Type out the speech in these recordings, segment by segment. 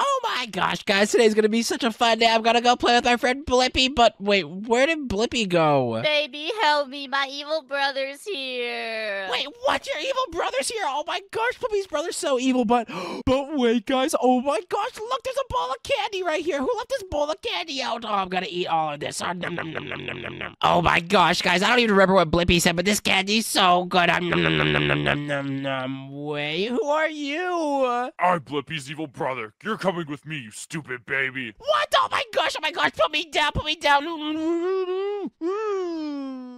Oh my gosh, guys, today's gonna be such a fun day. I'm gonna go play with my friend Blippi, but wait, where did Blippi go? Baby, help me. My evil brother's here. Wait, what? Your evil brother's here? Oh my gosh, Blippi's brother's so evil, but but wait, guys. Oh my gosh, look, there's a bowl of candy right here. Who left this bowl of candy out? Oh, I'm gonna eat all of this. Oh, nom, nom, nom, nom, nom, nom, nom. oh my gosh, guys, I don't even remember what Blippi said, but this candy's so good. Um, nom, nom, nom, nom, nom, nom, nom, nom. Wait, who are you? I'm Blippi's evil brother. You're coming with me, you stupid baby. What? Oh my gosh, oh my gosh, put me down, put me down.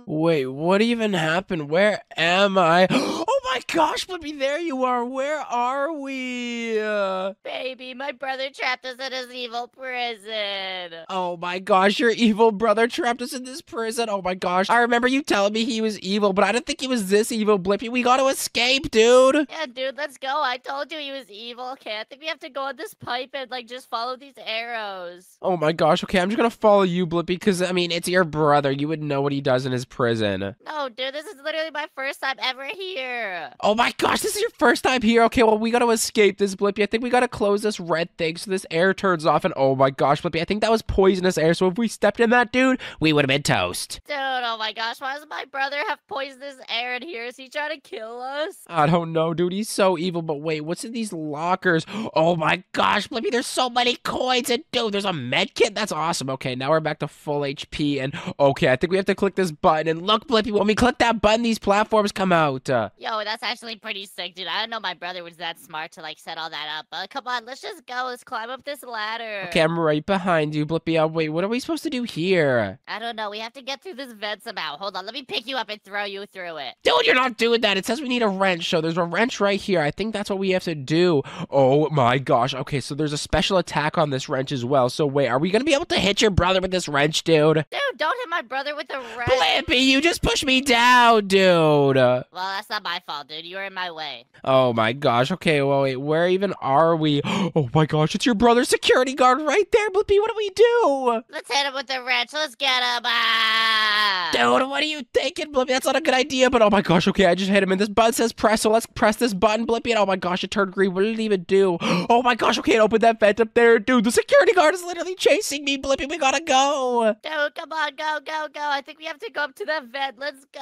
Wait, what even happened? Where am I? Oh my gosh, Blippi, there you are. Where are we? Uh, Baby, my brother trapped us in his evil prison. Oh my gosh, your evil brother trapped us in this prison. Oh my gosh. I remember you telling me he was evil, but I didn't think he was this evil, Blippi. We gotta escape, dude. Yeah, dude, let's go. I told you he was evil. Okay, I think we have to go on this pipe and, like, just follow these arrows. Oh my gosh, okay, I'm just gonna follow you, Blippi, because, I mean, it's your brother. You would know what he does in his prison. No, dude, this is literally my first time ever here. Oh my gosh, this is your first time here. Okay, well, we gotta escape this, Blippi. I think we gotta close this red thing so this air turns off. And oh my gosh, Blippi, I think that was poisonous air. So if we stepped in that, dude, we would have been toast. Dude, oh my gosh, why does my brother have poisonous air in here? Is he trying to kill us? I don't know, dude. He's so evil. But wait, what's in these lockers? Oh my gosh, Blippi, there's so many coins. And dude, there's a med kit. That's awesome. Okay, now we're back to full HP. And okay, I think we have to click this button. And look, Blippi, when we click that button, these platforms come out. Uh, Yo, that's actually pretty sick, dude. I don't know my brother was that smart to, like, set all that up. But come on, let's just go. Let's climb up this ladder. okay, I'm right behind you, Blippi. Uh, wait, what are we supposed to do here? I don't know. We have to get through this vent somehow. Hold on. Let me pick you up and throw you through it. Dude, you're not doing that. It says we need a wrench. So there's a wrench right here. I think that's what we have to do. Oh my gosh. Okay, so there's a special attack on this wrench as well. So wait, are we gonna be able to hit your brother with this wrench, dude? Dude, don't hit my brother with the wrench. Blippi, you just pushed me down, dude. Well, that's not my fault, dude. You were in my way. Oh my gosh. Okay, well wait, where even are we? Oh my gosh, it's your brother's security guard right there, Blippi. What do we do? Let's hit him with the wrench. Let's get him. Ah! Dude, what are you thinking, Blippi? That's not a good idea, but oh my gosh, okay, I just hit him and this button says press, so let's press this button, Blippi, and oh my gosh, it turned green. What did it even do? Oh my gosh, okay, opened that vent up there. Dude, the security guard is literally chasing me, Blippi. We gotta go. Dude, come on, go, go, go. I think we have to go up to that vent. Let's go.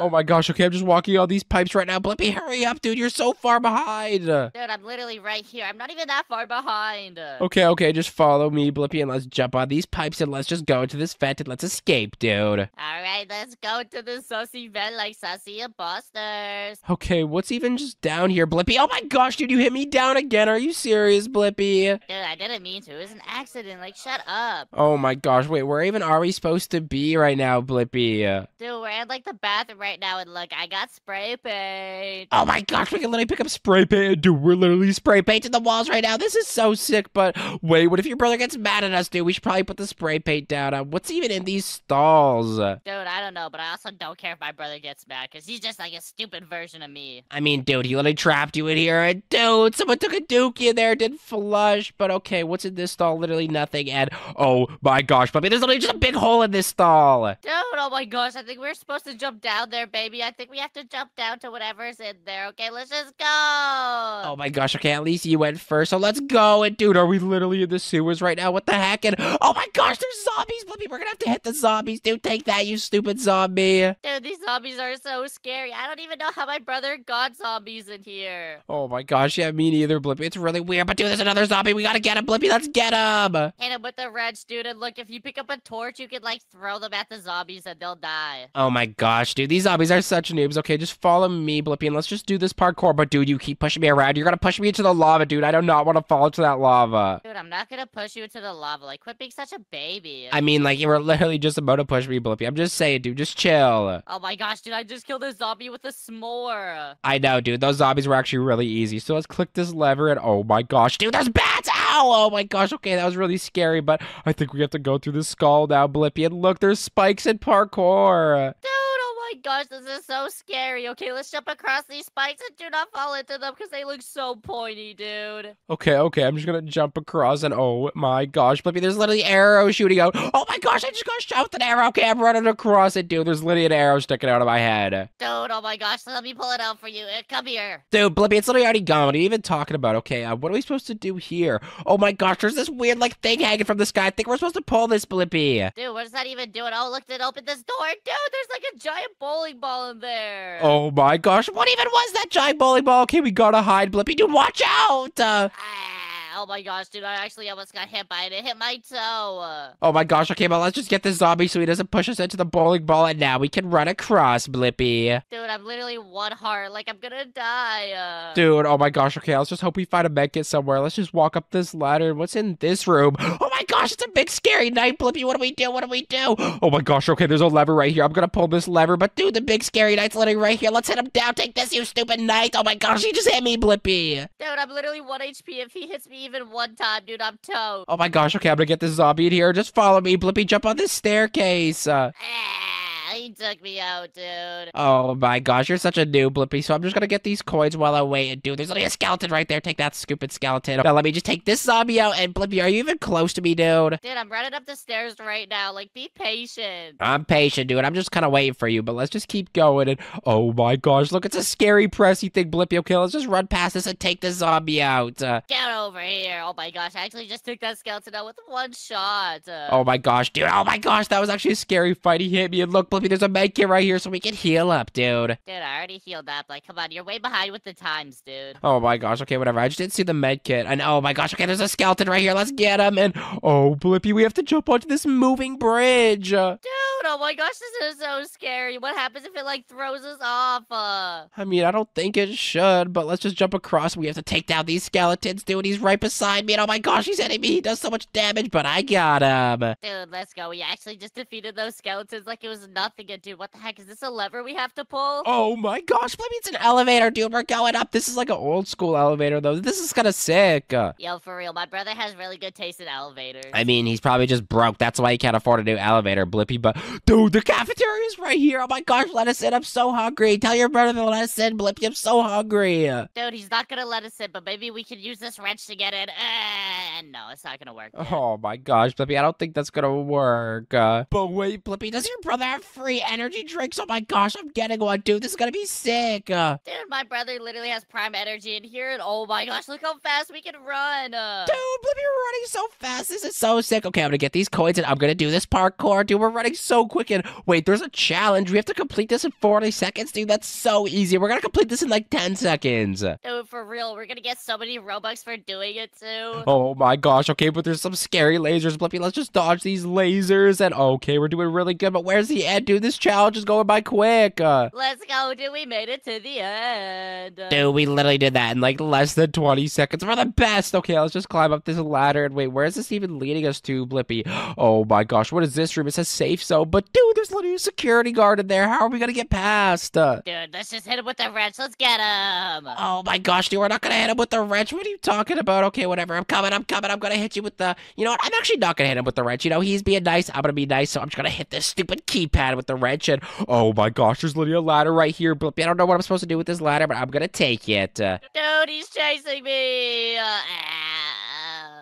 Oh my gosh, okay, I'm just walking all these pipes right now. Blippi, hurry up, dude. You're so far behind. Dude, I'm literally right here. I'm not even that far behind. Okay, okay, just follow me, Blippy, and let's jump on these pipes and let's just go into this vent and let's escape, dude. All right, let's go to the sussy vent like sussy imposters. Okay, what's even just down here, Blippy? Oh my gosh, dude, you hit me down again. Are you serious, Blippi? Dude, I didn't mean to. It was an accident. Like, shut up. Oh my gosh, wait, where even are we supposed to be right now, Blippi? Dude, we're in like the bathroom right now, and look, I got spray paint. Oh my gosh, we can literally pick up spray paint. Dude, we're literally spray painting the walls right now. This is so sick, but wait, what if your brother gets mad at us, dude? We should probably put the spray paint down. Uh, what's even in these stalls? Dude, I don't know, but I also don't care if my brother gets mad, because he's just like a stupid version of me. I mean, dude, he literally trapped you in here. And dude, someone took a dookie in there, did flush. But okay, what's in this stall? Literally nothing. And oh my gosh, puppy, there's literally just a big hole in this stall. Dude, oh my gosh, I think we're supposed to jump down there, baby. I think we have to jump down to whatever's in there. Okay, let's just go. Oh my gosh, okay, at least you went first, so let's go. And dude, are we literally in the sewers right now? What the heck? And oh my gosh, there's zombies, Blippi. We're gonna have to hit the zombies, dude. Take that, you stupid zombie. Dude, these zombies are so scary. I don't even know how my brother got zombies in here. Oh my gosh, yeah, me neither, Blippi. It's really weird, but dude, there's another zombie. We gotta get him, Blippi. Let's get him. Hit him with the wrench, dude. And look, if you pick up a torch, you can like throw them at the zombies and they'll die. Oh my gosh, dude, these zombies are such noobs. Okay, just follow me, Blippi, and let's just do this parkour. But dude, you keep pushing me around. You're gonna push me into the lava, dude. I do not want to fall into that lava. Dude, I'm not gonna push you into the lava. Like, quit being such a baby. I mean, like, you were literally just about to push me, Blippi. I'm just saying, dude, just chill. Oh my gosh, dude, I just killed a zombie with a s'more. I know, dude. Those zombies were actually really easy. So let's click this lever and oh my gosh, dude, there's bats! Ow! Oh my gosh, okay, that was really scary, but I think we have to go through the skull now, Blippi. And look, there's spikes and parkour. My gosh, this is so scary. Okay, let's jump across these spikes and do not fall into them because they look so pointy, dude. Okay, okay, I'm just gonna jump across and oh my gosh, Blippi, there's literally arrows shooting out. Oh my gosh, I just got shot with an arrow. Okay, I'm running across it, dude. There's literally an arrow sticking out of my head. Dude, oh my gosh, let me pull it out for you. Uh, Come here. Dude, Blippi, it's literally already gone. What are you even talking about? Okay, uh, what are we supposed to do here? Oh my gosh, there's this weird like thing hanging from the sky. I think we're supposed to pull this, Blippi. Dude, what does that even do? Oh, look, it opened this door. Dude, there's like a giant bowling ball in there. Oh my gosh, what even was that giant bowling ball? Okay, we gotta hide, Blippi. Dude, watch out! Uh, Ah, oh my gosh, dude, I actually almost got hit by it. It hit my toe. oh my gosh, okay, but let's just get this zombie so he doesn't push us into the bowling ball, and now we can run across, Blippi. Dude, I'm literally one heart. Like, I'm gonna die. Uh. Dude, oh my gosh, okay, let's just hope we find a medkit somewhere. Let's just walk up this ladder. What's in this room? Oh my gosh, it's a big scary night, Blippi. What do we do? What do we do? Oh my gosh, okay, there's a lever right here. I'm gonna pull this lever, but dude, the big scary knight's literally right here. Let's hit him down. Take this, you stupid knight. Oh my gosh, he just hit me, Blippi. Dude, I'm literally 1 HP. If he hits me even one time, dude, I'm toast. Oh my gosh, okay, I'm gonna get this zombie in here. Just follow me, Blippi. Jump on this staircase. Uh, Ah, he took me out, dude. oh my gosh, you're such a noob, Blippi. So I'm just gonna get these coins while I wait. And dude, there's only a skeleton right there. Take that stupid skeleton. Now let me just take this zombie out. And Blippi, are you even close to me, dude? Dude, I'm running up the stairs right now. Like, be patient. I'm patient, dude. I'm just kind of waiting for you, but let's just keep going. And oh my gosh, look, it's a scary pressy thing, Blippi. Okay, let's just run past this and take the zombie out. Uh, Get over here. Oh my gosh, I actually just took that skeleton out with one shot. Uh, oh my gosh, dude. Oh my gosh, that was actually a scary fight. He hit me. And look, Blippi, there's a med kit right here so we can heal up, dude. Dude, I already healed up. Like, come on, you're way behind with the times, dude. Oh my gosh, okay, whatever. I just didn't see the med kit. And oh my gosh, okay, there's a skeleton right here. Let's get him. And oh, Blippi, we have to jump onto this moving bridge. Dude, oh my gosh, this is so scary. What happens if it, like, throws us off? Uh, I mean, I don't think it should, but let's just jump across. We have to take down these skeletons, dude. He's right beside me. And oh my gosh, he's hitting me. He does so much damage, but I got him. dude, let's go. We actually just defeated those skeletons like it was nothing. And dude, what the heck? Is this a lever we have to pull? Oh my gosh, maybe it's an elevator, dude. We're going up. This is like an old school elevator, though. This is kind of sick. Yo, for real, my brother has really good taste in elevators. I mean, he's probably just broke. That's why he can't afford a new elevator, Blippi. But dude, the cafeteria is right here. Oh my gosh, let us in. I'm so hungry. Tell your brother to let us in, Blippi. I'm so hungry. Dude, he's not gonna let us in, but maybe we can use this wrench to get in. Uh, no, it's not gonna work. dude. Oh my gosh, Blippi, I don't think that's gonna work. Uh, but wait, Blippi, does your brother have free energy drinks? Oh my gosh, I'm getting one, dude. This is gonna be sick. Uh, Dude, my brother literally has prime energy in here, and oh my gosh, look how fast we can run. Uh, Dude, Blippi, we're running so fast. This is so sick. Okay, I'm gonna get these coins and I'm gonna do this parkour. Dude, we're running so quick. And wait, there's a challenge. We have to complete this in 40 seconds, dude. That's so easy. We're gonna complete this in like 10 seconds. dude, for real, we're gonna get so many Robux for doing it too. Oh my gosh. Okay, but there's some scary lasers, Blippy. Let's just dodge these lasers. And okay, we're doing really good. But where's the end, dude? This challenge is going by quick. Uh, Let's go, dude. We made it to the end. Dude, we literally did that in like less than 20 seconds. We're the best. Okay, let's just climb up this ladder. And wait, where is this even leading us to, Blippi? Oh my gosh, what is this room? It says safe zone. But dude, there's literally a security guard in there. How are we gonna get past? Uh, Dude, let's just hit him with the wrench. Let's get him. Oh my gosh, dude, we're not gonna hit him with the wrench. What are you talking about? Okay, whatever. I'm coming, I'm coming. I'm gonna hit you with the. You know what? I'm actually not gonna hit him with the wrench. You know, he's being nice. I'm gonna be nice, so I'm just gonna hit this stupid keypad with the wrench. And oh my gosh, there's literally a ladder right here. Blippi, I don't know what I'm supposed to do with this ladder, but I'm gonna take it. Uh, Dude, he's chasing me. Uh, ah.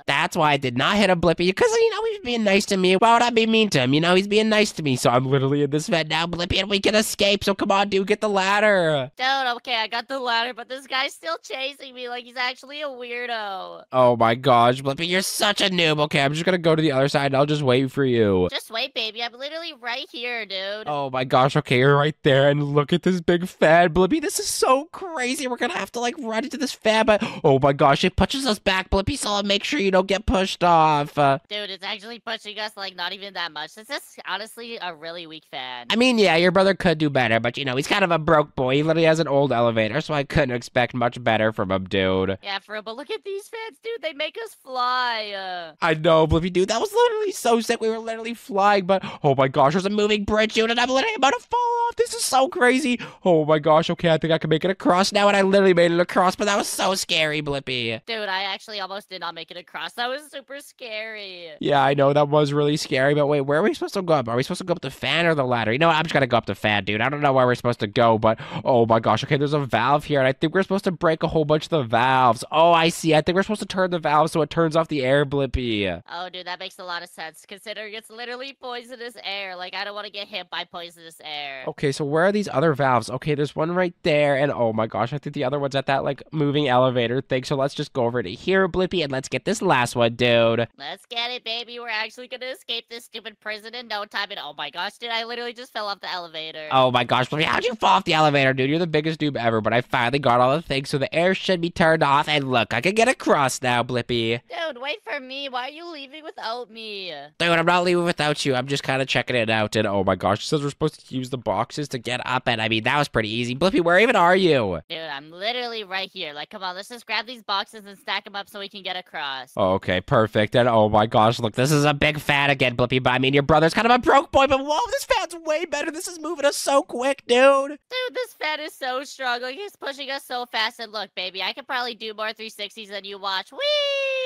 That's why I did not hit a Blippi, because, you know, he's being nice to me. Why would I be mean to him? You know, he's being nice to me, so I'm literally in this vent now, Blippi, and we can escape. So come on, dude, get the ladder. Dude, okay, I got the ladder, but this guy's still chasing me like he's actually a weirdo. Oh my gosh, Blippi, you're such a noob. Okay, I'm just gonna go to the other side and I'll just wait for you. Just wait, baby. I'm literally right here, dude. Oh my gosh, okay, you're right there. And look at this big fan, Blippi. This is so crazy. We're gonna have to like run into this fan, but oh my gosh, it pushes us back, Blippi. So make sure you don't get pushed off. Uh, Dude, it's actually pushing us like not even that much. This is honestly a really weak fan. I mean, yeah, your brother could do better, but you know, he's kind of a broke boy. He literally has an old elevator, so I couldn't expect much better from him, dude. Yeah, for real, but look at these fans, dude. They make us fly. Uh, I know, Blippi, dude. That was literally so sick. We were literally flying, but oh my gosh, there's a moving bridge, dude, and I'm literally about to fall off. This is so crazy. Oh my gosh, okay, I think I can make it across now, and I literally made it across, but that was so scary, Blippi. dude, I actually almost did not make it across. That was super scary. Yeah, I know. know that was really scary, but wait, where are we supposed to go up? Are we supposed to go up the fan or the ladder? You know what? I'm just gonna go up the fan, dude. I don't know where we're supposed to go, but oh my gosh, okay, there's a valve here, and I think we're supposed to break a whole bunch of the valves. Oh, I see. I think we're supposed to turn the valve so it turns off the air Blippi. Oh, dude, that makes a lot of sense considering it's literally poisonous air. Like, I don't want to get hit by poisonous air. Okay, so where are these other valves? Okay, there's one right there, and oh my gosh, I think the other one's at that like moving elevator thing. So let's just go over to here, Blippi, and let's get this last one, dude. Let's get it, baby. We're actually gonna escape this stupid prison in no time. And oh my gosh, dude, I literally just fell off the elevator. Oh my gosh, Blippi, how'd you fall off the elevator, dude? You're the biggest noob ever, but I finally got all the things, so the air should be turned off. And look, I can get across now, Blippi. Dude, wait for me. Why are you leaving without me? Dude, I'm not leaving without you. I'm just kind of checking it out. And oh my gosh, it says we're supposed to use the boxes to get up. And I mean, that was pretty easy. Blippi, where even are you? Dude, I'm literally right here. Like, come on, let's just grab these boxes and stack them up so we can get across. Okay, perfect. And oh my gosh, look, this is a big fan again, Blippi. But I mean, your brother's kind of a broke boy. But whoa, this fan's way better. This is moving us so quick, dude. Dude, this fan is so strong. Like, he's pushing us so fast. And look, baby, I could probably do more 360s than you watch. Whee!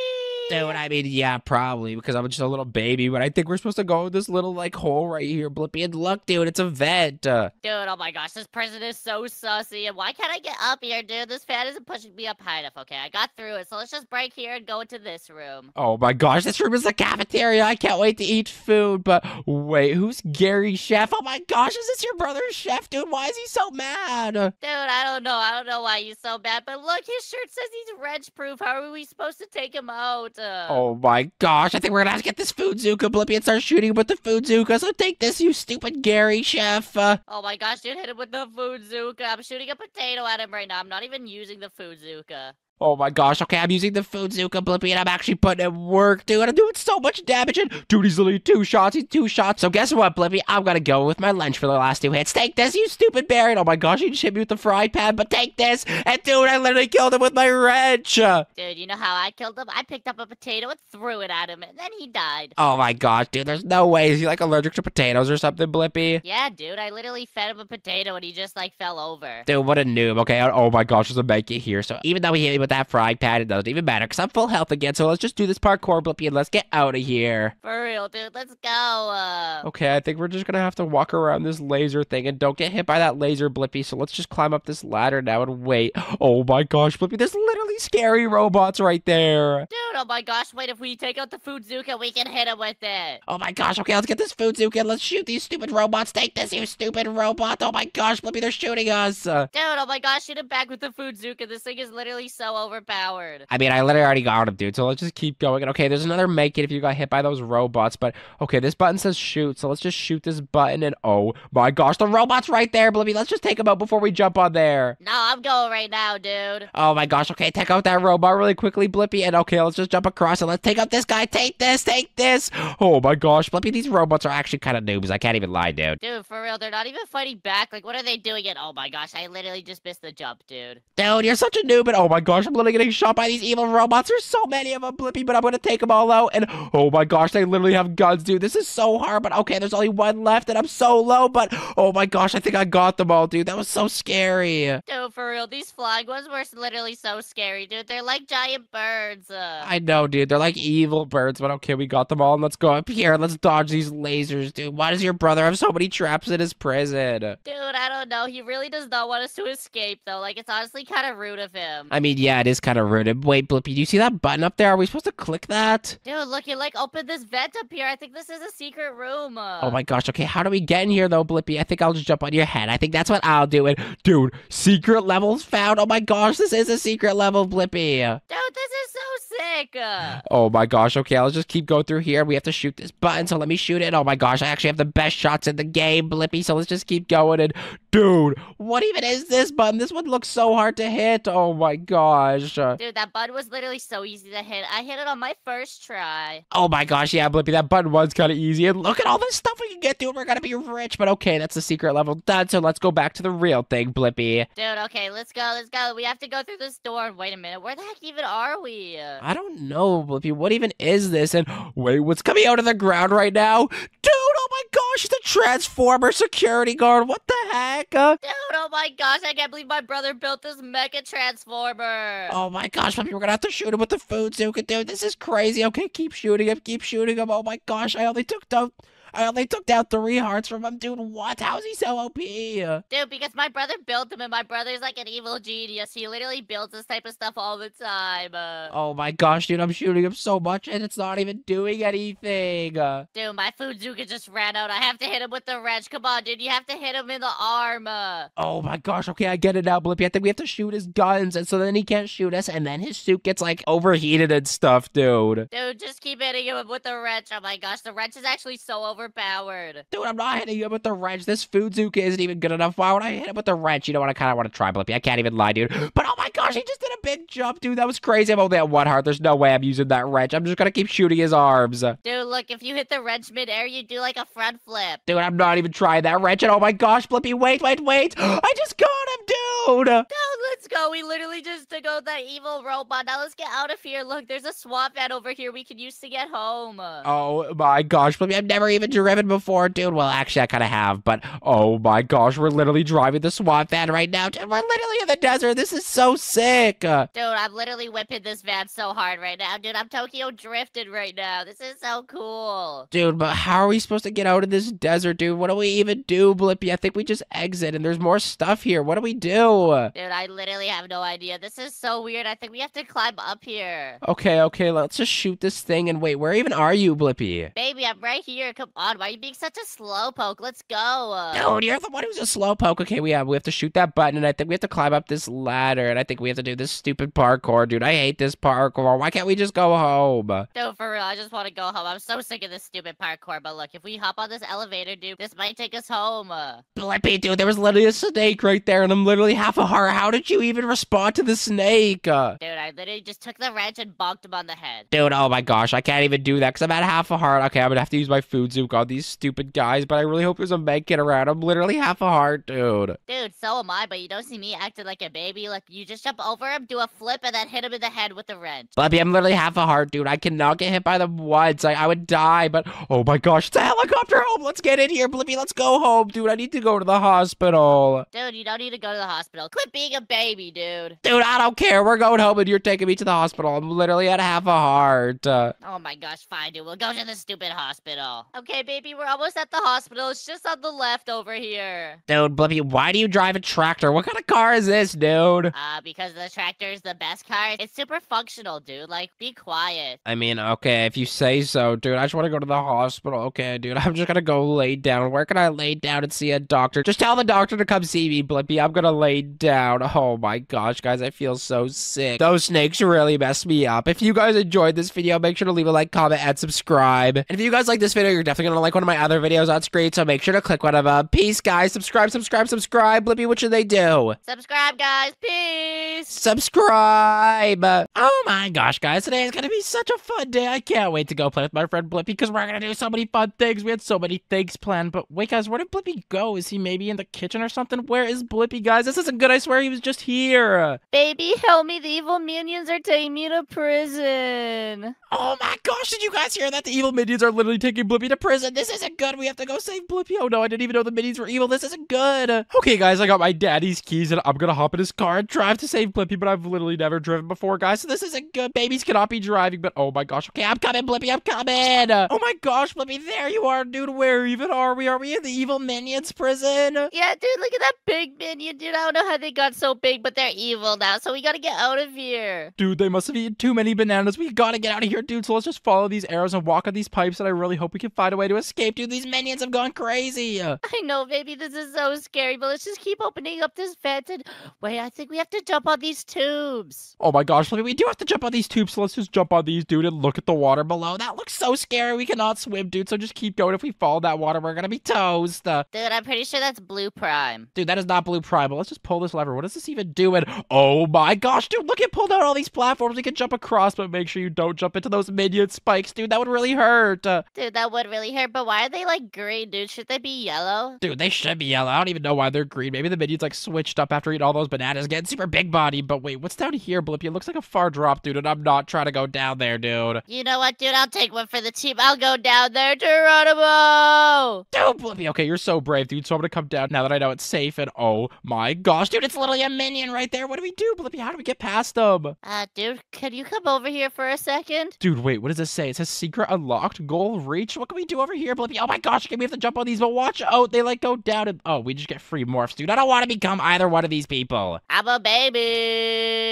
Dude, I mean, yeah, probably because I'm just a little baby, but I think we're supposed to go in this little like hole right here, Blippi. And look, dude, it's a vent. Uh, Dude, oh my gosh, this prison is so sussy. And why can't I get up here, dude? This fan isn't pushing me up high enough. Okay, I got through it. So let's just break here and go into this room. oh my gosh, this room is the cafeteria. I can't wait to eat food. But wait, who's Gary Chef? Oh my gosh, is this your brother's chef, dude? Why is he so mad? Dude, I don't know. I don't know why he's so bad. But look, his shirt says he's wrench proof. How are we supposed to take him out? Uh, Oh my gosh, I think we're gonna have to get this food Zuka, Blippi, and start shooting with the food Zuka. So take this, you stupid Gary Chef. Uh, Oh my gosh, dude, hit him with the food Zuka. I'm shooting a potato at him right now. I'm not even using the food Zuka. Oh my gosh, okay, I'm using the food Zuka Blippi and I'm actually putting in work, dude. I'm doing so much damage and dude, he's only two shots, he's two shots. So guess what, Blippi? I'm gonna go with my lunch for the last two hits. Take this, you stupid Barry. And oh my gosh, he just hit me with the frying pan, but take this. And dude, I literally killed him with my wrench. Dude, you know how I killed him? I picked up a potato and threw it at him, and then he died. Oh my gosh, dude, there's no way. Is he like allergic to potatoes or something, Blippi? Yeah, dude, I literally fed him a potato and he just like fell over. Dude, what a noob. Okay, oh my gosh, there's a make it here. So even though he hit me with that frying pan, it doesn't even matter because I'm full health again. So let's just do this parkour, Blippi, and let's get out of here. For real, dude, let's go. Uh, Okay, I think we're just gonna have to walk around this laser thing and don't get hit by that laser, Blippi. So let's just climb up this ladder now and wait. Oh my gosh, Blippi, there's literally scary robots right there. dude, oh my gosh, wait, if we take out the food Zuka, we can hit him with it. Oh my gosh, okay, let's get this food Zuka and let's shoot these stupid robots. Take this, you stupid robot. Oh my gosh, Blippi, they're shooting us. Dude, oh my gosh, shoot him back with the food Zuka. This thing is literally so overpowered. I mean, I literally already got him, dude. So let's just keep going. And okay, there's another make it if you got hit by those robots. But okay, this button says shoot. So let's just shoot this button. And oh my gosh, the robot's right there, Blippi. Let's just take him out before we jump on there. No, I'm going right now, dude. Oh my gosh, okay, take out that robot really quickly, Blippi. And okay, let's just jump across and let's take out this guy. Take this, take this. Oh my gosh, Blippi, these robots are actually kind of noobs. I can't even lie, dude. Dude, for real, they're not even fighting back. Like, what are they doing? And oh my gosh, I literally just missed the jump, dude. Dude, you're such a noob. And oh my gosh, I'm literally getting shot by these evil robots. There's so many of them, Blippi, but I'm gonna take them all out. And oh my gosh, they literally have guns, dude. This is so hard. But okay, there's only one left, and I'm so low. But oh my gosh, I think I got them all, dude. That was so scary. Dude, for real, these flying ones were literally so scary, dude. They're like giant birds. Uh. I know, dude. They're like evil birds, but okay, we got them all. And let's go up here. Let's dodge these lasers, dude. Why does your brother have so many traps in his prison? Dude, I don't know. He really does not want us to escape, though. Like, it's honestly kind of rude of him. I mean, yeah, it is kind of rude. Wait, Blippi, do you see that button up there? Are we supposed to click that? Dude, look, you like open this vent up here. I think this is a secret room. Uh. Oh my gosh, okay, how do we get in here though, Blippi? I think I'll just jump on your head. I think that's what I'll do. And dude, secret levels found. Oh my gosh, this is a secret level, Blippi. Dude, this is so sick. Uh. Oh my gosh, okay, I'll just keep going through here. We have to shoot this button, so let me shoot it. Oh my gosh, I actually have the best shots in the game, Blippi, so let's just keep going. And dude, what even is this button? This one looks so hard to hit. Oh my gosh. Dude, that button was literally so easy to hit. I hit it on my first try. Oh my gosh, yeah, Blippi, that button was kind of easy. And look at all this stuff we can get, dude. We're gonna be rich. But okay, that's the secret level done. So let's go back to the real thing, Blippi. Dude, okay, let's go, let's go. We have to go through this door. Wait a minute, where the heck even are we? I don't know, Blippi. What even is this? And wait, what's coming out of the ground right now? Dude, oh my gosh, it's a Transformer security guard. What the heck? Uh, Dude, oh my gosh, I can't believe my brother built this mecha transformer. oh my gosh, Blippi, we're gonna have to shoot him with the food Zuka, dude. This is crazy. Okay, keep shooting him, keep shooting him. Oh my gosh, I only took down, I only took down three hearts from him, dude. What? How is he so OP? Dude, because my brother built him and my brother's like an evil genius. He literally builds this type of stuff all the time. Uh, Oh my gosh, dude, I'm shooting him so much and it's not even doing anything. Uh, Dude, my food Zuka just ran out. I have to hit him with the wrench. Come on, dude. You have to hit him in the arm. Uh. oh my gosh, okay, I get it now, Blippi. I think we have to shoot his guns and so then he can't shoot us and then his suit gets like overheated and stuff, dude. Dude, just keep hitting him with the wrench. Oh my gosh, the wrench is actually so overpowered. Dude, I'm not hitting him with the wrench. This food Zuka isn't even good enough. Why would I hit him with the wrench? You know what? I kind of want to try, Blippi. I can't even lie, dude. But oh my gosh, he just did a big jump, dude. That was crazy. I'm only at one heart. There's no way I'm using that wrench. I'm just gonna keep shooting his arms. Dude, look, if you hit the wrench midair, you do like a front flip. Dude, I'm not even trying that wrench. And oh my gosh, Blippi, wait, wait, wait. I just got him, dude. Dude, let's go. We literally just took out that evil robot. Now let's get out of here. Look, there's a swamp van over here we can use to get home. Oh my gosh, Blippi, I've never even driven before, dude. Well, actually, I kind of have, but oh my gosh, we're literally driving the swamp van right now, dude. We're literally in the desert. This is so sick. Uh, Dude, I'm literally whipping this van so hard right now. Dude, I'm Tokyo drifted right now. This is so cool. Dude, but how are we supposed to get out of this desert, dude? What do we even do, Blippi? I think we just exit and there's more stuff here. What do we do? Dude, I literally have no idea. This is so weird. I think we have to climb up here. Okay, okay, let's just shoot this thing and wait. Where even are you, Blippi? Baby, I'm right here. Come on. Why are you being such a slowpoke? Let's go. Dude, you're the one who's a slowpoke. Okay, we have we have to shoot that button, and I think we have to climb up this ladder, and I think we have to do this stupid parkour, dude. I hate this parkour. Why can't we just go home? No, for real, I just want to go home. I'm so sick of this stupid parkour. But look, if we hop on this elevator, dude, this might take us home. Blippi, dude, there was literally a snake right there, and I'm literally half a heart. How did you even respond to the snake? Dude, I literally just took the wrench and bonked him on the head. Dude, oh my gosh, I can't even do that because I'm at half a heart. Okay, I'm gonna have to use my food zook on these stupid guys, but I really hope there's a med kit around. I'm literally half a heart, dude. Dude, so am I, but you don't see me acting like a baby. Like, you just jump over him, do a flip, and then hit him in the head with the wrench. Blippi, I'm literally half a heart, dude. I cannot get hit by them once. I, I would die, but oh my gosh, it's a helicopter home. Let's get in here, Blippi. Let's go home, dude. I need to go to the hospital. Dude, you don't need to go to the hospital. Quit being a baby, dude. Dude, I don't care. We're going home and you're taking me to the hospital. I'm literally at half a heart. Uh, Oh my gosh, fine, dude. We'll go to the stupid hospital. Okay, baby, we're almost at the hospital. It's just on the left over here. dude, Blippi, why do you drive a tractor? What kind of car is this, dude? Uh, because the tractor's the best car. It's super functional, dude. Like, be quiet. I mean, okay, if you say so, dude. I just want to go to the hospital. Okay, dude. I'm just gonna go lay down. Where can I lay down and see a doctor? Just tell the doctor to come see me, Blippi. I'm gonna lay down. Oh my gosh, guys, I feel so sick. Those snakes really messed me up. If you guys enjoyed this video, make sure to leave a like, comment, and subscribe. And if you guys like this video, you're definitely gonna like one of my other videos on screen. So make sure to click one of them. Peace, guys. Subscribe, subscribe, subscribe. Blippi, what should they do? Subscribe, guys. Peace. Subscribe. Oh my gosh, guys, today is gonna be such a fun day. I can't wait to go play with my friend Blippi because we're gonna do so many fun things. We had so many things planned, but wait, guys, where did Blippi go? Is he maybe in the kitchen or something? Where is Blippi, guys? This isn't good. I swear he was just here. Baby, help me. The evil minions are taking me to prison. Oh my gosh, did you guys hear that? The evil minions are literally taking Blippi to prison. This isn't good. We have to go save Blippi. Oh no, I didn't even know the minions were evil. This isn't good. Okay, guys, I got my daddy's keys and I'm gonna hop in his car and drive to save Blippi, but I've literally never driven before, guys, so this isn't good. Babies cannot be driving, but oh my gosh. Okay, I'm coming, Blippi. I'm coming. Oh my gosh, Blippi, there you are, dude. Where even are we? Are we in the evil minions prison? Yeah, dude, look at that big minion, dude. I don't know how they got so big, but they're evil now, so we gotta get out of here. Dude, they must have eaten too many bananas. We gotta get out of here, dude. So let's just follow these arrows and walk on these pipes, and I really hope we can find a way to escape, dude. These minions have gone crazy. I know, baby, this is so scary, but let's just keep opening up this vent and wait, I think we have to jump on these tubes. Oh my gosh, Blippi, we do have to jump on these tubes, so let's just jump on these, dude, and look at the water below. That looks so scary. We cannot swim, dude, so just keep going. If we fall in that water, we're gonna be toast. Uh, Dude, I'm pretty sure that's Blue Prime. dude, that is not Blue Prime, but let's just pull this lever. What is this even doing? Oh my gosh, dude, look, it pulled out all these platforms we can jump across, but make sure you don't jump into those minion spikes, dude. That would really hurt. Uh, Dude, that would really hurt, but why are they like green, dude? Should they be yellow? Dude, they should be yellow. I don't even know why they're green. Maybe the minions like switched up after eating all those bananas, getting super big body. But wait, what's down here, Blippy? It looks like a far drop, dude, and I'm not trying to go down there, dude. You know what, dude? I'll take one for for the team. I'll go down there, Geronimo. Dude, Blippi, okay, you're so brave, dude. So I'm gonna come down now that I know it's safe. And oh my gosh, dude, it's literally a minion right there. What do we do, Blippi? How do we get past them? Uh, dude, can you come over here for a second? Dude, wait, what does this say? It says secret unlocked, goal reached. What can we do over here, Blippi? Oh my gosh, okay, we have to jump on these, but watch out. They like go down and oh, we just get free morphs, dude. I don't want to become either one of these people. I'm a baby.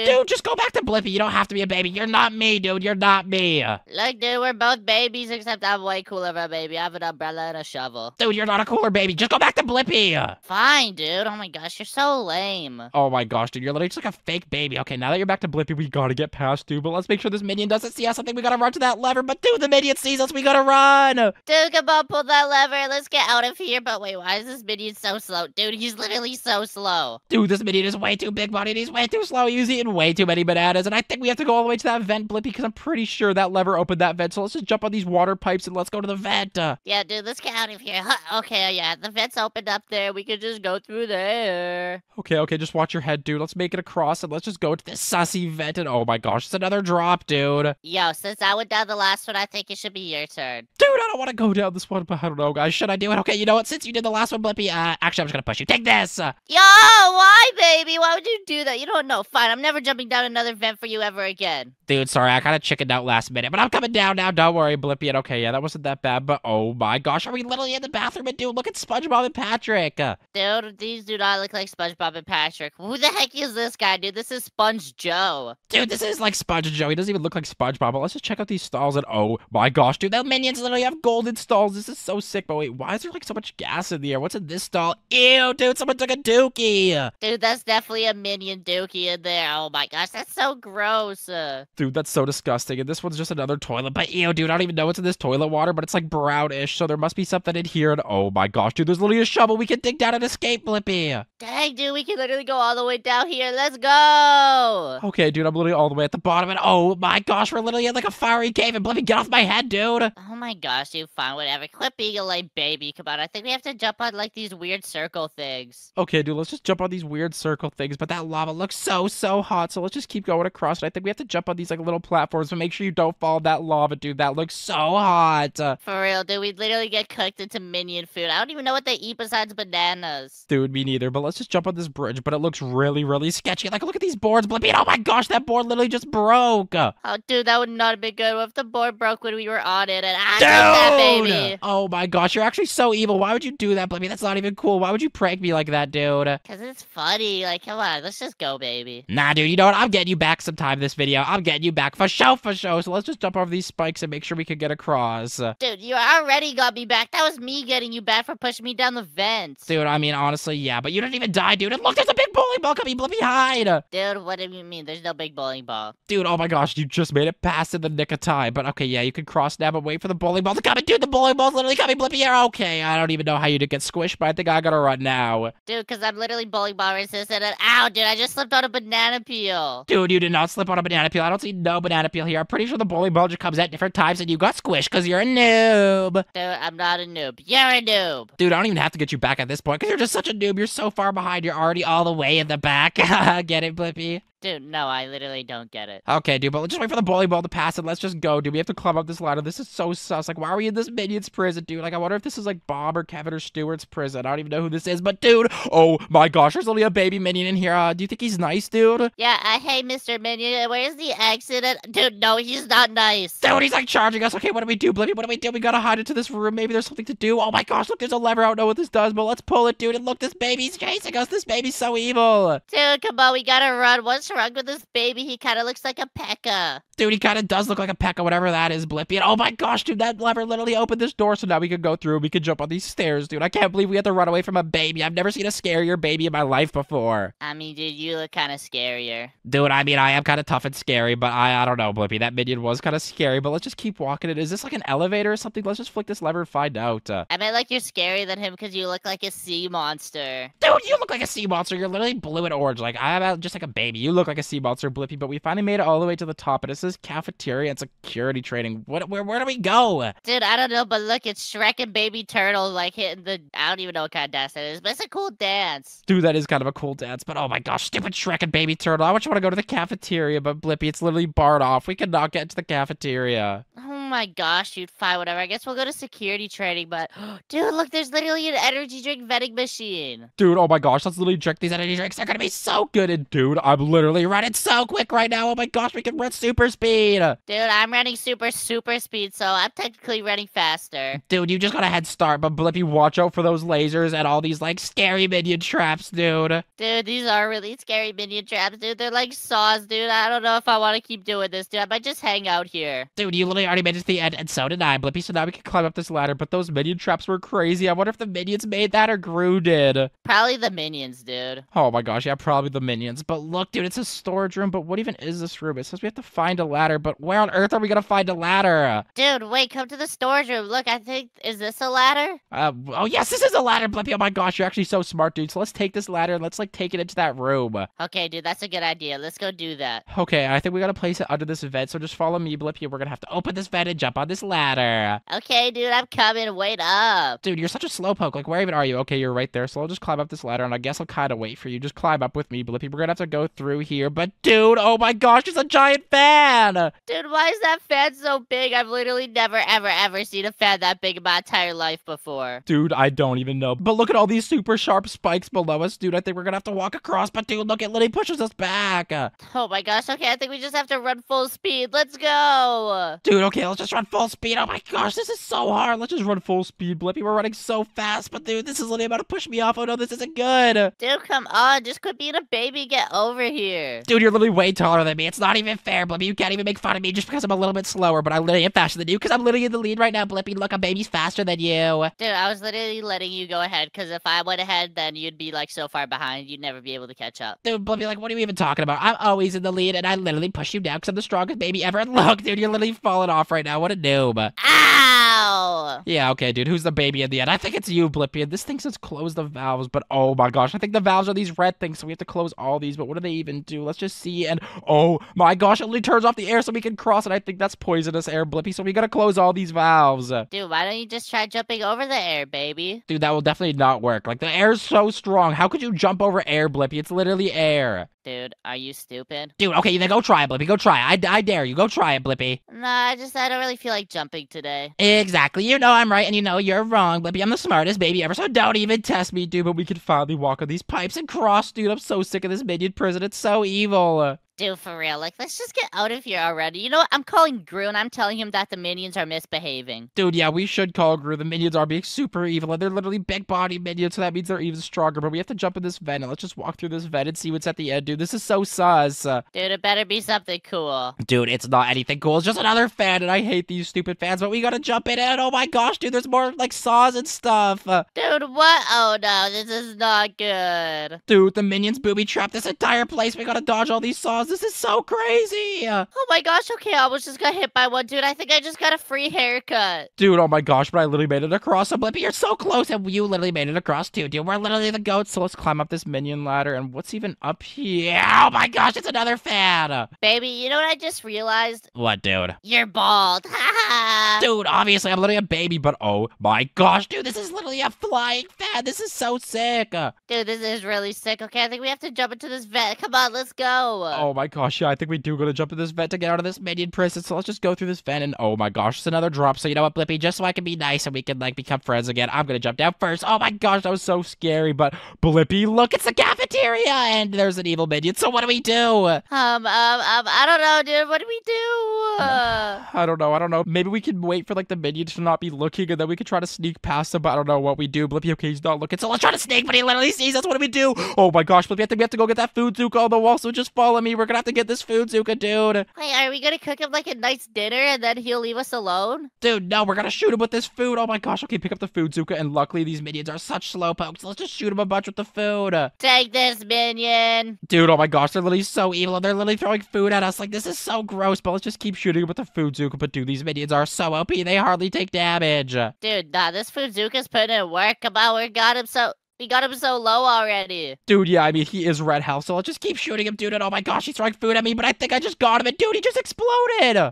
Dude, just go back to Blippi. You don't have to be a baby. You're not me, dude. You're not me. Look, dude, we're both babies, except I'm way cooler of a baby. I have an umbrella and a shovel. Dude, you're not a cooler baby. Just go back to Blippi. Fine, dude. Oh my gosh, you're so lame. Oh my gosh, dude, you're literally just like a fake baby. Okay, now that you're back to Blippi, we gotta get past, dude. But let's make sure this minion doesn't see us. I think we gotta run to that lever. But dude, the minion sees us. We gotta run. Dude, come on, pull that lever. Let's get out of here. But wait, why is this minion so slow? Dude, he's literally so slow. Dude, this minion is way too big bodied. He's way too slow. He's eating way too many bananas. And I think we have to go all the way to that vent, Blippi, because I'm pretty sure that lever opened that vent. So let's just jump on these water pipes and let's go to the vent. Yeah, dude, let's get out of here. Huh, Okay, yeah, the vent's opened up there. We could just go through there. okay, okay, just watch your head, dude. Let's make it across and let's just go to this sussy vent. And oh my gosh, it's another drop, dude. Yo, since I went down the last one, I think it should be your turn. Dude, I don't want to go down this one, but I don't know, guys. Should I do it? Okay, you know what? Since you did the last one, Blippi, uh, actually, I'm just gonna push you. Take this. Yo, why, baby? Why would you do that? You don't know. Fine, I'm never jumping down another vent for you ever again. dude, sorry, I kind of chickened out last minute, but I'm coming down now. Don't worry, Blippi. And okay, yeah, that wasn't that bad, but oh my gosh, are we literally in the bathroom? And dude, look at SpongeBob and Patrick. Uh, Dude, these do not look like SpongeBob and Patrick. Who the heck is this guy, dude? This is Sponge Joe. dude, this is like Sponge Joe. He doesn't even look like SpongeBob. But let's just check out these stalls. And oh my gosh, dude, the minions literally have golden stalls. This is so sick. But wait, why is there like so much gas in the air? What's in this stall? Ew, dude, someone took a dookie. Dude, that's definitely a minion in there. Oh my gosh, that's so gross. Uh, Dude, that's so disgusting. And this one's just another toilet. But ew, dude, I don't even know what's in this toilet water, but it's like brownish. So there must be something in here. And oh my gosh, dude, there's literally a shovel. We can dig down and escape, Blippi. dang, dude, we can literally go all the way down here. Let's go. Okay, dude, I'm literally all the way at the bottom. And oh my gosh, we're literally in like a fiery cave. And Blippi, get off my head, dude. Oh my gosh, dude, fine, whatever. Quit being a lame baby. Come on, I think we have to jump on like these weird circle things. Okay, dude, let's just jump on these weird circle things. But that lava looks so, so hot. So let's just keep going across it. I think we have to jump on these like little platforms. But make sure you don't fall in that lava, dude. That looks so hot. For real, dude, we literally get cooked into minion food. I don't even know what they eat besides bananas. dude, me neither. But let's just jump on this bridge. But it looks really, really sketchy. Like, look at these boards, Blippi. Oh my gosh, that board literally just broke. Oh, dude, that would not have been good. What if the board broke when we were on it? And I took that baby. Oh my gosh, you're actually so evil. Why would you do that, Blippi? That's not even cool. Why would you prank me like that, dude? Cause it's funny. Like, come on, let's just go, baby. Nah, dude, you know what? I'm getting you back sometime this video. I'm getting you back for show, for show. So let's just jump over these spikes and make sure we can get across. Dude, you already got me back. That was me getting you back for pushing me down the vents. Dude, I mean, honestly, yeah, but you didn't even die, dude. And look, there's a big bowling ball coming. Uh, Dude, what do you mean? There's no big bowling ball. Dude, oh my gosh, you just made it past in the nick of time. But okay, yeah, you can cross now, but wait for the bowling ball to come. And dude, the bowling ball's literally coming, Blippi. You're okay. I don't even know how you did get squished, but I think I gotta run now. Dude, cause I'm literally bowling ball resistant and ow, dude, I just slipped on a banana peel. Dude, you did not slip on a banana peel. I don't see no banana peel here. I'm pretty sure the bowling ball just comes at different times and you got squished because you're a noob. Dude, I'm not a noob. You're a noob. Dude, I don't even have to get you back at this point because you're just such a noob. You're so far behind. You're already all the way in the back. get it, Blippi? Dude, no, I literally don't get it. Okay, dude, but let's just wait for the bowling ball to pass and let's just go, dude. We have to climb up this ladder. This is so sus. Like, why are we in this minion's prison, dude? Like, I wonder if this is like Bob or Kevin or Stuart's prison. I don't even know who this is, but dude, oh my gosh, there's only a baby minion in here. Uh, do you think he's nice, dude? Yeah, uh, hey, Mr. Minion, where's the? And- Dude, no, he's not nice. Dude, he's like charging us. Okay, what do we do, Blippi? What do we do? We gotta hide into this room. Maybe there's something to do. Oh my gosh, look, there's a lever. I don't know what this does, but let's pull it, dude. And look, this baby's chasing us. This baby's so evil. Dude, come on, we gotta run. What's wrong with this baby? He kind of looks like a Pekka. Dude, he kind of does look like a Pekka, whatever that is, Blippi. And oh my gosh, dude, that lever literally opened this door, so now we can go through. We can jump on these stairs, dude. I can't believe we had to run away from a baby. I've never seen a scarier baby in my life before. I mean, dude, you look kind of scarier. Dude, I mean, I am kind of tough and scary, but I, I don't know, Blippi. That minion was kind of scary, but let's just keep walking it. Is this like an elevator or something? Let's just flick this lever and find out. Uh, I meant like you're scarier than him because you look like a sea monster. dude, you look like a sea monster. You're literally blue and orange. Like, I'm just like a baby. You look like a sea monster, Blippi, but we finally made it all the way to the top, and it says cafeteria and security training. What, where, where do we go? Dude, I don't know, but look, it's Shrek and Baby Turtle like hitting the. I don't even know what kind of dance that is, but it's a cool dance. Dude, that is kind of a cool dance, but oh my gosh, stupid Shrek and Baby Turtle. I just want to go to the cafeteria, but Blippi, it's literally barred off. We cannot get into the cafeteria. Oh Oh my gosh, dude, fine, whatever. I guess we'll go to security training, but dude, look, there's literally an energy drink vending machine. Dude, oh my gosh, let's literally drink these energy drinks. They're gonna be so good. And dude, I'm literally running so quick right now. Oh my gosh, we can run super speed. Dude, I'm running super, super speed, so I'm technically running faster. Dude, you just got a head start, but Blippi, watch out for those lasers and all these like scary minion traps, dude. Dude, these are really scary minion traps, dude. They're like saws, dude. I don't know if I want to keep doing this, dude. I might just hang out here. Dude, you literally already made it to the end, and so did I, Blippi. So now we can climb up this ladder. But those minion traps were crazy. I wonder if the minions made that or Gru did. Probably the minions, dude. Oh my gosh, yeah, probably the minions. But look, dude, it's a storage room. But what even is this room? It says we have to find a ladder. But where on earth are we gonna find a ladder? Dude, wait, come to the storage room. Look, I think, is this a ladder? Uh, oh yes, this is a ladder, Blippi. Oh my gosh, you're actually so smart, dude. So let's take this ladder and let's like take it into that room. Okay, dude, that's a good idea. Let's go do that. Okay, I think we gotta place it under this vent. So just follow me, Blippi. We're gonna have to open this vent and jump on this ladder. Okay, dude, I'm coming. Wait up. Dude, you're such a slowpoke. Like, where even are you? Okay, you're right there. So I'll just climb up this ladder, and I guess I'll kind of wait for you. Just climb up with me, Blippi. We're gonna have to go through here. But dude, oh my gosh, it's a giant fan. Dude, why is that fan so big? I've literally never, ever, ever seen a fan that big in my entire life before. Dude, I don't even know. But look at all these super sharp spikes below us, dude. I think we're gonna have to walk across. But dude, look, at literally pushes us back. Oh my gosh, okay, I think we just have to run full speed. Let's go. Dude, okay, let's just run full speed. Oh my gosh, this is so hard. Let's just run full speed, Blippi. We're running so fast. But dude, this is literally about to push me off. Oh no, this isn't good. Dude, come on. Just quit being a baby. Get over here. Dude, you're literally way taller than me. It's not even fair, Blippi. You can't even make fun of me just because I'm a little bit slower. But I literally am faster than you because I'm literally in the lead right now, Blippi. Look, a baby's faster than you. Dude, I was literally letting you go ahead because if I went ahead, then you'd be like so far behind, you'd never be able to catch up. Dude, Blippi, like, what are you even talking about? I'm always in the lead, and I literally push you down because I'm the strongest baby ever. And look, dude, you're literally falling off right now. What a noob. Yeah, okay, dude. Who's the baby in the end? I think it's you, Blippi. This thing says close the valves, but oh my gosh, I think the valves are these red things, so we have to close all these. But what do they even do? Let's just see. And oh my gosh, it literally turns off the air so we can cross, and I think that's poisonous air, Blippi. So we gotta close all these valves. Dude, why don't you just try jumping over the air, baby? Dude, that will definitely not work. Like the air is so strong. How could you jump over air, Blippi? It's literally air. Dude, are you stupid? Dude, okay, then go try it, Blippi. Go try it. I, I dare you. Go try it, Blippi. Nah, I just, I don't really feel like jumping today. Exactly. You know I'm right, and you know you're wrong, Blippi. I'm the smartest baby ever, so don't even test me, dude. But we can finally walk on these pipes and cross, dude. I'm so sick of this minion prison. It's so evil. Dude, for real, like, let's just get out of here already. You know what? I'm calling Gru and I'm telling him that the minions are misbehaving. Dude, yeah, we should call Gru. The minions are being super evil, and they're literally big body minions, so that means they're even stronger. But we have to jump in this vent, and let's just walk through this vent and see what's at the end, dude. This is so sus. Uh, Dude, it better be something cool. dude, it's not anything cool. It's just another fan, and I hate these stupid fans, but we gotta jump in, and oh my gosh, dude, there's more, like, saws and stuff. Uh, Dude, what? Oh no, this is not good. dude, the minions booby trap this entire place. We gotta dodge all these saws. This is so crazy. Oh my gosh, okay, I almost just got hit by one, dude. I think I just got a free haircut. Dude, oh my gosh, but I literally made it across. So Blippi, you're so close, and you literally made it across too, dude. We're literally the goats, so let's climb up this minion ladder. And what's even up here? Oh my gosh, it's another fan. Baby, you know what I just realized? What, dude? You're bald. Dude, obviously I'm literally a baby, but oh my gosh, dude, this is literally a flying fan. This is so sick. Dude, this is really sick. Okay, I think we have to jump into this vet. Come on, let's go. Oh my gosh, yeah, I think we do gotta jump in this vent to get out of this minion prison. So let's just go through this vent and oh my gosh, it's another drop. So you know what, Blippi, just so I can be nice and we can like become friends again, I'm gonna jump down first. Oh my gosh, that was so scary. But Blippi, look, it's the cafeteria and there's an evil minion. So what do we do? Um, um, um, I don't know, dude. What do we do? Uh, I don't know. I don't know. Maybe we can wait for like the minions to not be looking, and then we can try to sneak past them. But I don't know what we do. Blippi, okay, he's not looking, so let's try to sneak. But he literally sees us. What do we do? Oh my gosh, Blippi, I think we have to go get that food Zuka on the wall. So just follow me. We're gonna have to get this food Zuka, dude. wait, are we gonna cook him like a nice dinner and then he'll leave us alone? Dude, no, we're gonna shoot him with this food. Oh my gosh. Okay, pick up the food Zuka, and luckily these minions are such slow pokes. Let's just shoot him a bunch with the food. Take this, minion. Dude, oh my gosh, they're literally so evil. They're literally throwing food at us. Like this is so gross. But let's just keep shooting him with the food Zuka. But dude, these minions are so OP. They hardly take damage. Dude, nah, this Fuzuka's putting in work. Come on, we got him. So, We got him so low already. Dude, yeah, I mean, he is red health, so I'll just keep shooting him, dude. And oh my gosh, he's throwing food at me, but I think I just got him. And dude, he just exploded. Dang,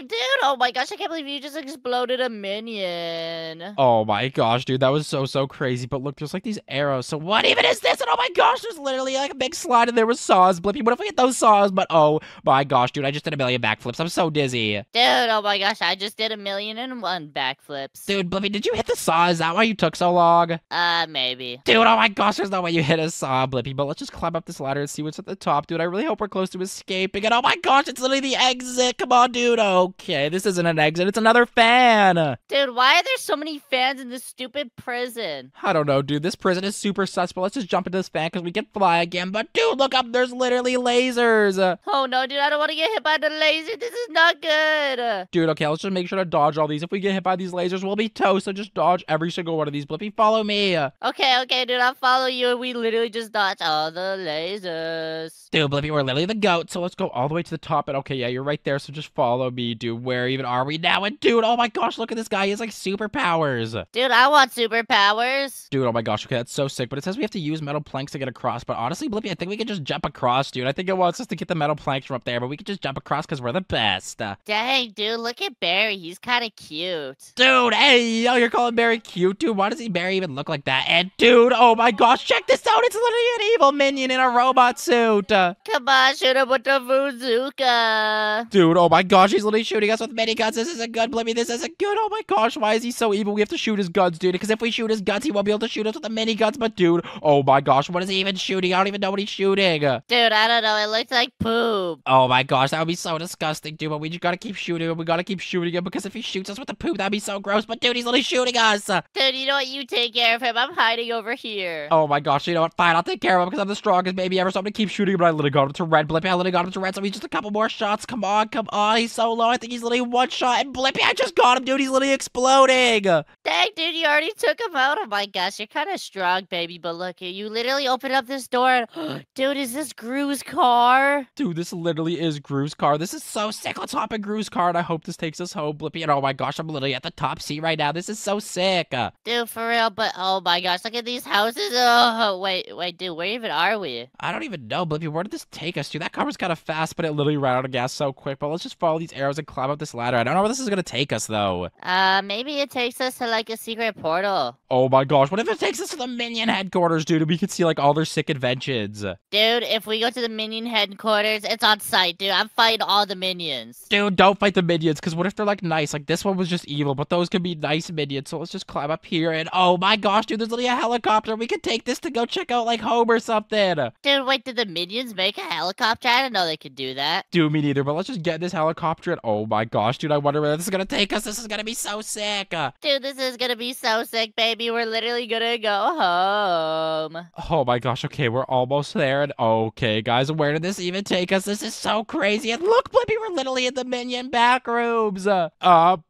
dude. Oh my gosh, I can't believe you just exploded a minion. Oh my gosh, dude, that was so, so crazy. But look, there's like these arrows. So what even is this? And oh my gosh, there's literally like a big slide and there was saws. Blippi, what if we hit those saws? But oh my gosh, dude, I just did a million backflips. I'm so dizzy. Dude, oh my gosh, I just did a million and one backflips. Dude, Blippi, did you hit the saw? Is that why you took so long? Uh, maybe. Dude, oh my gosh, there's no way you hit a saw, Blippi. But let's just climb up this ladder and see what's at the top, dude. I really hope we're close to escaping. And oh my gosh, it's literally the exit. Come on, dude. Okay, this isn't an exit. It's another fan. Dude, why are there so many fans in this stupid prison? I don't know, dude. This prison is super sus, but let's just jump into this fan because we can fly again. But dude, look up. There's literally lasers. Oh no, dude, I don't want to get hit by the laser. This is not good. Dude, okay, let's just make sure to dodge all these. If we get hit by these lasers, we'll be toast. So just dodge every single one of these. Blippi, follow me. Okay, Okay, okay, dude, I'll follow you. And we literally just dodged all the lasers. Dude, Blippi, we're literally the goat. So let's go all the way to the top. And okay, yeah, you're right there. So just follow me, dude. Where even are we now? And dude, oh my gosh, look at this guy. He has like superpowers. Dude, I want superpowers. Dude, oh my gosh, okay, that's so sick. But it says we have to use metal planks to get across. But honestly, Blippi, I think we can just jump across, dude. I think it wants us to get the metal planks from up there, but we can just jump across because we're the best. Dang, dude, look at Barry. He's kind of cute. Dude, hey, yo, you're calling Barry cute, dude. Why does he Barry even look like that? And dude, oh my gosh, check this out. It's literally an evil minion in a robot suit. Come on, shoot him with the bazooka. dude, oh my gosh, he's literally shooting us with many miniguns. This isn't good, Blippi. This isn't good. Oh my gosh, why is he so evil? We have to shoot his guns, dude. Because if we shoot his guns, he won't be able to shoot us with the miniguns. But dude, oh my gosh, what is he even shooting? I don't even know what he's shooting. Dude, I don't know. It looks like poop. Oh my gosh, that would be so disgusting, dude. But we just gotta keep shooting him. We gotta keep shooting him because if he shoots us with the poop, that'd be so gross. But dude, he's literally shooting us. Dude, you know what? You take care of him. I'm hiding over here. Oh my gosh, you know what? Fine, I'll take care of him because I'm the strongest baby ever. So I'm gonna keep shooting him. But I literally got him to red. Blippi, I literally got him to red. So he's just a couple more shots. Come on, come on. He's so low. I think he's literally one shot. And Blippi, I just got him, dude. He's literally exploding. Dang, dude, you already took him out. Oh my gosh, you're kind of strong, baby. But look, you literally opened up this door. And... dude, is this Gru's car? Dude, this literally is Gru's car. This is so sick. Let's hop in Gru's car. And I hope this takes us home, Blippi. And oh my gosh, I'm literally at the top seat right now. This is so sick. Dude, for real. But oh my gosh, look at these houses. Oh, wait, wait, dude, where even are we? I don't even know, Blippi. Where did this take us to? That car was kind of fast, but it literally ran out of gas so quick. But let's just follow these arrows and climb up this ladder. I don't know where this is gonna take us though. Uh, maybe it takes us to like a secret portal. Oh my gosh, what if it takes us to the minion headquarters, dude? And we can see like all their sick inventions. Dude, if we go to the minion headquarters, it's on site, dude. I'm fighting all the minions. Dude, don't fight the minions, because what if they're like nice? Like this one was just evil, but those can be nice minions. So let's just climb up here and oh my gosh, dude, there's literally a helicopter. We could take this to go check out like home or something. Dude, wait, did the minions make a helicopter? I didn't know they could do that. Dude, me neither, but let's just get this helicopter and oh my gosh, dude, I wonder where this is gonna take us. This is gonna be so sick. Dude, this is gonna be so sick, baby. We're literally gonna go home. Oh my gosh, okay, we're almost there. And okay, guys, where did this even take us? This is so crazy. And look, Blippi, we're literally in the minion back rooms. Uh,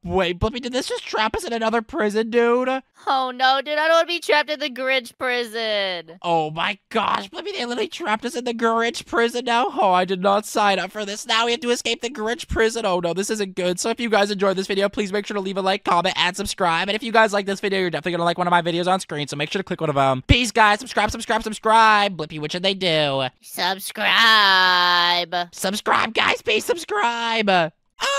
wait, Blippi, did this just trap us in another prison, dude? Oh no, dude, I don't want to be trapped in the Prison. Oh my gosh, Blippi, they literally trapped us in the Grinch prison now. Oh, I did not sign up for this. Now we have to escape the Grinch prison. Oh no, this isn't good. So if you guys enjoyed this video, please make sure to leave a like, comment, and subscribe. And if you guys like this video, you're definitely gonna like one of my videos on screen. So make sure to click one of them. Peace, guys. Subscribe, subscribe, subscribe. Blippi, what should they do? Subscribe. Subscribe, guys. Please subscribe.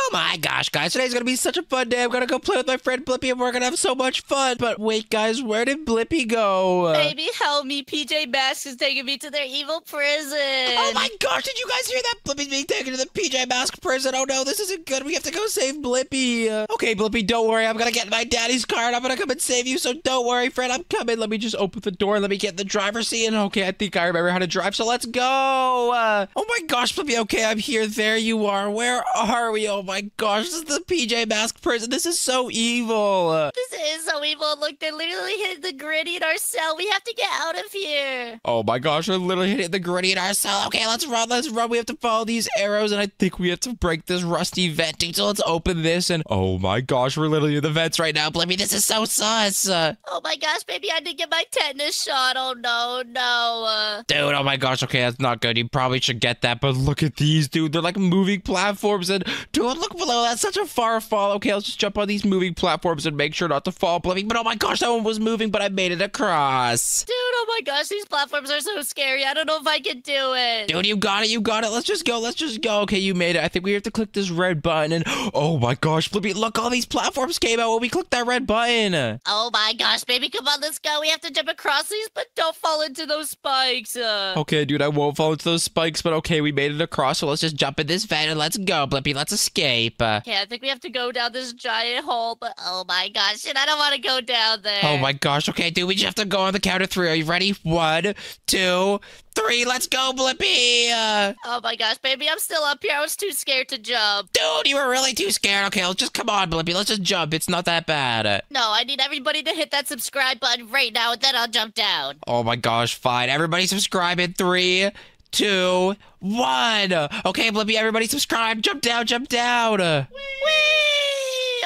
Oh my gosh, guys, today's gonna be such a fun day. I'm gonna go play with my friend Blippi and we're gonna have so much fun. But wait, guys, where did Blippi go? Baby, help me. PJ Masks is taking me to their evil prison. Oh my gosh, did you guys hear that? Blippi's being taken to the PJ Mask prison. Oh no, this isn't good. We have to go save Blippi. Uh, okay, Blippi, don't worry. I'm gonna get my daddy's car and I'm gonna come and save you. So don't worry, friend. I'm coming. Let me just open the door and let me get in the driver's seat. And okay, I think I remember how to drive. So let's go. Uh, oh my gosh, Blippi. Okay, I'm here. There you are. Where are we? Oh my gosh, this is the PJ Mask prison. This is so evil. This is so evil. Look, they're literally hit the gritty in our cell. We have to get out of here. Oh my gosh, I literally hit the gritty in our cell. Okay, let's run, let's run. We have to follow these arrows, and I think we have to break this rusty venting. So let's open this, and oh my gosh, we're literally in the vents right now. Blippi, this is so sus. Uh, Oh my gosh, baby, I didn't get my tetanus shot. Oh no, no. Uh, dude, oh my gosh, okay, that's not good. You probably should get that, but look at these, dude. They're like moving platforms, and dude, look below. That's such a far fall. Okay, let's just jump on these moving platforms and make sure not to fall, Blippi. But oh my gosh, that one was moving, but I made it across. dude, oh my gosh, these platforms are so scary. I don't know if I can do it. Dude, you got it, you got it. Let's just go, let's just go. Okay, you made it. I think we have to click this red button and oh my gosh, Blippi, look, all these platforms came out when we clicked that red button. Oh my gosh, baby, come on, let's go. We have to jump across these, but don't fall into those spikes. Uh, Okay, dude, I won't fall into those spikes, but okay, we made it across, so let's just jump in this vent and let's go, Blippi. Let's escape. Uh, Okay, I think we have to go down this giant hole, but oh my gosh, shit, I don't want to go down there. oh my gosh, okay, dude, we just have to go on the count of three. Are you ready? One, two, three. Let's go, Blippi. Uh, Oh my gosh, baby, I'm still up here. I was too scared to jump. dude, you were really too scared. Okay, let's just come on, Blippi. Let's just jump. It's not that bad. Uh, No, I need everybody to hit that subscribe button right now, and then I'll jump down. Oh my gosh, fine. Everybody subscribe in three, two, one. Okay, Blippi, everybody subscribe. Jump down, jump down. Uh, Whee!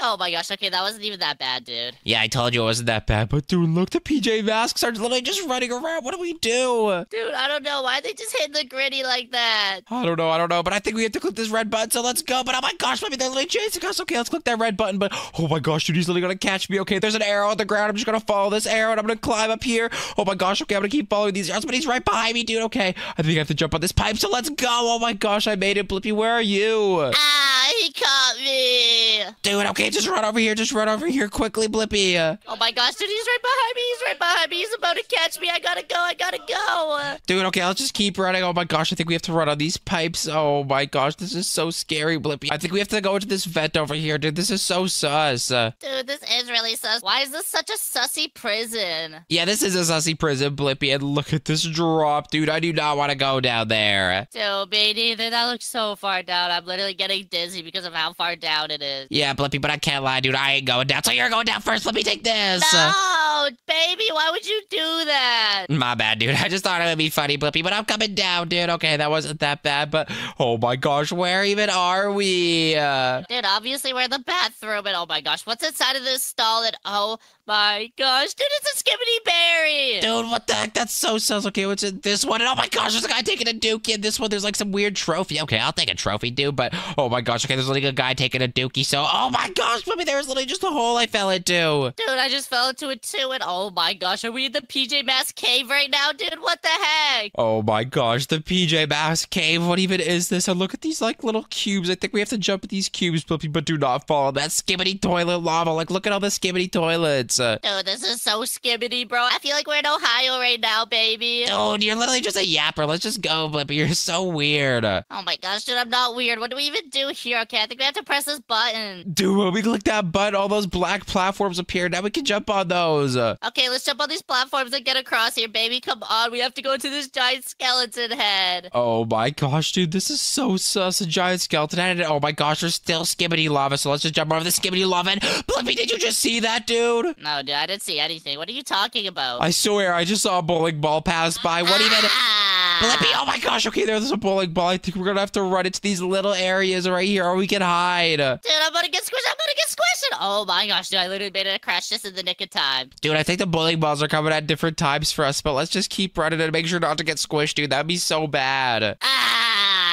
Oh my gosh, okay, that wasn't even that bad, dude. Yeah, I told you it wasn't that bad. But dude, look, the PJ Masks are literally just running around. What do we do? Dude, I don't know. Why they just hit the gritty like that? I don't know, I don't know, but I think we have to click this red button, so let's go. But oh my gosh, maybe they're literally chasing us. Okay, let's click that red button. But oh my gosh, dude, he's literally gonna catch me. Okay, there's an arrow on the ground. I'm just gonna follow this arrow and I'm gonna climb up here. Oh my gosh, okay, I'm gonna keep following these arrows, but he's right behind me, dude. Okay, I think I have to jump on this pipe, so let's go. Oh my gosh, I made it, Blippi. Where are you? Ah, he caught me. Dude, okay, just run over here. Just run over here quickly, Blippi. Uh, Oh my gosh, dude, he's right behind me. He's right behind me. He's about to catch me. I gotta go. I gotta go. Dude, okay, I'll just keep running. Oh my gosh, I think we have to run on these pipes. Oh my gosh, this is so scary, Blippi. I think we have to go into this vent over here, dude. This is so sus. Uh, Dude, this is really sus. Why is this such a sussy prison? yeah, this is a sussy prison, Blippi. And look at this drop, dude. I do not want to go down there. Dude, me neither. That looks so far down. I'm literally getting dizzy because of how far down it is. Yeah, Blippi, but I can't lie, dude. I ain't going down. So you're going down first. Let me take this. No, baby, why would you do that? my bad, dude. I just thought it would be funny, Blippi, but I'm coming down, dude. Okay, that wasn't that bad, but oh my gosh, where even are we? Uh, Dude, obviously we're in the bathroom, and oh my gosh, what's inside of this stall? And oh my gosh, dude, it's a skibidi berry. Dude, what the heck? That's so sus. Okay, what's in this one? And oh my gosh, there's a guy taking a dookie. In this one, there's like some weird trophy. Okay, I'll take a trophy, dude. But oh my gosh, okay, there's like a guy taking a dookie. So oh my gosh, maybe there was literally just a hole I fell into. Dude, I just fell into it too, and oh my gosh, are we in the PJ Masks cave right now, dude? What the heck? Oh my gosh, the PJ Masks cave. What even is this? And look at these like little cubes. I think we have to jump at these cubes, but do not fall in that skibidi toilet lava. Like, look at all the skibidi toilets. Uh, Dude, this is so skibidi, bro. I feel like we're in Ohio right now, baby. dude, you're literally just a yapper. Let's just go, Blippi. You're so weird. Oh my gosh, dude, I'm not weird. What do we even do here? Okay, I think we have to press this button. Dude, when we click that button, all those black platforms appear. Now we can jump on those. Okay, let's jump on these platforms and get across here, baby. Come on, we have to go to this giant skeleton head. Oh my gosh, dude, this is so sus. A giant skeleton head. Oh my gosh, there's still skibidi lava. So let's just jump over the skibidi lava. And Blippi, did you just see that, dude? No, dude, I didn't see anything. What are you talking about? I swear, I just saw a bowling ball pass by. What even? Ah! Blippi, oh my gosh, okay, there's a bowling ball. I think we're gonna have to run into these little areas right here, or we can hide. Dude, I'm gonna get squished. I'm gonna get squished. Oh my gosh, dude, I literally made it crash just in the nick of time. Dude, I think the bowling balls are coming at different times for us, but let's just keep running and make sure not to get squished, dude. That'd be so bad. Ah!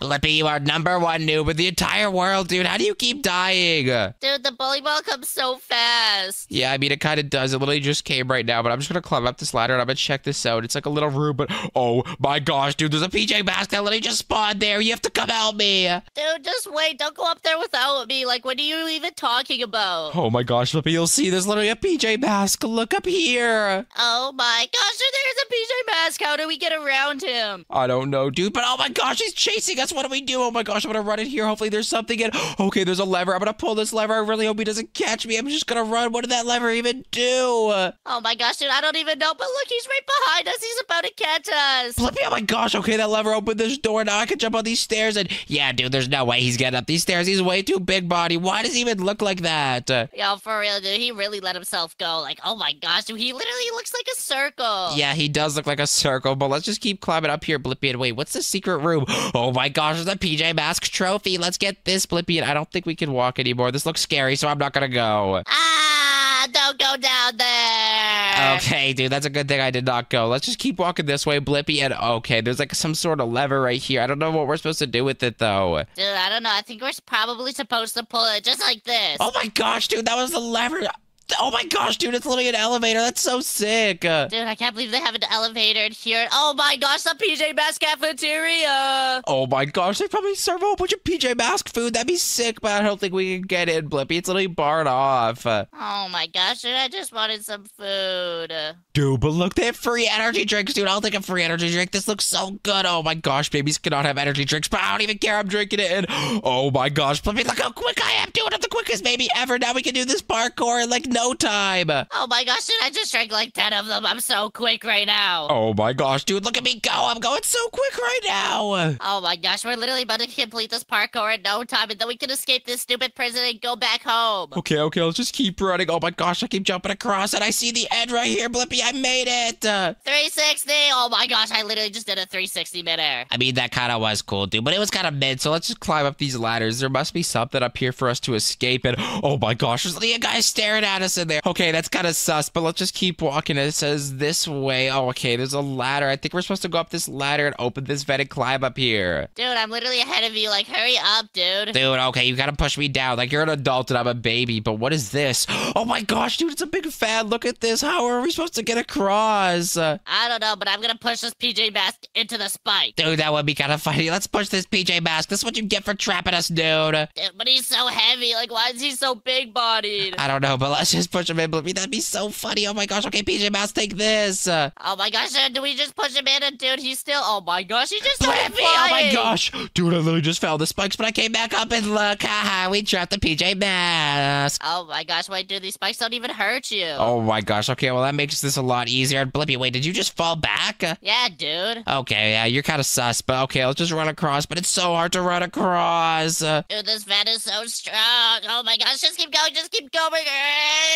Blippi, you are number one noob in the entire world, dude. How do you keep dying? Dude, the bowling ball comes so fast. Yeah, I mean, it kind of does. It literally just came right now, but I'm just going to climb up this ladder and I'm going to check this out. It's like a little room, but oh my gosh, dude, there's a PJ Mask that literally just spawned there. You have to come help me. Dude, just wait. Don't go up there without me. Like, what are you even talking about? Oh my gosh, Blippi, you'll see there's literally a PJ Mask. Look up here. Oh my gosh, dude, there's a PJ Mask. How do we get around him? I don't know, dude, but oh my gosh, he's chasing us. What do we do? Oh my gosh, I'm to run in here. Hopefully there's something in. Okay, there's a lever. I'm to pull this lever. I really hope he doesn't catch me. I'm just going to run. What did that lever even do? Oh my gosh, dude, I don't even know. But look, he's right behind us. He's about to catch us. Blippi, oh my gosh, okay, that lever opened this door. Now I can jump on these stairs. And yeah, dude, there's no way he's getting up these stairs. He's way too big body. Why does he even look like that? Yo, for real, dude, he really let himself go. Like, oh my gosh, dude, he literally looks like a circle. yeah, he does look like a circle, but let's just keep climbing up here, Blippi. And wait, what's the secret room? Oh my gosh, there's a PJ Masks trophy. Let's get this, Blippi. And I don't think we can walk anymore. This looks scary, so I'm not gonna go. Ah, don't go down there. Okay, dude, that's a good thing I did not go. Let's just keep walking this way, Blippi. And okay, there's like some sort of lever right here. I don't know what we're supposed to do with it, though. Dude, I don't know. I think we're probably supposed to pull it just like this. Oh my gosh, dude, that was the lever. Oh my gosh, dude, it's literally an elevator. That's so sick. Uh, Dude, I can't believe they have an elevator in here. Oh my gosh, the PJ Masks cafeteria. oh my gosh, they probably serve a whole bunch of PJ Mask food. That'd be sick, but I don't think we can get in, Blippi. It's literally barred off. Uh, Oh my gosh, dude, I just wanted some food. Dude, but look, they have free energy drinks, dude. I'll take a free energy drink. This looks so good. Oh my gosh, babies cannot have energy drinks, but I don't even care. I'm drinking it. And oh my gosh, Blippi, look how quick I am, dude. I'm the quickest baby ever. Now we can do this parkour like no time. Oh my gosh, dude, I just drank like 10 of them. I'm so quick right now. Oh my gosh, dude, look at me go. I'm going so quick right now. Oh my gosh, we're literally about to complete this parkour in no time, and then we can escape this stupid prison and go back home. Okay, okay, let's just keep running. Oh my gosh, I keep jumping across and I see the end right here, Blippi. I made it. Uh, 360! Oh my gosh, I literally just did a 360 midair. I mean, that kind of was cool, dude, but it was kind of mid, so let's just climb up these ladders. There must be something up here for us to escape. And oh my gosh, there's a guy staring at us in there. Okay, that's kind of sus, but let's just keep walking. It says this way. Oh, okay, there's a ladder. I think we're supposed to go up this ladder and open this vent and climb up here. Dude, I'm literally ahead of you. Like, hurry up, dude. Dude, okay, you gotta push me down. Like, you're an adult and I'm a baby, but what is this? Oh my gosh, dude, it's a big fan. Look at this. How are we supposed to get across? Uh, I don't know, but I'm gonna push this PJ Mask into the spike. dude, that would be kind of funny. Let's push this PJ mask. This is what you get for trapping us, dude. Dude, but he's so heavy. Like, why is he so big bodied? I don't know, but let's just push him in, Blippi. That'd be so funny. Oh my gosh. Okay, PJ Mouse, take this. Uh, Oh my gosh, dude, do we just push him in? And dude, he's still. Oh my gosh, he just Blippi, oh my gosh. Dude, I literally just fell the spikes, but I came back up and look. Haha, we trapped the PJ Mask. Oh my gosh, wait, dude, these spikes don't even hurt you. Oh my gosh. Okay, well, that makes this a lot easier. Blippi, wait, did you just fall back? Uh, Yeah, dude. Okay, yeah, you're kind of sus, but okay, let's just run across. But it's so hard to run across. Uh, Dude, this van is so strong. Oh my gosh, just keep going, just keep going.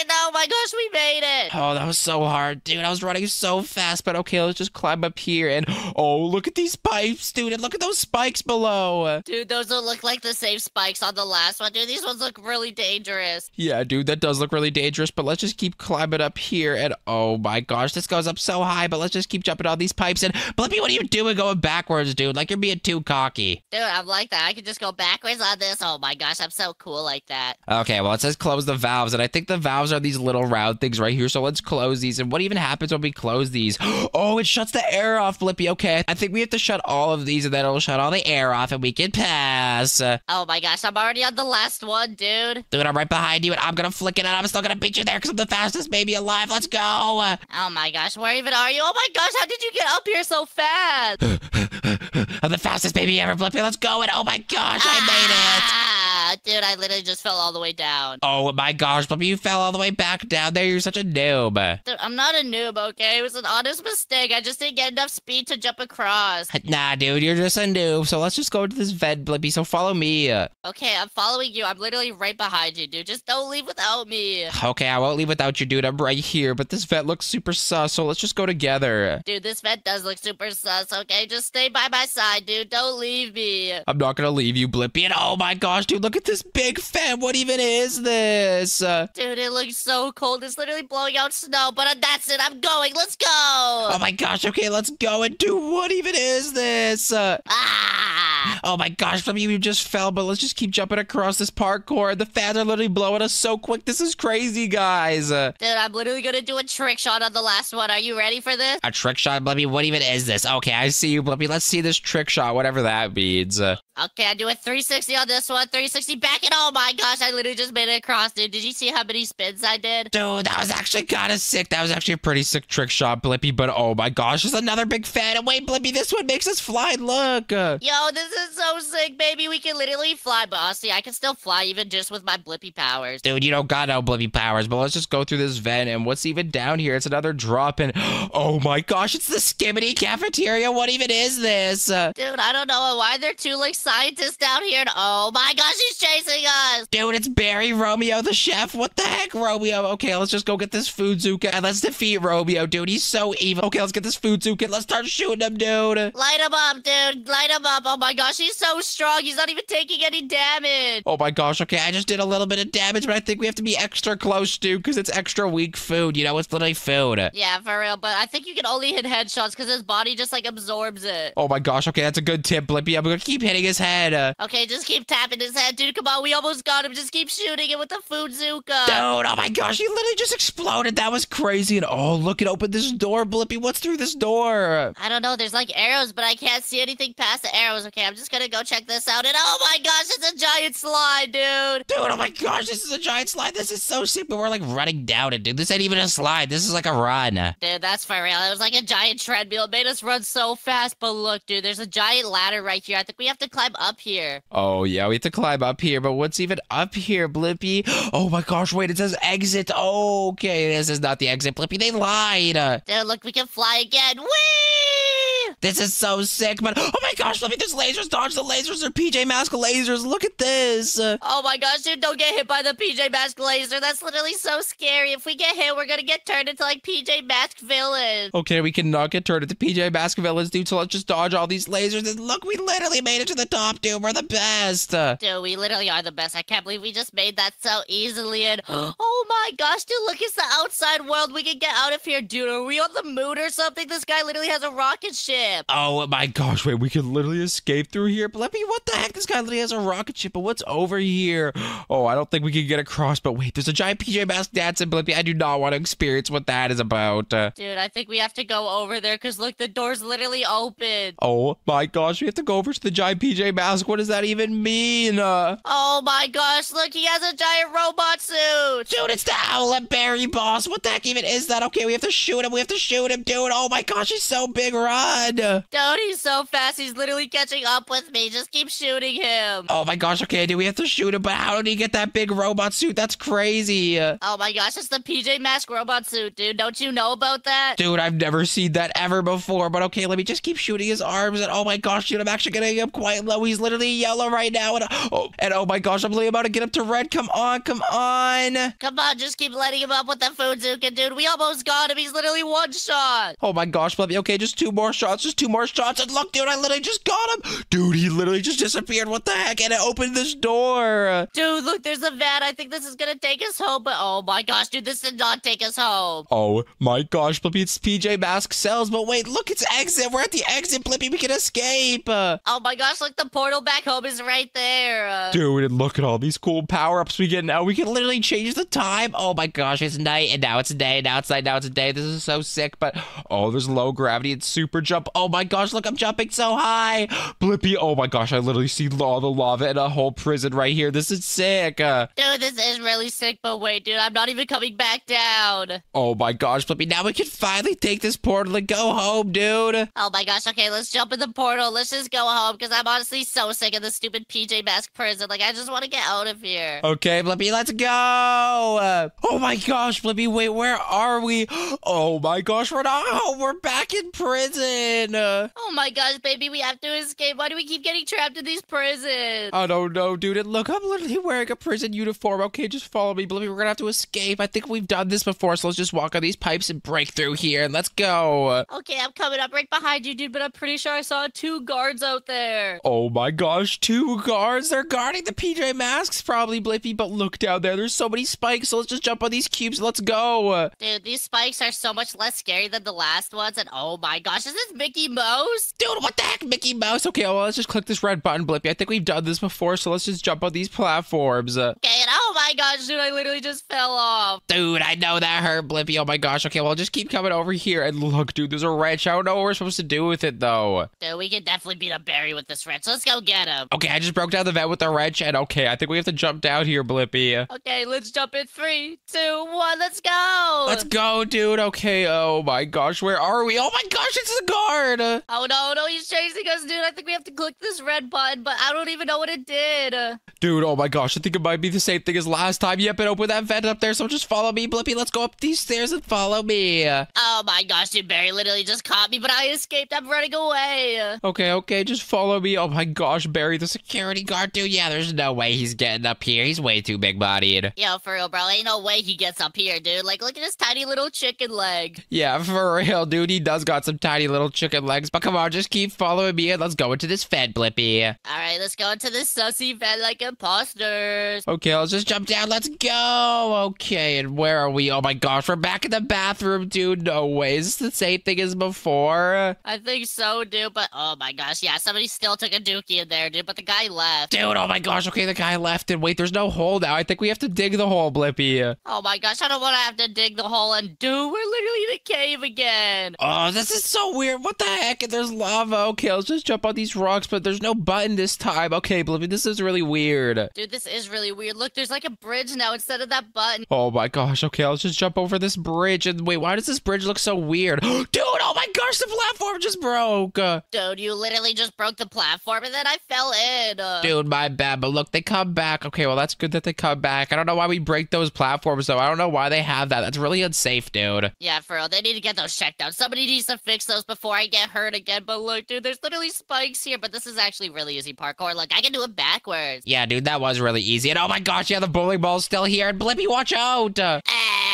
And oh my gosh, we made it. Oh, that was so hard, dude. I was running so fast, but okay, let's just climb up here. And oh, look at these pipes, dude. And look at those spikes below. Dude, those don't look like the same spikes on the last one. Dude, these ones look really dangerous. Yeah, dude, that does look really dangerous, but let's just keep climbing up here. And oh my gosh, this goes up so high, but let's just keep jumping on these pipes. And Blippi, what are you doing going backwards, dude? Like you're being too cocky. Dude, I'm like that. I can just go backwards on this. Oh my gosh, I'm so cool like that. Okay, well, it says close the valves, and I think the valves are these little round things right here. So let's close these. And what even happens when we close these? Oh, it shuts the air off, Blippi. Okay, I think we have to shut all of these, and then it'll shut all the air off, and we can pass. Oh my gosh, I'm already on the last one, dude. dude, I'm right behind you, and I'm gonna flick it, and I'm still gonna beat you there because I'm the fastest baby alive. Let's go. Oh my gosh, where even are you? Oh my gosh, how did you get up here so fast? I'm the fastest baby ever, Blippi. Let's go. And oh my gosh, I made it. Ah, dude, I literally just fell all the way down. Oh my gosh, Blippi, you fell all the way back down there. You're such a noob. I'm not a noob, okay? It was an honest mistake. I just didn't get enough speed to jump across. Nah, dude, you're just a noob. So let's just go to this vent, Blippi. So follow me. Okay, I'm following you. I'm literally right behind you, dude. Just don't leave without me. Okay, I won't leave without you, dude. I'm right here. But this vent looks super sus, so let's just go together. Dude, this vent does look super sus, okay? Just stay by my side, dude. Don't leave me. I'm not gonna leave you, Blippi. And oh my gosh, dude, look at this big fan. What even is this? Dude, it looks so cold. It's literally blowing out snow, but uh, that's it. I'm going. Let's go. oh my gosh, okay, let's go. And do what even is this? Uh, Ah! Oh my gosh, some of you just fell, but let's just keep jumping across this parkour. The fans are literally blowing us so quick. This is crazy, guys. Uh, Dude, I'm literally gonna do a trick shot on the last one. Are you ready for this? a trick shot, Blippi? What even is this? Okay, I see you, Blippi. Let's see this trick shot, whatever that means. Uh, Okay, I do a 360 on this one, 360 back, and oh my gosh, I literally just made it across, dude. Did you see how many spins I did? dude, that was actually kind of sick. That was actually a pretty sick trick shot, Blippi. But oh my gosh, there's another big fan. And wait, Blippi, this one makes us fly. Look. Yo, this is so sick, baby. We can literally fly, but honestly, I can still fly even just with my Blippi powers. Dude, you don't got no Blippi powers, but let's just go through this vent. And what's even down here? It's another drop. And oh my gosh, it's the Skimmity cafeteria. What even is this? Dude, I don't know why there are two like scientists down here. And oh my gosh, he's chasing us. Dude, it's Barry Romeo the chef. What the heck, Romeo? Okay, let's just go get this food Zuka and let's defeat Romeo, dude. He's so evil. Okay, let's get this food Zuka. Let's start shooting him, dude. Light him up, dude. Light him up. Oh my gosh, he's so strong. He's not even taking any damage. Oh my gosh, okay, I just did a little bit of damage, but I think we have to be extra close, dude, because it's extra weak food. You know, it's literally food. Yeah, for real. But I think you can only hit headshots because his body just like absorbs it. Oh my gosh, okay, that's a good tip, Blippi. I'm gonna keep hitting his his head. Uh, Okay, just keep tapping his head, dude. Come on, we almost got him. Just keep shooting it with the food zuka. Dude, oh my gosh, he literally just exploded. That was crazy. And oh, look, it opened this door, Blippi. What's through this door? I don't know. There's like arrows, but I can't see anything past the arrows. Okay, I'm just gonna go check this out. And oh my gosh, it's a giant slide, dude. Dude, oh my gosh, this is a giant slide. This is so sick, but we're like running down it, dude. This ain't even a slide. This is like a run. Dude, that's for real. It was like a giant treadmill. It made us run so fast. But look, dude, there's a giant ladder right here. I think we have to climb up here. Oh, yeah, we have to climb up here, but what's even up here, Blippi? Oh my gosh, wait, it says exit. Okay, this is not the exit, Blippi. They lied. Dude, look, we can fly again. Whee! This is so sick, but oh my gosh, Blippi, there's lasers. Dodge the lasers. They're PJ Mask lasers. Look at this. Oh my gosh, dude, don't get hit by the PJ Mask laser. That's literally so scary. If we get hit, we're gonna get turned into like PJ Mask villain. Okay, we cannot get turned into PJ Mask villains, dude, so let's just dodge all these lasers. And look, we literally made it to the top, dude. We're the best. Dude, we literally are the best. I can't believe we just made that so easily. And oh my gosh, dude, look, it's the outside world. We can get out of here, dude. Are we on the moon or something? This guy literally has a rocket ship. Oh my gosh, wait, we can literally escape through here. Blippi, what the heck? This guy literally has a rocket ship, but what's over here? Oh, I don't think we can get across, but wait, there's a giant PJ Mask dancing, Blippi. I do not want to experience what that is about. Uh, Dude, I think we have to go over there because look, the door's literally open. oh my gosh, we have to go over to the giant PJ Mask. What does that even mean? Uh, Oh my gosh, look, he has a giant robot suit. Dude, it's the Owlet Berry boss. What the heck even is that? Okay, we have to shoot him. We have to shoot him, dude. Oh my gosh, he's so big. Run. Dude, he's so fast. He's literally catching up with me. Just keep shooting him. Oh my gosh, okay, dude, we have to shoot him, but how did he get that big robot suit? That's crazy. Oh my gosh, it's the PJ Mask robot suit, dude. Don't you know about that? Dude, I've never seen that ever before, but okay, let me just keep shooting his arms, and oh my gosh, dude, I'm actually getting him quite low. He's literally yellow right now, and oh, and oh my gosh, I'm literally about to get up to red. Come on, come on. Come on, just keep letting him up with the Fuzuka, dude. We almost got him. He's literally one shot. Oh my gosh, Fluffy. Okay, just two more shots, just two more shots, and look, dude, I literally just got him. Dude, he literally just disappeared. What the heck? And it opened this door. Dude, look, there's a van. I think this is gonna take us home, but oh my gosh, dude, this did not take us home. Oh my gosh, Blippi, it's PJ Mask cells, but wait, look, it's exit. We're at the exit, Blippi. We can escape. Oh my gosh, look, the portal back home is right there. Uh, Dude, and look at all these cool power ups we get now. We can literally change the time. Oh my gosh, it's night and now it's day. Now it's night. Now it's day. This is so sick. But oh, there's low gravity and super jump. Oh my gosh, look, I'm jumping so high. Blippi, oh my gosh, I literally see all the lava in a whole prison right here. This is sick. Uh, Dude, this is really sick, but wait, dude, I'm not even coming back down. oh my gosh, Blippi, now we can finally take this portal and go home, dude. Oh my gosh, okay, let's jump in the portal. Let's just go home because I'm honestly so sick of this stupid PJ Mask prison. Like, I just want to get out of here. Okay, Blippi, let's go. Uh, oh my gosh, Blippi, wait, where are we? Oh my gosh, we're not home. We're back in prison. Uh, Oh my gosh, baby, we have to escape. Why do we keep getting trapped in these prisons? I don't know, dude. And look, I'm literally wearing a prison uniform. Okay, just follow me, Blippi. We're gonna have to escape. I think we've done this before, so let's just walk on these pipes and break through here, and let's go. Okay, I'm coming up right behind you, dude, but I'm pretty sure I saw two guards out there. Oh my gosh, two guards. They're guarding the PJ Masks, probably, Blippi. But look down there. There's so many spikes, so let's just jump on these cubes. Let's go. Dude, these spikes are so much less scary than the last ones, and oh my gosh, is this Mickey Mouse? Dude, what the heck, Mickey Mouse? Okay, well, let's just click this red button, Blippi. I think we've done this before, so let's just jump on these platforms. Uh, Okay, and oh my gosh, dude, I literally just fell off. dude, I know that hurt, Blippi. Oh my gosh. Okay, well, just keep coming over here. And look, dude, there's a wrench. I don't know what we're supposed to do with it, though. Dude, we can definitely beat up Barry with this wrench. Let's go get him. Okay, I just broke down the vent with the wrench, and okay, I think we have to jump down here, Blippi. Okay, let's jump in three, two, one, let's go. Let's go, dude. Okay, oh my gosh, where are we? Oh my gosh, it's the guard. Oh no, no, he's chasing us, dude. I think we have to click this red button, but I don't even know what it did. Dude, oh my gosh, I think it might be the same thing as last time. Yep, and open that vent up there, so just follow me, Blippi. Let's go up these stairs and follow me. Oh my gosh, dude, Barry literally just caught me, but I escaped. I'm running away. Okay, okay, just follow me. Oh my gosh, Barry, the security guard, dude. Yeah, there's no way he's getting up here. He's way too big bodied. Yo, for real, bro. Ain't no way he gets up here, dude. Like, look at his tiny little chicken leg. Yeah, for real, dude. He does got some tiny little chicken legs. But come on, just keep following me and let's go into this fed, Blippi. All right, let's go into this sussy bed like imposters. Okay, let's just jump down. Let's go. Okay, and where are we? Oh my gosh, we're back in the bathroom, dude. No way. Is this the same thing as before? I think so, dude. But oh my gosh, yeah, somebody still took a dookie in there, dude. But the guy left. Dude, oh my gosh. Okay, the guy left. And wait, there's no hole now. I think we have to dig the hole, Blippi. Oh my gosh, I don't want to have to dig the hole. And dude, we're literally in a cave again. Oh, this is so weird. What the heck? And there's lava. Okay, let's just jump on these rocks, but there's no button this time. Okay, Blippi, this is really weird. Dude, this is really weird. Look, there's like a bridge now instead of that button. Oh my gosh. Okay, let's just jump over this bridge. And wait, why does this bridge look so weird? Dude, oh my gosh, the platform just broke. Dude, you literally just broke the platform and then I fell in. Uh, Dude, my bad. But look, they come back. Okay, well, that's good that they come back. I don't know why we break those platforms, though. I don't know why they have that. That's really unsafe, dude. Yeah, for real. They need to get those checked out. Somebody needs to fix those before I get hurt again. But look, dude, there's literally spikes here. But this is actually really easy parkour. Look, I can do it backwards. Yeah, dude, that was really easy. And oh my gosh, yeah, the bowling ball's still here. And Blippi, watch out. Uh, Ah.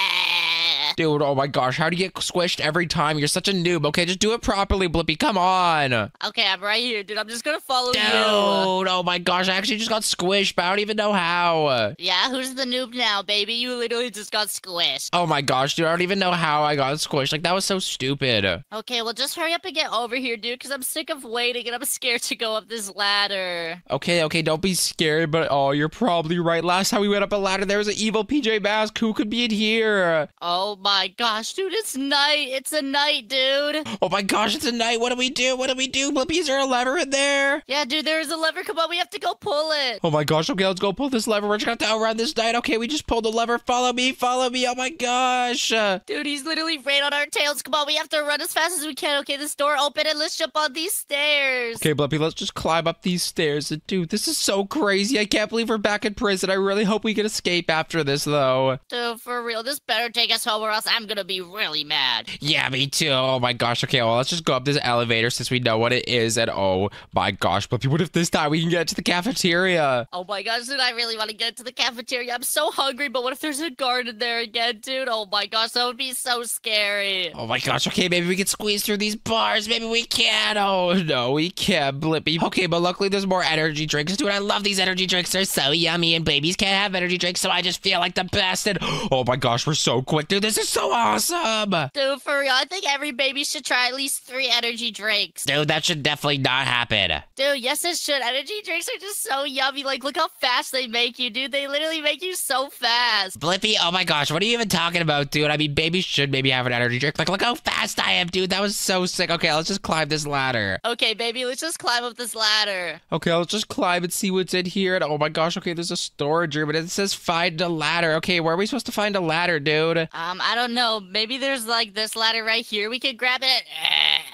Dude, oh my gosh, how do you get squished every time? You're such a noob. Okay, just do it properly, Blippi. Come on. Okay, I'm right here, dude. I'm just gonna follow you. Dude, oh my gosh, I actually just got squished, but I don't even know how. Yeah, who's the noob now, baby? You literally just got squished. Oh my gosh, dude, I don't even know how I got squished. Like, that was so stupid. Okay, well, just hurry up and get over here, dude, because I'm sick of waiting and I'm scared to go up this ladder. Okay, okay, don't be scared, but oh, you're probably right. Last time we went up a ladder, there was an evil PJ Mask. Who could be in here? Oh my gosh, dude, it's night. It's a night, dude. Oh my gosh, it's a night. What do we do? What do we do? Blippi, is there a lever in there? Yeah, dude, there's a lever. Come on, we have to go pull it. Oh my gosh, okay, let's go pull this lever. We're just gonna have to outrun this night. Okay, we just pulled the lever. Follow me, follow me. Oh my gosh. Dude, he's literally right on our tails. Come on, we have to run as fast as we can. Okay, this door open and let's jump on these stairs. Okay, Blippi, let's just climb up these stairs. Dude, this is so crazy. I can't believe we're back in prison. I really hope we can escape after this, though. Dude, for real, this better take us home or else I'm gonna be really mad. Yeah, me too. Oh my gosh. Okay, well, let's just go up this elevator since we know what it is. And oh my gosh, Blippi, what if this time we can get to the cafeteria? Oh my gosh, dude, I really want to get to the cafeteria. I'm so hungry, but what if there's a guard in there again, dude? Oh my gosh, that would be so scary. Oh my gosh, okay, maybe we can squeeze through these bars. Maybe we can. Oh no, we can't, Blippi. Okay, but luckily there's more energy drinks. Dude, I love these energy drinks. They're so yummy, and babies can't have energy drinks, so I just feel like the best. And oh my gosh, we're so quick, dude. This is so awesome. Dude, for real, I think every baby should try at least three energy drinks. Dude, that should definitely not happen. Dude, yes, it should. Energy drinks are just so yummy. Like, look how fast they make you, dude. They literally make you so fast. Blippi, oh my gosh, what are you even talking about, dude? I mean, babies should maybe have an energy drink. Like, look how fast I am, dude. That was so sick. Okay, let's just climb this ladder. Okay, baby, let's just climb up this ladder. Okay, let's just climb and see what's in here. And oh my gosh, okay, there's a storage room, and it says find a ladder. Okay, where are we supposed to find a ladder, dude? Um, I don't know. Maybe there's like this ladder right here. We could grab it.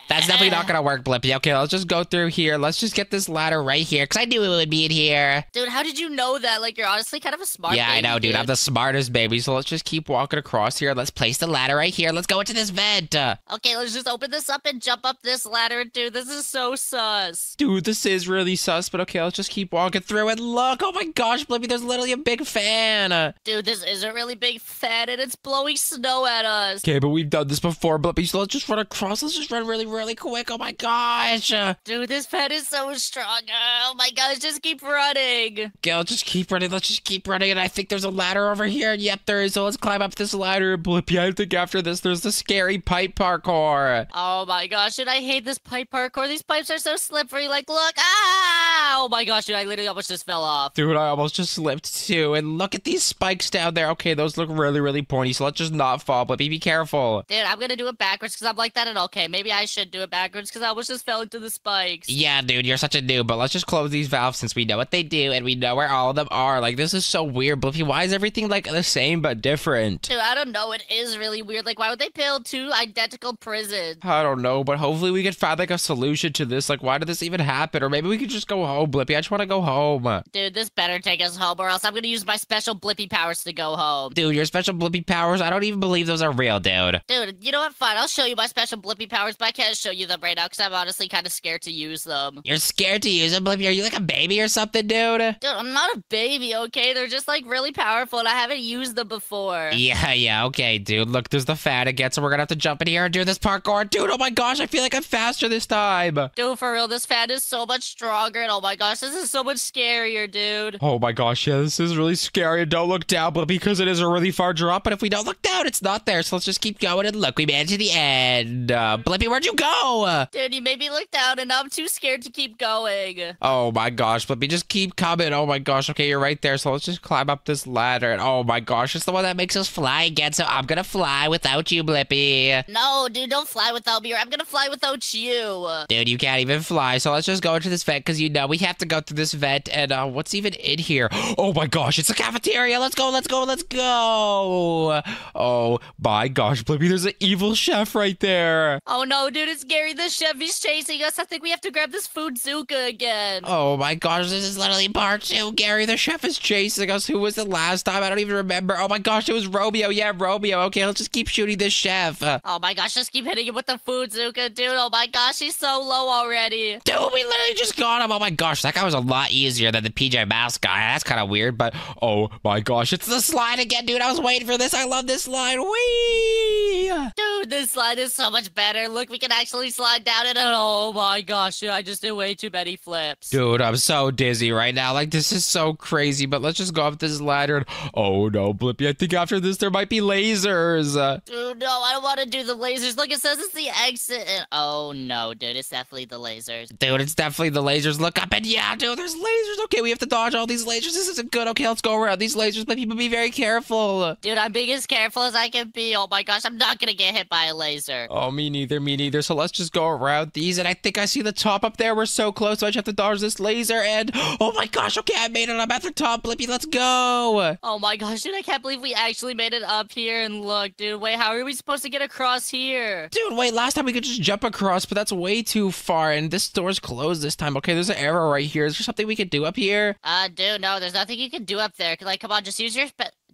That's definitely not uh-uh. gonna work, Blippi. Okay, let's just go through here. Let's just get this ladder right here, because I knew it would be in here. Dude, how did you know that? Like, you're honestly kind of a smart yeah, I know, dude. I'm the smartest baby, so let's just keep walking across here. Let's place the ladder right here. Let's go into this vent. Okay, let's just open this up and jump up this ladder, dude. This is so sus. Dude, this is really sus, but okay, let's just keep walking through and look. Oh my gosh, Blippi, there's literally a big fan. Dude, this is a really big fan and it's blowing snow at us. Okay, but we've done this before, Blippi, so let's just run across. Let's just run really, really quick. Oh my gosh. Dude, this pet is so strong. Oh my gosh, just keep running. let's just keep running. Let's just keep running. And I think there's a ladder over here. Yep, there is. So let's climb up this ladder. Blippi, I think after this, there's the scary pipe parkour. Oh my gosh, and I hate this pipe parkour. These pipes are so slippery. Like, look, ah! Oh my gosh, dude, I literally almost just fell off. Dude, I almost just slipped too. And look at these spikes down there. Okay, those look really, really pointy. So let's just not fall. Blippi, be careful. Dude, I'm gonna do it backwards because I'm like that. And okay, maybe I should do it backwards because I almost just fell into the spikes. Yeah, dude, you're such a noob. But let's just close these valves since we know what they do and we know where all of them are. Like, this is so weird, Blippi. Why is everything like the same but different? Dude, I don't know. It is really weird. Like, why would they build two identical prisons? I don't know, but hopefully we can find like a solution to this. Like, why did this even happen? Or maybe we could just go home Blippi. I just want to go home. Dude, this better take us home, or else I'm gonna use my special Blippi powers to go home. Dude, your special Blippi powers, I don't even believe those are real, dude. Dude, you know what? Fine, I'll show you my special Blippi powers, but I can't show you them right now because I'm honestly kind of scared to use them. You're scared to use them, Blippi? Are you like a baby or something, dude? Dude, I'm not a baby, okay? They're just like really powerful, and I haven't used them before. Yeah, yeah, okay, dude. Look, there's the fan again, so we're gonna have to jump in here and do this parkour. Dude, oh my gosh, I feel like I'm faster this time. Dude, for real, this fan is so much stronger, and oh my gosh, this is so much scarier, dude. Oh my gosh, yeah, this is really scary. Don't look down, but because it is a really far drop, but if we don't look down, it's not there. So let's just keep going and look, we made it to the end. Uh, Blippi, where'd you go? Dude, you made me look down, and I'm too scared to keep going. Oh my gosh, Blippi, just keep coming. Oh my gosh, okay, you're right there. So let's just climb up this ladder. And oh my gosh, it's the one that makes us fly again. So I'm gonna fly without you, Blippi. No, dude, don't fly without me, or I'm gonna fly without you. Dude, you can't even fly. So let's just go into this vent because you know we have to go through this vent. And uh, what's even in here? Oh my gosh, it's a cafeteria. Let's go, let's go, let's go. Oh my gosh, Blippi, there's an evil chef right there. Oh no, dude, it's Gary the chef. He's chasing us. I think we have to grab this food Zuka again. Oh my gosh, this is literally part two. Gary the chef is chasing us. Who was the last time? I don't even remember. Oh my gosh, it was Romeo. Yeah, Romeo. Okay, let's just keep shooting this chef. Uh, Oh my gosh, just keep hitting him with the food Zuka, dude. Oh my gosh, he's so low already. Dude, we literally just got him. Oh my gosh, that guy was a lot easier than the PJ Masks guy. That's kind of weird, but oh my gosh, it's the slide again, dude. I was waiting for this. I love this slide. Whee! Dude, this slide is so much better. Look, we can actually slide down it. And oh my gosh, dude, I just did way too many flips. Dude, I'm so dizzy right now. Like, this is so crazy, but let's just go up this ladder. And, oh no, Blippi, I think after this there might be lasers. Dude, no, I don't want to do the lasers. Look, it says it's the exit. And- oh no, dude, it's definitely the lasers. Dude, it's definitely the lasers. Look up and yeah, dude, there's lasers. Okay, we have to dodge all these lasers. This isn't good. Okay, let's go around these lasers, but people be very careful. Dude, I'm being as careful as I can be. Oh my gosh, I'm not gonna get hit by a laser. Oh, me neither, me neither. So let's just go around these, and I think I see the top up there. We're so close, so I just have to dodge this laser, and oh my gosh, okay, I made it. I'm at the top, Blippi. Let's go. Oh my gosh, dude, I can't believe we actually made it up here. And look, dude, wait, how are we supposed to get across here? Dude, wait, last time we could just jump across, but that's way too far, and this door's closed this time. Okay, there's an arrow right here. Is there something we could do up here? Uh, dude, no, there's nothing you can do up there. Like, come on, just use your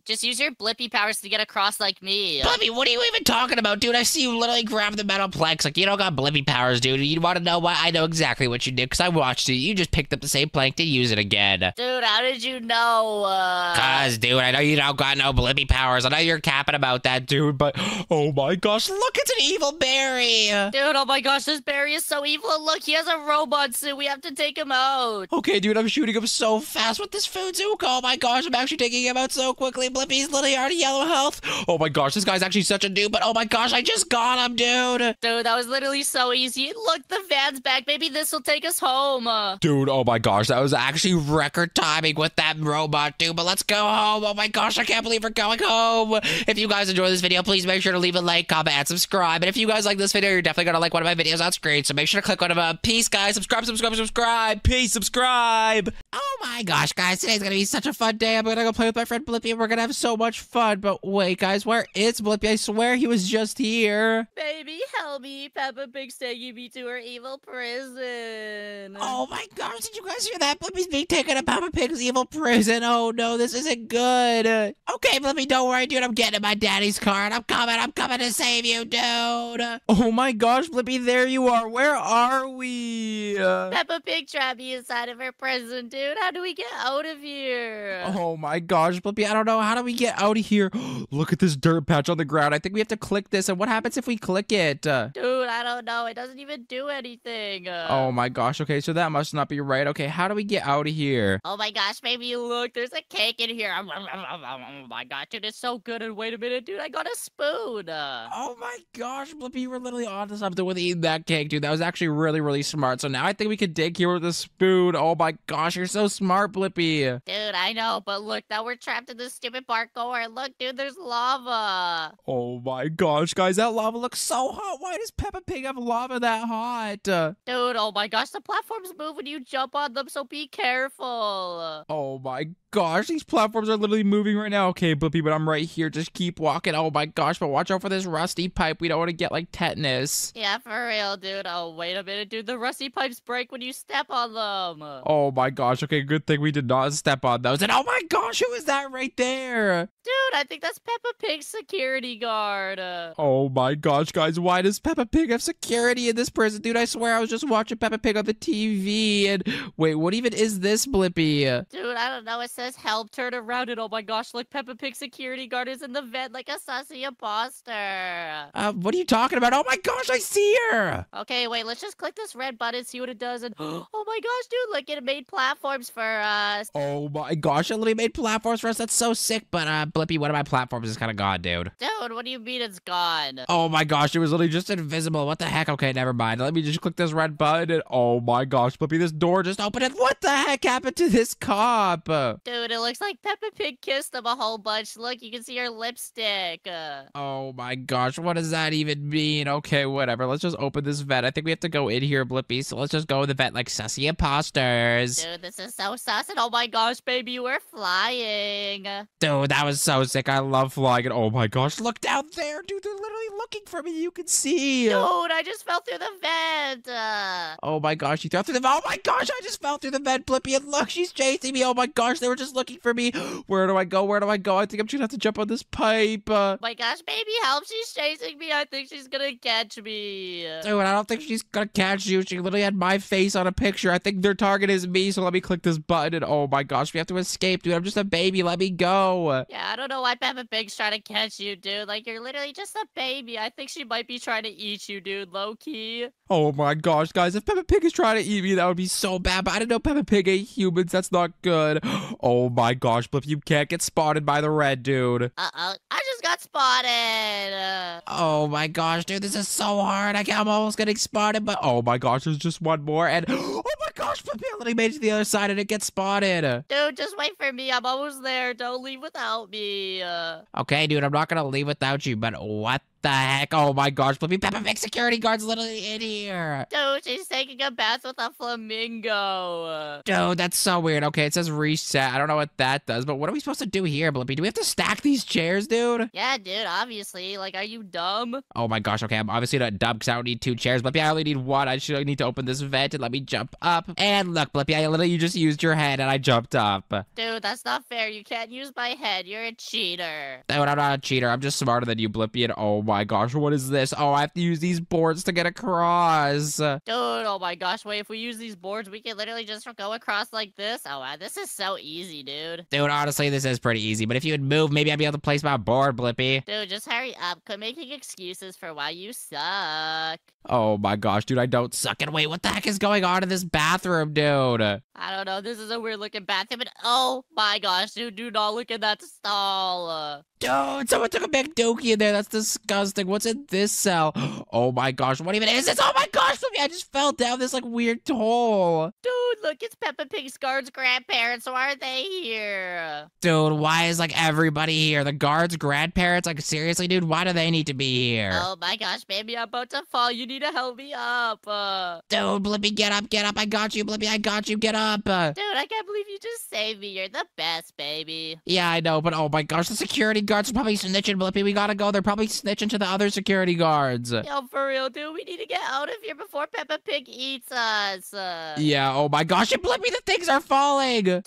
just use your Blippi powers to get across like me. Blippi, what are you even talking about, dude? I see you literally grab the metal planks. Like, you don't got Blippi powers, dude. You want to know why? I know exactly what you did, because I watched you. You just picked up the same plank to use it again. Dude, how did you know? Uh... Cause, dude, I know you don't got no Blippi powers. I know you're capping about that, dude, but oh my gosh, look, it's an evil berry. Dude, oh my gosh, this Barry is so evil. Look, he has a robot suit. We have to take him out. Okay, dude, I'm shooting him so fast with this food Zuko. Oh my gosh, I'm actually taking him out so quickly. Blippi's literally already yellow health. Oh my gosh, this guy's actually such a dude, but oh my gosh, I just got him, dude. Dude, that was literally so easy. Look, the van's back. Maybe this will take us home. Dude, oh my gosh, that was actually record timing with that robot, dude. But let's go home. Oh my gosh, I can't believe we're going home. If you guys enjoy this video, please make sure to leave a like, comment, and subscribe. And if you guys like this video, you're definitely gonna like one of my videos on screen. So make sure to click one of them. Peace, guys. Subscribe, subscribe, subscribe. Peace, subscribe. Oh my gosh, guys, today's gonna be such a fun day. I'm gonna go play with my friend Blippi, and we're gonna have so much fun. But wait, guys, where is Blippi? I swear he was just here. baby, help me. Peppa Pig's taking me to her evil prison. Oh my gosh, did you guys hear that? Blippi's being taken to Papa Pig's evil prison. Oh no, this isn't good. Okay, Blippi, don't worry, dude. I'm getting in my daddy's car and I'm coming. I'm coming to save you, dude. Oh my gosh, Blippi, there you are. Where are we? Peppa Pig trapped me inside of her prison, dude. How do we get out of here? Oh my gosh, Blippi, I don't know. How do we get out of here? Look at this dirt patch on the ground. I think we have to click this. And what happens if we click it? Uh, Dude, I don't know. It doesn't even do anything. Uh, oh my gosh. Okay, so that must not be right. Okay, how do we get out of here? Oh my gosh, maybe look, there's a cake in here. Oh my gosh, dude, it's so good. And wait a minute, dude, I got a spoon. Uh, Oh my gosh, Blippi, you were literally onto something with eating that cake, dude. That was actually really, really smart. So now I think we could dig here with a spoon. Oh my gosh, you're so smart, Blippi. dude, I know, but look, now we're trapped in this stupid parkour. Look, dude, there's lava. Oh my gosh, guys, that lava looks so hot. Why does Peppa Pig have lava that hot? Dude, oh my gosh, the platforms move when you jump on them, so be careful. oh my gosh, these platforms are literally moving right now. Okay, Blippi, but I'm right here. Just keep walking. Oh my gosh, but watch out for this rusty pipe. We don't want to get like tetanus. Yeah, for real, dude. Oh, wait a minute, dude. The rusty pipes break when you step on them. Oh my gosh. Okay, good thing we did not step on those. And oh my gosh, who is that right there? Dude, I think that's Peppa Pig's security guard. Uh, Oh my gosh, guys, why does Peppa Pig have security in this prison? Dude, I swear I was just watching Peppa Pig on the TV. And wait, what even is this, Blippi? Dude, I don't know. It says help, turn around, and oh my gosh, look, Peppa Pig security guard is in the vent like a sussy imposter. Uh, what are you talking about? Oh my gosh, I see her. Okay, wait, let's just click this red button, see what it does, and oh my gosh, dude, look, it made platforms for us. Oh my gosh, it literally made platforms for us. That's so sick. But uh, Blippi, one of my platforms is kind of gone, dude. Dude, what do you mean it's gone? Oh my gosh, it was literally just invisible. What the heck? Okay, never mind. Let me just click this red button. And, oh my gosh, Blippi, this door just opened. And what the heck happened to this cop? Dude, it looks like Peppa Pig kissed him a whole bunch. Look, you can see her lipstick. Uh, Oh my gosh, what does that even mean? Okay, whatever. Let's just open this vent. I think we have to go in here, Blippi. So let's just go in the vent like sussy imposters. dude, this is so sus, and oh my gosh, baby, you were flying. Dude, that was so sick. I love flying. And oh my gosh, look down there, dude. They're literally looking for me. You can see. Dude, I just fell through the vent. Uh, Oh my gosh, you fell through the vent. Oh my gosh, I just fell through the vent, Blippi, and look, she's chasing me. Oh my gosh, they were just looking for me. Where do I go? Where do I go? I think I'm just gonna have to jump on this pipe. Uh, oh my gosh, baby, help! She's chasing me. I think she's gonna catch me. dude, I don't think she's gonna catch you. She literally had my face on a picture. I think their target is me, so let me click this button. And oh my gosh, we have to escape, dude. I'm just a baby. Let me go. Yeah, I don't know why Peppa Pig's trying to catch you, dude. Like, you're literally just a baby. I think she might be trying to eat you, dude, low key. Oh my gosh, guys, if Peppa Pig is trying to eat me, that would be so bad. But I didn't know Peppa Pig ate humans. That's not good. Oh my gosh, Blip, you can't get spotted by the red dude. Uh oh, I just got spotted. Uh, Oh my gosh, dude, this is so hard. I am almost getting spotted, but oh my gosh, there's just one more. And oh my gosh, Blip, I literally made it to the other side and it gets spotted. dude, just wait for me. I'm almost there. Don't leave without me. Uh, Okay, dude, I'm not gonna leave without you, but what the heck? Oh my gosh, Blippi Peppa Pig security guard's literally in here. dude, she's taking a bath with a flamingo. Dude, that's so weird. Okay, it says reset. I don't know what that does, but what are we supposed to do here, Blippi? Do we have to stack these chairs, dude? yeah, dude, obviously. Like, are you dumb? Oh my gosh, okay, I'm obviously not dumb because I don't need two chairs. Blippi, I only need one. I should need to open this vent and let me jump up. And look, Blippi, I literally you just used your head and I jumped up. Dude, Dude, that's not fair. You can't use my head. You're a cheater. I'm not a cheater. I'm just smarter than you, Blippi. And oh my gosh, what is this? Oh, I have to use these boards to get across. Dude, oh my gosh, wait, if we use these boards, we can literally just go across like this. Oh, wow, this is so easy, dude. Dude, honestly, this is pretty easy. But if you would move, maybe I'd be able to place my board, Blippi. Dude, just hurry up. Quit making excuses for why you suck. Oh my gosh, dude, I don't suck. it. wait, what the heck is going on in this bathroom, dude? I don't know, this is a weird looking bathroom, and oh my gosh, dude, do not look at that stall. Dude, someone took a big dookie in there. That's disgusting. What's in this cell? Oh my gosh, what even is this? Oh my gosh, I just fell down this like weird hole. Dude, look, it's Peppa Pig's guards' grandparents. Why are they here? Dude, why is like everybody here? The guards, grandparents? Like, seriously, dude, why do they need to be here? Oh my gosh, baby, I'm about to fall. You need to help me up. Uh, Dude, Blippi, get up, get up. I got you, Blippi, I got you, get up. Uh, dude, I can't believe you just saved me. You're the best, baby. yeah, I know, but oh my gosh, the security guards are probably snitching, Blippi. We gotta go. They're probably snitching to the other security guards. Yo, for real, dude, we need to get out of here before Peppa Pig eats us. Uh, Yeah, oh my gosh, and Blippi, the things are falling. Dude,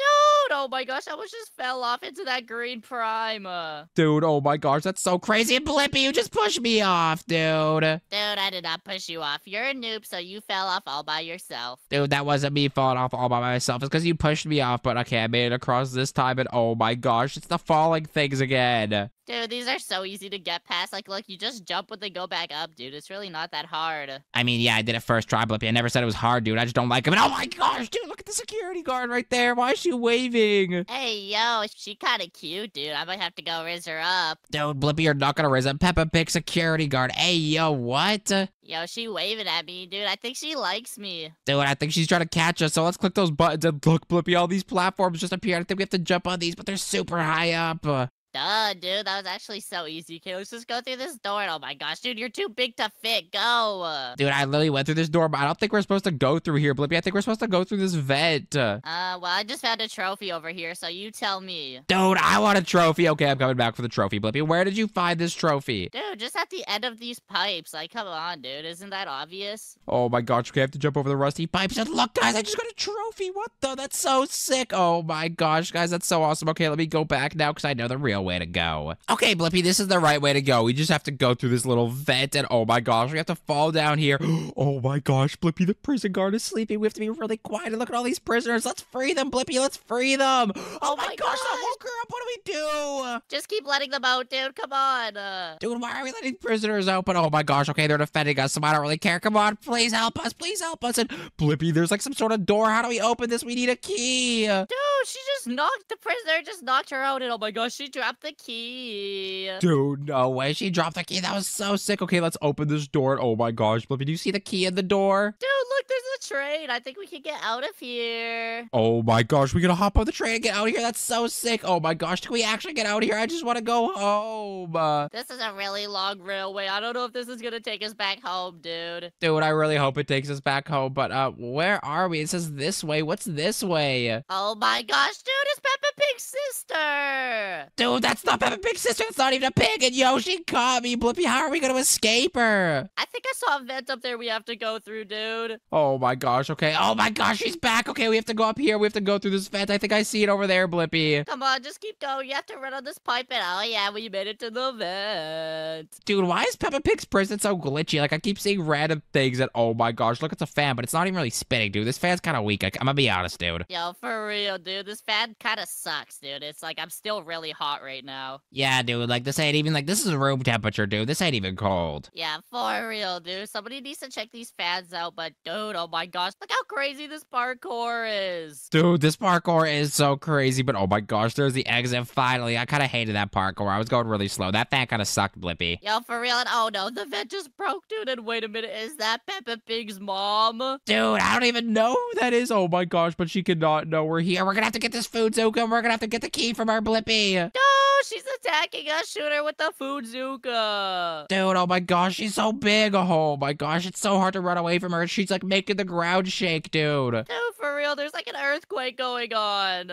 oh my gosh, I almost just fell off into that green prime. Uh, Dude, oh my gosh, that's so crazy. And Blippi, you just pushed me off, dude. dude, I did not push you off. You're a noob, so you fell off all by yourself. Dude, that wasn't me falling off all by myself. It's because you pushed me off, but okay, I made it across this time, and oh my gosh, it's the falling things again. Dude, these are so easy to get past. Like, look, you just jump when they go back up, dude. It's really not that hard. I mean, yeah, I did it first try, Blippy. I never said it was hard, dude. I just don't like him. And oh my gosh, dude, look at the security guard right there. Why is she waving? Hey, yo, she kind of cute, dude. I might have to go raise her up. Dude, Blippy, you're not gonna raise a Peppa Pig security guard. Hey, yo, what? Yo, she waving at me, dude. I think she likes me. Dude, I think she's trying to catch us. So let's click those buttons and look, Blippy, all these platforms just appeared. I think we have to jump on these, but they're super high up. Uh, Duh, dude, that was actually so easy. Okay, let's just go through this door. And oh my gosh, dude, you're too big to fit. Go. Dude, I literally went through this door, but I don't think we're supposed to go through here, Blippi. I think we're supposed to go through this vent. Uh, Uh, well, I just found a trophy over here, so you tell me. Dude, I want a trophy. Okay, I'm coming back for the trophy, Blippi. Where did you find this trophy? Dude, just at the end of these pipes. Like, come on, dude. Isn't that obvious? Oh my gosh, okay, I have to jump over the rusty pipes. And look, guys, I just got a trophy. What the? That's so sick. Oh my gosh, guys, that's so awesome. Okay, let me go back now because I know the real way to go. Okay, Blippi, this is the right way to go. We just have to go through this little vent, and oh my gosh, we have to fall down here. Oh my gosh, Blippi, the prison guard is sleeping. We have to be really quiet and look at all these prisoners. Let's free them, Blippi. Let's free them. Oh, Oh my my gosh, that gosh. woke her up. What do we do? Just keep letting them out, dude. Come on. Uh, Dude, why are we letting prisoners open? Oh my gosh, okay, they're defending us, so I don't really care. Come on, please help us, please help us. And Blippi, there's like some sort of door. How do we open this? We need a key. dude, she just knocked the prisoner, just knocked her out, and oh my gosh, she dropped the key. Dude, no way. She dropped the key. That was so sick. Okay, let's open this door. Oh my gosh, Blippi, do you see the key in the door? Dude, look, there's a train. I think we can get out of here. Oh my gosh, we're gonna hop on the train and get out of here. That's so sick. Oh my gosh, can we actually get out of here? I just want to go home. Uh, This is a really long railway. I don't know if this is gonna take us back home, dude. dude, I really hope it takes us back home. But uh, where are we? It says this way. What's this way? Oh my gosh, dude, it's Peppa Pig's sister. Dude, that's not Peppa Pig's sister. It's not even a pig. And yo, she caught me. Blippi, how are we gonna escape her? I think I saw a vent up there we have to go through, dude. Oh my gosh. Okay. Oh my gosh, she's back. Okay, we have to go up here. We have to go through this vent. I think I see it over there, Blippi. Come on, just keep going. You have to run on this pipe, and oh yeah, we made it to the vent. Dude, why is Peppa Pig's prison so glitchy? Like, I keep seeing random things that, oh my gosh, look, it's a fan, but it's not even really spinning, dude. This fan's kind of weak. I, I'm gonna be honest, dude. Yo, for real, dude, this fan kind of sucks, dude. It's like I'm still really hot right now. Yeah, dude, like, this ain't even, like, this is room temperature, dude. This ain't even cold. Yeah, for real, dude. Somebody needs to check these fans out, but dude, oh my gosh, look how crazy this parkour is. Dude, this parkour is so crazy, but oh my gosh, there's the exit finally. I kind of hated that parkour. I was going really slow. That fan kind of sucked, Blippi. Yo, for real, and oh no, the vent just broke, dude. And wait a minute, is that Peppa Pig's mom? Dude, I don't even know who that is. Oh my gosh, but she cannot know we're here. We're gonna have to get this food, and we're gonna have to get the key from our Blippi. No, she's attacking us. Shoot her with the food Zuka. Dude, oh my gosh, she's so big. Oh my gosh, it's so hard to run away from her. She's like making the ground shake, dude. Dude, for real, there's like an earthquake going on.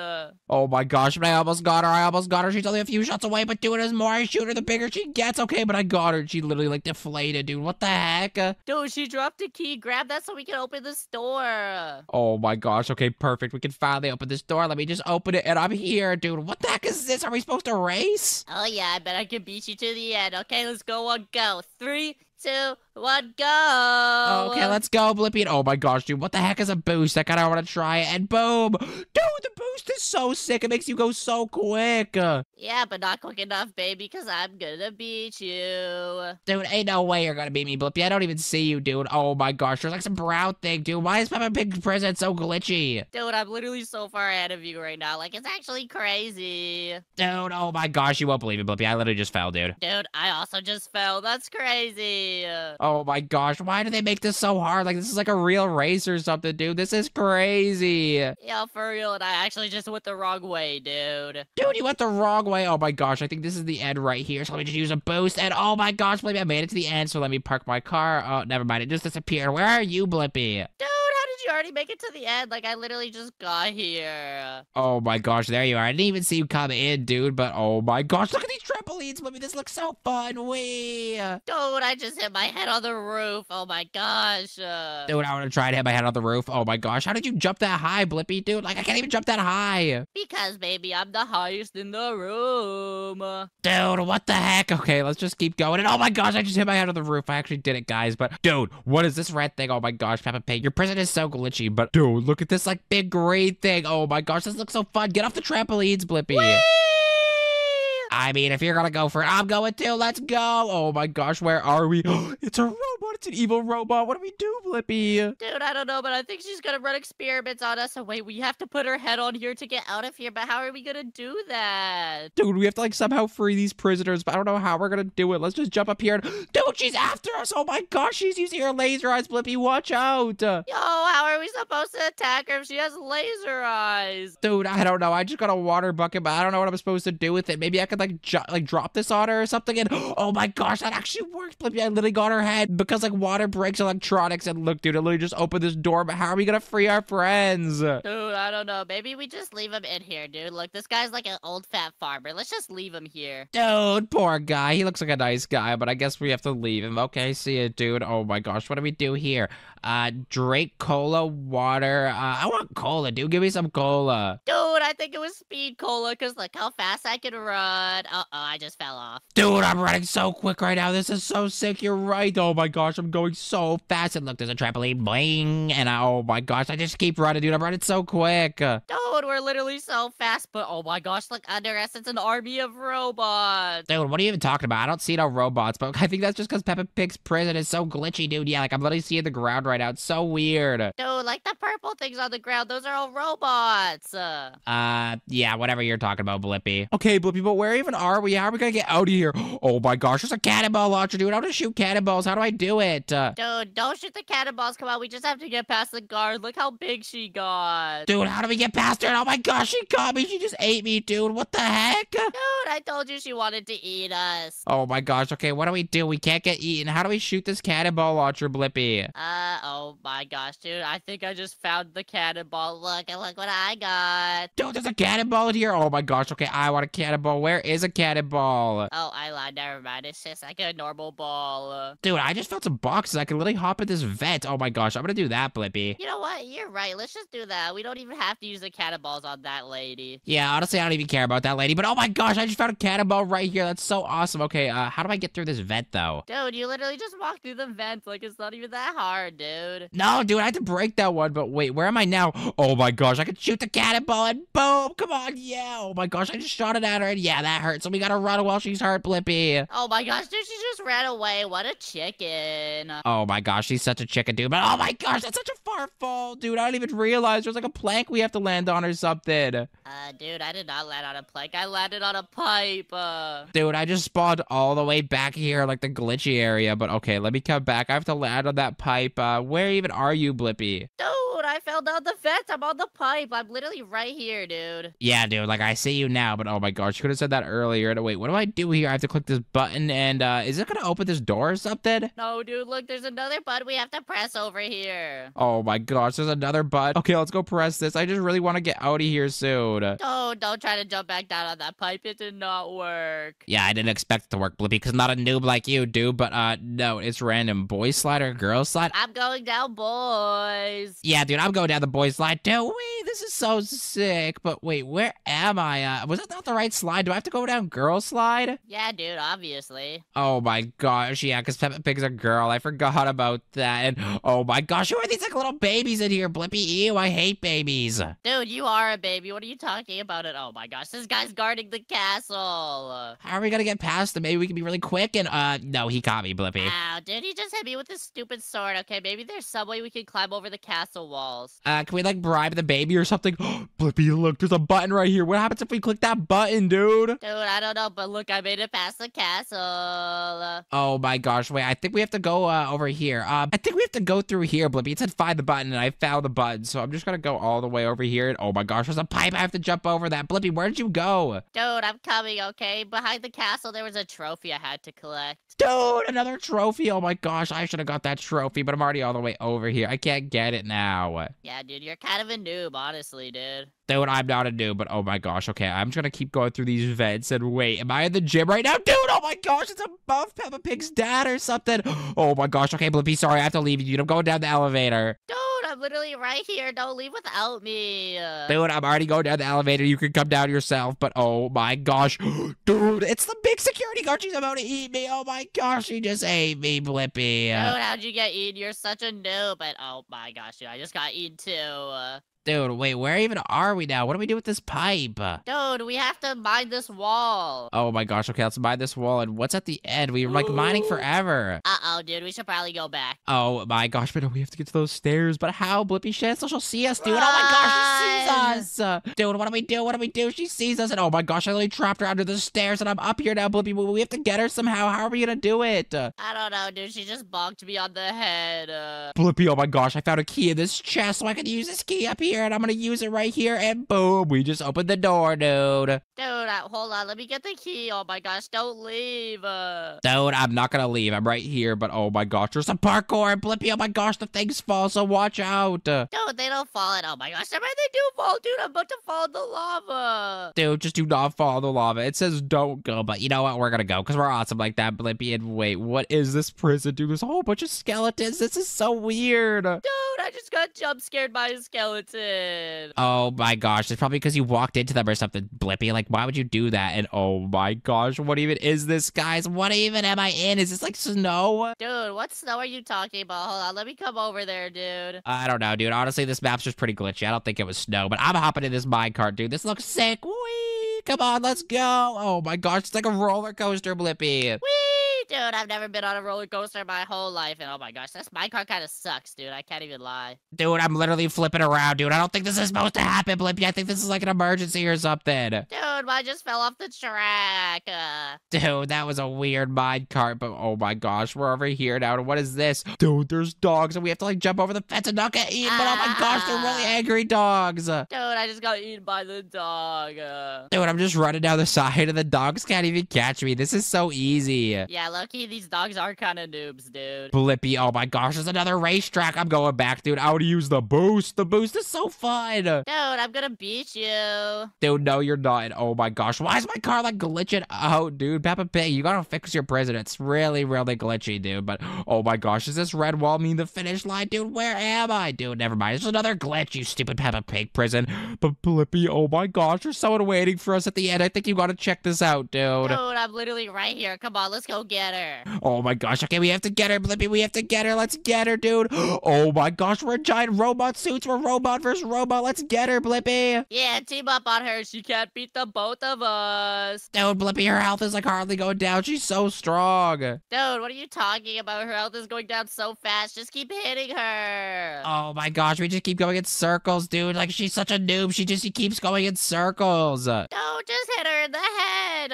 Oh my gosh, but I almost got her. I almost got her. She's only a few shots away, but dude, as more I shoot her, the bigger she gets. Okay, but I got her. She literally like deflated, dude. What the heck? Dude, she dropped a key. Grab that so we can open this door. Oh my gosh. Okay, perfect. We can finally open this door. Let me just open it, and I'm here, dude. What the heck is this? Are we supposed to race? Oh yeah, I bet I can beat you to the end. Okay, let's go on go. Three, two, one, go. Okay, let's go, Blippi. Oh my gosh, dude, what the heck is a boost? I kind of want to try it. And boom. Dude, the boost is so sick. It makes you go so quick. Yeah, but not quick enough, baby, because I'm gonna beat you. Dude, ain't no way you're gonna beat me, Blippi. I don't even see you, dude. Oh my gosh, there's like some brown thing, dude. Why is Peppa Pig present so glitchy? Dude, I'm literally so far ahead of you right now. Like, it's actually crazy. Dude, oh my gosh, you won't believe it, Blippi. I literally just fell, dude. Dude, I also just fell. That's crazy. Oh my gosh, why do they make this so hard? Like, this is like a real race or something, dude. This is crazy. Yo, for real, and I actually just went the wrong way, dude. Dude, you went the wrong way. Oh my gosh, I think this is the end right here. So let me just use a boost. And oh my gosh, Blippi, I made it to the end. So let me park my car. Oh, never mind. It just disappeared. Where are you, Blippi? Dude, you already make it to the end? Like, I literally just got here. Oh my gosh, there you are. I didn't even see you come in, dude. But oh my gosh, look at these trampolines, Blippi. This looks so fun. Wee. Dude, I just hit my head on the roof. Oh my gosh. Uh, Dude, I want to try to hit my head on the roof. Oh my gosh, how did you jump that high, Blippi, dude? Like, I can't even jump that high. because, baby, I'm the highest in the room. Dude, what the heck? Okay, let's just keep going. And oh my gosh, I just hit my head on the roof. I actually did it, guys. But dude, what is this red thing? Oh my gosh, Peppa Pig, your prison is so glitchy. But dude, look at this like big green thing. Oh my gosh, this looks so fun. Get off the trampolines, Blippi. I mean, if you're gonna go for it, I'm going too. Let's go. Oh my gosh, where are we? it's a robot. It's an evil robot. What do we do, Blippi? Dude, I don't know, but I think she's gonna run experiments on us. So wait, we have to put her head on here to get out of here. But how are we gonna do that? Dude, we have to like somehow free these prisoners, but I don't know how we're gonna do it. Let's just jump up here and Dude, she's after us! Oh my gosh, she's using her laser eyes, Blippi. Watch out! Yo, how are we supposed to attack her if she has laser eyes? Dude, I don't know. I just got a water bucket, but I don't know what I'm supposed to do with it. Maybe I could like like drop this on her or something. And oh my gosh, that actually worked, Blippi. I literally got her head because like water breaks electronics. And look, dude, it literally just opened this door. But how are we gonna free our friends? Dude, I don't know. Maybe we just leave him in here, dude. Look, this guy's like an old fat farmer. Let's just leave him here. Dude, poor guy. He looks like a nice guy, but I guess we have to leave him. Okay, see you, dude. Oh my gosh, what do we do here? Uh, Drake cola water. Uh, I want cola, dude. Give me some cola. Dude, I think it was speed cola, because look how fast I can run. Uh-oh, I just fell off. Dude, I'm running so quick right now. This is so sick. You're right. Oh my gosh, I'm going so fast. And look, there's a trampoline. Bling. And I, oh my gosh, I just keep running, dude. I'm running so quick. Dude, we're literally so fast, but oh my gosh, look under us. It's an army of robots. Dude, what are you even talking about? I don't see no robots, but I think that's just because Peppa Pig's prison is so glitchy, dude. Yeah, like I'm literally seeing the ground right now. It's so weird. Dude, like the purple things on the ground, those are all robots. Uh, Uh, yeah, whatever you're talking about, Blippi. Okay, Blippi, but where even are we? How are we gonna get out of here? Oh my gosh, there's a cannonball launcher, dude. I want to shoot cannonballs. How do I do it? Uh, dude, don't shoot the cannonballs. Come on, we just have to get past the guard. Look how big she got. dude, how do we get past her? Oh my gosh, she caught me. She just ate me, dude. What the heck? Dude, I told you she wanted to eat us. Oh my gosh. Okay, what do we do? We can't get eaten. How do we shoot this cannonball launcher, Blippi? Uh, oh my gosh, dude. I think I just found the cannonball. Look, and look what I got. Dude, there's a cannonball in here. Oh my gosh. Okay, I want a cannonball. Where is a cannonball? Oh, I lied. Never mind. It's just like a normal ball. Dude, I just found some boxes. I can literally hop in this vent. Oh my gosh. I'm gonna do that, Blippi. You know what? You're right. Let's just do that. We don't even have to use the cannonballs on that lady. Yeah, honestly, I don't even care about that lady. But oh my gosh, I just found a cannonball right here. That's so awesome. Okay, uh, how do I get through this vent though? Dude, you literally just walk through the vent. Like, it's not even that hard, dude. No, dude, I had to break that one. But wait, where am I now? Oh my gosh, I can shoot the cannonball and boom! Come on, yeah. Oh my gosh, I just shot it at her and yeah, that hurt. So we gotta run while she's hurt, Blippi. Oh my gosh, dude, she just ran away. What a chicken. Oh my gosh, she's such a chicken, dude. But oh my gosh, that's such a far fall, dude. I didn't even realize there's like a plank we have to land on or something. Uh, dude, I did not land on a plank. I landed on a pipe. Uh, Dude, I just spawned all the way back here, like the glitchy area. But okay, let me come back. I have to land on that pipe. Uh, where even are you, Blippi? dude, I fell down the vent. I'm on the pipe. I'm literally right here, dude. Yeah, dude, like I see you now, but oh my gosh, you could have said that earlier. And wait, what do I do here? I have to click this button, and uh, is it gonna open this door or something? No, dude, look, there's another button we have to press over here. Oh my gosh, there's another button. Okay, let's go press this. I just really want to get out of here soon. Oh, don't try to jump back down on that pipe. It did not work. Yeah, I didn't expect it to work, Blippi, because I'm not a noob like you, dude. But uh, no, it's random. Boy slide or girl slide? I'm going down, boys. Yeah, dude, I'm going down the boy slide too. Wait, this is so sick. But wait, where am I? Uh, was that not the right slide? Do I have to go down girl slide? Yeah, dude, obviously. Oh my gosh, yeah, because Peppa Pig's a girl. I forgot about that. And oh my gosh, who are these like little babies in here? Blippi, ew, I hate babies. Dude, you are a baby. What are you talking about? It. Oh my gosh, this guy's guarding the castle. How are we gonna get past them? Maybe we can be really quick and uh no, he caught me, Blippi. Ow, dude, he just hit me with his stupid sword. Okay, maybe there's some way we can climb over the castle walls. Uh, can we like bribe the baby or something? Blippi, look, there's a button right here. What happens if we click that button, dude? Dude, I don't know, but look, I made it past the castle. Oh my gosh, wait, I think we have to go uh, over here. Uh, I think we have to go through here, Blippi. It said find the button, and I found the button, so I'm just gonna go all the way over here. And oh my gosh, there's a pipe. I have to jump over that. Blippi, where did you go? Dude, I'm coming, okay? Behind the castle, there was a trophy I had to collect. Dude, another trophy. Oh my gosh, I should have got that trophy, but I'm already all the way over here. I can't get it now. Yeah, dude, you're kind of a noob, honestly, dude. Dude, I'm not a noob, but oh my gosh, okay, I'm just gonna keep going through these vents and wait, am I in the gym right now? Dude, oh my gosh, it's above Peppa Pig's dad or something. Oh my gosh, okay, Blippi, sorry, I have to leave you. I'm going down the elevator. Dude, I'm literally right here. Don't leave without me. Dude, I'm already going down the elevator. You can come down yourself. But oh my gosh. Dude, it's the big security guard. She's about to eat me. Oh my gosh, she just ate me, Blippi. Dude, how'd you get eaten? You're such a noob. But oh my gosh, dude, I just got eaten too. Dude, wait, where even are we now? What do we do with this pipe? dude, we have to mine this wall. Oh my gosh, okay, let's mine this wall. And what's at the end? We were like mining forever. Uh oh, dude, we should probably go back. Oh my gosh, but we have to get to those stairs. But how, Blippi? She so she'll see us, dude. Oh my gosh, she sees us. Dude, what do we do? What do we do? She sees us. And oh my gosh, I literally trapped her under the stairs. And I'm up here now, Blippi. We have to get her somehow. How are we going to do it? I don't know, dude. She just bonked me on the head. Uh, Blippi, oh my gosh, I found a key in this chest. So I can use this key up here. And I'm going to use it right here. And boom, we just opened the door, dude. dude, hold on. Let me get the key. Oh my gosh, don't leave. Uh, Dude, I'm not gonna leave. I'm right here, but oh my gosh, there's a parkour. Blippi, oh my gosh, the things fall, so watch out. Dude, they don't fall in. Oh my gosh, I mean, they do fall, dude. I'm about to fall in the lava. Dude, just do not fall in the lava. It says don't go, but you know what? We're gonna go because we're awesome like that, Blippi. And wait, what is this prison, dude? There's a whole bunch of skeletons. This is so weird. Dude, I just got jump scared by a skeleton. Oh my gosh, it's probably because you walked into them or something, Blippi. Like, why would you do that? And oh my gosh, what even is this, guys? What even am I in? Is this like snow? Dude, what snow are you talking about? Hold on, let me come over there, dude. I don't know, dude. Honestly, this map's just pretty glitchy. I don't think it was snow, but I'm hopping in this minecart, dude. This looks sick. Whee! Come on, let's go. Oh my gosh, it's like a roller coaster, Blippi. Whee! Dude, I've never been on a roller coaster my whole life, and oh my gosh, this minecart kind of sucks, dude. I can't even lie. Dude, I'm literally flipping around, dude. I don't think this is supposed to happen, Blippi. I think this is like an emergency or something. Dude, mine just fell off the track. Uh, Dude, that was a weird minecart, but oh my gosh, we're over here now. And what is this? Dude, there's dogs, and we have to like jump over the fence and not get eaten. But oh my gosh, they're really angry dogs. dude, I just got eaten by the dog. Uh, Dude, I'm just running down the side, and the dogs can't even catch me. This is so easy. yeah, lucky these dogs are kind of noobs, dude. Blippi, oh my gosh, there's another racetrack. I'm going back, dude. I would use the boost. The boost is so fun. Dude, I'm gonna beat you. Dude, no, you're not. Oh my gosh, why is my car like glitching out, dude? Peppa Pig, you gotta fix your prison. It's really, really glitchy, dude. But oh my gosh, does this red wall mean the finish line? Dude, where am I? Dude, never mind. It's another glitch, you stupid Peppa Pig prison. But Blippi, oh my gosh, there's someone waiting for us at the end. I think you gotta check this out, dude. Dude, I'm literally right here. Come on, let's go get her. Oh my gosh, okay, we have to get her, Blippi. We have to get her. Let's get her, dude. Oh my gosh, we're in giant robot suits. We're robot versus robot. Let's get her, Blippi. Yeah, team up on her. She can't beat the both of us. Dude, Blippi, her health is like hardly going down. She's so strong. Dude, what are you talking about? Her health is going down so fast. Just keep hitting her. Oh my gosh, we just keep going in circles, dude. Like she's such a noob. She just she keeps going in circles. Don't just hit her in the head.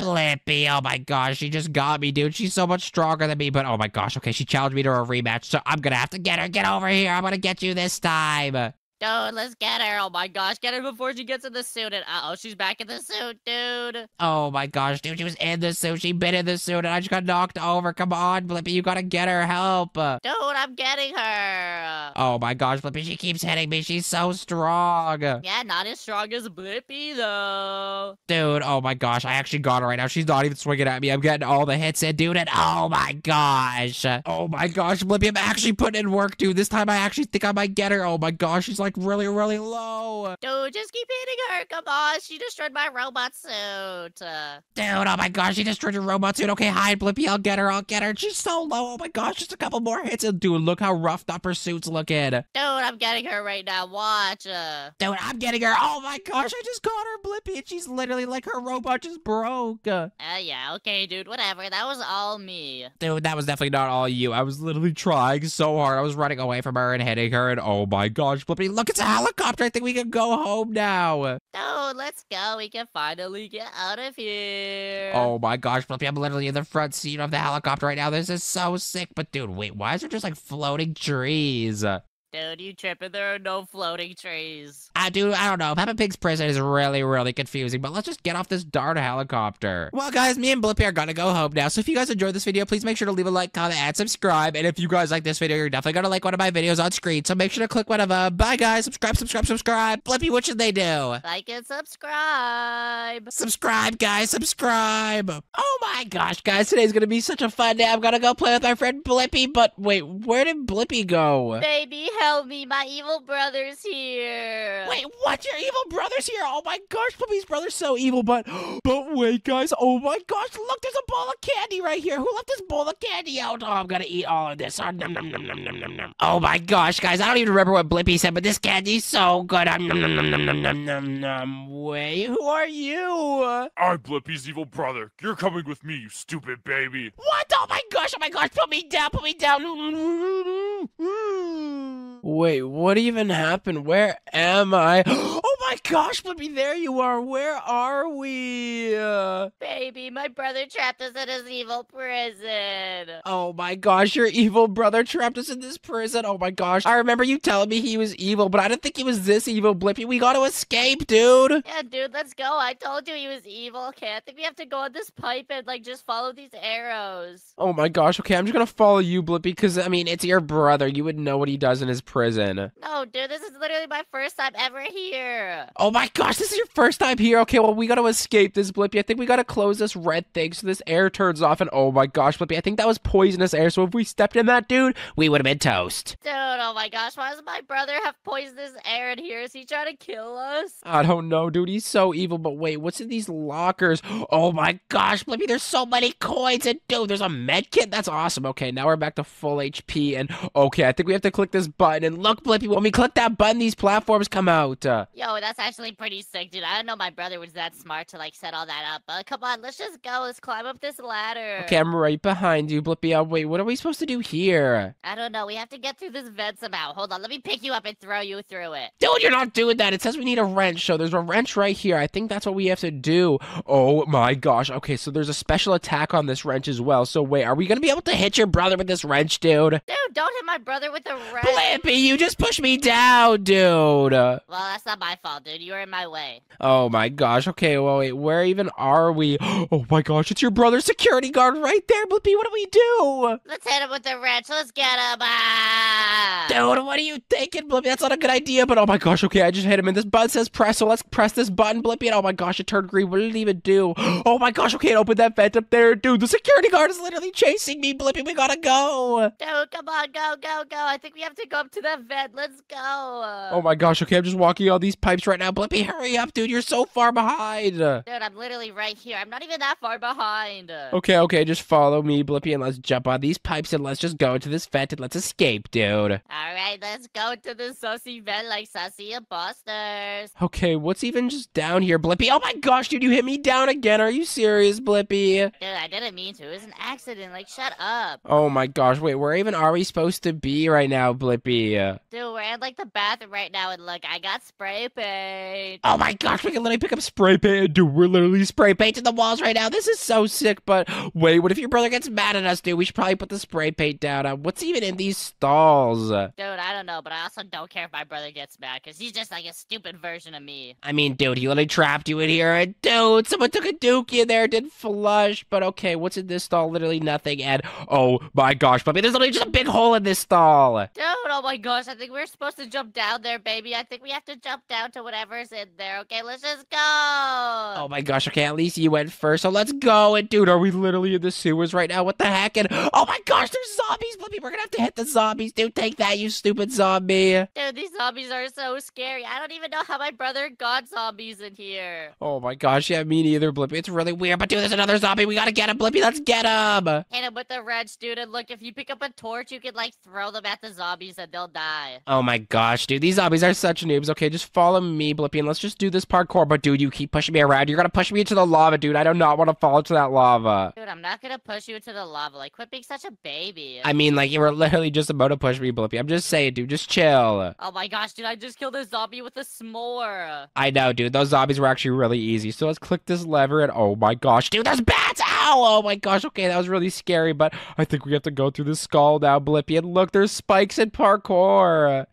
Blippi, oh my gosh, she just got me, dude. She's so much stronger than me. But oh my gosh, okay, she challenged me to a rematch, so I'm gonna have to get her. Get over here. I'm gonna get you this time. Dude, let's get her. Oh my gosh, get her before she gets in the suit. And uh oh, she's back in the suit, dude. Oh my gosh, dude, she was in the suit. She been in the suit, and I just got knocked over. Come on, Blippi, you gotta get her help. Dude, I'm getting her. Oh my gosh, Blippi, she keeps hitting me. She's so strong. Yeah, not as strong as Blippi, though. Dude, oh my gosh, I actually got her right now. She's not even swinging at me. I'm getting all the hits in, dude, and oh my gosh. Oh my gosh, Blippi, I'm actually putting in work, dude. This time I actually think I might get her. Oh my gosh, she's like really, really low. Dude, just keep hitting her. Come on, she destroyed my robot suit. Uh, Dude, oh my gosh, she destroyed your robot suit. Okay, hide, Blippi, I'll get her, I'll get her. She's so low. Oh my gosh, just a couple more hits. And dude, look how roughed up her suit's looking. Dude, I'm getting her right now. Watch. Uh, Dude, I'm getting her. Oh my gosh, I just caught her, Blippi, and she's literally like her robot just broke. uh, yeah, okay, dude, whatever. That was all me. Dude, that was definitely not all you. I was literally trying so hard. I was running away from her and hitting her, and oh my gosh, Blippi, look, it's a helicopter. I think we can go home now. Dude, let's go. We can finally get out of here. Oh my gosh, Blippi, I'm literally in the front seat of the helicopter right now. This is so sick. But dude, wait, why is there just like floating trees? Dude, you tripping? There are no floating trees. I do, I don't know. Peppa Pig's prison is really, really confusing, but let's just get off this darn helicopter. Well, guys, me and Blippi are gonna go home now. So if you guys enjoyed this video, please make sure to leave a like, comment, and subscribe. And if you guys like this video, you're definitely gonna like one of my videos on screen. So make sure to click one of them. Bye, guys. Subscribe, subscribe, subscribe. Blippi, what should they do? Like and subscribe. Subscribe, guys. Subscribe. Oh my gosh, guys. Today's gonna be such a fun day. I'm gonna go play with my friend Blippi. But wait, where did Blippi go? Baby Help me, my evil brother's here. Wait, what? Your evil brother's here? Oh my gosh, Blippi's brother's so evil, but but wait, guys. Oh my gosh, look, there's a bowl of candy right here. Who left this bowl of candy out? Oh, I'm gonna eat all of this. Oh, nom, nom, nom, nom, nom, nom, nom. oh my gosh, guys, I don't even remember what Blippi said, but this candy's so good. Um, nom, nom, nom, nom, nom, nom, nom, nom. Wait, who are you? I'm Blippi's evil brother. You're coming with me, you stupid baby. What? Oh my gosh, oh my gosh, put me down, put me down. Wait, what even happened? Where am I? Oh my gosh, Blippi, there you are. Where are we? Uh, Baby, my brother trapped us in his evil prison. Oh my gosh, your evil brother trapped us in this prison. Oh my gosh. I remember you telling me he was evil, but I didn't think he was this evil, Blippi. We gotta escape, dude. Yeah, dude, let's go. I told you he was evil. Okay, I think we have to go on this pipe and like just follow these arrows. Oh my gosh, okay, I'm just gonna follow you, Blippi, because I mean, it's your brother. You would know what he does in his prison. No, dude, this is literally my first time ever here. Oh my gosh, this is your first time here. Okay, well, we gotta escape this, Blippi. I think we gotta close this red thing so this air turns off. And oh my gosh, Blippi, I think that was poisonous air. So if we stepped in that, dude, we would have been toast. Dude, oh my gosh, why does my brother have poisonous air in here? Is he trying to kill us? I don't know, dude. He's so evil. But wait, what's in these lockers? Oh my gosh, Blippi, there's so many coins. And dude, there's a med kit. That's awesome. Okay, now we're back to full HP. And okay, I think we have to click this button. And look, Blippi, when we click that button, these platforms come out. Uh, Yo, that's actually pretty sick, dude. I don't know my brother was that smart to like set all that up. But come on, let's just go. Let's climb up this ladder. okay, I'm right behind you, Blippi. Uh, wait, what are we supposed to do here? I don't know. We have to get through this vent somehow. Hold on, let me pick you up and throw you through it. Dude, you're not doing that. It says we need a wrench. So there's a wrench right here. I think that's what we have to do. Oh my gosh. Okay, so there's a special attack on this wrench as well. So wait, are we gonna be able to hit your brother with this wrench, dude? Dude, don't hit my brother with a wrench. Blippi, you just pushed me down, dude. Well, that's not my fault, dude. You were in my way. Oh my gosh. Okay, well wait, where even are we? Oh my gosh, it's your brother's security guard right there, Blippi. What do we do? Let's hit him with the wrench. Let's get him. Ah! Dude, what are you thinking, Blippi? That's not a good idea, but oh my gosh, okay, I just hit him and this button says press, so let's press this button, Blippi, and oh my gosh, it turned green. What did it even do? Oh my gosh, okay, it opened that vent up there. Dude, the security guard is literally chasing me, Blippi. We gotta go. Dude, come on, go, go, go. I think we have to go up to that vent. Let's go. Oh my gosh, okay, I'm just walking all these pipes right now. Blippi, hurry up, dude. You're so far behind. Dude, I'm literally right here. I'm not even that far behind. Okay, okay, just follow me, Blippi, and let's jump on these pipes and let's just go into this vent and let's escape, dude. All right, let's go to the sussy vent like sussy imposters. Okay, what's even just down here, Blippi? Oh my gosh, dude, you hit me down again. Are you serious, Blippi? Dude, I didn't mean to. It was an accident. Like, shut up. Oh my gosh, wait, where even are we supposed to be right now, Blippi? Dude, we're in like the bathroom right now, and look, I got spray paint. Oh my gosh, we can literally pick up spray paint. Dude, we're literally spray painting the walls right now. This is so sick, but wait, what if your brother gets mad at us, dude? We should probably put the spray paint down. Uh, what's even in these stalls? Dude, I don't know, but I also don't care if my brother gets mad, because he's just like a stupid version of me. I mean, dude, he literally trapped you in here. And dude, someone took a dookie in there, did flush. But okay, what's in this stall? Literally nothing. And oh my gosh, puppy, there's literally just a big hole in this stall. Dude, oh my gosh, I think we're supposed to jump down there, baby. I think we have to jump down to whatever's in there. Okay, let's just go. Oh my gosh, okay, at least you went first, so let's go. And dude, are we literally in the sewers right now? What the heck? And oh my gosh, there's zombies, Blippi. We're gonna have to hit the zombies, dude. Take that, you stupid zombie. Dude, these zombies are so scary. I don't even know how my brother got zombies in here. Oh my gosh, yeah, me neither, Blippi. It's really weird, but dude, there's another zombie. We gotta get him, Blippi. Let's get him. Hit him with the wrench, dude. And look, if you pick up a torch, you can like throw them at the zombies and they'll die. Oh my gosh, dude, these zombies are such noobs. Okay, just follow me, Blippi, and let's just do this parkour. But dude, you keep pushing me around. You're gonna push me into the lava, dude. I do not want to fall into that lava. Dude, I'm not gonna push you into the lava. Like, quit being such a baby. I mean, like you were literally just about to push me, Blippi. I'm just saying, dude, just chill. Oh my gosh, dude, I just killed a zombie with a s'more. I know, dude. Those zombies were actually really easy. So let's click this lever and oh my gosh, dude, there's bats! Oh my gosh, okay, that was really scary, but I think we have to go through the skull now, Blippi. And look, there's spikes and parkour.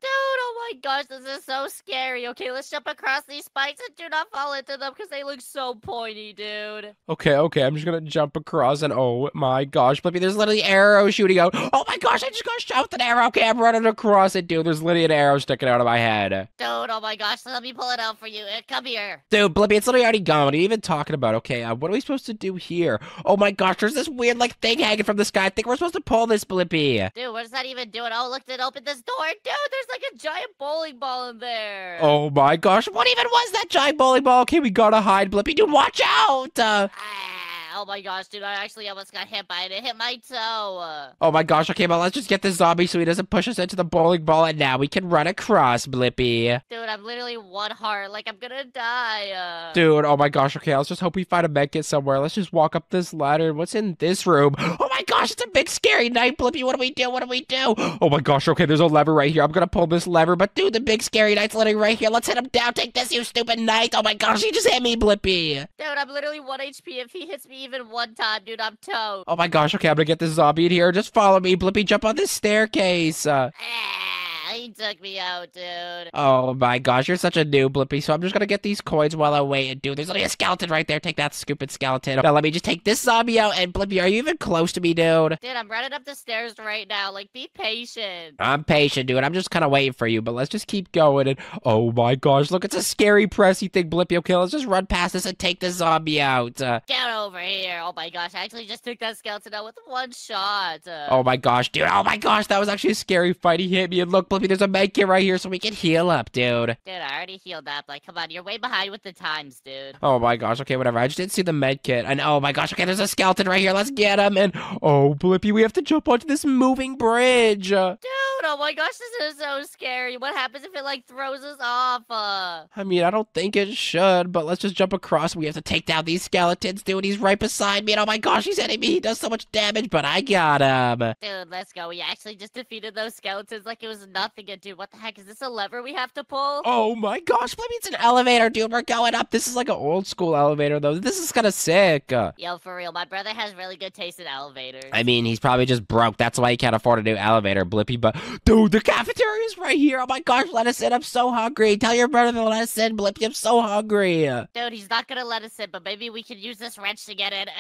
Oh my gosh, this is so scary. Okay, let's jump across these spikes and do not fall into them because they look so pointy, dude. Okay, okay, I'm just gonna jump across and oh my gosh, Blippi, there's literally arrows shooting out. Oh my gosh, I just got shot with an arrow. Okay, I'm running across it, dude. There's literally an arrow sticking out of my head. Dude, oh my gosh, let me pull it out for you. Uh, Come here. Dude, Blippi, it's literally already gone. What are you even talking about? Okay, uh, what are we supposed to do here? Oh my gosh, there's this weird like thing hanging from the sky. I think we're supposed to pull this, Blippi. Dude, what is that even doing? Oh, look, it opened this door. Dude, there's like a giant bowling ball in there. Oh my gosh, what even was that giant bowling ball? Okay, we gotta hide, Blippi. Dude, watch out! Uh, Ah, oh my gosh, dude, I actually almost got hit by it. It hit my toe. oh my gosh, okay, but let's just get this zombie so he doesn't push us into the bowling ball, and now we can run across, Blippi. Dude, I'm literally one heart. Like, I'm gonna die. Uh. Dude, oh my gosh, okay, let's just hope we find a medkit somewhere. Let's just walk up this ladder. What's in this room? Oh my gosh, it's a big scary knight, Blippi. What do we do? What do we do? Oh my gosh, okay, there's a lever right here. I'm gonna pull this lever, but dude, the big scary knight's literally right here. Let's hit him down. Take this, you stupid knight. Oh my gosh, he just hit me, Blippi. Dude, I'm literally 1 HP. If he hits me even one time, dude, I'm toast. Oh my gosh, okay, I'm gonna get this zombie in here. Just follow me, Blippi. Jump on this staircase. Uh, Ah, he took me out, dude. oh my gosh, you're such a noob, Blippi. So I'm just gonna get these coins while I wait. And dude, there's only a skeleton right there. Take that stupid skeleton. Now let me just take this zombie out. And Blippi, are you even close to me, dude? Dude, I'm running up the stairs right now. Like, be patient. I'm patient, dude. I'm just kind of waiting for you, but let's just keep going. And oh my gosh, look, it's a scary pressy thing, Blippi. Okay, let's just run past this and take the zombie out. Uh, Get over here. Oh my gosh, I actually just took that skeleton out with one shot. Uh, oh my gosh, dude. Oh my gosh, that was actually a scary fight. He hit me. And look, Blippi, there's a med kit right here so we can heal up, dude. Dude, I already healed up. Like, come on, you're way behind with the times, dude. Oh my gosh, okay, whatever. I just didn't see the med kit. And oh my gosh, okay, there's a skeleton right here. Let's get him. And oh, Blippi, we have to jump onto this moving bridge. Dude, oh my gosh, this is so scary. What happens if it, like, throws us off? Uh, I mean, I don't think it should, but let's just jump across. We have to take down these skeletons, dude. He's right beside me. And oh my gosh, he's hitting me. He does so much damage, but I got him. dude, let's go. We actually just defeated those skeletons like it was nothing. And dude, what the heck? Is this a lever we have to pull? Oh my gosh, maybe it's an elevator, dude. We're going up. This is like an old school elevator, though. This is kind of sick. Yo, for real, my brother has really good taste in elevators. I mean, he's probably just broke. That's why he can't afford a new elevator, Blippi. But dude, the cafeteria is right here. Oh my gosh, let us in. I'm so hungry. Tell your brother to let us in, Blippi. I'm so hungry. Dude, he's not gonna let us in, but maybe we can use this wrench to get in. Uh,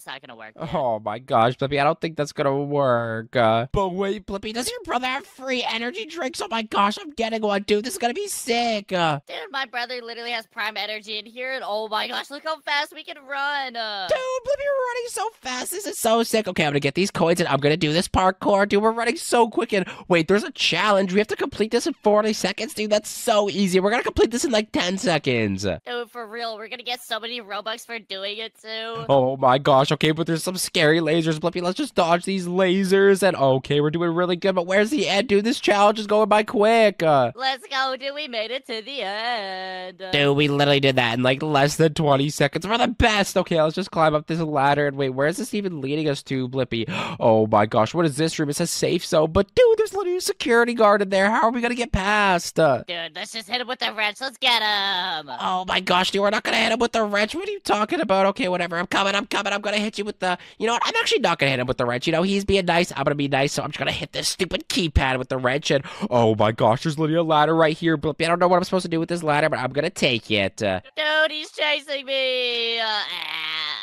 no, it's not gonna work. dude. Oh my gosh, Blippi, I don't think that's gonna work. Uh, but wait, Blippi, does your brother have free energy drinks? Oh my gosh, I'm getting one, dude. This is gonna be sick. Uh, Dude, my brother literally has prime energy in here, and oh my gosh, look how fast we can run. Uh, Dude, Blippi, we're running so fast. This is so sick. Okay, I'm gonna get these coins and I'm gonna do this parkour. Dude, we're running so quick. And wait, there's a challenge. We have to complete this in 40 seconds, dude. That's so easy. We're gonna complete this in like 10 seconds. dude, for real, we're gonna get so many Robux for doing it too. Oh my gosh, okay, but there's some scary lasers, Blippi. Let's just dodge these lasers. And okay, we're doing really good, but where's the end, dude? This challenge is going by quick. Uh, Let's go, dude. We made it to the end. Dude, we literally did that in like less than 20 seconds. We're the best. Okay, let's just climb up this ladder. And wait, where is this even leading us to, Blippi? Oh my gosh, what is this room? It says safe zone. But dude, there's literally a security guard in there. How are we gonna get past? Uh, Dude, let's just hit him with the wrench. Let's get him. oh my gosh, dude, we're not gonna hit him with the wrench. What are you talking about? Okay, whatever. I'm coming, I'm coming. I'm gonna hit you with the. You know what? I'm actually not gonna hit him with the wrench. You know, he's being nice. I'm gonna be nice. So I'm just gonna hit this stupid keypad with the wrench. And oh my gosh, there's literally a ladder right here, Blippi. I don't know what I'm supposed to do with this ladder, but I'm gonna take it. Uh, Dude, he's chasing me. Uh, ah.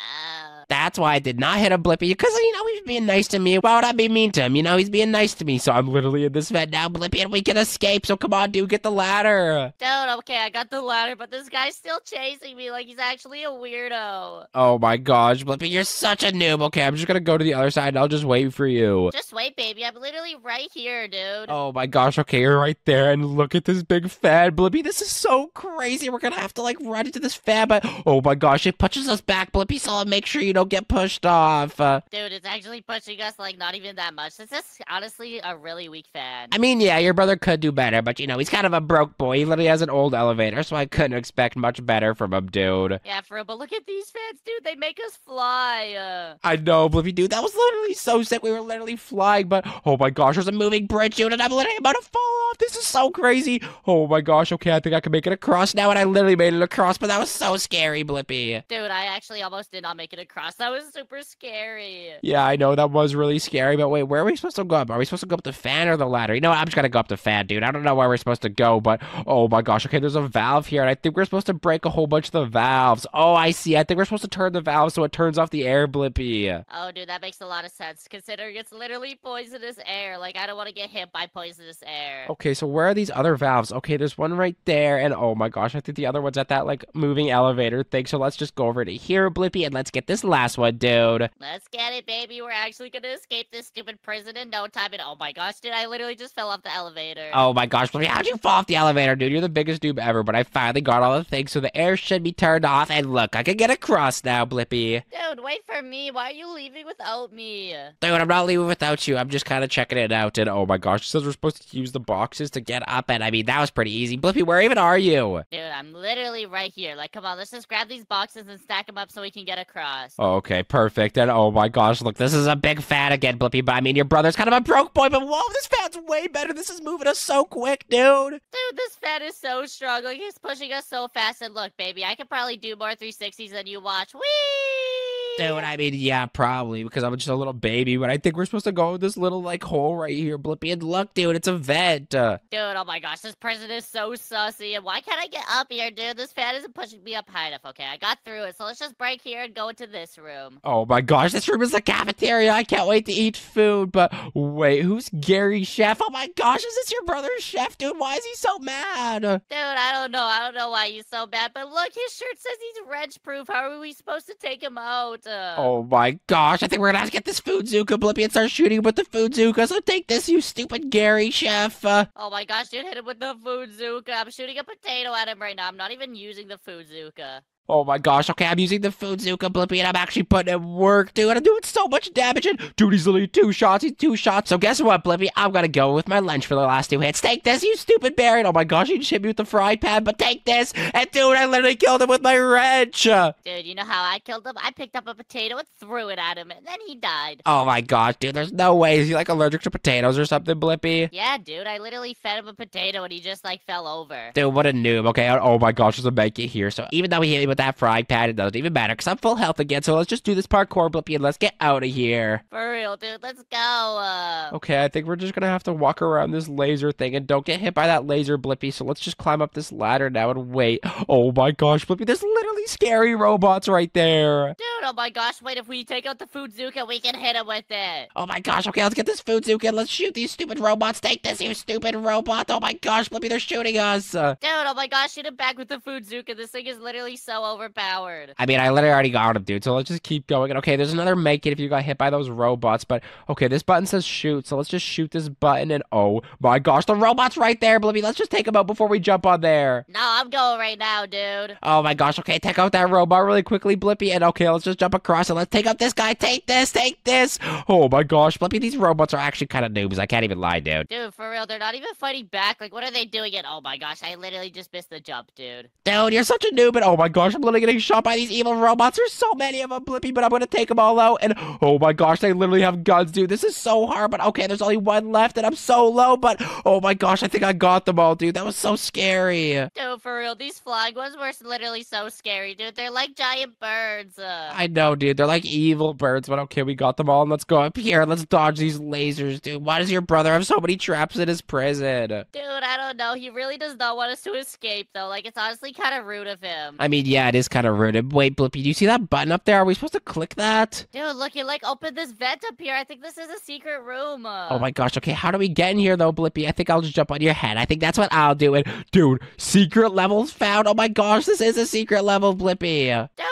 That's why I did not hit a Blippi, because, you know, he's being nice to me. Why would I be mean to him? You know, he's being nice to me. So I'm literally in this vent now, Blippi, and we can escape. So come on, dude, get the ladder. Dude, okay, I got the ladder, but this guy's still chasing me like he's actually a weirdo. Oh my gosh, Blippi, you're such a noob. Okay, I'm just gonna go to the other side and I'll just wait for you. Just wait, baby. I'm literally right here, dude. Oh my gosh, okay, you're right there. And look at this big fan, Blippi. This is so crazy. We're gonna have to, like, run into this fan, but oh my gosh, it punches us back, Blippi, so I'll make sure you don't get pushed off. Uh, Dude, it's actually pushing us like not even that much. This is honestly a really weak fan. I mean, yeah, your brother could do better, but you know, he's kind of a broke boy. He literally has an old elevator, so I couldn't expect much better from him, dude. Yeah, for real, but look at these fans, dude. They make us fly. Uh, I know, Blippi, dude, that was literally so sick. We were literally flying, but oh my gosh, there's a moving bridge, dude, and I'm literally about to fall off. This is so crazy. Oh my gosh, okay, I think I can make it across now, and I literally made it across, but that was so scary, Blippi. dude, I actually almost did not make it across. That was super scary. Yeah, I know that was really scary, but wait, where are we supposed to go up? Are we supposed to go up the fan or the ladder? You know what? I'm just gonna go up the fan, dude. I don't know where we're supposed to go, but oh my gosh, okay, there's a valve here, and I think we're supposed to break a whole bunch of the valves. Oh, I see. I think we're supposed to turn the valve so it turns off the air Blippi. Oh, dude, that makes a lot of sense, considering it's literally poisonous air. Like, I don't want to get hit by poisonous air. Okay, so where are these other valves? Okay, there's one right there, and oh my gosh, I think the other one's at that like moving elevator thing. So let's just go over to here, Blippi, and let's get this last one, dude. Let's get it, baby. We're actually gonna escape this stupid prison in no time. And oh my gosh, dude, I literally just fell off the elevator. Oh my gosh, how'd you fall off the elevator, dude? You're the biggest noob ever, but I finally got all the things, so the air should be turned off. And look, I can get across now, Blippi. Dude, wait for me. Why are you leaving without me? Dude, I'm not leaving without you. I'm just kind of checking it out. And oh my gosh, it says we're supposed to use the boxes to get up. And I mean, that was pretty easy. Blippi, where even are you? Dude, I'm literally right here. Like, come on, let's just grab these boxes and stack them up so we can get across. Oh, Okay, perfect. And oh my gosh, look, this is a big fan again, Blippi. But I mean, your brother's kind of a broke boy, but whoa, this fan's way better. This is moving us so quick, dude. Dude, this fan is so strong. Like, he's pushing us so fast. And look, baby, I could probably do more 360s than you watch. Whee! Dude, I mean, yeah, probably because I'm just a little baby, but I think we're supposed to go in this little like hole right here, Blippi. And look, dude, it's a vent. Uh, Dude, oh my gosh, this prison is so sussy. And why can't I get up here, dude? This fan isn't pushing me up high enough. Okay, I got through it. So let's just break here and go into this room. oh my gosh, this room is a cafeteria. I can't wait to eat food. But wait, who's Gary Chef? Oh my gosh, is this your brother's chef, dude? Why is he so mad? Dude, I don't know. I don't know why he's so bad. But look, his shirt says he's wrench proof. How are we supposed to take him out? Oh my gosh, I think we're gonna have to get this food Zuka, Blippi, and start shooting with the food Zuka. So take this, you stupid Gary Chef. Uh, Oh my gosh, dude, hit him with the food Zuka. I'm shooting a potato at him right now. I'm not even using the food Zuka. Oh my gosh, okay, I'm using the food Zuka Blippi and I'm actually putting in work, dude. I'm doing so much damage and dude, he's literally two shots, he's two shots. So guess what, Blippi? I'm gonna go with my lunch for the last two hits. Take this, you stupid bear. And oh my gosh, he just hit me with the fry pan, but take this. And dude, I literally killed him with my wrench. Dude, you know how I killed him? I picked up a potato and threw it at him, and then he died. Oh my gosh, dude, there's no way. Is he like allergic to potatoes or something, Blippi? Yeah, dude, I literally fed him a potato and he just like fell over. Dude, what a noob. Okay, oh my gosh, there's a med kit here. So even though he hit me with that frying pan, it doesn't even matter because I'm full health again. So let's just do this parkour, Blippi, and let's get out of here. For real, dude, let's go. Uh, Okay, I think we're just gonna have to walk around this laser thing and don't get hit by that laser, Blippi. So let's just climb up this ladder now and wait. Oh my gosh, Blippi, there's literally scary robots right there. dude, oh my gosh, wait, if we take out the food Zuka, we can hit him with it. Oh my gosh, okay, let's get this food Zuka and let's shoot these stupid robots. Take this, you stupid robot. Oh my gosh, Blippi, they're shooting us. Dude, oh my gosh, shoot him back with the food Zuka. This thing is literally so overpowered. I mean, I literally already got him, dude. So let's just keep going. Okay, there's another med kit if you got hit by those robots. But okay, this button says shoot. So let's just shoot this button. And oh my gosh, the robot's right there, Blippi. Let's just take him out before we jump on there. No, I'm going right now, dude. Oh my gosh, okay, take out that robot really quickly, Blippi. And okay, let's just jump across and let's take out this guy. Take this, take this. Oh my gosh, Blippi, these robots are actually kind of noobs. I can't even lie, dude. Dude, for real, they're not even fighting back. Like, what are they doing? And oh my gosh, I literally just missed the jump, dude. Dude, you're such a noob. And oh my gosh, I'm literally getting shot by these evil robots. There's so many of them, Blippi, but I'm going to take them all out. And oh my gosh, they literally have guns, dude. This is so hard. But okay, there's only one left and I'm so low. But oh my gosh, I think I got them all, dude. That was so scary. Dude, for real, these flying ones were literally so scary, dude. They're like giant birds. Uh. I know, dude. They're like evil birds, but okay, we got them all. And let's go up here. Let's dodge these lasers, dude. Why does your brother have so many traps in his prison? Dude, I don't know. He really does not want us to escape, though. Like, it's honestly kind of rude of him. I mean, yeah, it is kind of rude. Wait, Blippi, do you see that button up there? Are we supposed to click that? Dude, look, you like opened this vent up here. I think this is a secret room. Oh my gosh, okay, how do we get in here though, Blippi? I think I'll just jump on your head. I think that's what I'll do. And dude, secret levels found. Oh my gosh, this is a secret level, Blippi. Dude,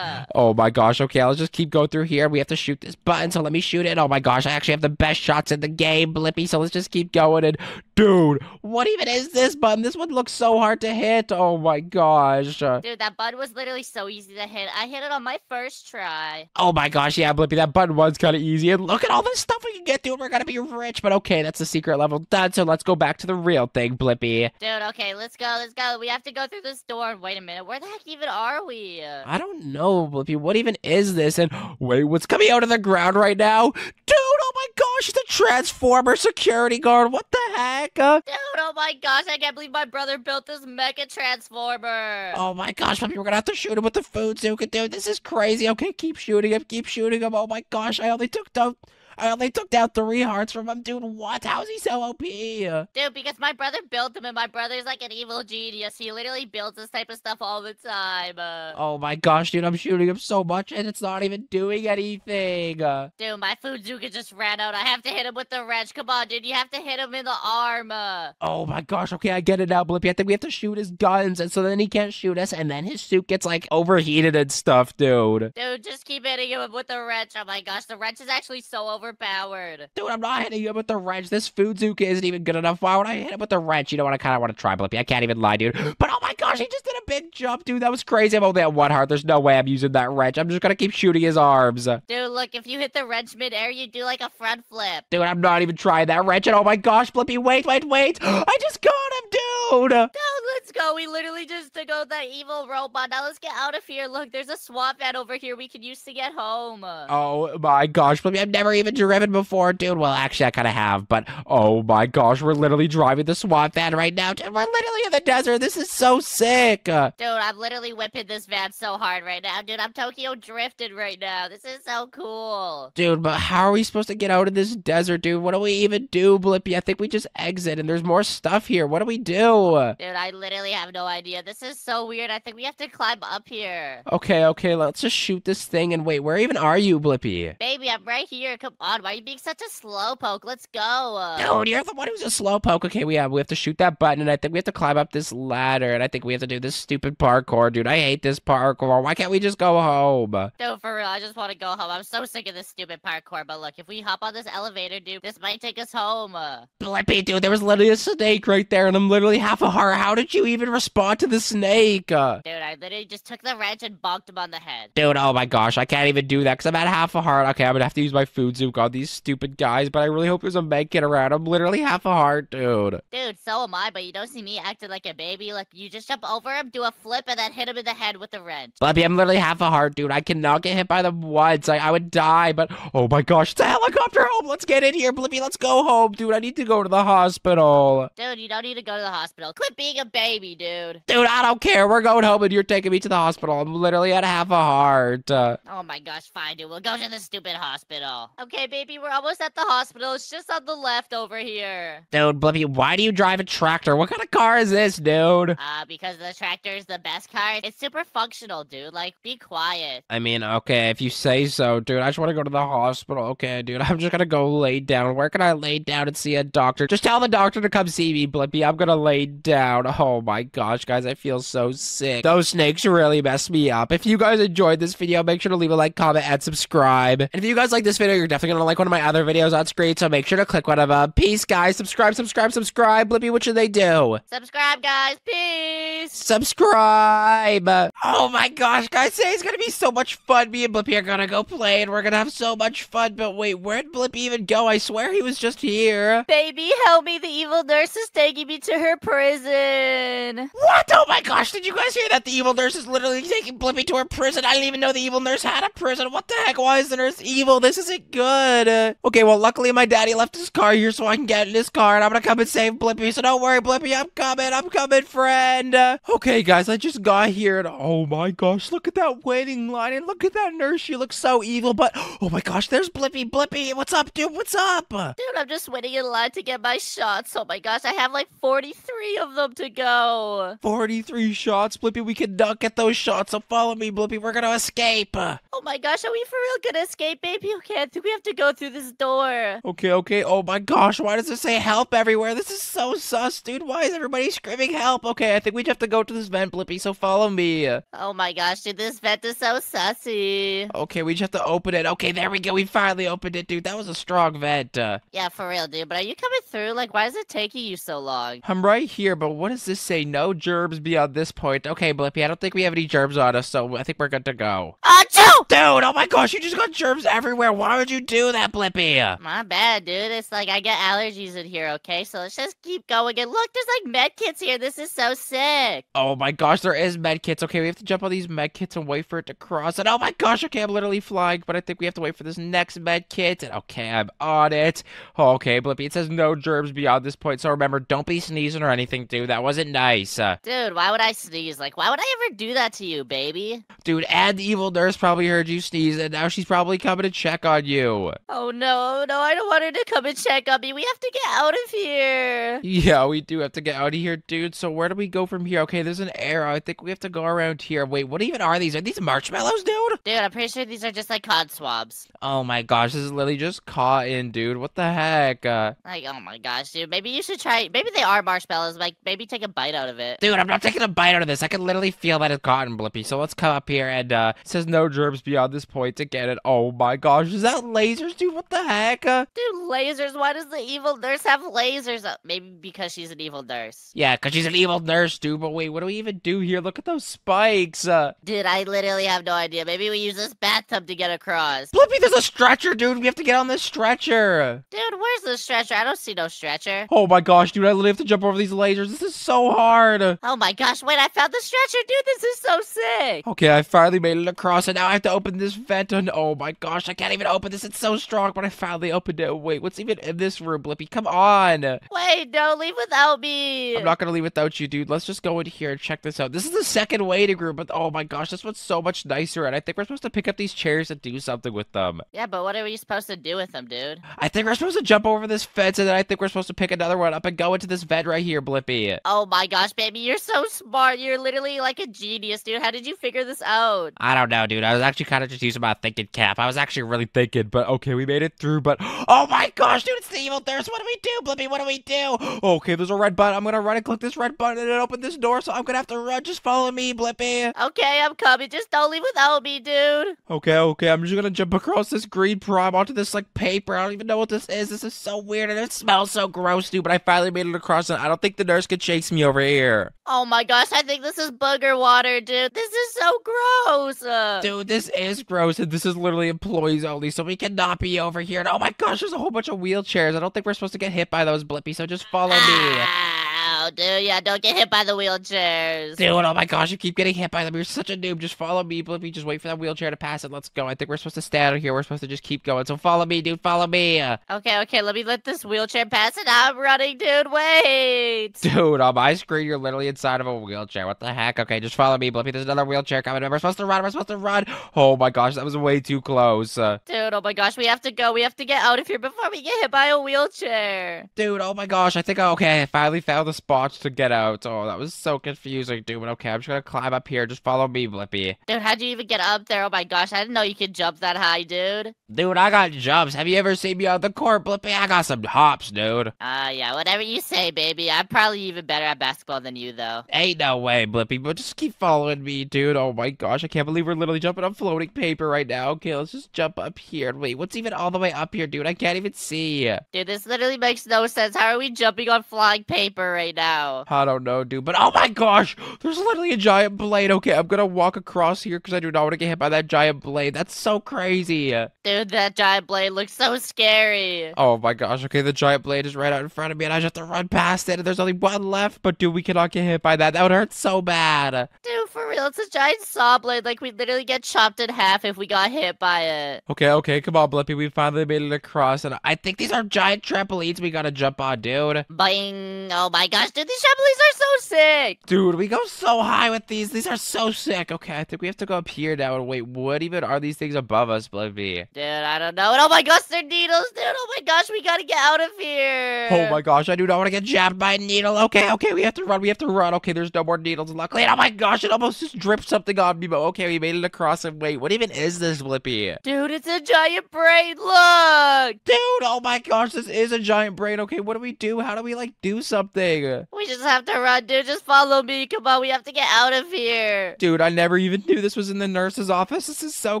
Oh my gosh, okay, I'll just keep going through here. We have to shoot this button, so let me shoot it. Oh my gosh, I actually have the best shots in the game, Blippi, so let's just keep going. And dude, what even is this button? This one looks so hard to hit. Oh my gosh. Dude, that button was literally so easy to hit. I hit it on my first try. Oh my gosh, yeah, Blippi, that button was kind of easy. And look at all this stuff we can get, dude. We're gonna be rich. But okay, that's the secret level done. So let's go back to the real thing, Blippi. Dude, okay, let's go, let's go. We have to go through this door. Wait a minute, where the heck even are we? I don't know, Blippi. What even is this? And wait, what's coming out of the ground right now? Dude, oh my gosh, a Transformer security guard. What the heck? Uh, Dude, oh my gosh, I can't believe my brother built this mecha transformer. oh my gosh, Blippi, we're gonna have to shoot him with the food Zuka, dude. This is crazy. Okay, keep shooting him, keep shooting him. Oh my gosh, I only took down, I only took down three hearts from him, dude. What? How is he so OP? Dude, because my brother built him and my brother's like an evil genius. He literally builds this type of stuff all the time. Uh, Oh my gosh, dude, I'm shooting him so much and it's not even doing anything. Uh, Dude, my Fuzuka just ran out. I have to hit him with the wrench. Come on, dude. You have to hit him in the arm. Uh. Oh my gosh, okay, I get it now, Blippi. I think we have to shoot his guns, and so then he can't shoot us, and then his suit gets like overheated and stuff, dude. Dude, just keep hitting him with the wrench. Oh my gosh, the wrench is actually so overpowered. Dude, I'm not hitting him with the wrench. This food Zuka isn't even good enough. Why would I hit him with the wrench? You know what? I kind of want to try, Blippi. I can't even lie, dude. But oh my gosh, he just did a big jump, dude. That was crazy. I'm only at one heart. There's no way I'm using that wrench. I'm just gonna keep shooting his arms. Dude, look, if you hit the wrench midair, you do like a front flip. Dude, I'm not even trying that wrench. And oh my gosh, Blippi, wait, wait, wait. I just got him, dude. Dude, let's go. We literally just took out that evil robot. Now let's get out of here. Look, there's a swap van over here we could use to get home. Oh my gosh, Blippi, I've never even driven before, dude. Well, actually, I kind of have, but oh my gosh, we're literally driving the swamp van right now, dude. We're literally in the desert. This is so sick. Uh, Dude, I'm literally whipping this van so hard right now. Dude, I'm Tokyo drifted right now. This is so cool. Dude, but how are we supposed to get out of this desert, dude? What do we even do, Blippi? I think we just exit and there's more stuff here. What do we do? Dude, I literally have no idea. This is so weird. I think we have to climb up here. Okay, okay, let's just shoot this thing and wait. Where even are you, Blippi? Baby, I'm right here. Come on. Why are you being such a slowpoke? Let's go. Dude, you're the one who's a slowpoke. Okay, we have we have to shoot that button, and I think we have to climb up this ladder, and I think we have to do this stupid parkour, dude. I hate this parkour. Why can't we just go home? Dude, for real, I just want to go home. I'm so sick of this stupid parkour. But look, if we hop on this elevator, dude, this might take us home. Uh, Blippi, dude, there was literally a snake right there, and I'm literally half a heart. How did you even respond to the snake? Uh, Dude, I literally just took the wrench and bonked him on the head. Dude, oh my gosh, I can't even do that because I'm at half a heart. Okay, I'm gonna have to use my food zook on these stupid guys, but I really hope there's a med kit around. I'm literally half a heart, dude. Dude, so am I, but you don't see me acting like a baby. Like, you just jump over him, do a flip, and then hit him in the head with the wrench. Blippi, I'm literally half a heart, dude. I cannot get hit by them once. I, I would die, but oh my gosh, it's a helicopter home. Let's get in here, Blippi. Let's go home, dude. I need to go to the hospital. Dude, you don't need to go to the hospital. Quit being a baby, dude. Dude, I don't care. We're going home and you're taking me to the hospital. I'm literally at half a heart. Uh, Oh my gosh, fine, dude. We'll go to the stupid hospital. Okay, baby, we're almost at the hospital. It's just on the left over here. dude, Blippi, why do you drive a tractor? What kind of car is this, dude? Uh, because the tractor is the best car. It's super functional, dude. Like, be quiet. I mean, okay, if you say so, dude. I just want to go to the hospital. Okay, dude. I'm just gonna go lay down. Where can I lay down and see a doctor? Just tell the doctor to come see me, Blippi. I'm gonna lay down. Oh my gosh, guys, I feel so sick. Those snakes really messed me up. If you guys enjoyed this video, make sure to leave a like, comment, and subscribe. And if you guys like this video, you're definitely gonna like one of my other videos on screen, so make sure to click one of them. Peace, guys. Subscribe, subscribe, subscribe. Blippi, what should they do? Subscribe, guys. Peace. subscribe. Oh my gosh, guys, today's gonna be so much fun. Me and Blippi are gonna go play and we're gonna have so much fun. But wait, where'd Blippi even go? I swear he was just here. Baby, help me. The evil nurse is taking me to her prison. What? Oh my gosh, did you guys hear that? The evil nurse is literally taking Blippi to her prison. I didn't even know the evil nurse had a prison. What the heck? Why is the nurse evil? This isn't good. Uh, okay, well, luckily my daddy left his car here so I can get in his car and I'm gonna come and save Blippi. So don't worry, Blippi, I'm coming. I'm coming, friend. Uh, okay, guys, I just got here and oh my gosh, look at that waiting line and look at that nurse. She looks so evil, but oh my gosh, there's Blippi. Blippi, what's up, dude? What's up? Dude, I'm just waiting in line to get my shots. Oh my gosh, I have like 43 of them to go. 43 shots, Blippi. We cannot get those shots, so follow me, Blippi. We're gonna escape. Oh my gosh, are we for real gonna escape, baby? Okay, I think we have to go through this door. Okay, okay. Oh my gosh, why does it say help everywhere? This is so sus, dude. Why is everybody screaming help? Okay, I think we just have to go to this vent, Blippi, so follow me. Oh my gosh, dude, this vent is so sussy. Okay, we just have to open it. Okay, there we go. We finally opened it, dude. That was a strong vent. Uh, Yeah, for real, dude. But are you coming through? Like, why is it taking you so long? I'm right here, but what does this say? No germs beyond this point. Okay, Blippi, I don't think we have any germs on us, so I think we're good to go. Achoo! Dude, oh my gosh, you just got germs everywhere. Why would you do that, Blippi? My bad, dude. It's like I get allergies in here, okay? So let's just keep going. And look, there's like med kits here. This is so sick. Oh my gosh, there is med kits. Okay, we have to jump on these med kits and wait for it to cross. And oh my gosh, okay, I'm literally flying, but I think we have to wait for this next med kit. And okay, I'm on it. okay, Blippi, it says no germs beyond this point. So remember, don't be sneezing or anything, dude. That wasn't nice. Uh, Dude, why would I sneeze? Like, why would I ever do that to you, baby? dude, and the evil nurse probably heard you sneeze, and now she's probably coming to check on you. Oh no, no, I don't want her to come and check on me. We have to get out of here. Yeah, we do have to get out of here, dude. So where do we go from here? Okay, there's an arrow. I think we have to go around here. Wait, what even are these? Are these marshmallows, dude? Dude, I'm pretty sure these are just like cod swabs. Oh my gosh, this is literally just cotton, dude. What the heck? Uh, Like, oh my gosh, dude. Maybe you should try. Maybe they are marshmallows. Like, maybe take a bite out of it. dude, I'm not taking a bite out of this. I can literally feel that it's cotton, Blippy. So let's come up here and uh, it says no germs beyond this point to get it. Oh my gosh, is that lasers, dude? What the heck? Uh, Dude, lasers. Why does the evil nurse have lasers? Uh, maybe because she's an evil nurse. yeah, because she's an evil nurse, dude. But wait, what do we even do here? Look at those spikes. Uh, Dude, I literally have no idea. Maybe we use this bathtub to get across. Blippi, there's a stretcher, dude. We have to get on this stretcher. Dude, where's the stretcher? I don't see no stretcher. Oh my gosh, dude, I literally have to jump over these lasers. This is so hard. Oh my gosh, wait, I found the stretcher. Dude, this is so sick. Okay, I finally made it across, and now I have to open this vent. And oh my gosh, I can't even open this. It's so strong, but I finally opened it. Wait, what's even in this room, Blippi? Come on. Wait, don't leave without me. I'm not gonna leave without you, dude. Let's just go in here and check this out. This is the second waiting room, but oh my gosh, this one's so much nicer. And I think we're supposed to pick up these chairs and do something with them. Yeah, but what are we supposed to do with them, dude? I think we're supposed to jump over this fence, and then I think we're supposed to pick another one up and go into this vent right here, Blippi. Oh my gosh, baby, you're so smart. You're literally like a genius, dude. How did you figure this out? I don't know, dude. I was actually kind of just using my thinking cap. I was actually really thinking, but okay, we made it through. But oh my gosh, dude, it's the evil nurse. What do we do, Blippi? What do we do? Okay, there's a red button. I'm gonna run and click this red button and open this door. So I'm gonna have to run. Just follow me, Blippi. Okay, I'm coming. Just don't leave without me, dude. Okay, okay. I'm just gonna jump across this green prime onto this like paper. I don't even know what this is. This is so weird and it smells so gross, dude. But I finally made it across, and I don't think the nurse could chase me over here. Oh my gosh, I think this is booger water, dude. This is so gross. Dude, this is gross, and this is literally employees only, so we cannot be over here. And oh my gosh, there's a whole bunch of wheelchairs. I don't think we're supposed to get hit by those, Blippi, so just follow me. Ah. Ow, dude. Yeah, don't get hit by the wheelchairs. Dude, oh my gosh, you keep getting hit by them. You're such a noob. Just follow me, Blippi. Just wait for that wheelchair to pass and Let's go. I think we're supposed to stay out of here. We're supposed to just keep going. So follow me, dude. Follow me. Okay, okay, let me let this wheelchair pass and I'm running, dude. Wait. Dude, on my screen, you're literally inside of a wheelchair. What the heck? Okay, just follow me, Blippi. There's another wheelchair coming. We're supposed to run. We're supposed to run. Oh my gosh, that was way too close. Uh, Dude, oh my gosh, we have to go. We have to get out of here before we get hit by a wheelchair. dude, oh my gosh, I think, okay, I finally found the spots to get out. Oh, that was so confusing, dude. But okay, I'm just gonna climb up here. Just follow me, Blippi. Dude, how'd you even get up there? Oh my gosh, I didn't know you could jump that high, dude. Dude, I got jumps. Have you ever seen me on the court, Blippi? I got some hops, dude. Uh, yeah, whatever you say, baby. I'm probably even better at basketball than you, though. Ain't no way, Blippi, but just keep following me, dude. Oh my gosh, I can't believe we're literally jumping on floating paper right now. Okay, let's just jump up here. Wait, what's even all the way up here, dude? I can't even see. Dude, this literally makes no sense. How are we jumping on flying paper right now? I don't know, dude, but oh my gosh, there's literally a giant blade. Okay, I'm gonna walk across here because I do not want to get hit by that giant blade. That's so crazy. Dude, that giant blade looks so scary. Oh my gosh, okay, the giant blade is right out in front of me and I just have to run past it and there's only one left, but dude, we cannot get hit by that. That would hurt so bad. Dude, for real, it's a giant saw blade. Like, we'd literally get chopped in half if we got hit by it. Okay, okay, come on, Blippi, we finally made it across and I think these are giant trampolines we gotta jump on, dude. Boing. Oh my gosh, dude, these trampolines are so sick. Dude, we go so high with these. These are so sick. Okay, I think we have to go up here now and wait, what even are these things above us, Blippi? Dude, I don't know. And oh my gosh, they're needles, dude. Oh my gosh, we gotta get out of here. Oh my gosh, I do not want to get jabbed by a needle. Okay, okay, we have to run. We have to run. Okay, there's no more needles, luckily. And oh my gosh, it almost just dripped something on me. But okay, we made it across. And wait, what even is this, Blippi? Dude, it's a giant brain. Look. Dude, oh my gosh, this is a giant brain. Okay, what do we do? How do we, like, do something? We just have to run, dude. Just follow me. Come on, we have to get out of here. Dude, I never even knew this was in the nurse's office. This is so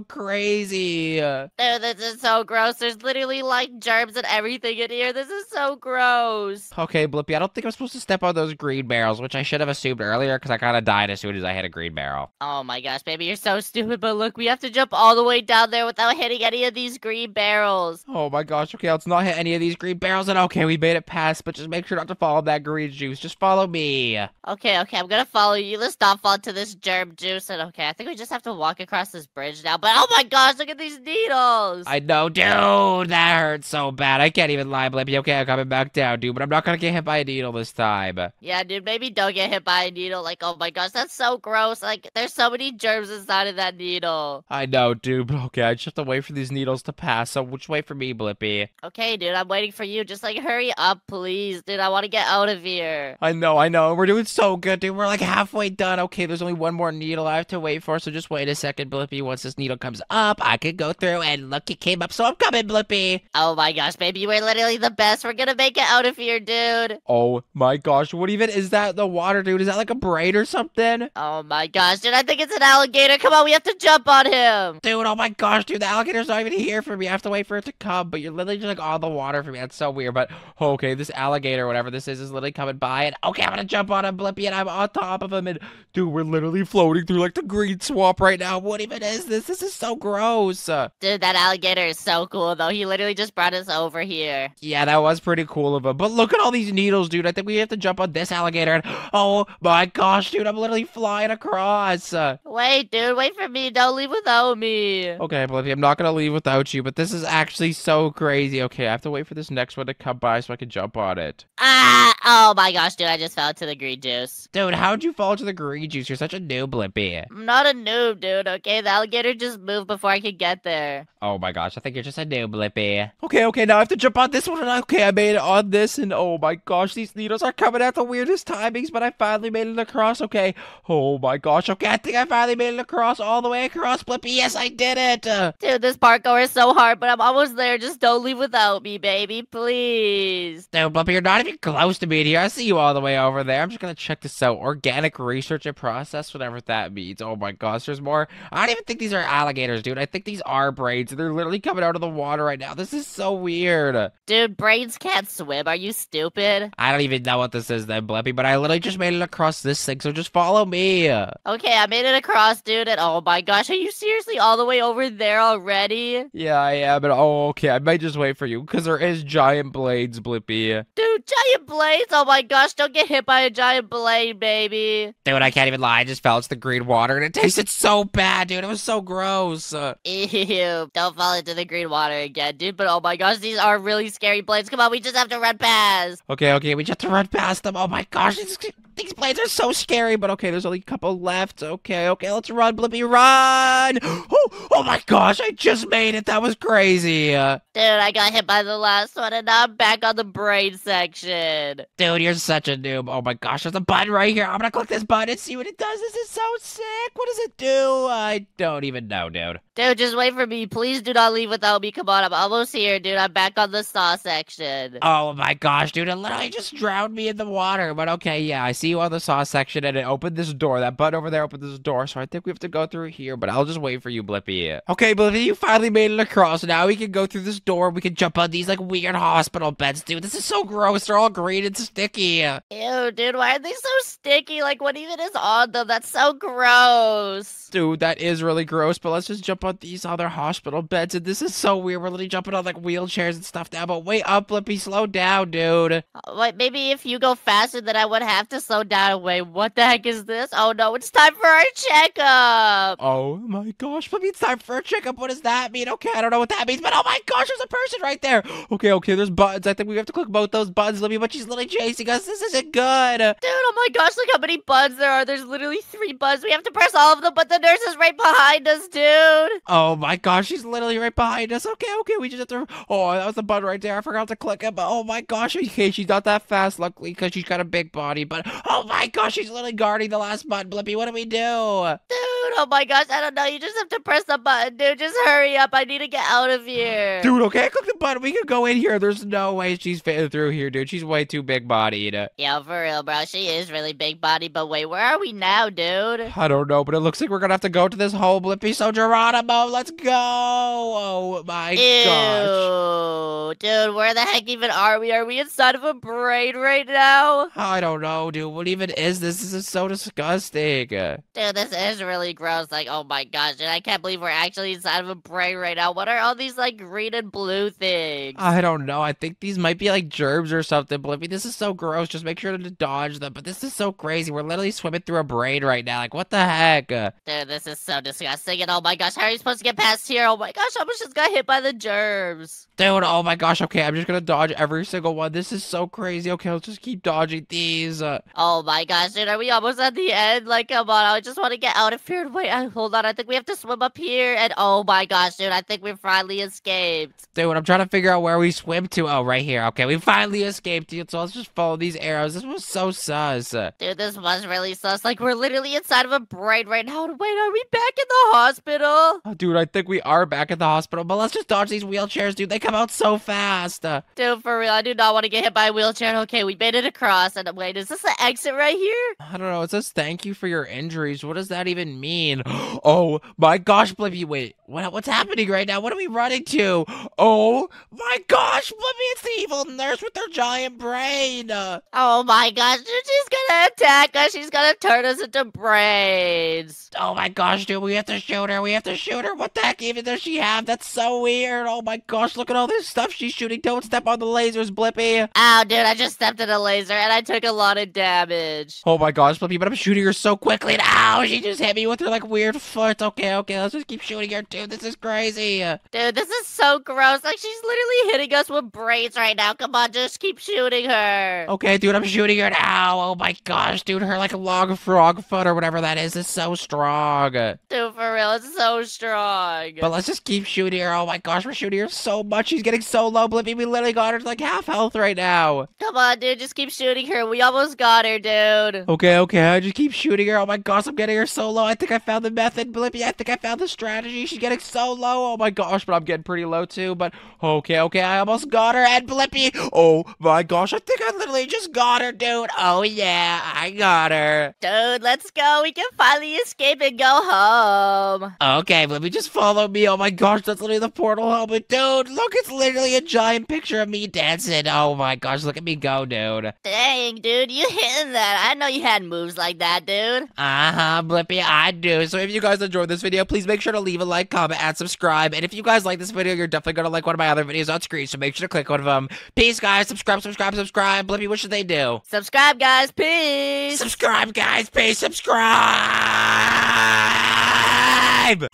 crazy. Dude, this is so gross. There's literally like germs and everything in here. This is so gross. Okay, Blippi, I don't think I'm supposed to step on those green barrels, which I should have assumed earlier because I kind of died as soon as I hit a green barrel. Oh my gosh, baby, you're so stupid. But look, we have to jump all the way down there without hitting any of these green barrels. Oh my gosh, okay, let's not hit any of these green barrels. And okay, we made it past, but just make sure not to follow that green juice. Just follow me. Okay, okay, I'm gonna follow you. Let's not fall into this germ juice. And okay, I think we just have to walk across this bridge now. But oh my gosh, look at these needles. I know, dude, that hurts so bad. I can't even lie, Blippi. Okay, I'm coming back down, dude, but I'm not gonna get hit by a needle this time. Yeah, dude, maybe don't get hit by a needle. Like, oh my gosh, that's so gross. Like, there's so many germs inside of that needle. I know, dude, but okay, I just have to wait for these needles to pass. So which way for me, Blippi? Okay, dude, I'm waiting for you. Just like hurry up, please, dude. I want to get out of here. I know, I know. We're doing so good, dude. We're like halfway done. Okay, there's only one more needle I have to wait for, so just wait a second, Blippi. Once this needle comes up, I can go through and look, it came up, so I'm coming, Blippi. Oh my gosh, baby, you are literally the best. We're gonna make it out of here, dude. Oh my gosh, what even is that? The water, dude? Is that like a braid or something? Oh my gosh, dude, I think it's an alligator. Come on, we have to jump on him. Dude, oh my gosh, dude, the alligator's not even here for me. I have to wait for it to come, but you're literally just like on the water for me. That's so weird. But okay, this alligator, whatever this is, is literally coming by, and okay, I'm gonna jump on and I'm on top of him, and dude, we're literally floating through like the green swamp right now. What even is this? This is so gross. Dude, that alligator is so cool, though. He literally just brought us over here. yeah, that was pretty cool of him. But look at all these needles, dude. I think we have to jump on this alligator. And, oh my gosh, dude, I'm literally flying across. Wait, dude, wait for me. Don't leave without me. Okay, Blippi, I'm not gonna leave without you, but this is actually so crazy. Okay, I have to wait for this next one to come by so I can jump on it. Ah! Oh my gosh, dude, I just fell into the green juice. Dude, how'd you fall to the green juice? You're such a noob, Blippi. I'm not a noob, dude, okay? The alligator just moved before I could get there. Oh my gosh, I think you're just a noob, Blippi. Okay, okay, now I have to jump on this one. And okay, I made it on this, and oh my gosh, these needles are coming at the weirdest timings, but I finally made it across. Okay, oh my gosh, okay, I think I finally made it across all the way across, Blippi. Yes, I did it. Uh, Dude, this parkour is so hard, but I'm almost there. Just don't leave without me, baby, please. Dude, Blippi, you're not even close to being here. I see you all the way over there. I'm just gonna check this out. Organic research and process, whatever that means. Oh my gosh, there's more. I don't even think these are alligators, dude. I think these are braids. They're literally coming out of the water right now. This is so weird. Dude, brains can't swim. Are you stupid? I don't even know what this is then, Blippi, but I literally just made it across this thing, so just follow me. Okay, I made it across, dude, and oh my gosh, are you seriously all the way over there already? Yeah, I am, but oh, okay. I might just wait for you, because there is giant blades, Blippi. Dude, giant blades? Oh my gosh, don't get hit by a giant blade, baby. Dude, I can't even lie. I just fell into the green water, and it tasted so bad, dude. It was so gross. Uh, Ew, don't fall into the green water again, dude. But oh my gosh, these are really scary blades. Come on, we just have to run past. Okay, okay, we just have to run past them. Oh my gosh, these, these blades are so scary. But okay, there's only a couple left. Okay, okay, let's run, Blippi, run! Oh, oh my gosh, I just made it. That was crazy. Uh, Dude, I got hit by the last one, and now I'm back on the brain section. dude, you're such a noob. Oh my gosh, there's a button right here. I'm gonna click this button and see what it does. This is so sick. What does it do? I don't even know, dude. Dude, just wait for me. Please do not leave without me. Come on, I'm almost here, dude. I'm back on the saw section. Oh my gosh, dude, it literally just drowned me in the water. But okay, yeah, I see you on the saw section and it opened this door. That button over there opened this door. So I think we have to go through here, but I'll just wait for you, Blippi. Okay, Blippi, you finally made it across. Now we can go through this door. We can jump on these like weird hospital beds, dude. This is so gross. They're all green and sticky. Ew, dude, why are they so sticky? Like, what even is on them? That's so gross. Dude, that is really gross, but let's just jump on these other hospital beds. And this is so weird. We're literally jumping on like wheelchairs and stuff now. But wait up, Blippi, slow down, dude. Uh, Wait, maybe if you go faster, then I would have to slow down. Wait, what the heck is this? Oh no, it's time for our checkup. Oh my gosh, Blippi, it's time for a checkup. What does that mean? Okay, I don't know what that means, but oh my gosh, there's a person right there. Okay, okay, there's buttons. I think we have to click both those buttons, Blippi, but she's literally chasing us. This isn't good. Dude, oh my gosh, look how many buttons there are. There's literally three buttons. We have to press all of them, but the nurse is right behind us, dude. Oh my gosh, she's literally right behind us. Okay, okay, we just have to. Oh, that was the button right there. I forgot to click it, but oh my gosh, okay, she's not that fast, luckily, because she's got a big body. But Oh my gosh, she's literally guarding the last button, Blippi. What do we do? Dude, oh my gosh, I don't know. You just have to press the button, dude. Just hurry up. I need to get out of here. Dude, okay, click the button. We can go in here. There's no way she's fitting through here, dude. She's way too big bodied. Yo, for real, bro. She is really big body, but wait, where are we now, dude? I don't know, but it looks like we're gonna have to go to this hole, Blippi. So Geronimo, let's go. Oh my gosh. Dude, where the heck even are we? Are we inside of a brain right now? I don't know, dude. What even is this? This is so disgusting. Dude, this is really gross. Like, oh my gosh, and I can't believe we're actually inside of a brain right now. What are all these like green and blue things? I don't know. I think these might be like germs or something, Blippi. This is so gross. Just make sure to dodge them. But this is so crazy. We're literally swimming through a brain right now. Like, what the heck? Dude, this is so disgusting. And oh my gosh, how are you supposed to get past here? Oh my gosh, I almost just got hit by the germs. Dude, oh my gosh. Okay, I'm just gonna dodge every single one. This is so crazy. Okay, let's just keep dodging these. Uh, Oh Oh my gosh, dude, are we almost at the end? Like, come on, I just want to get out of here. Wait, I, hold on, I think we have to swim up here. And oh my gosh, dude, I think we finally escaped. dude, I'm trying to figure out where we swim to. Oh, right here. Okay, we finally escaped, dude. So let's just follow these arrows. This was so sus. Dude, this was really sus. Like, we're literally inside of a brain right now. Wait, are we back in the hospital? Oh, dude, I think we are back at the hospital, but let's just dodge these wheelchairs, dude. They come out so fast. Dude, for real, I do not want to get hit by a wheelchair. Okay, we made it across. And wait, is this the exit right here? I don't know. It says thank you for your injuries. What does that even mean? Oh my gosh, Blippi. Wait, what, what's happening right now? What are we running to? Oh my gosh, Blippi, it's the evil nurse with her giant brain. Oh my gosh, dude, she's gonna attack us. She's gonna turn us into brains. oh my gosh, dude, we have to shoot her. We have to shoot her. What the heck even does she have? That's so weird. Oh my gosh, look at all this stuff she's shooting. Don't step on the lasers, Blippi. Oh, dude, I just stepped in a laser and I took a lot of damage. Oh my gosh, Blippi, but I'm shooting her so quickly. now. she just hit me with her like weird foot. Okay, okay, let's just keep shooting her too. This is crazy. Dude, this is so gross. Like, she's literally hitting us with braids right now. Come on, just keep shooting her. Okay, dude, I'm shooting her now. Oh my gosh, dude, her like a log frog foot or whatever that is is so strong. Dude, for real, it's so strong. But let's just keep shooting her. Oh my gosh, we're shooting her so much. She's getting so low, Blippi. We literally got her to like half health right now. Come on, dude, just keep shooting her. We almost got her, dude. Okay, okay, I just keep shooting her. Oh my gosh, I'm getting her so low. I think I found the method, Blippi. I think I found the strategy. She's getting so low. Oh my gosh, but I'm getting pretty low too. But okay, okay, I almost got her. And Blippi, oh my gosh, I think I literally just got her, dude. Oh yeah, I got her. Dude, let's go. We can finally escape and go home. Okay, me just follow me. Oh my gosh, that's literally the portal home. But dude, look, it's literally a giant picture of me dancing. Oh my gosh, look at me go, dude. Dang, dude, you that. I know you had moves like that, dude. Uh-huh, Blippi, I do. So if you guys enjoyed this video, please make sure to leave a like, comment, and subscribe. And if you guys like this video, you're definitely gonna like one of my other videos on screen, so make sure to click one of them. Peace, guys. Subscribe, subscribe, subscribe. Blippi, what should they do? Subscribe, guys. Peace. Subscribe, guys. Peace. Subscribe.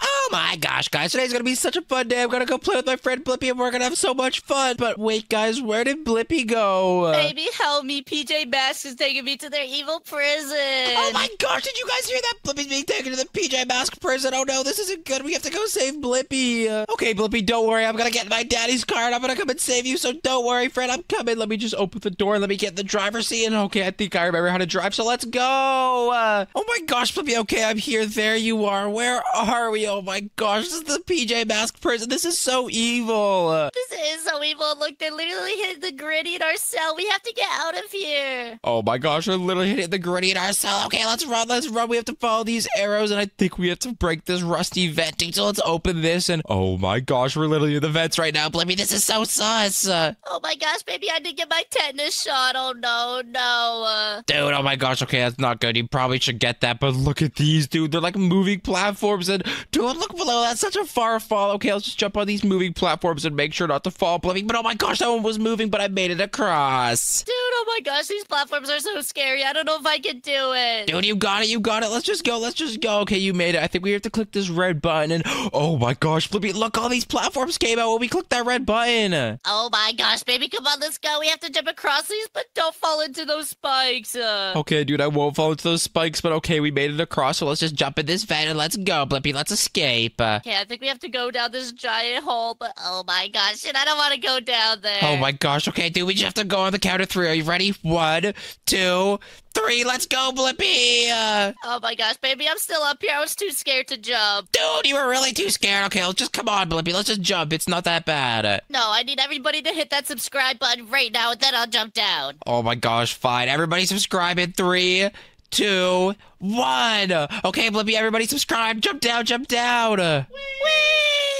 Oh my gosh, guys. Today's gonna be such a fun day. I'm gonna go play with my friend Blippi, and we're gonna have so much fun. But wait, guys, where did Blippi go? Baby, help me. PJ Masks is taking me to their evil prison. Oh my gosh, did you guys hear that? Blippi's being taken to the PJ Mask prison. Oh no, this isn't good. We have to go save Blippi. Uh, okay, Blippi, don't worry. I'm gonna get my daddy's car and I'm gonna come and save you. So don't worry, friend. I'm coming. Let me just open the door and let me get in the driver's seat. And okay, I think I remember how to drive. So let's go. Uh, oh my gosh, Blippi. Okay, I'm here. There you are. Where are we? Oh my gosh, this is the PJ Mask prison. This is so evil. This is so evil. Look, they literally hit the griddy in our cell. We have to get out of here. Oh my gosh, we're literally hitting the griddy in our cell. Okay, let's run, let's run. We have to follow these arrows, and I think we have to break this rusty venting. So let's open this, and oh my gosh, we're literally in the vents right now. Blippi, this is so sus. Uh, Oh my gosh, baby, I didn't get my tetanus shot. Oh no, no. Uh, dude, oh my gosh, okay, that's not good. You probably should get that, but look at these, dude. They're like moving platforms, and dude, look below. That's such a far fall. Okay, let's just jump on these moving platforms and make sure not to fall. But oh my gosh, that one was moving, but I made it across. dude, oh my gosh, these platforms are so scary. I don't know if I can do it. Dude, you got it, you got it. Let's just go, let's just go. Okay, you made it. I think we have to click this red button, and oh my gosh, Blippi, look, all these platforms came out when we clicked that red button. Oh my gosh, baby, come on, let's go. We have to jump across these, but don't fall into those spikes. Uh, Okay, dude, I won't fall into those spikes, but okay, we made it across, so let's just jump in this vent and let's go, Blippi. Let's escape. Uh, Okay, I think we have to go down this giant hole, but oh my gosh, shit, I don't want to go down there. oh my gosh, okay, dude, we just have to go on the count of three. Are you ready? One, two, three. Let's go, Blippi. Uh, Oh my gosh, baby, I'm still up here. I was too scared to jump. dude, you were really too scared. Okay, let's just come on, Blippi. Let's just jump. It's not that bad. No, I need everybody to hit that subscribe button right now, and then I'll jump down. Oh my gosh, fine. Everybody subscribe in three, two, one. Okay, Blippi, everybody subscribe. Jump down, jump down. Whee!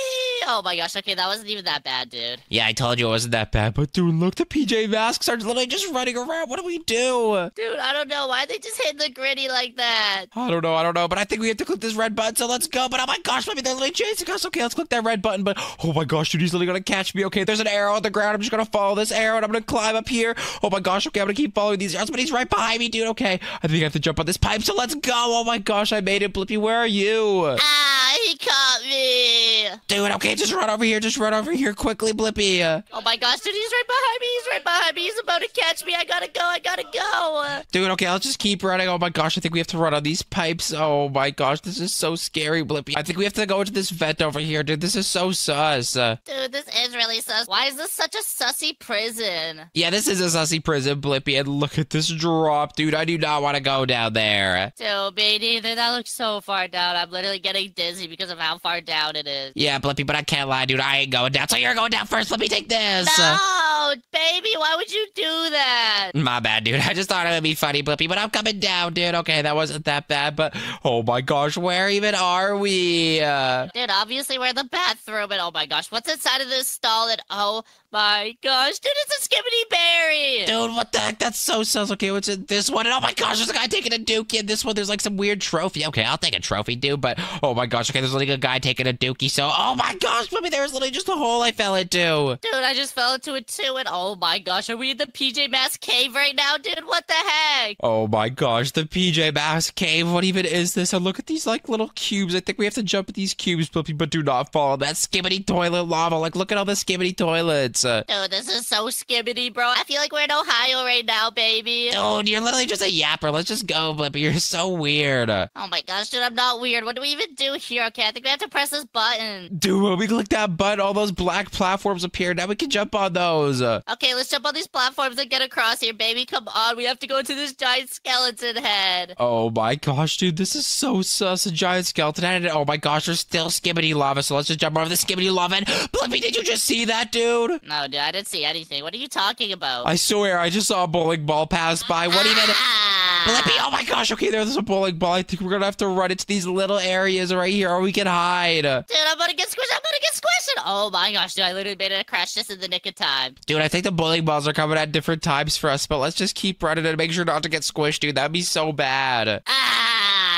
Oh my gosh, okay, that wasn't even that bad, dude. Yeah, I told you it wasn't that bad. But dude, look, the PJ Masks are literally just running around. What do we do? Dude, I don't know. Why they just hit the griddy like that? I don't know, I don't know, but I think we have to click this red button, so let's go. But oh my gosh, maybe they're literally chasing us. Okay, let's click that red button, but oh my gosh, dude, he's literally gonna catch me. Okay, there's an arrow on the ground. I'm just gonna follow this arrow and I'm gonna climb up here. Oh my gosh, okay, I'm gonna keep following these arrows, but he's right behind me, dude. Okay, I think I have to jump on this pipe, so let's go. Oh my gosh, I made it. Blippi, where are you? Ah, he caught me. Dude, okay, just run over here, just run over here quickly, Blippi. Uh, Oh my gosh, dude, he's right behind me. He's right behind me. He's about to catch me. I gotta go. I gotta go. Dude, okay, let's just keep running. Oh my gosh, I think we have to run on these pipes. Oh my gosh, this is so scary, Blippi. I think we have to go into this vent over here, dude. This is so sus. Uh, Dude, this is really sus. Why is this such a sussy prison? yeah, this is a sussy prison, Blippi, and look at this drop, dude. I do not want to go down there. Dude, me neither. That looks so far down. I'm literally getting dizzy because of how far down it is. Yeah, Blippi, but I can't lie, dude. I ain't going down. So you're going down first. Let me take this. Uh, No, baby, why would you do that? My bad, dude. I just thought it would be funny, Blippi, but I'm coming down, dude. Okay, that wasn't that bad, but oh my gosh, where even are we? Uh, Dude, obviously we're in the bathroom, and oh my gosh, what's inside of this stall? And oh my gosh, dude, it's a skibidi berry. Dude, what the heck? That's so sus. Okay, what's in this one? And oh my gosh, there's a guy taking a dookie. In this one, there's like some weird trophy. Okay, I'll take a trophy, dude. But oh my gosh, okay, there's like a guy taking a dookie. So oh my gosh, maybe there was literally just a hole I fell into. Dude, I just fell into it too, and oh my gosh, are we in the PJ Masks cave right now, dude? What the heck? Oh my gosh, the PJ Masks cave. What even is this? And look at these like little cubes. I think we have to jump at these cubes, Blippi, but do not fall in that skibidi toilet lava. Like, look at all the skibidi toilets. Uh, Dude, this is so skibidi, bro. I feel like we're in Ohio right now, baby. dude, you're literally just a yapper. Let's just go, Blippi. You're so weird. Uh, Oh my gosh, dude, I'm not weird. What do we even do here? Okay, I think we have to press this button. When we click that button, all those black platforms appear. Now we can jump on those. Okay, let's jump on these platforms and get across here, baby. Come on, we have to go to this giant skeleton head. Oh my gosh, dude, this is so sus. A giant skeleton head. Oh my gosh, there's still skibidi lava, so let's just jump over the skibidi lava. And Blippi, did you just see that, dude? No, dude, I didn't see anything. What are you talking about? I swear, I just saw a bowling ball pass by. What even? Ah! Blippi, oh my gosh, okay, there's a bowling ball. I think we're gonna have to run into these little areas right here, or we can hide. Dude, I'm gonna get squished. Gonna get squished. Oh my gosh, dude, I literally made it crash just in the nick of time. Dude, I think the bowling balls are coming at different times for us, but let's just keep running and make sure not to get squished, dude. That'd be so bad. Ah!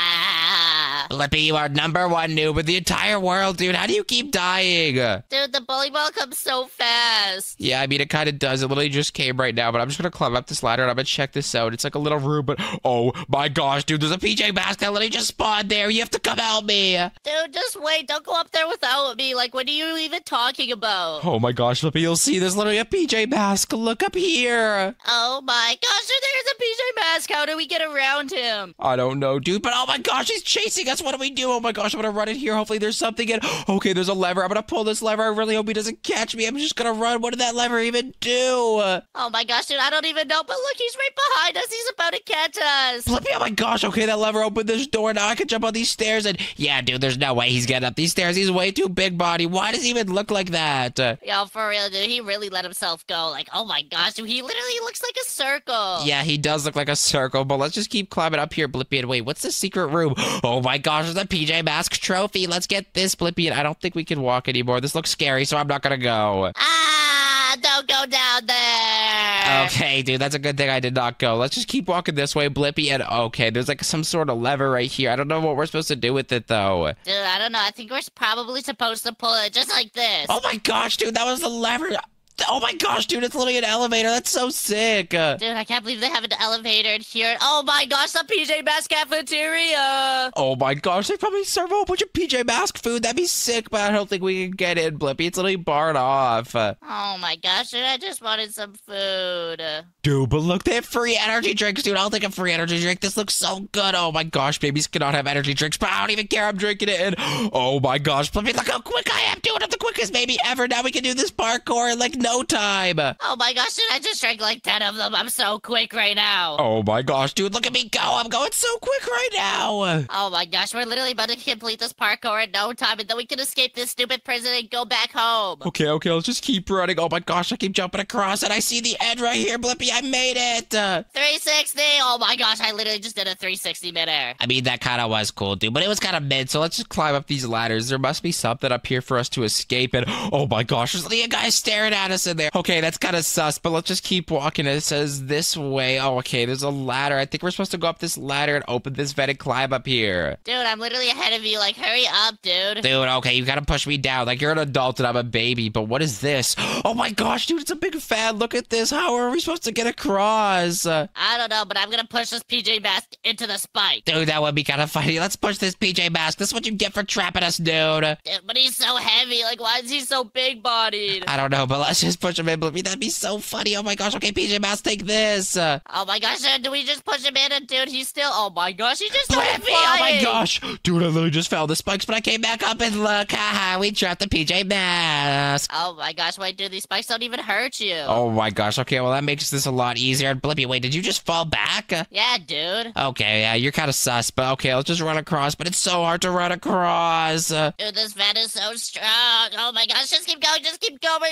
Blippi, you are number one noob in the entire world, dude. How do you keep dying? Dude, the bowling ball comes so fast. Yeah, I mean, it kind of does. It literally just came right now, but I'm just going to climb up this ladder and I'm going to check this out. It's like a little room, but oh my gosh, dude, there's a PJ mask that literally just spawned there. You have to come help me. Dude, just wait. Don't go up there without me. Like, what are you even talking about? Oh my gosh, Blippi, you'll see there's literally a PJ Mask. Look up here. Oh my gosh, dude, there's a PJ Mask. How do we get around him? I don't know, dude, but oh my gosh, he's chasing us. What do we do? Oh my gosh, I'm to run in here. Hopefully there's something in. Okay, there's a lever. I'm to pull this lever. I really hope he doesn't catch me. I'm just going to run. What did that lever even do? Oh my gosh, dude, I don't even know. But look, he's right behind us. He's about to catch us. Blippi, oh my gosh, okay, that lever opened this door. Now I can jump on these stairs. And yeah, dude, there's no way he's getting up these stairs. He's way too big body. Why does he even look like that? Yo, for real, dude, he really let himself go. Like, oh my gosh, dude, he literally looks like a circle. yeah, he does look like a circle, but let's just keep climbing up here, Blippi. And wait, what's the secret room? Oh my gosh, there's a PJ Mask trophy. Let's get this, Blippi. And I don't think we can walk anymore. This looks scary, so I'm not gonna go. Ah, don't go down there. Okay, dude, that's a good thing I did not go. Let's just keep walking this way, Blippi. And okay, there's like some sort of lever right here. I don't know what we're supposed to do with it, though. Dude, I don't know. I think we're probably supposed to pull it just like this. Oh my gosh, dude, that was the lever. Oh my gosh, dude, it's literally an elevator. That's so sick. Uh, Dude, I can't believe they have an elevator in here. Oh my gosh, the PJ Masks cafeteria. oh my gosh, they probably serve a whole bunch of PJ Mask food. That'd be sick, but I don't think we can get in, Blippi. It's literally barred off. Uh, Oh my gosh, dude, I just wanted some food. dude, but look, they have free energy drinks, dude. I'll take a free energy drink. This looks so good. Oh my gosh, babies cannot have energy drinks, but I don't even care. I'm drinking it. And oh my gosh, Blippi, look how quick I am. Dude, I'm the quickest baby ever. Now we can do this parkour in like no time. Oh my gosh, dude, I just drank like 10 of them. I'm so quick right now. Oh my gosh, dude, look at me go. I'm going so quick right now. Oh my gosh, we're literally about to complete this parkour in no time, and then we can escape this stupid prison and go back home. Okay, okay, let's just keep running. Oh my gosh, I keep jumping across and I see the end right here, Blippi. I made it. Uh, 360! Oh my gosh, I literally just did a 360 midair. I mean, that kind of was cool, dude, but it was kind of mid. So let's just climb up these ladders. There must be something up here for us to escape. And oh my gosh, there's a guy staring at us in there. Okay, that's kind of sus, but let's just keep walking. It says this way. Oh, okay, there's a ladder. I think we're supposed to go up this ladder and open this vent and climb up here. Dude, I'm literally ahead of you. Like, hurry up, dude. Dude, okay, you gotta push me down. Like, you're an adult and I'm a baby, but what is this? Oh my gosh, dude, it's a big fan. Look at this. How are we supposed to get across? I don't know, but I'm gonna push this PJ mask into the spike. dude, that would be kind of funny. Let's push this PJ mask. This is what you get for trapping us, dude. Dude, but he's so heavy. Like, why is he so big bodied? I don't know, but let's just push him in, Blippi. That'd be so funny. Oh my gosh. Okay, PJ Mask, take this. Uh, Oh my gosh, dude, do we just push him in? And dude, he's still. Oh my gosh, he just Blippi, oh my gosh. Dude, I literally just fell the spikes, but I came back up and look. Haha, we trapped the PJ Mask. Oh my gosh, wait, dude, these spikes don't even hurt you. Oh my gosh. Okay, well, that makes this a lot easier. Blippi, wait, did you just fall back? Uh, Yeah, dude. Okay, yeah, you're kind of sus, but okay, let's just run across. But it's so hard to run across. Uh, Dude, this van is so strong. Oh my gosh, just keep going, just keep going.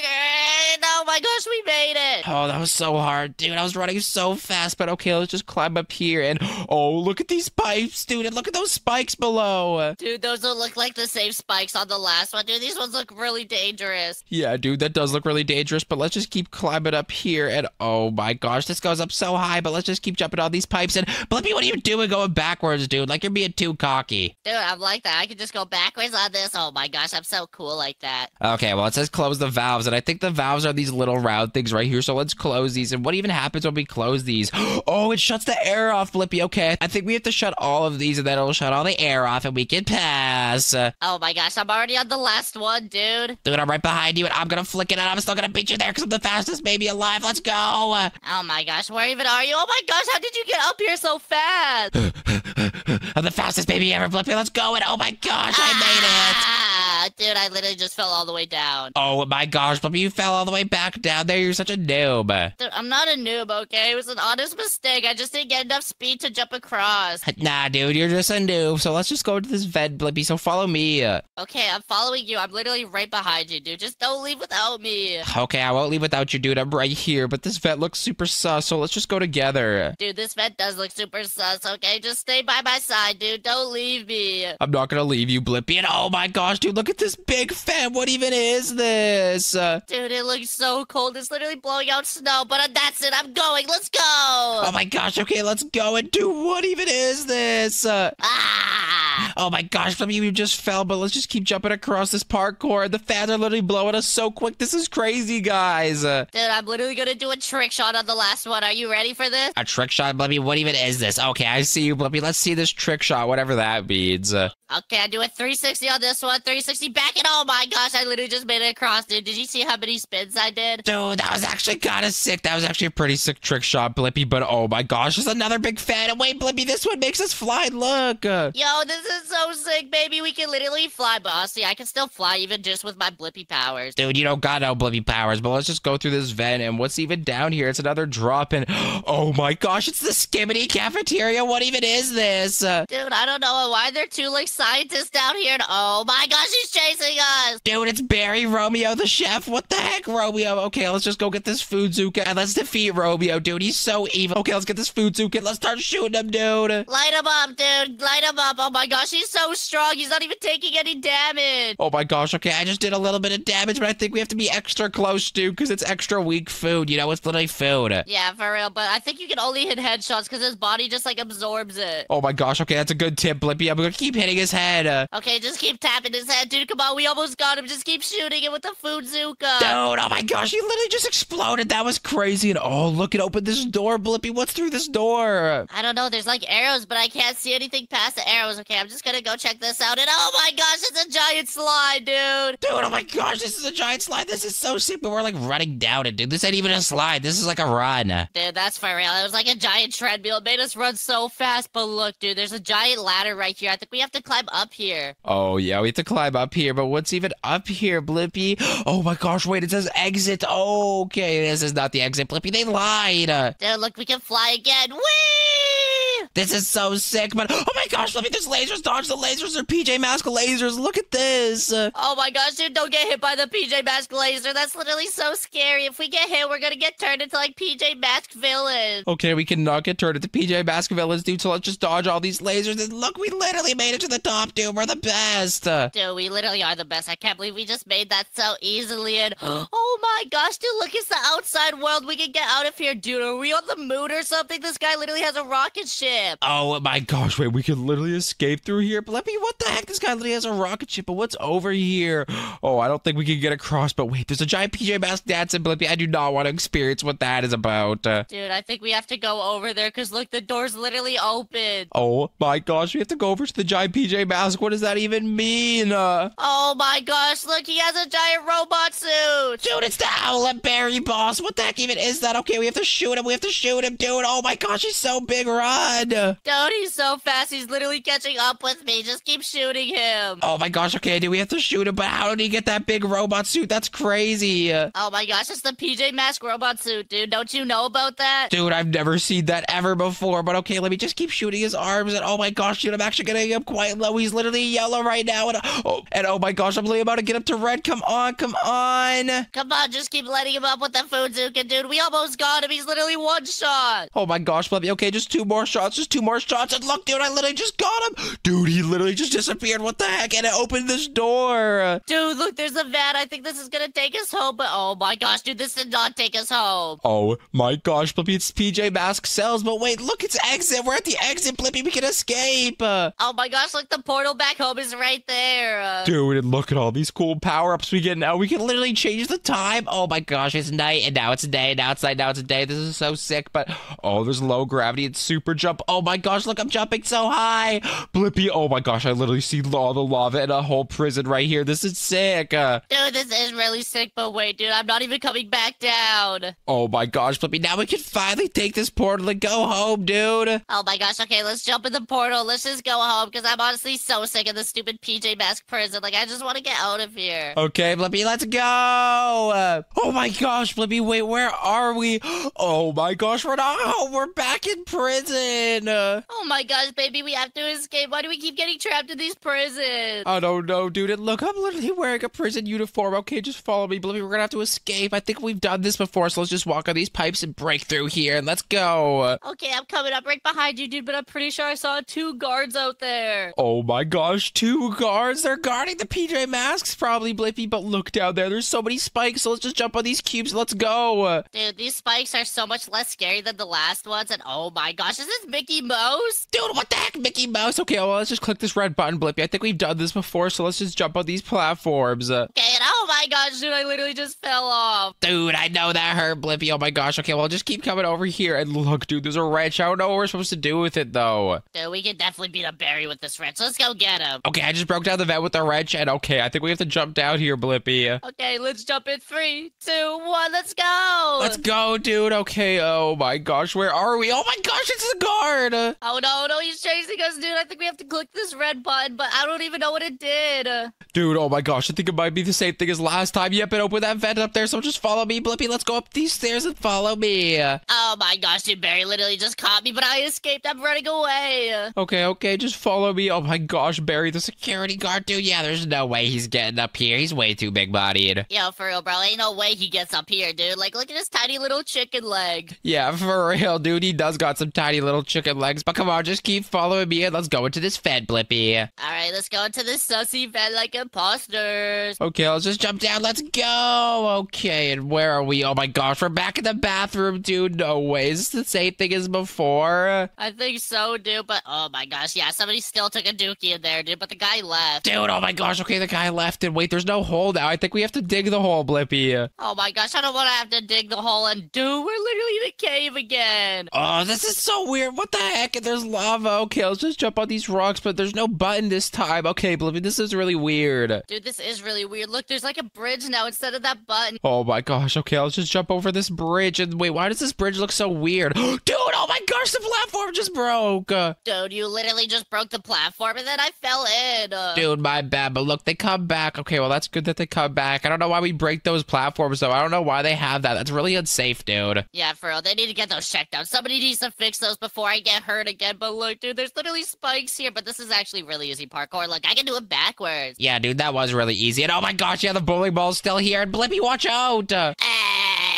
And oh my gosh, we made it. Oh, that was so hard, dude. I was running so fast, but okay, let's just climb up here. And oh, look at these pipes, dude. And look at those spikes below. Dude, those don't look like the same spikes on the last one. Dude, these ones look really dangerous. Yeah, dude, that does look really dangerous, but let's just keep climbing up here. And oh my gosh, this goes up so high, but let's just keep jumping on these pipes. And Blippi, what are you doing going backwards, dude? Like you're being too cocky. Dude, I'm like that. I can just go backwards on this. Oh my gosh, I'm so cool like that. Okay, well, it says close the valves, and I think the valves are these little round things right here. So let's close these. And what even happens when we close these? Oh, it shuts the air off, Blippi. Okay, I think we have to shut all of these, and then it'll shut all the air off, and we can pass. Oh my gosh, I'm already on the last one, dude. dude, I'm right behind you, and I'm gonna flick it out. I'm still gonna beat you there because I'm the fastest baby alive. Let's go. Oh my gosh, where even are you? Oh my gosh, how did you get up here so fast? I'm the fastest baby ever, Blippi. Let's go. And oh my gosh, I made it. Ah, dude, I literally just fell all the way down. Oh my gosh, Blippi, you fell all the way back down there. You're such a noob. Dude, I'm not a noob, okay? It was an honest mistake. I just didn't get enough speed to jump across. Nah, dude, you're just a noob. So let's just go to this vent, Blippi. So follow me. Okay, I'm following you. I'm literally right behind you, dude. Just don't leave without me. Okay, I won't leave without you, dude. I'm right here. But this vent looks super sus, so let's just go together. Dude, this vent does look super sus, okay? Just stay by my side, dude. Don't leave me. I'm not gonna leave you, Blippi. And oh my gosh, dude, look at this big fan. What even is this? Uh, Dude, it looks so cold. It's literally blowing out snow, but uh, that's it. I'm going. Let's go. oh my gosh, okay, let's go. And do what even is this? Uh, Ah! Oh my gosh, of you just fell, but let's just keep jumping across this parkour. The fans are literally blowing us so quick. This is crazy, guys. Uh, Dude, I'm literally gonna do a trick shot on the last one. Are you ready for this? a trick shot, Blippi? What even is this? Okay, I see you, Blippi. Let's see this trick shot, whatever that means. Uh, Okay, I do a 360 on this one, 360 back, and oh my gosh, I literally just made it across, dude. Did you see how many spins I did? dude, that was actually kind of sick. That was actually a pretty sick trick shot, Blippi. But oh my gosh, there's another big fan. And wait, Blippi, this one makes us fly. Look. Uh, Yo, this is so sick, baby. We can literally fly, bossy. I can still fly even just with my Blippi powers. Dude, you don't got no Blippi powers, but let's just go through this vent. And what's even down here? It's another drop. And oh my gosh, it's the Skibidi cafeteria. What even is this? Uh, Dude, I don't know why there are two like scientists down here. And oh my gosh, he's chasing us. Dude, it's Barry Romeo the chef. What the heck, Romeo? Okay, let's just go get this food Zuka and let's defeat Romeo, dude. He's so evil. Okay, let's get this food Zuka and let's start shooting him, dude. Light him up, dude. Light him up. Oh my gosh, he's so strong. He's not even taking any damage. Oh my gosh, okay, I just did a little bit of damage, but I think we have to be extra close, dude, because it's extra weak food. You know, it's literally food. Yeah, for real. But I think you can only hit headshots because his body just like absorbs it. Oh my gosh, okay, that's a good tip, Blippi. I'm gonna keep hitting his head. Uh, Okay, just keep tapping his head, dude. Come on, we almost got him. Just keep shooting it with the food zuka. Dude, oh my gosh, he literally just exploded. That was crazy. And oh, look, it opened this door, Blippi. What's through this door? I don't know. There's like arrows, but I can't see anything past the arrows. Okay, I'm just gonna go check this out. And oh my gosh, it's a giant slide, dude. Dude, oh my gosh, this is a giant slide. This is so sick, but we're like running down it, dude. This ain't even a slide. This is like a run. Dude, that's for real. It was like a giant treadmill. It made us run so fast. But look, dude, there's a giant ladder right here. I think we have to climb climb up here. Oh, yeah, we have to climb up here, but what's even up here, Blippi? Oh my gosh, wait, it says exit. okay, this is not the exit, Blippi. They lied. Dude, look, we can fly again. Whee! This is so sick, but oh my gosh, Blippi, there's lasers. Dodge the lasers. They're PJ Mask lasers. Look at this. Oh my gosh, dude, don't get hit by the PJ Mask laser. That's literally so scary. If we get hit, we're gonna get turned into like PJ Mask villains. Okay, we cannot get turned into PJ Mask villains, dude, so let's just dodge all these lasers. And look, we literally made it to the top, dude. We're the best. Dude, we literally are the best. I can't believe we just made that so easily. And oh my gosh, dude, look, it's the outside world. We can get out of here, dude. Are we on the moon or something? This guy literally has a rocket ship. Oh my gosh, wait, we can literally escape through here. Blippi, what the heck? This guy literally has a rocket ship, but what's over here? Oh, I don't think we can get across, but wait, there's a giant PJ Mask dancing, Blippi. I do not want to experience what that is about. Dude, I think we have to go over there because look, the door's literally open. oh my gosh, we have to go over to the giant PJ Mask. What does that even mean? Uh, Oh my gosh, look, he has a giant robot suit. Dude, it's the Owlette Barry boss. What the heck even is that? Okay, we have to shoot him. We have to shoot him, dude. Oh my gosh, he's so big. Run. Dude, he's so fast. He's literally catching up with me. Just keep shooting him. Oh my gosh, okay, dude, we have to shoot him, but how did he get that big robot suit? That's crazy. Oh my gosh, it's the PJ Mask robot suit, dude. Don't you know about that? Dude, I've never seen that ever before, but okay, let me just keep shooting his arms, and oh my gosh, dude, I'm actually getting him quite low. He's literally yellow right now, and oh, and oh my gosh, I'm literally about to get up to red. Come on, come on. Come on, just keep letting him up with the Fuzuka, dude. We almost got him. He's literally one shot. Oh my gosh, Fluffy. Okay, just two more shots, just two more shots, and look, dude, I literally just got him. Dude, he literally just disappeared. What the heck? And it opened this door. Dude, look, there's a van. I think this is gonna take us home, but oh my gosh, dude, this did not take us home. Oh my gosh, Blippi, it's PJ Mask cells, but wait, look, it's exit. We're at the exit, Blippi. We can escape. Oh my gosh, look, the portal back home is right there. Uh, dude, and look at all these cool power ups we get now. We can literally change the time. Oh my gosh, it's night, and now it's day, now it's night, now it's day. This is so sick, but oh, there's low gravity and super jump. Oh my gosh, look, I'm jumping so high. Blippi, oh my gosh, I literally see all the lava in a whole prison right here. This is sick. Uh, Dude, this is really sick, but wait, dude, I'm not even coming back down. oh my gosh, Blippi, now we can finally take this portal and go home, dude. Oh my gosh, okay, let's jump in the portal. Let's just go home because I'm honestly so sick of this stupid PJ Mask prison. Like, I just want to get out of here. Okay, Blippi, let's go. Uh, oh my gosh, Blippi, wait, where are we? Oh my gosh, we're not home. We're back in prison. Uh, Oh my gosh, baby, we have to escape. Why do we keep getting trapped in these prisons? I don't know, dude. And look, I'm literally wearing a prison uniform. Okay, just follow me, Blippi. We're gonna have to escape. I think we've done this before, so let's just walk on these pipes and break through here, and let's go. Okay, I'm coming up right behind you, dude, but I'm pretty sure I saw two guards out there. Oh my gosh, two guards. They're guarding the PJ Masks, probably, Blippi. But look down there. There's so many spikes, so let's just jump on these cubes let's go. Dude, these spikes are so much less scary than the last ones, and oh my gosh, is this Mickey Mouse? Dude, what the heck, Mickey Mouse? Okay, well, let's just click this red button, Blippi. I think we've done this before, so let's just jump on these platforms. Uh, Okay, and oh my gosh, dude, I literally just fell off. dude, I know that hurt, Blippi. Oh my gosh. Okay, well, just keep coming over here. And look, dude, there's a wrench. I don't know what we're supposed to do with it, though. Dude, we can definitely beat a Barry with this wrench. Let's go get him. Okay, I just broke down the vent with the wrench, and okay, I think we have to jump down here, Blippi. Okay, let's jump in three, two, one, let's go. Let's go, dude. Okay, oh my gosh, where are we? Oh my gosh, it's the guard. Oh no, no, he's chasing us, dude. I think we have to click this red button, but I don't even know what it did. Dude, oh my gosh, I think it might be the same thing as last time. Yep, and open that vent up there, so just follow me, Blippi. Let's go up these stairs and follow me. Oh my gosh, dude, Barry literally just caught me, but I escaped. I'm running away. Okay, okay, just follow me. Oh my gosh, Barry, the security guard, dude. Yeah, there's no way he's getting up here. He's way too big bodied. Yo, for real, bro. Ain't no way he gets up here, dude. Like, look at his tiny little chicken leg. Yeah, for real, dude. He does got some tiny little chicken legs. But come on, just keep following me and let's go into this Fed, Blippi. All right, let's go into this sussy vent like imposters. Okay, let's just jump down. Let's go. Okay, and where are we? Oh my gosh, we're back in the bathroom, dude. No way. Is this the same thing as before? I think so, dude. But oh my gosh, yeah, somebody still took a dookie in there, dude. But the guy left. Dude, oh my gosh. Okay, the guy left. And wait, there's no hole now. I think we have to dig the hole, Blippi. Oh my gosh, I don't want to have to dig the hole. And dude, we're literally in the cave again. Oh, this is so weird. What the heck? And there's lava. Okay, let's just jump on these rocks, but there's no button this time. Okay, Blippi, this is really weird. Dude, this is really weird. Look, there's like a bridge now instead of that button. Oh my gosh. Okay, let's just jump over this bridge. And wait, why does this bridge look so weird? Dude, oh my gosh, the platform just broke. Dude, you literally just broke the platform and then I fell in. Dude, my bad. But look, they come back. Okay, well, that's good that they come back. I don't know why we break those platforms, though. I don't know why they have that. That's really unsafe, dude. Yeah, for real. They need to get those checked out. Somebody needs to fix those before I get hurt again. But look, dude, there's literally spikes here. But this is actually really easy parkour. Look, I can do it backwards. Yeah, dude, that was really easy. And oh my gosh, yeah, the bowling ball's still here. And Blippi, watch out. Ah.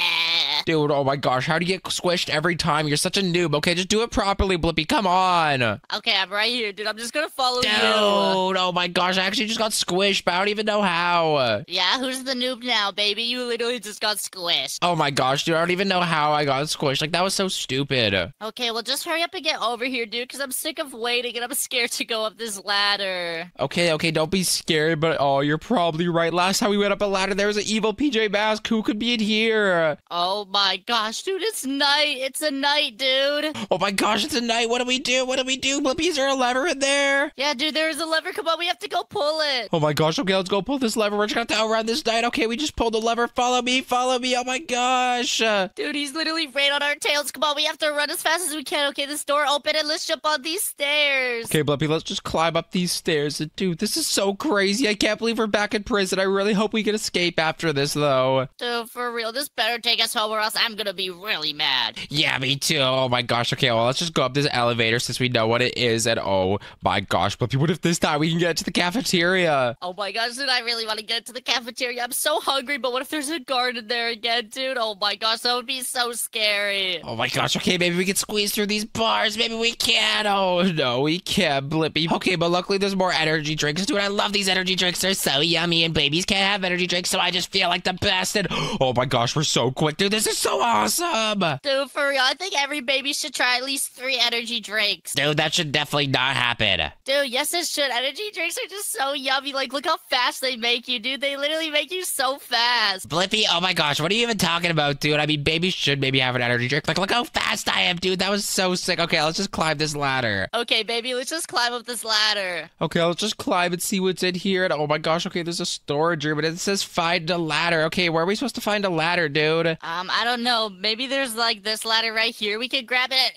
Dude, oh my gosh, how do you get squished every time? You're such a noob. Okay, just do it properly, Blippi. Come on. Okay, I'm right here, dude. I'm just gonna follow you. Dude, oh my gosh, I actually just got squished, but I don't even know how. Yeah, who's the noob now, baby? You literally just got squished. Oh my gosh, dude, I don't even know how I got squished. Like, that was so stupid. Okay, well, just hurry up and get over here, dude, because I'm sick of waiting and I'm scared to go up this ladder. Okay, okay, don't be scared, but oh, you're probably right. Last time we went up a ladder, there was an evil PJ Mask. Who could be in here? Oh my gosh, dude, it's night. It's a night, dude. Oh my gosh, it's a night. What do we do? What do we do? Blippi, is there a lever in there? Yeah, dude, there is a lever. Come on, we have to go pull it. Oh my gosh, okay, let's go pull this lever. We're just gonna have to outrun this night. Okay, we just pulled the lever. Follow me, follow me. Oh my gosh. Dude, he's literally right on our tails. Come on, we have to run as fast as we can. Okay, this door open and let's jump on these stairs. Okay, Blippi, let's just climb up these stairs. Dude, this is so crazy. I can't believe we're back in prison. I really hope we can escape after this, though. Dude, for real, this better take us home or else I'm gonna be really mad. Yeah, me too. Oh my gosh. Okay, well, let's just go up this elevator since we know what it is. And oh my gosh, Blippi, what if this time we can get to the cafeteria? Oh my gosh, dude, I really want to get to the cafeteria. I'm so hungry, but what if there's a guard in there again, dude? Oh my gosh, that would be so scary. Oh my gosh, okay, maybe we can squeeze through these bars. Maybe we can. Oh no, we can't, Blippi. Okay, but luckily there's more energy drinks. Dude, I love these energy drinks. They're so yummy, and babies can't have energy drinks, so I just feel like the best. And oh my gosh, we're so quick, dude. This is so awesome. Dude, for real, I think every baby should try at least three energy drinks. Dude, that should definitely not happen. Dude, yes, it should. Energy drinks are just so yummy. Like, look how fast they make you, dude. They literally make you so fast. Blippi, oh my gosh, what are you even talking about, dude? I mean, babies should maybe have an energy drink. Like, look how fast I am, dude. That was so sick. Okay, let's just climb this ladder. Okay, baby, let's just climb up this ladder. Okay, let's just climb and see what's in here. And oh my gosh, okay, there's a storage room, and it says find a ladder. Okay, where are we supposed to find a ladder, dude? Um, I don't know. Maybe there's like this ladder right here. We could grab it.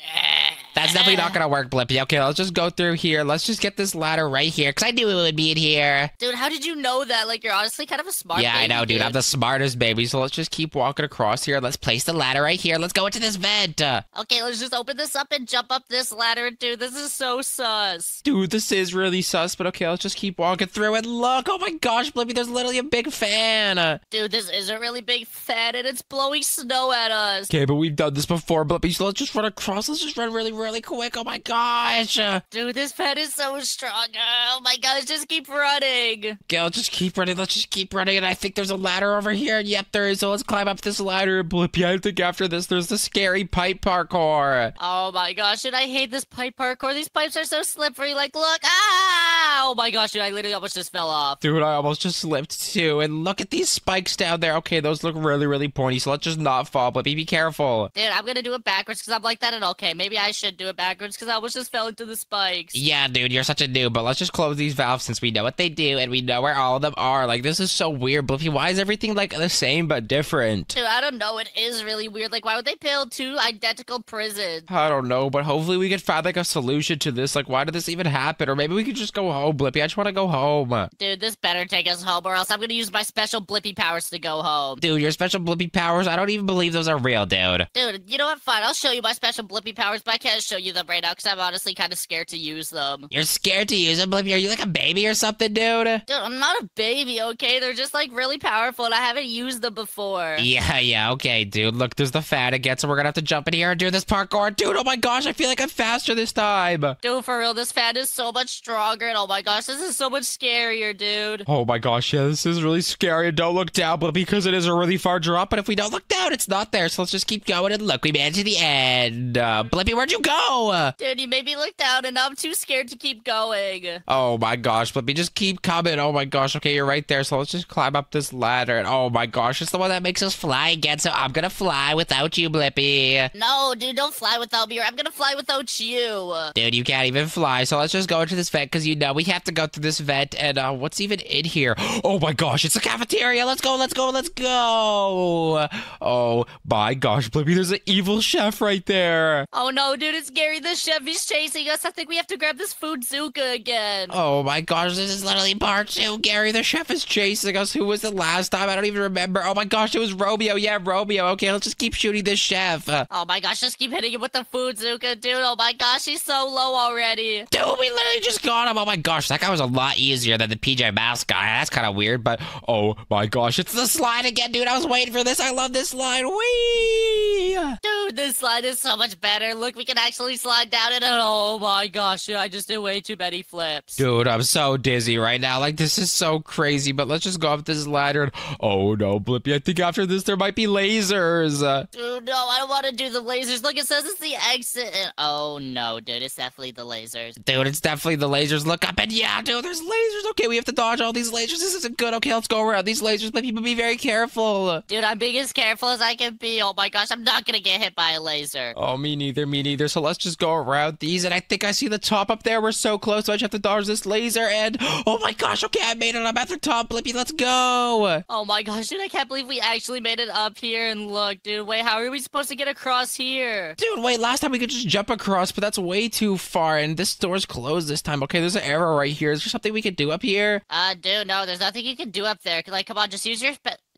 That's definitely not gonna work, Blippi. Okay, let's just go through here. Let's just get this ladder right here, because I knew it would be in here. Dude, how did you know that? Like, you're honestly kind of a smart yeah, I know, dude. I'm the smartest baby, so let's just keep walking across here. Let's place the ladder right here. Let's go into this vent. Okay, let's just open this up and jump up this ladder. Dude, this is so sus. Dude, this is really sus, but okay, let's just keep walking through and look. Oh my gosh, Blippi, there's literally a big fan. Dude, this is a really big fan and it's blowing snow at us. Okay, but we've done this before, Blippi, so let's just run across. Let's just run really, really quick. Oh my gosh. Dude, this pet is so strong. Oh my gosh, just keep running. let's just keep running. Let's just keep running. And I think there's a ladder over here. Yep, there is. So let's climb up this ladder. Blippi, I think after this, there's the scary pipe parkour. Oh my gosh, and I hate this pipe parkour. These pipes are so slippery. Like, look, ah! Oh my gosh, dude, I literally almost just fell off. Dude, I almost just slipped too. And look at these spikes down there. Okay, those look really, really pointy. So let's just not fall. Blippi, be careful. Dude, I'm gonna do it backwards because I'm like that. And okay, maybe I should do it backwards because I almost just fell into the spikes. Yeah, dude, you're such a noob. But let's just close these valves since we know what they do and we know where all of them are. Like, this is so weird. Blippi, why is everything like the same but different? Dude, I don't know. It is really weird. Like, why would they build two identical prisons? I don't know, but hopefully we can find like a solution to this. Like, why did this even happen? Or maybe we could just go home, Blippi. I just want to go home. Dude, this better take us home, or else I'm gonna use my special Blippi powers to go home. Dude, your special Blippi powers, I don't even believe those are real, dude. Dude, you know what? Fine, I'll show you my special Blippi powers, but I can't show you them right now because I'm honestly kind of scared to use them. You're scared to use them, Blippi? Are you like a baby or something, dude? Dude, I'm not a baby, okay? They're just like really powerful, and I haven't used them before. Yeah, yeah, okay, dude. Look, there's the fan again, so we're gonna have to jump in here and do this parkour. Dude, oh my gosh, I feel like I'm faster this time. Dude, for real, this fan is so much stronger, and oh my gosh, this is so much scarier, dude. Oh my gosh, yeah, this is really scary. Don't look down, but because it is a really far drop, but if we don't look down, it's not there. So let's just keep going and look, we made it to the end. Uh, Blippi, where'd you go? Dude, you made me look down, and I'm too scared to keep going. Oh my gosh, Blippi, just keep coming. Oh my gosh, okay, you're right there. So let's just climb up this ladder. And oh my gosh, it's the one that makes us fly again. So I'm gonna fly without you, Blippi. No, dude, don't fly without me, or I'm gonna fly without you. Dude, you can't even fly. So let's just go into this vent because you know we have have to go through this vent. And uh, what's even in here? Oh my gosh, it's a cafeteria. Let's go, let's go, let's go. Oh my gosh, Blippi, there's an evil chef right there. Oh no, dude, it's Gary the chef. He's chasing us. I think we have to grab this food Zuka again. Oh my gosh, this is literally part two. Gary the chef is chasing us. Who was the last time? I don't even remember. Oh my gosh, it was Romeo. Yeah, Romeo. Okay, let's just keep shooting this chef. Uh, Oh my gosh, just keep hitting him with the food Zuka, dude. Oh my gosh, he's so low already. Dude, we literally just got him. Oh my gosh, that guy was a lot easier than the PJ Masks guy. That's kind of weird, but oh my gosh, it's the slide again, dude. I was waiting for this. I love this slide. Whee! Dude, this slide is so much better. Look, we can actually slide down it. And oh my gosh, dude, I just did way too many flips. Dude, I'm so dizzy right now. Like, this is so crazy, but let's just go up this ladder. And, oh no, Blippi, I think after this there might be lasers. Dude, no, I don't want to do the lasers. Look, it says it's the exit. And- oh no, dude, it's definitely the lasers. dude, it's definitely the lasers. Look up and yeah, dude, there's lasers. Okay, we have to dodge all these lasers. This isn't good. Okay, let's go around these lasers, but people be very careful. Dude, I'm being as careful as I can be. Oh my gosh, I'm not gonna get hit by a laser. Oh, me neither, me neither. So let's just go around these, and I think I see the top up there. We're so close, so I just have to dodge this laser, and oh my gosh, okay, I made it. I'm at the top, Blippi. Let's go. Oh my gosh, dude, I can't believe we actually made it up here. And look, dude, wait, how are we supposed to get across here? Dude, wait, last time we could just jump across, but that's way too far, and this door's closed this time. Okay, there's an arrow right here. Is there something we could do up here? Uh, dude, no, there's nothing you can do up there. Like, come on, just use your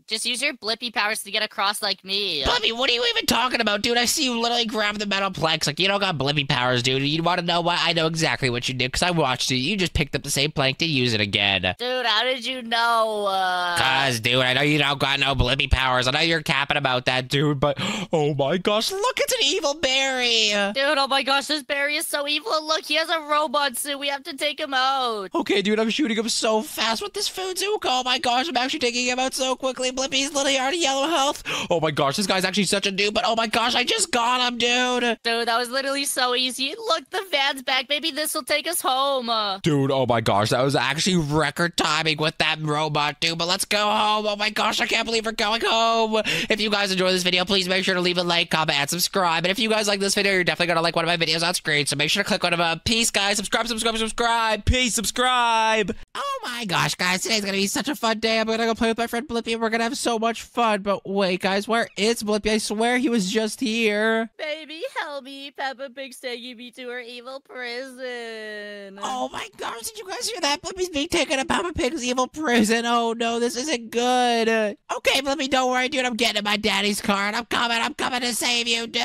just use your Blippi powers to get across like me. Blippi, what are you even talking about, dude? I see you literally grab the metal plex. Like, you don't got Blippi powers, dude. You want to know why? I know exactly what you did, because I watched it. You just picked up the same plank to use it again. Dude, how did you know? Uh... Cause, dude, I know you don't got no Blippi powers. I know you're capping about that, dude, but oh my gosh, look, it's an evil Barry. Dude, oh my gosh, this Barry is so evil. Look, he has a robot suit. We have to take him out. Okay, dude, I'm shooting him so fast with this food Zuko. Oh my gosh, I'm actually taking him out so quickly. Blippi's literally already yellow health. Oh my gosh, this guy's actually such a dude, but oh my gosh, I just got him, dude. Dude, that was literally so easy. Look, the van's back. Maybe this will take us home. Dude, oh my gosh, that was actually record timing with that robot, dude. But let's go home. Oh my gosh, I can't believe we're going home. If you guys enjoyed this video, please make sure to leave a like, comment, and subscribe. And if you guys like this video, you're definitely gonna like one of my videos on screen. So make sure to click one of them. Peace, guys. Subscribe, subscribe, subscribe. Peace, subscribe. Oh my gosh, guys, today's gonna be such a fun day. I'm gonna go play with my friend Blippi, and we're gonna have so much fun. But wait, guys, where is Blippi? I swear he was just here. baby, help me. Peppa Pig's taking me to her evil prison. Oh my gosh, did you guys hear that? Blippi's being taken to Peppa Pig's evil prison. Oh no, this isn't good. Okay, Blippi, don't worry, dude. I'm getting in my daddy's car and I'm coming. I'm coming to save you, dude.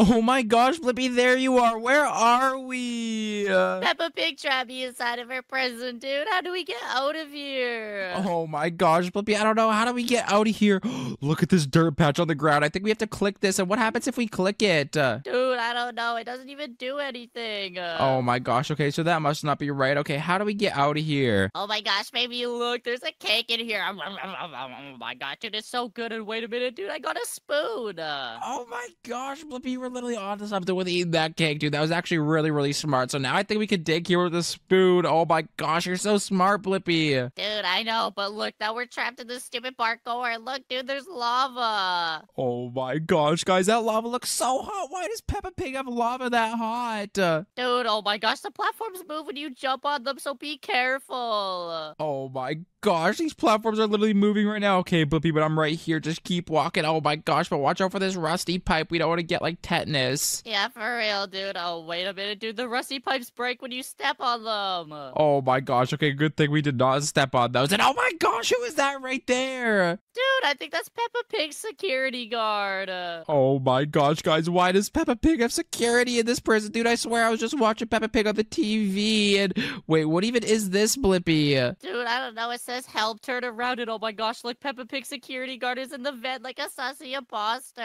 Oh my gosh, Blippi, there you are. Where are we? Peppa Pig trapped me inside of her prison, dude. How do we get out of here? Oh my gosh, Blippi, I don't know. How do we get out of here? Look at this dirt patch on the ground. I think we have to click this. And what happens if we click it? Uh, Dude, I don't know. It doesn't even do anything. Uh, Oh my gosh. Okay, so that must not be right. Okay, how do we get out of here? Oh my gosh, baby, look, there's a cake in here. Oh my gosh, dude, it's so good. And wait a minute, dude, I got a spoon. Uh, Oh my gosh, Blippi, you were literally onto something with eating that cake, dude. That was actually really, really smart. So now I think we could dig here with a spoon. Oh my gosh, you're so smart, Blippi. dude, I know, but look, now we're trapped in this stupid parkour. Look, dude, there's lava. Oh my gosh, guys, that lava looks so hot. Why does Peppa Pig have lava that hot? Dude, oh my gosh, the platforms move when you jump on them, so be careful. oh my gosh, these platforms are literally moving right now. Okay, Blippi, but I'm right here. Just keep walking. Oh my gosh, but watch out for this rusty pipe. We don't want to get like tetanus. Yeah, for real, dude. Oh, wait a minute, dude. The rusty pipes break when you step on them. Oh my gosh. Okay, good thing we did not step on those. And oh my gosh, who is that right there? Dude, I think that's Peppa Pig's security guard. Uh, Oh my gosh, guys, why does Peppa Pig have security in this prison? Dude, I swear I was just watching Peppa Pig on the TV. And wait, what even is this, Blippi? Dude, I don't know. It says help turn around and oh my gosh, look, Peppa Pig security guard is in the vent like a sassy imposter.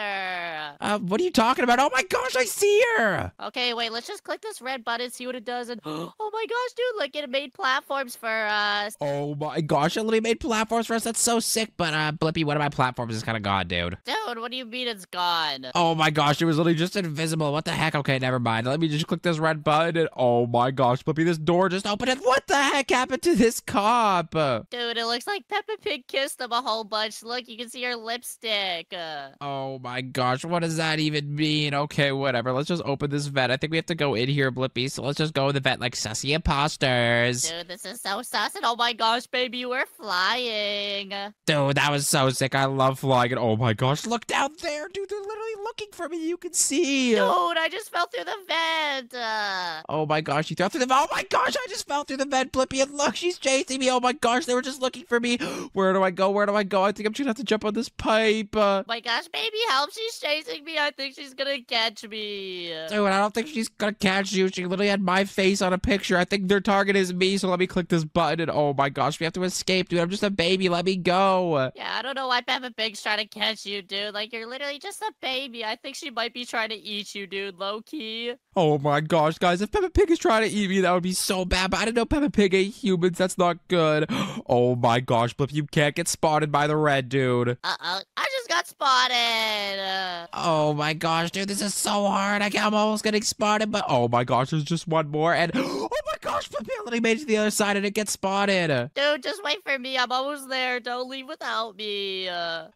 Uh, what are you talking about? Oh my gosh, I see her. Okay, wait, let's just click this red button, see what it does, and oh my gosh, dude, look, it made platforms for us. Oh my gosh, it literally made platforms for us. That's so sick. But uh, Blippi, one of my platforms is kind of gone, dude. Dude, what do you mean it's gone? Oh my gosh, it was literally just invisible. What the heck? Okay, never mind. Let me just click this red button. And, oh my gosh, Blippi, this door just opened. What the heck happened to this cop? Dude, it looks like Peppa Pig kissed him a whole bunch. Look, you can see her lipstick. Uh, Oh my gosh, what does that even mean? Okay, whatever. Let's just open this vent. I think we have to go in here, Blippi. So let's just go in the vent like sussy imposters. dude, this is so sus. And oh my gosh, baby, we're flying. Dude, that was so sick. I love flying. And oh my gosh, look down there, dude. They're literally looking for me. You can see. Dude, I just fell through the vent. Uh, Oh my gosh, you fell through the vent. Oh my gosh, I just fell through the vent, Blippi. And look, she's chasing me. Oh my gosh, they were just looking for me. Where do I go? Where do I go? I think I'm just gonna have to jump on this pipe. Uh, oh my gosh, baby, help. She's chasing me. I think she's gonna catch me. Dude, I don't think she's gonna catch you. She literally had my face on a picture. I think their target is me, so let me click this button. And oh my gosh, we have to escape, dude. I'm just a baby. Let me go. Yeah, I don't know why Peppa Pig's trying to catch you, dude. Like, you're literally just a baby. I think she might be trying to eat you, dude, low key. Oh my gosh, guys, if Peppa Pig is trying to eat me, that would be so bad. But I didn't know Peppa Pig ate humans. That's not good. Oh my gosh, Blip, you can't get spotted by the red dude. Uh oh, I just got spotted. Uh, Oh my gosh, dude, this is so hard. I, I'm almost getting spotted, but oh my gosh, there's just one more. And oh my gosh, I literally made it to the other side and it gets spotted. dude, just wait for me. I'm almost there. Don't leave without me.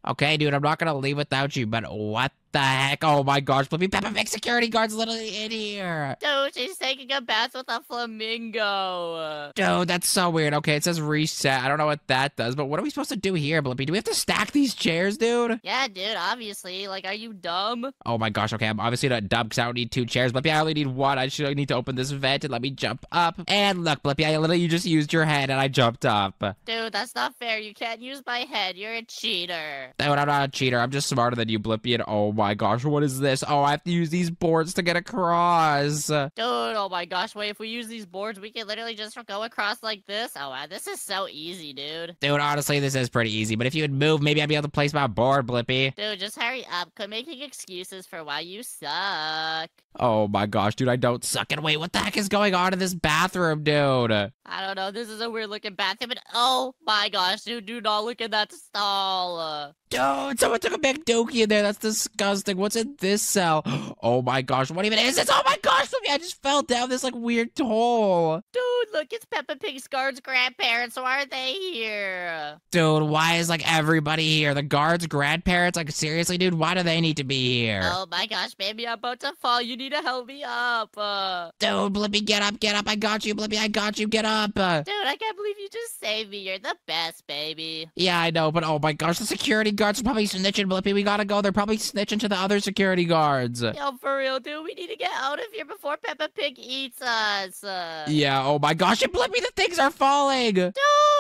Okay, dude, I'm not gonna leave without you, but what the heck? Oh my gosh, Blippi Peppa Pig security guard's literally in here. dude, she's taking a bath with a flamingo. Dude, that's so weird. Okay, it says reset. I don't know what that does, but what are we supposed to do here, Blippi? Do we have to stack these chairs, dude? yeah, dude, obviously. Like, are you dumb? Oh my gosh, okay, I'm obviously not dumb because I don't need two chairs. Blippi, I only need one. I should need to open this vent and let me jump up. And look, Blippi, I literally you just used your head and I jumped up. Dude, that's not fair. You can't use my head. You're a cheater. Dude, I'm not a cheater. I'm just smarter than you, Blippi. And oh my gosh, what is this? Oh, I have to use these boards to get across. Dude, oh my gosh, wait, if we use these boards, we can literally just go across like this. Oh wow, this is so easy, dude. Dude, honestly, this is pretty easy. But if you would move, maybe I'd be able to place my board, Blippi. Dude, just hurry up. Quit making excuses for why you suck. Oh my gosh, dude, I don't suck. And wait, what the heck is going on in this bathroom, dude? I don't know, this is a weird looking bathroom, and oh my gosh, dude, do not look at that stall. Dude, someone took a big dookie in there. That's disgusting. What's in this cell? Oh my gosh, what even is this? Oh my gosh, Blippi, I just fell down this like weird hole. Dude, look, it's Peppa Pig's guards' grandparents. Why are they here? Dude, why is like everybody here? The guards, grandparents? Like, seriously, dude, why do they need to be here? Oh my gosh, baby, I'm about to fall. You need to help me up. Uh, Dude, Blippi, get up, get up. I got you, Blippi, I got you, get up. Uh, dude, I can't believe you just saved me. You're the best, baby. yeah, I know, but oh my gosh, the security guards are probably snitching, Blippi. We gotta go. They're probably snitching to the other security guards. Yo, for real, dude, we need to get out of here before Peppa Pig eats us. Uh, Yeah, oh my gosh, and Blippi, the things are falling. Dude,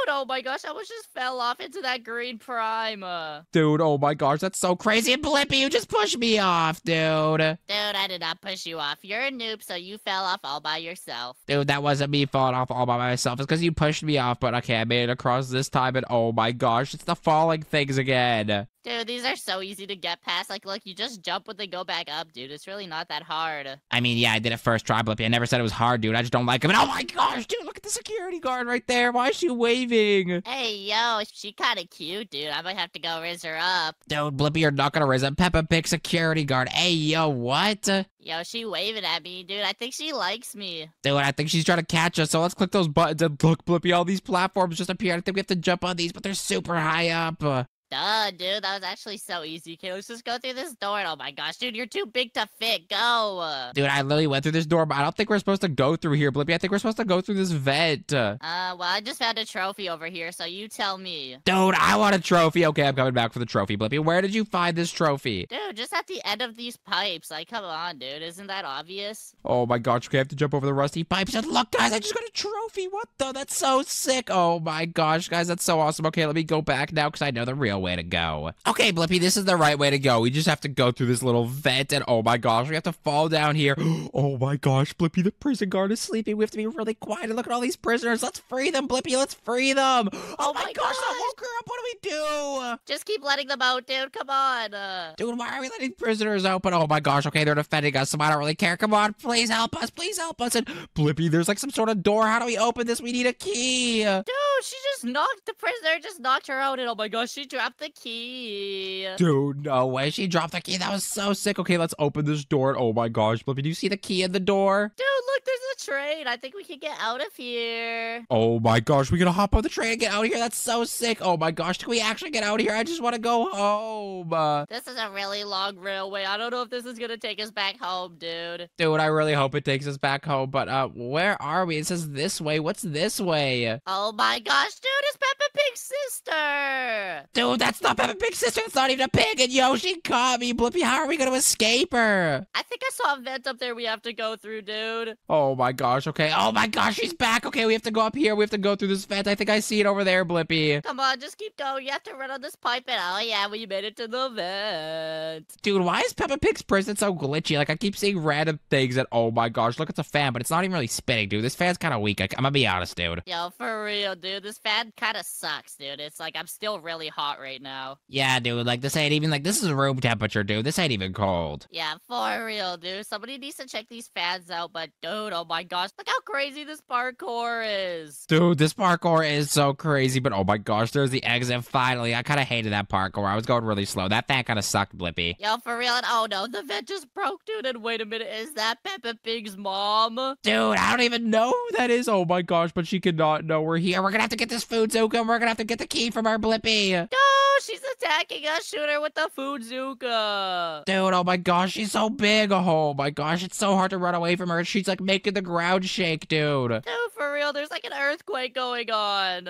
oh my gosh, I almost just fell off into that green prime. Uh, Dude, oh my gosh, that's so crazy. And Blippi, you just pushed me off, dude. dude, I did not push you off. You're a noob, so you fell off all by yourself. Dude, that wasn't me falling off all by myself. It's because you pushed me off, but okay, I made it across this time, and oh my gosh, it's the falling things again. Dude, these are so easy to get past. Like, look, you just jump when they go back up, dude. It's really not that hard. I mean, yeah, I did it first try, Blippi. I never said it was hard, dude. I just don't like him. And oh my gosh, dude, look at the security guard right there. Why is she waving? Hey, yo, she kind of cute, dude. I might have to go raise her up. Dude, Blippi, you're not gonna raise a Peppa Pig security guard. Hey, yo, what? Yo, she waving at me, dude. I think she likes me. Dude, I think she's trying to catch us. So let's click those buttons and look, Blippi, all these platforms just appeared. I think we have to jump on these, but they're super high up. Uh, Duh, dude, that was actually so easy. Okay, let's just go through this door. Oh my gosh, dude, you're too big to fit. Go. Dude, I literally went through this door, but I don't think we're supposed to go through here, Blippi. I think we're supposed to go through this vent. Uh, well, I just found a trophy over here, so you tell me. Dude, I want a trophy. Okay, I'm coming back for the trophy, Blippi. Where did you find this trophy? Dude, just at the end of these pipes. Like, come on, dude. Isn't that obvious? Oh my gosh, okay, I have to jump over the rusty pipes. And look, guys, I just got a trophy. What the? That's so sick. Oh my gosh, guys, that's so awesome. Okay, let me go back now because I know the real way to go. Okay, Blippi, this is the right way to go. We just have to go through this little vent, and oh my gosh, we have to fall down here. Oh my gosh, Blippi, the prison guard is sleeping. We have to be really quiet and look at all these prisoners. Let's free them, Blippi. Let's free them. Oh, my, my gosh, that gosh. woke her up. What do we do? Just keep letting them out, dude. Come on. Uh, Dude, why are we letting prisoners open? Oh my gosh, okay, they're defending us, so I don't really care. Come on, please help us, please help us. And Blippi, there's like some sort of door. How do we open this? We need a key. dude, she just knocked the prisoner, just knocked her out, and oh my gosh, she dropped the key. Dude, no way. She dropped the key. That was so sick. Okay, let's open this door. Oh my gosh, Blippi, do you see the key in the door? Dude, look, there's a train. I think we can get out of here. Oh my gosh, we're gonna hop on the train and get out of here. That's so sick. Oh my gosh, can we actually get out of here? I just want to go home. Uh, This is a really long railway. I don't know if this is gonna take us back home, dude. dude, I really hope it takes us back home. But uh, where are we? It says this way. What's this way? Oh my gosh, dude, it's Peppa Pig's sister. Dude, that's not Peppa Pig's sister. It's not even a pig. And yo, she caught me. Blippi, how are we gonna escape her? I think I saw a vent up there we have to go through, dude. Oh my gosh. Okay. Oh my gosh, she's back. Okay, we have to go up here. We have to go through this vent. I think I see it over there, Blippi. Come on, just keep going. You have to run on this pipe, and oh yeah, we made it to the vent. Dude, why is Peppa Pig's prison so glitchy? Like, I keep seeing random things and oh my gosh, look, it's a fan, but it's not even really spinning, dude. This fan's kind of weak. I, I'm gonna be honest, dude. Yo, for real, dude, this fan kind of sucks, dude. It's like I'm still really hot right now. Yeah, dude, like, this ain't even, like, this is room temperature, dude. This ain't even cold. Yeah, for real, dude. Somebody needs to check these fans out, but dude, oh my gosh, look how crazy this parkour is. Dude, this parkour is so crazy, but oh my gosh, there's the exit finally. I kind of hated that parkour. I was going really slow. That fan kind of sucked, Blippi. Yo, for real, and oh no, the vent just broke, dude. And wait a minute, is that Peppa Pig's mom? Dude, I don't even know who that is. Oh my gosh, but she cannot know we're here. We're gonna have to get this food, and we're gonna have to get the key from our Blippi. Blippy. No, she's attacking us. Shoot her with the food Zuka. Dude, oh my gosh, she's so big. Oh my gosh, it's so hard to run away from her. She's like making the ground shake, dude. Dude, for real, there's like an earthquake going on.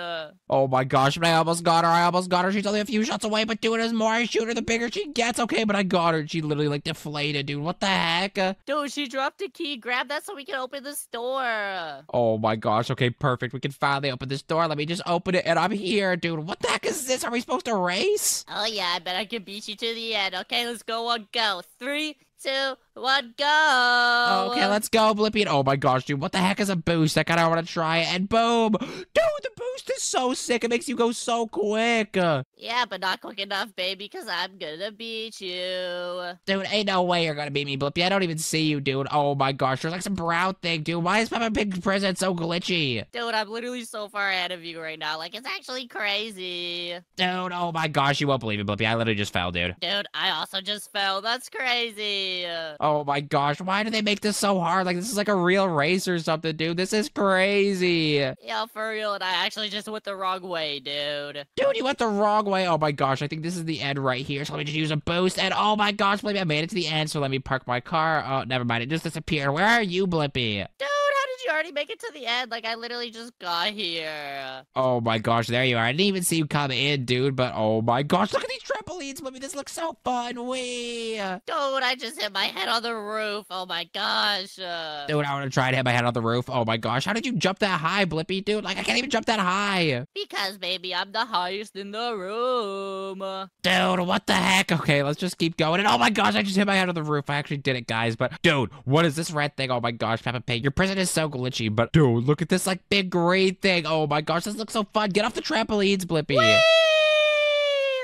Oh my gosh, but I almost got her. I almost got her. She's only a few shots away, but dude, as more I shoot her, the bigger she gets. Okay, but I got her. She literally like deflated, dude. What the heck? Dude, she dropped a key. Grab that so we can open this door. Oh my gosh. Okay, perfect. We can finally open this door. Let me just open it, and I'm here, dude. What the heck is this? Are we supposed to race? Oh yeah, I bet I can beat you to the end. Okay, let's go on go. Three, two, one, go. Okay, let's go, Blippi. And oh my gosh, dude, what the heck is a boost? I kind of want to try it. And boom. Dude, the boost is so sick. It makes you go so quick. Yeah, but not quick enough, baby, because I'm gonna beat you. Dude, ain't no way you're gonna beat me, Blippi. I don't even see you, dude. Oh my gosh, there's like some brown thing, dude. Why is Peppa Pig's prison so glitchy? Dude, I'm literally so far ahead of you right now. Like, it's actually crazy. Dude, oh my gosh, you won't believe it, Blippi. I literally just fell, dude. Dude, I also just fell. That's crazy. Oh Oh my gosh, why do they make this so hard? Like, this is like a real race or something, dude. This is crazy. Yeah, for real, and I actually just went the wrong way, dude. Dude, you went the wrong way. Oh my gosh, I think this is the end right here. So let me just use a boost. And oh my gosh, Blippi, I made it to the end. So let me park my car. Oh, never mind. It just disappeared. Where are you, Blippi? Dude, you already make it to the end? Like, I literally just got here. Oh my gosh, there you are. I didn't even see you come in, dude. But oh my gosh, look at these trampolines, Blippi. This looks so fun. Wee. Dude, I just hit my head on the roof. Oh my gosh. Uh, Dude, I want to try to hit my head on the roof. Oh my gosh, how did you jump that high, Blippi? Dude, like, I can't even jump that high. because, baby, I'm the highest in the room. Dude, what the heck? Okay, let's just keep going. And oh my gosh, I just hit my head on the roof. I actually did it, guys. But dude, what is this red thing? Oh my gosh, Peppa Pig, your prison is so glitchy. But dude, look at this like big green thing. Oh my gosh, this looks so fun. Get off the trampolines, Blippi.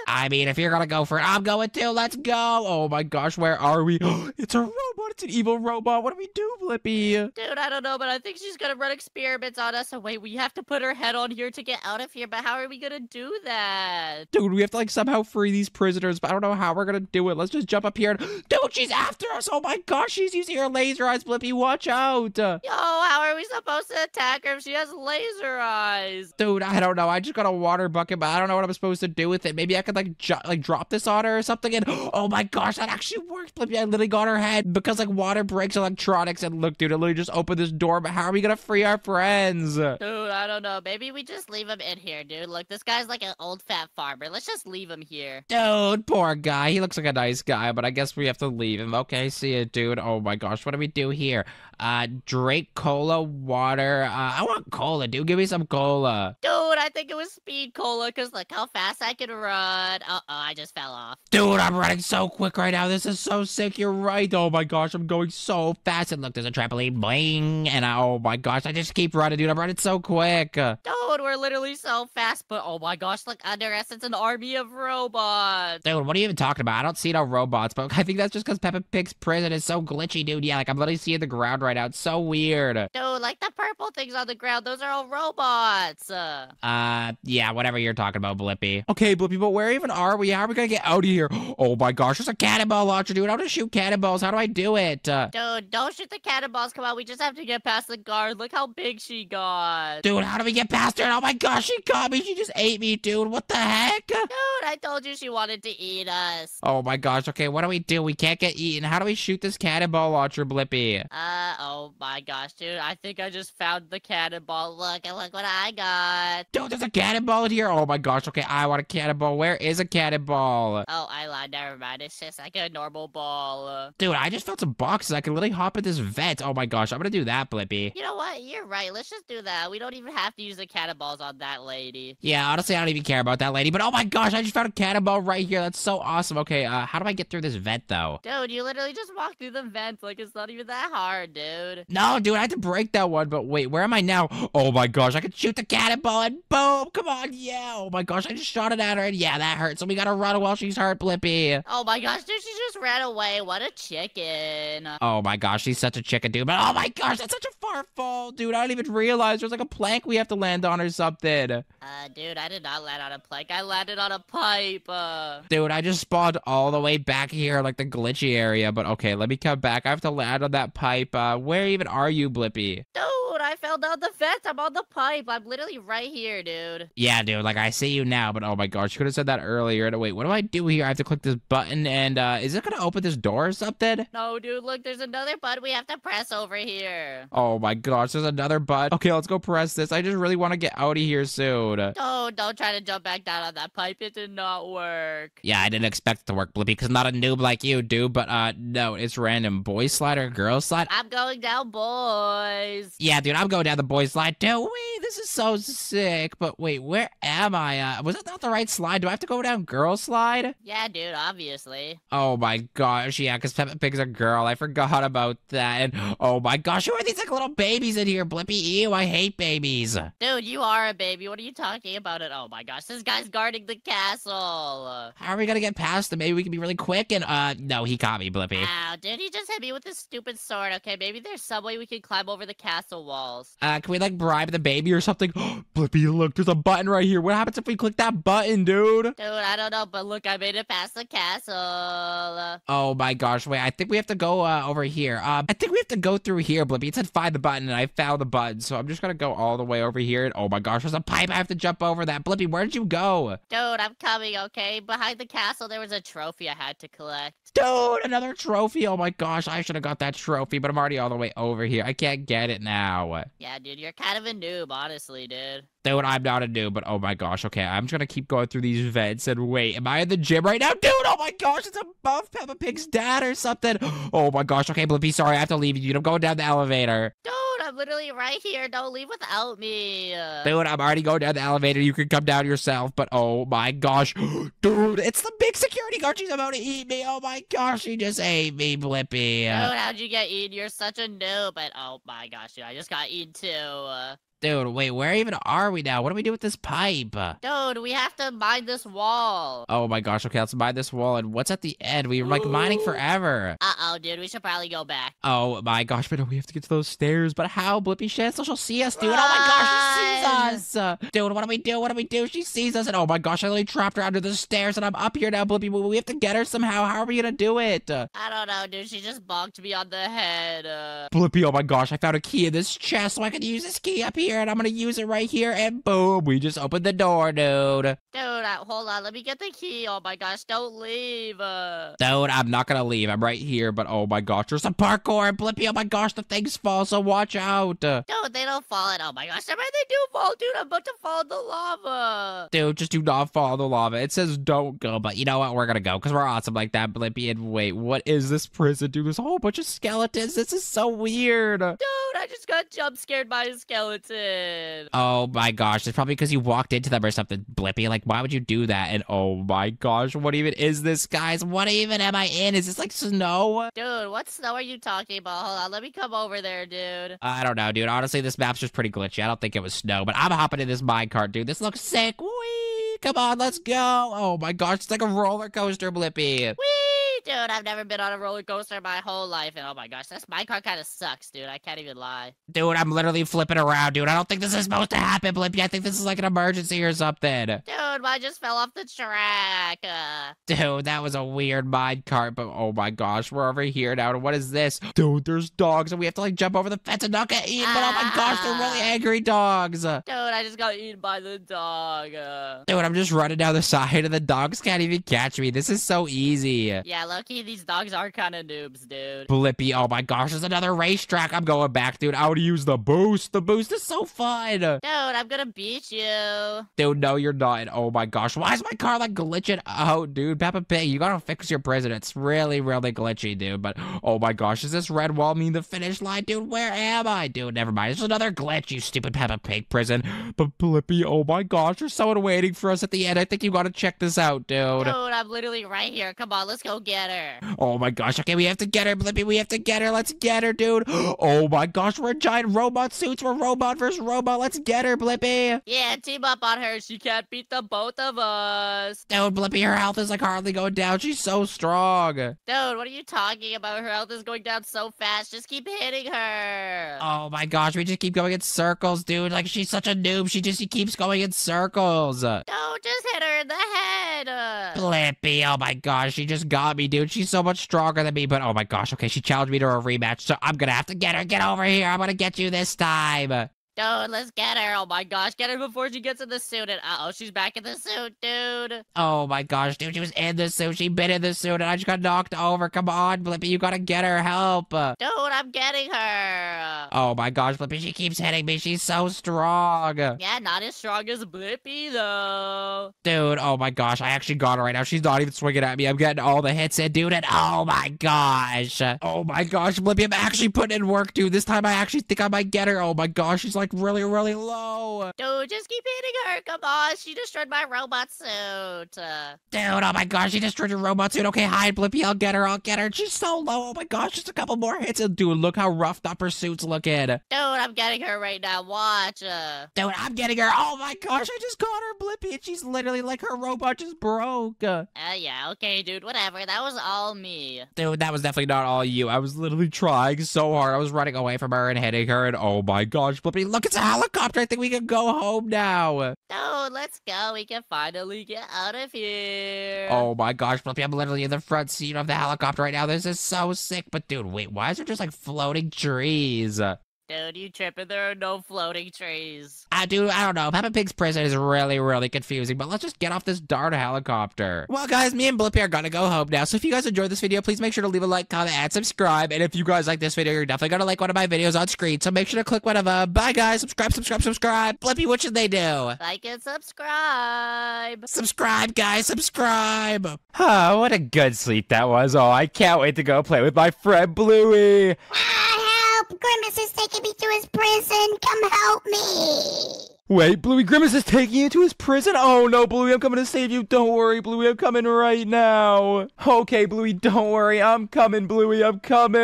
I mean, if you're gonna go for it, I'm going too. Let's go. Oh my gosh, where are we? it's a robot. It's an evil robot. What do we do, Blippi? Dude, I don't know, but I think she's gonna run experiments on us. So wait, we have to put her head on here to get out of here. But how are we gonna do that? Dude, we have to like somehow free these prisoners, but I don't know how we're gonna do it. Let's just jump up here. And... Dude, she's after us. Oh my gosh, she's using her laser eyes, Blippi. Watch out. Yo, how are we supposed to attack her if she has laser eyes? Dude, I don't know. I just got a water bucket, but I don't know what I'm supposed to do with it. Maybe I could like like drop this on her or something. And oh my gosh, that actually worked, Blippi. I literally got her head because like water breaks electronics. And look, dude, I literally just opened this door. But how are we gonna free our friends? Dude, I don't know. Maybe we just leave him in here, dude. Look, this guy's like an old fat farmer. Let's just leave him here. Dude, poor guy. He looks like a nice guy, but I guess we have to leave him. Okay, see you, dude. Oh my gosh, what do we do here? Uh, drink cola, water. Uh, I want cola, dude. Give me some cola. Dude, I think it was speed cola, because look how fast I can run. Uh oh, I just fell off. Dude, I'm running so quick right now. This is so sick. You're right. Oh my gosh, I'm going so fast. And look, there's a trampoline. Bling. And I, oh my gosh, I just keep running, dude. I'm running so quick. Dude, Dude, we're literally so fast, but oh my gosh, look under us, it's an army of robots. Dude, what are you even talking about? I don't see no robots, but I think that's just because Peppa Pig's prison is so glitchy, dude. Yeah, like I'm literally seeing the ground right now. It's so weird. Dude, like the purple things on the ground, those are all robots. Uh, Uh, yeah, whatever you're talking about, Blippi. Okay, Blippi, but where even are we? How are we gonna get out of here? Oh my gosh, there's a cannonball launcher, dude. How to shoot cannonballs? How do I do it? Uh, dude, don't shoot the cannonballs. Come on, we just have to get past the guard. Look how big she got. dude, how do we get past her? Oh my gosh, she caught me. She just ate me, dude. What the heck? Dude, I told you she wanted to eat us. Oh my gosh. Okay, what do we do? We can't get eaten. How do we shoot this cannonball launcher, Blippi? Uh, oh my gosh, dude. I think I just found the cannonball. Look, and look what I got. Dude, there's a cannonball in here. Oh my gosh. Okay, I want a cannonball. Where is a cannonball? Oh, I lied. Never mind. It's just like a normal ball. Dude, I just found some boxes. I can literally hop in this vent. Oh my gosh. I'm gonna do that, Blippi. You know what? You're right. Let's just do that. We don't even have to use the cannonballs on that lady. Yeah, honestly, I don't even care about that lady. But oh my gosh, I just found a cannonball right here. That's so awesome. Okay, uh, how do I get through this vent though? Dude, you literally just walk through the vent. Like, it's not even that hard, dude. No, dude, I had to break that one. But wait, where am I now? Oh my gosh, I can shoot the cannonball and boom! Come on, yeah. Oh my gosh, I just shot it at her and yeah, that hurt. So we gotta run while she's hurt, Blippi. Oh my gosh, dude, she just ran away. What a chicken. Oh my gosh, she's such a chicken, dude. But oh my gosh, that's such a far fall, dude. I don't even realize there's like a plank we have to land on or something. Uh, dude, I did not land on a plank. I landed on a pipe. Uh, Dude, I just spawned all the way back here, like the glitchy area. But okay, let me come back. I have to land on that pipe. Uh, where even are you, Blippi? dude, I fell down the fence. I'm on the pipe. I'm literally right here, dude. Yeah, dude, like I see you now, but oh my gosh, you could have said that earlier. Wait, what do I do here? I have to click this button, and uh, is it gonna open this door or something? No, dude, look, there's another button we have to press over here. Oh my gosh, there's another button. Okay, let's go press this. I just really want to get out of here soon. Oh, don't try to jump back down on that pipe. It did not work. Yeah, I didn't expect it to work, Blippi, because I'm not a noob like you, dude. But uh, no, it's random. Boy slide or girl slide? I'm going down, boys. Yeah, dude, I'm going down the boys slide too. Wait, this is so sick. But wait, where am I? Uh, was that not the right slide? Do I have to go down girl slide? Yeah, dude, obviously. Oh my gosh, yeah, because Peppa Pig's a girl. I forgot about that. And oh my gosh, who are these like little babies in here? Blippi, ew, I hate babies. Dude, you are a baby. What are you talking about? It. Oh my gosh, this guy's guarding the castle. How are we gonna get past him? Maybe we can be really quick and uh no, he caught me, Blippi. Ow, dude, he just hit me with this stupid sword. Okay, maybe there's some way we can climb over the castle walls. Uh, can we like bribe the baby or something? Blippi, look, there's a button right here. What happens if we click that button, dude? Dude, I don't know, but look, I made it past the castle. Oh my gosh, wait, I think we have to go uh, over here. Um, I think we have to go through here, Blippi. It said find the button, and I found the button, so I'm just gonna go all the way over here. And oh my gosh, there's a pipe. I have to jump over that. Blippi, where did you go? Dude, I'm coming, okay? Behind the castle, there was a trophy I had to collect. Dude, another trophy. Oh my gosh, I should have got that trophy, but I'm already all the way over here. I can't get it now. Yeah, dude, you're kind of a noob, honestly, dude. Dude, I'm not a noob, but oh my gosh, okay, I'm just gonna keep going through these vents and wait, am I in the gym right now? Dude, oh my gosh, it's above Peppa Pig's dad or something. Oh my gosh, okay, Blippi, sorry, I have to leave you. I'm going down the elevator. Dude, I'm literally right here. Don't leave without me. Dude, I'm already going down the elevator. You can come down yourself, but oh my gosh. Dude, it's the big security guard. She's about to eat me. Oh my gosh, she just ate me, Blippi. Dude, how'd you get eaten? You're such a noob. But oh my gosh, dude, I just got eaten too. Dude, wait, where even are we now? What do we do with this pipe? dude, we have to mine this wall. Oh my gosh, okay, let's mine this wall. And what's at the end? We were like mining forever. Uh oh, dude, we should probably go back. Oh my gosh, but we have to get to those stairs. But how, Blippi? She she'll see us, dude. Oh my gosh, she sees us. Dude, what do we do? What do we do? She sees us, and oh my gosh, I literally trapped her under the stairs, and I'm up here now, Blippi. We have to get her somehow. How are we gonna do it? I don't know, dude. She just bonked me on the head. Uh, Blippi, oh my gosh, I found a key in this chest, so I can use this key up here, and I'm gonna use it right here, and boom, we just opened the door, dude. dude, uh, hold on. Let me get the key. Oh my gosh, don't leave. Uh, Dude, I'm not gonna leave. I'm right here, but oh my gosh, there's a parkour, Blippi. Oh my gosh, the things fall, so watch out. Uh, dude, they don't fall. And oh my gosh, sometimes they do fall, dude. I'm about to fall in the lava. Dude, just do not fall in the lava. It says don't go, but you know what? We're gonna go because we're awesome like that, Blippi. And wait, what is this prison, dude? There's a whole bunch of skeletons. This is so weird. Dude, I just got jump scared by a skeleton. Oh my gosh, it's probably because you walked into them or something, Blippi. Like, why would you do that? And oh my gosh, what even is this, guys? What even am I in? Is this like snow? Dude, what snow are you talking about? Hold on, let me come over there, dude. I don't know, dude. Honestly, this map's just pretty glitchy. I don't think it was snow, but I'm hopping in this minecart, dude. This looks sick. Whee! Come on, let's go. Oh my gosh, it's like a roller coaster, Blippi. Whee! Dude, I've never been on a roller coaster my whole life, and oh my gosh, this minecart kind of sucks, dude. I can't even lie. Dude, I'm literally flipping around, dude. I don't think this is supposed to happen, Blippi. I think this is like an emergency or something. Dude, I just fell off the track. Uh, Dude, that was a weird minecart, but oh my gosh, we're over here now. What is this? Dude, there's dogs, and we have to like jump over the fence and not get eaten. But oh my gosh, they're really angry dogs. Dude, dude, I just got eaten by the dog. Uh, I'm just running down the side, and the dogs can't even catch me. This is so easy. yeah, Loki, these dogs are kind of noobs, dude. Blippi, oh my gosh, there's another racetrack. I'm going back, dude. I would use the boost. The boost is so fun. Dude, I'm gonna beat you. Dude, no, you're not. Oh my gosh, why is my car like glitching? Oh, dude, Peppa Pig, you gotta fix your prison. It's really, really glitchy, dude. But oh my gosh, does this red wall mean the finish line, dude? Where am I, dude? Never mind. It's another glitch, you stupid Peppa Pig prison. But Blippi, oh my gosh, there's someone waiting for us at the end. I think you gotta check this out, dude. Dude, I'm literally right here. Come on, let's go get her. Oh my gosh, okay, we have to get her, Blippi. We have to get her. Let's get her, dude. Oh my gosh, we're in giant robot suits. We're robot versus robot. Let's get her, Blippi. Yeah, team up on her. She can't beat the both of us. Dude, Blippi, her health is like hardly going down. She's so strong. Dude, what are you talking about? Her health is going down so fast. Just keep hitting her. Oh my gosh, we just keep going in circles, dude. Like she's such a noob. She just she keeps going in circles. Don't just hit her in the head. Blippi, oh my gosh, she just got me, dude. She's so much stronger than me, but oh my gosh, okay, she challenged me to a rematch, so I'm gonna have to get her. Get over here. I'm gonna get you this time. Dude, let's get her. Oh my gosh, get her before she gets in the suit. And uh oh, she's back in the suit, dude. Oh my gosh, dude, she was in the suit. She been in the suit, and I just got knocked over. Come on, Blippi, you gotta get her help. Dude, I'm getting her. Oh my gosh, Blippi, she keeps hitting me. She's so strong. Yeah, not as strong as Blippi, though. Dude, oh my gosh, I actually got her right now. She's not even swinging at me. I'm getting all the hits in, dude, and oh my gosh. Oh my gosh, Blippi, I'm actually putting in work, dude. This time I actually think I might get her. Oh my gosh, she's like really, really low. Dude, just keep hitting her. Come on, she destroyed my robot suit. Dude, oh my gosh, she destroyed your robot suit. Okay, hide, Blippi. I'll get her. I'll get her. She's so low. Oh my gosh, just a couple more hits. And dude, look how roughed up her suit's looking. Dude, I'm getting her right now. Watch. Uh, Dude, I'm getting her. Oh my gosh, I just caught her, Blippi, and she's literally like her robot just broke. Uh, yeah, okay, dude, whatever. That was all me. Dude, that was definitely not all you. I was literally trying so hard. I was running away from her and hitting her, and oh my gosh, Blippi, look, it's a helicopter. I think we can go home now. Dude, let's go. We can finally get out of here. Oh my gosh, Blippi, I'm literally in the front seat of the helicopter right now. This is so sick. But dude, wait, why is there just like floating trees? Dude, you tripping? There are no floating trees. I do, I don't know. Peppa Pig's prison is really, really confusing, but let's just get off this darn helicopter. Well, guys, me and Blippi are gonna go home now. So if you guys enjoyed this video, please make sure to leave a like, comment, and subscribe. And if you guys like this video, you're definitely gonna like one of my videos on screen. So make sure to click one of them. Bye, guys. Subscribe, subscribe, subscribe. Blippi, what should they do? Like and subscribe. Subscribe, guys. Subscribe. Oh, what a good sleep that was. Oh, I can't wait to go play with my friend Bluey. Help! Grimace is taking me to his prison. Come help me. Wait, Bluey Grimace is taking you to his prison? Oh no, Bluey, I'm coming to save you. Don't worry, Bluey, I'm coming right now. Okay, Bluey, don't worry. I'm coming, Bluey, I'm coming.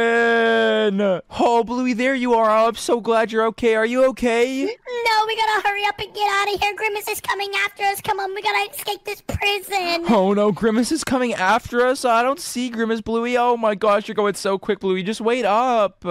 Oh, Bluey, there you are. I'm so glad you're okay. Are you okay? No, we gotta hurry up and get out of here. Grimace is coming after us. Come on, we gotta escape this prison. Oh no, Grimace is coming after us. I don't see Grimace, Bluey. Oh my gosh, you're going so quick, Bluey. Just wait up.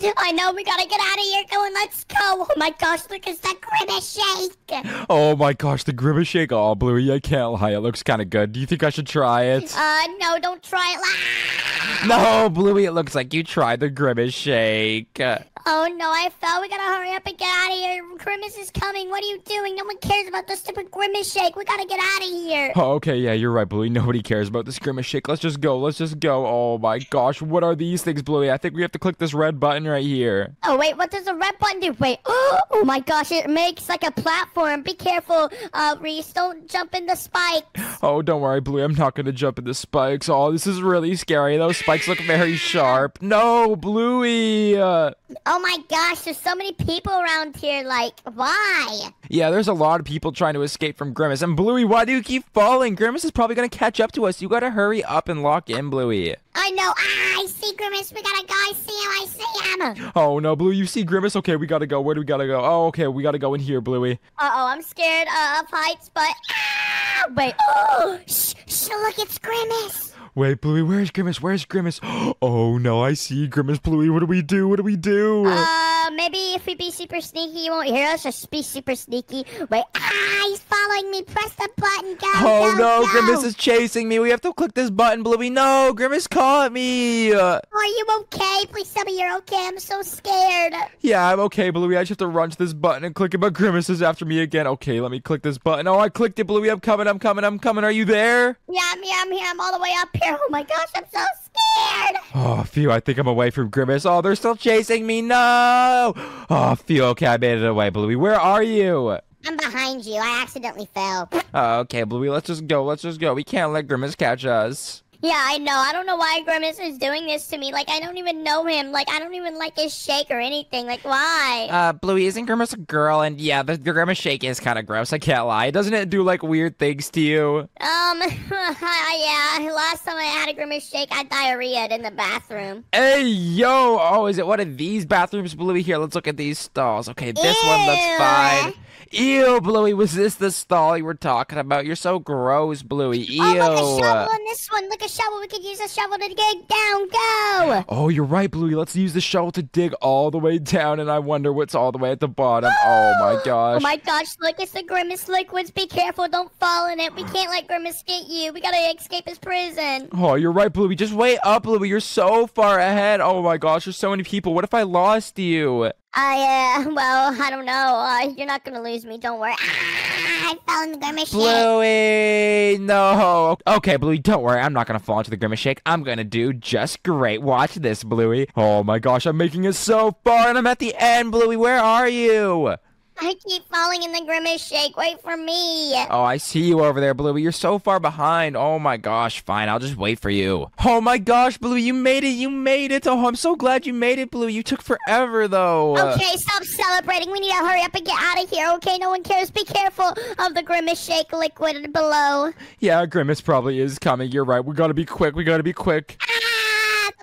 I know we gotta get out of here. Go on, let's go. Oh my gosh, look, at that Grimace shake. Oh my gosh, the Grimace shake. Oh, Bluey, I can't lie. It looks kind of good. Do you think I should try it? Uh, no, don't try it. Ah! No, Bluey, it looks like you tried the Grimace shake. Oh no, I fell. We gotta hurry up and get out of here. Grimace is coming. What are you doing? No one cares about the stupid Grimace shake. We gotta get out of here. Oh, okay, yeah, you're right, Bluey. Nobody cares about this Grimace shake. Let's just go. Let's just go. Oh my gosh, what are these things, Bluey? I think we have to click this red button right here. Oh wait, what does the red button do? Wait. Oh my gosh, it makes like a platform. Be careful, uh, Reese. Don't jump in the spikes. Oh, don't worry, Bluey. I'm not gonna jump in the spikes. Oh, this is really scary. Those spikes look very sharp. No, Bluey. Uh, Oh my gosh, there's so many people around here. Like, why? Yeah, there's a lot of people trying to escape from Grimace. And Bluey, why do you keep falling? Grimace is probably gonna catch up to us. You gotta hurry up and lock in, Bluey. I know. Ah, I see Grimace. We gotta go. I see him. I see him. Oh no, Bluey, you see Grimace? Okay, we gotta go. Where do we gotta go? Oh, okay, we gotta go in here, Bluey. Uh oh, I'm scared uh, of heights, but ah, wait. Oh, shh, shh, look, it's Grimace. Wait, Bluey, where's Grimace? Where's Grimace? Oh no, I see Grimace, Bluey. What do we do? What do we do? Uh, maybe if we be super sneaky, you won't hear us. Just be super sneaky. Wait, ah, he's following me. Press the button. Go. oh go, no, go. Grimace is chasing me. We have to click this button, Bluey. No, Grimace caught me. Are you okay? Please tell me you're okay. I'm so scared. yeah, I'm okay, Bluey. I just have to run to this button and click it, but Grimace is after me again. Okay, let me click this button. Oh, I clicked it, Bluey. I'm coming. I'm coming. I'm coming. Are you there? Yeah, I'm here. I'm here. I'm all the way up here. Oh my gosh, I'm so scared. Oh, phew, I think I'm away from Grimace. Oh, they're still chasing me. No. Oh, phew, okay, I made it away, Bluey. Where are you? I'm behind you. I accidentally fell. Oh, okay, Bluey, let's just go. Let's just go. We can't let Grimace catch us. Yeah, I know. I don't know why Grimace is doing this to me. Like, I don't even know him. Like, I don't even like his shake or anything. Like, why? Uh, Bluey, isn't Grimace a girl? And yeah, the, the Grimace shake is kind of gross. I can't lie. Doesn't it do like weird things to you? Um, yeah. Last time I had a Grimace shake, I diarrhea in the bathroom. Hey, yo! Oh, is it one of these bathrooms, Bluey? Here, let's look at these stalls. Okay, this one looks fine. Ew, Bluey, was this the stall you were talking about? You're so gross, Bluey. Oh, Ew. Oh, look, a shovel on this one. Look, a shovel. We could use a shovel to dig down. Go. Oh, you're right, Bluey. Let's use the shovel to dig all the way down, and I wonder what's all the way at the bottom. Oh my gosh. Oh my gosh, look, it's the Grimace liquids. Be careful, don't fall in it. We can't let Grimace get you. We gotta escape his prison. Oh, you're right, Bluey. Just wait up, Bluey. You're so far ahead. Oh my gosh, there's so many people. What if I lost you? I, uh, well, I don't know. Uh, you're not gonna lose me, don't worry. Ah, I fell in the Grimace shake. Bluey, no. Okay, Bluey, don't worry. I'm not gonna fall into the Grimace Shake. I'm gonna do just great. Watch this, Bluey. Oh my gosh, I'm making it so far, and I'm at the end, Bluey. Where are you? I keep falling in the Grimace shake. Wait for me. Oh, I see you over there, Bluey. You're so far behind. Oh my gosh, fine. I'll just wait for you. Oh my gosh, Bluey, you made it. You made it. Oh, I'm so glad you made it, Bluey. You took forever, though. Okay, stop celebrating. We need to hurry up and get out of here, okay? No one cares. Be careful of the Grimace shake liquid below. yeah, Grimace probably is coming. You're right. We gotta be quick. We gotta be quick.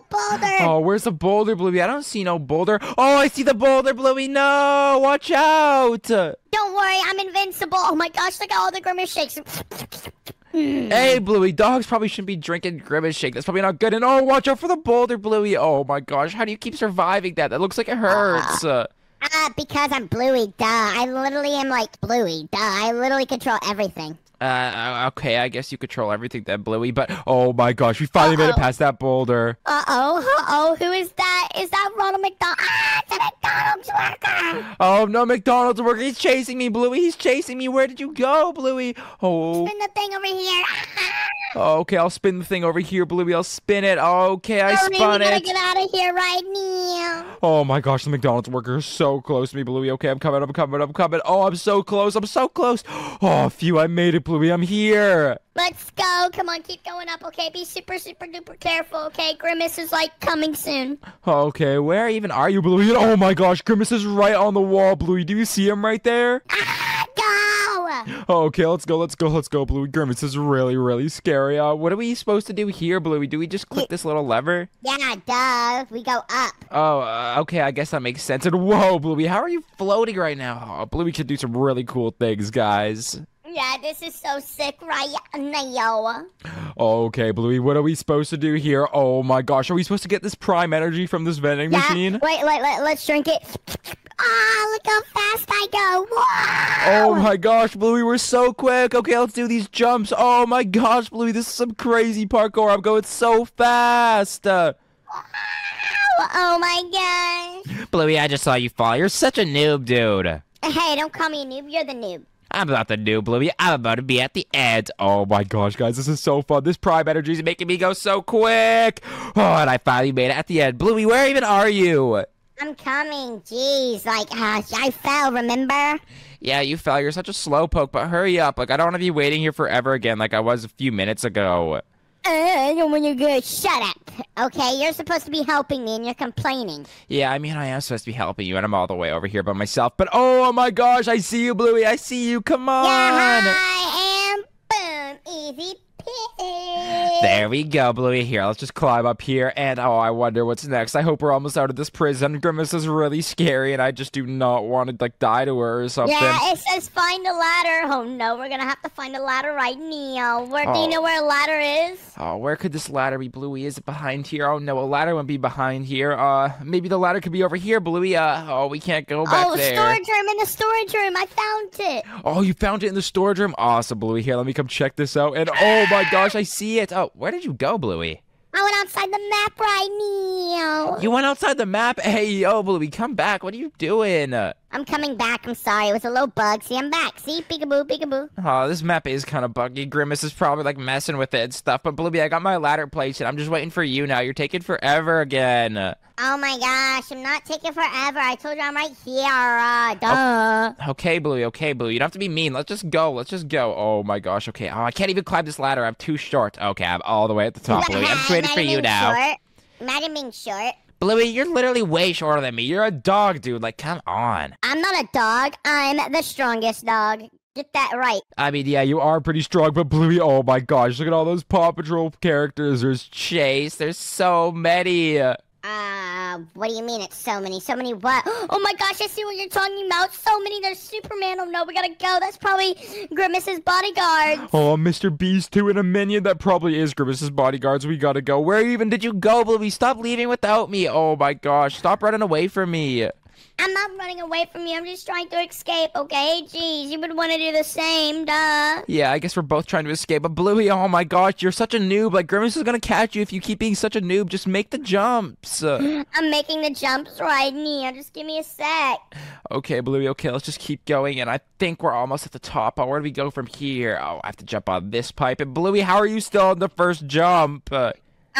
Boulder. Oh, where's the boulder, Bluey? I don't see no boulder. Oh, I see the boulder, Bluey. No, watch out. Don't worry, I'm invincible. Oh my gosh, look at all the Grimace shakes. Hey, Bluey, dogs probably shouldn't be drinking Grimace Shake. That's probably not good. And oh, watch out for the boulder, Bluey. Oh my gosh, how do you keep surviving that? That looks like it hurts. Uh, Ah, because I'm Bluey, duh. I literally am like Bluey, duh. I literally control everything. Uh, okay, I guess you control everything then, Bluey. But oh my gosh, we finally made it past that boulder. Uh oh, uh oh, who is that? Is that Ronald McDonald? Ah, it's a McDonald's worker! Oh no, McDonald's worker. He's chasing me, Bluey. He's chasing me. Where did you go, Bluey? Oh, Spin the thing over here. okay. I'll spin the thing over here, Bluey. I'll spin it. Okay, I Hurry, spun we gotta it. get out of here right now. Oh my gosh, the McDonald's worker is so close to me, Bluey. Okay, I'm coming, I'm coming, I'm coming. Oh, I'm so close, I'm so close. Oh, phew, I made it, Bluey. I'm here. Let's go. Come on, keep going up, okay? Be super, super duper careful, okay? Grimace is like coming soon. Okay, where even are you, Bluey? Oh my gosh, Grimace is right on the wall, Bluey. Do you see him right there? Ah, go! Okay, let's go, let's go, let's go, Bluey. Grimace is really, really scary. Uh, what are we supposed to do here, Bluey? Do we just click this little lever? Yeah, duh. We go up. Oh, uh, okay, I guess that makes sense. And whoa, Bluey, how are you floating right now? Oh, Bluey can do some really cool things, guys. Yeah, this is so sick right now. Okay, Bluey, what are we supposed to do here? Oh my gosh, are we supposed to get this prime energy from this vending Yeah, machine? wait, let, let, let's drink it. Ah, look how fast I go. Wow! Oh my gosh, Bluey, we're so quick. Okay, let's do these jumps. Oh my gosh, Bluey, this is some crazy parkour. I'm going so fast. Uh, Oh my gosh. Bluey, I just saw you fall. You're such a noob, dude. Hey, don't call me a noob. You're the noob. I'm about the noob, Bluey. I'm about to be at the end. Oh my gosh, guys, this is so fun. This prime energy is making me go so quick. Oh, and I finally made it at the end. Bluey, where even are you? I'm coming. Jeez, like, uh, I fell, remember? Yeah, you fell. You're such a slowpoke, but hurry up. Like, I don't want to be waiting here forever again like I was a few minutes ago. Uh, when you're good, shut up. Okay, you're supposed to be helping me and you're complaining. Yeah, I mean, I am supposed to be helping you, and I'm all the way over here by myself. But oh my gosh, I see you, Bluey. I see you. Come on. Yeah, I am boom, easy. There we go, Bluey. Here, let's just climb up here. And oh, I wonder what's next. I hope we're almost out of this prison. Grimace is really scary, and I just do not want to like die to her or something. Yeah, it says find a ladder. Oh no, we're gonna have to find a ladder right now. Where do Oh. you know where a ladder is? Oh, where could this ladder be, Bluey? Is it behind here? Oh no, a ladder wouldn't be behind here. Uh, maybe the ladder could be over here, Bluey. Uh, oh, we can't go back oh, there. storage room in the storage room. I found it. Oh, you found it in the storage room? Awesome, Bluey. Here, let me come check this out. And oh my gosh, I see it. Oh, where did you go, Bluey? I went outside the map right now. You went outside the map? Hey, yo, Bluey, come back. What are you doing? Uh, I'm coming back. I'm sorry. It was a little bug. See, I'm back. See, peekaboo, peekaboo. Oh, this map is kind of buggy. Grimace is probably like messing with it and stuff. But Bluey, I got my ladder placed and I'm just waiting for you now. You're taking forever again. Oh my gosh, I'm not taking forever. I told you I'm right here. Uh, duh. Okay, Bluey. Okay, Bluey. You don't have to be mean. Let's just go. Let's just go. Oh my gosh. Okay. Oh, I can't even climb this ladder. I'm too short. Okay, I'm all the way at the top, Bluey. I'm just waiting for you being now. Short. Imagine being short. Bluey, you're literally way shorter than me. You're a dog, dude. Like, come on. I'm not a dog. I'm the strongest dog. Get that right. I mean, yeah, you are pretty strong, but Bluey, oh my gosh, look at all those Paw Patrol characters. There's Chase. There's so many. Uh, Uh, what do you mean it's so many? So many what? Oh my gosh, I see what you're talking about. So many. There's Superman. Oh no, we gotta go. That's probably Grimace's bodyguard. Oh, Mr. Beast too, and a minion that probably is Grimace's bodyguards. We gotta go. Where even did you go, Bluey? Stop leaving without me. Oh my gosh, stop running away from me. I'm not running away from you. I'm just trying to escape, okay? Jeez, you would want to do the same, duh. Yeah, I guess we're both trying to escape. But Bluey, oh my gosh, you're such a noob. Like Grimace is gonna catch you if you keep being such a noob. Just make the jumps. I'm making the jumps right now. Just give me a sec. okay, Bluey. Okay, let's just keep going. And I think we're almost at the top. Oh, where do we go from here? Oh, I have to jump on this pipe. And Bluey, how are you still on the first jump? Uh,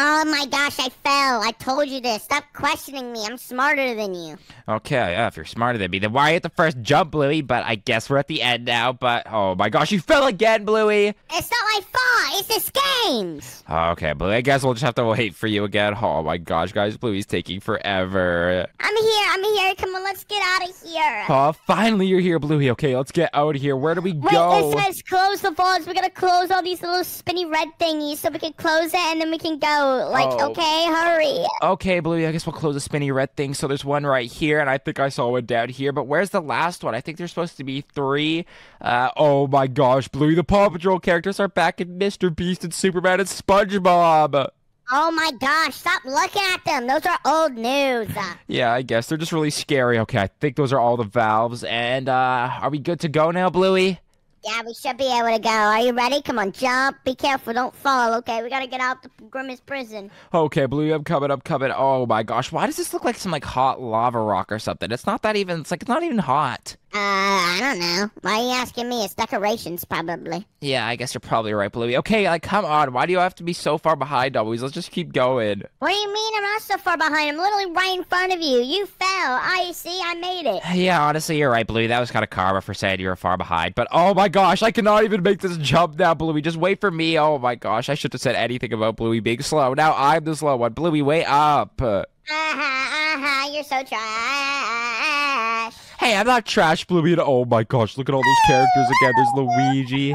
Oh my gosh, I fell. I told you this. Stop questioning me. I'm smarter than you. Okay, yeah, if you're smarter than me, then why are you at the first jump, Bluey? But I guess we're at the end now. But oh my gosh, you fell again, Bluey. It's not my fault. It's this game's. Okay, Bluey, I guess we'll just have to wait for you again. Oh my gosh, guys, Bluey's taking forever. I'm here. I'm here. Come on, let's get out of here. Oh, finally you're here, Bluey. Okay, let's get out of here. Where do we Wait, go? Wait, it says close the vaults. We gotta close all these little spinny red thingies so we can close it and then we can go. Like, Oh. okay, hurry. Okay, Bluey, I guess we'll close the spinny red thing. So there's one right here, and I think I saw one down here. But where's the last one? I think there's supposed to be three. Uh, oh my gosh, Bluey, the Paw Patrol characters are back in Mr. Beast and Superman and SpongeBob. Oh my gosh, stop looking at them. Those are old news. Yeah, I guess they're just really scary. Okay, I think those are all the valves. And uh, are we good to go now, Bluey? Yeah, we should be able to go. Are you ready? Come on, jump. Be careful. Don't fall, okay? We gotta get out the Grimace prison. Okay, Bluey, I'm coming, I'm coming. Oh my gosh, why does this look like some like hot lava rock or something? It's not that even. It's like it's not even hot. Uh, I don't know. Why are you asking me? It's decorations, probably. Yeah, I guess you're probably right, Bluey. Okay, like come on, why do you have to be so far behind always? Let's just keep going. What do you mean I'm not so far behind? I'm literally right in front of you. You fell. I see. I made it. Yeah, honestly, you're right, Bluey. That was kind of karma for saying you were far behind. But oh my gosh, I cannot even make this jump now, Bluey. Just wait for me. Oh my gosh, I should have said anything about Bluey being slow. Now I'm the slow one. Bluey, wait up. Uh, Uh-huh, uh-huh. You're so trash. Hey, I'm not trash, Bluey. and- Oh my gosh, look at all those characters again. There's Luigi.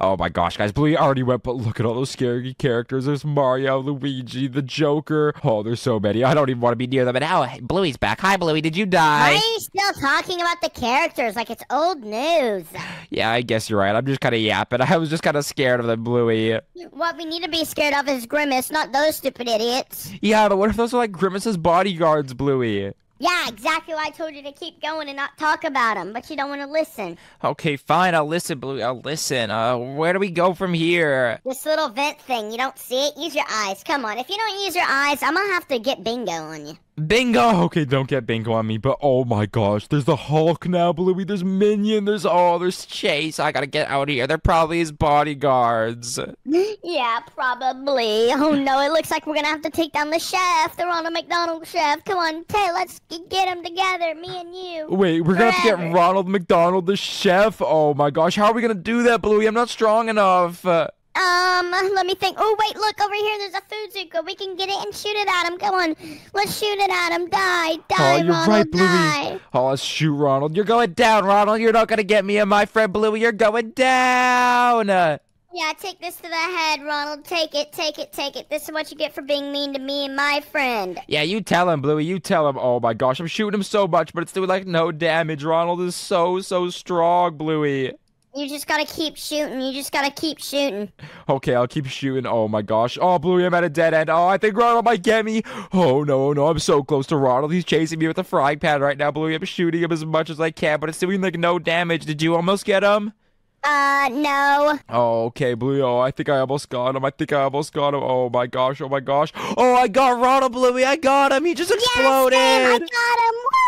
Oh my gosh, guys, Bluey already went, but look at all those scary characters. There's Mario, Luigi, the Joker. Oh, there's so many. I don't even want to be near them. And now hey, Bluey's back. Hi, Bluey. Did you die? Why are you still talking about the characters like it's old news? Yeah, I guess you're right. I'm just kind of yapping. I was just kind of scared of them, Bluey. What we need to be scared of is Grimace, not those stupid idiots. Yeah, but what if those are like Grimace's bodyguards, Bluey? Yeah, exactly why I told you to keep going and not talk about them, but you don't want to listen. Okay, fine. I'll listen, Blue. I'll listen. Uh, where do we go from here? This little vent thing, you don't see it? Use your eyes. Come on. If you don't use your eyes, I'm gonna have to get bingo on you. Bingo! Okay, don't get bingo on me, but oh my gosh, there's the Hulk now, Bluey. There's Minion. There's oh, there's Chase. I gotta get out of here. They're probably his bodyguards. Yeah, probably. Oh no, it looks like we're gonna have to take down the chef, the Ronald McDonald chef. Come on, Tay, let's get them together, me and you. Wait, we're gonna have to get Ronald McDonald, the chef. Oh my gosh, how are we gonna do that, Bluey? I'm not strong enough. Uh, Um, let me think. Oh, wait, look over here. There's a food zuka. We can get it and shoot it at him. Come on. Let's shoot it at him. Die. Die, Oh, you're Ronald. right, Bluey. Die. Oh, let's shoot Ronald. You're going down, Ronald. You're not gonna get me and my friend Bluey. You're going down. Uh, Yeah, take this to the head, Ronald. Take it, take it, take it. This is what you get for being mean to me and my friend. Yeah, you tell him, Bluey. You tell him. Oh my gosh, I'm shooting him so much, but it's doing like no damage. Ronald is so so strong, Bluey. You just gotta keep shooting. You just gotta keep shooting. Okay, I'll keep shooting. Oh my gosh. Oh, Bluey, I'm at a dead end. Oh, I think Ronald might get me. Oh no, no, I'm so close to Ronald. He's chasing me with a frying pan right now, Bluey. I'm shooting him as much as I can, but it's doing like no damage. Did you almost get him? Uh, no. Oh, okay, Bluey. Oh, I think I almost got him. I think I almost got him. Oh my gosh. Oh my gosh. Oh, I got Ronald, Bluey. I got him. He just exploded. Yes, Sam, I got him. Woo!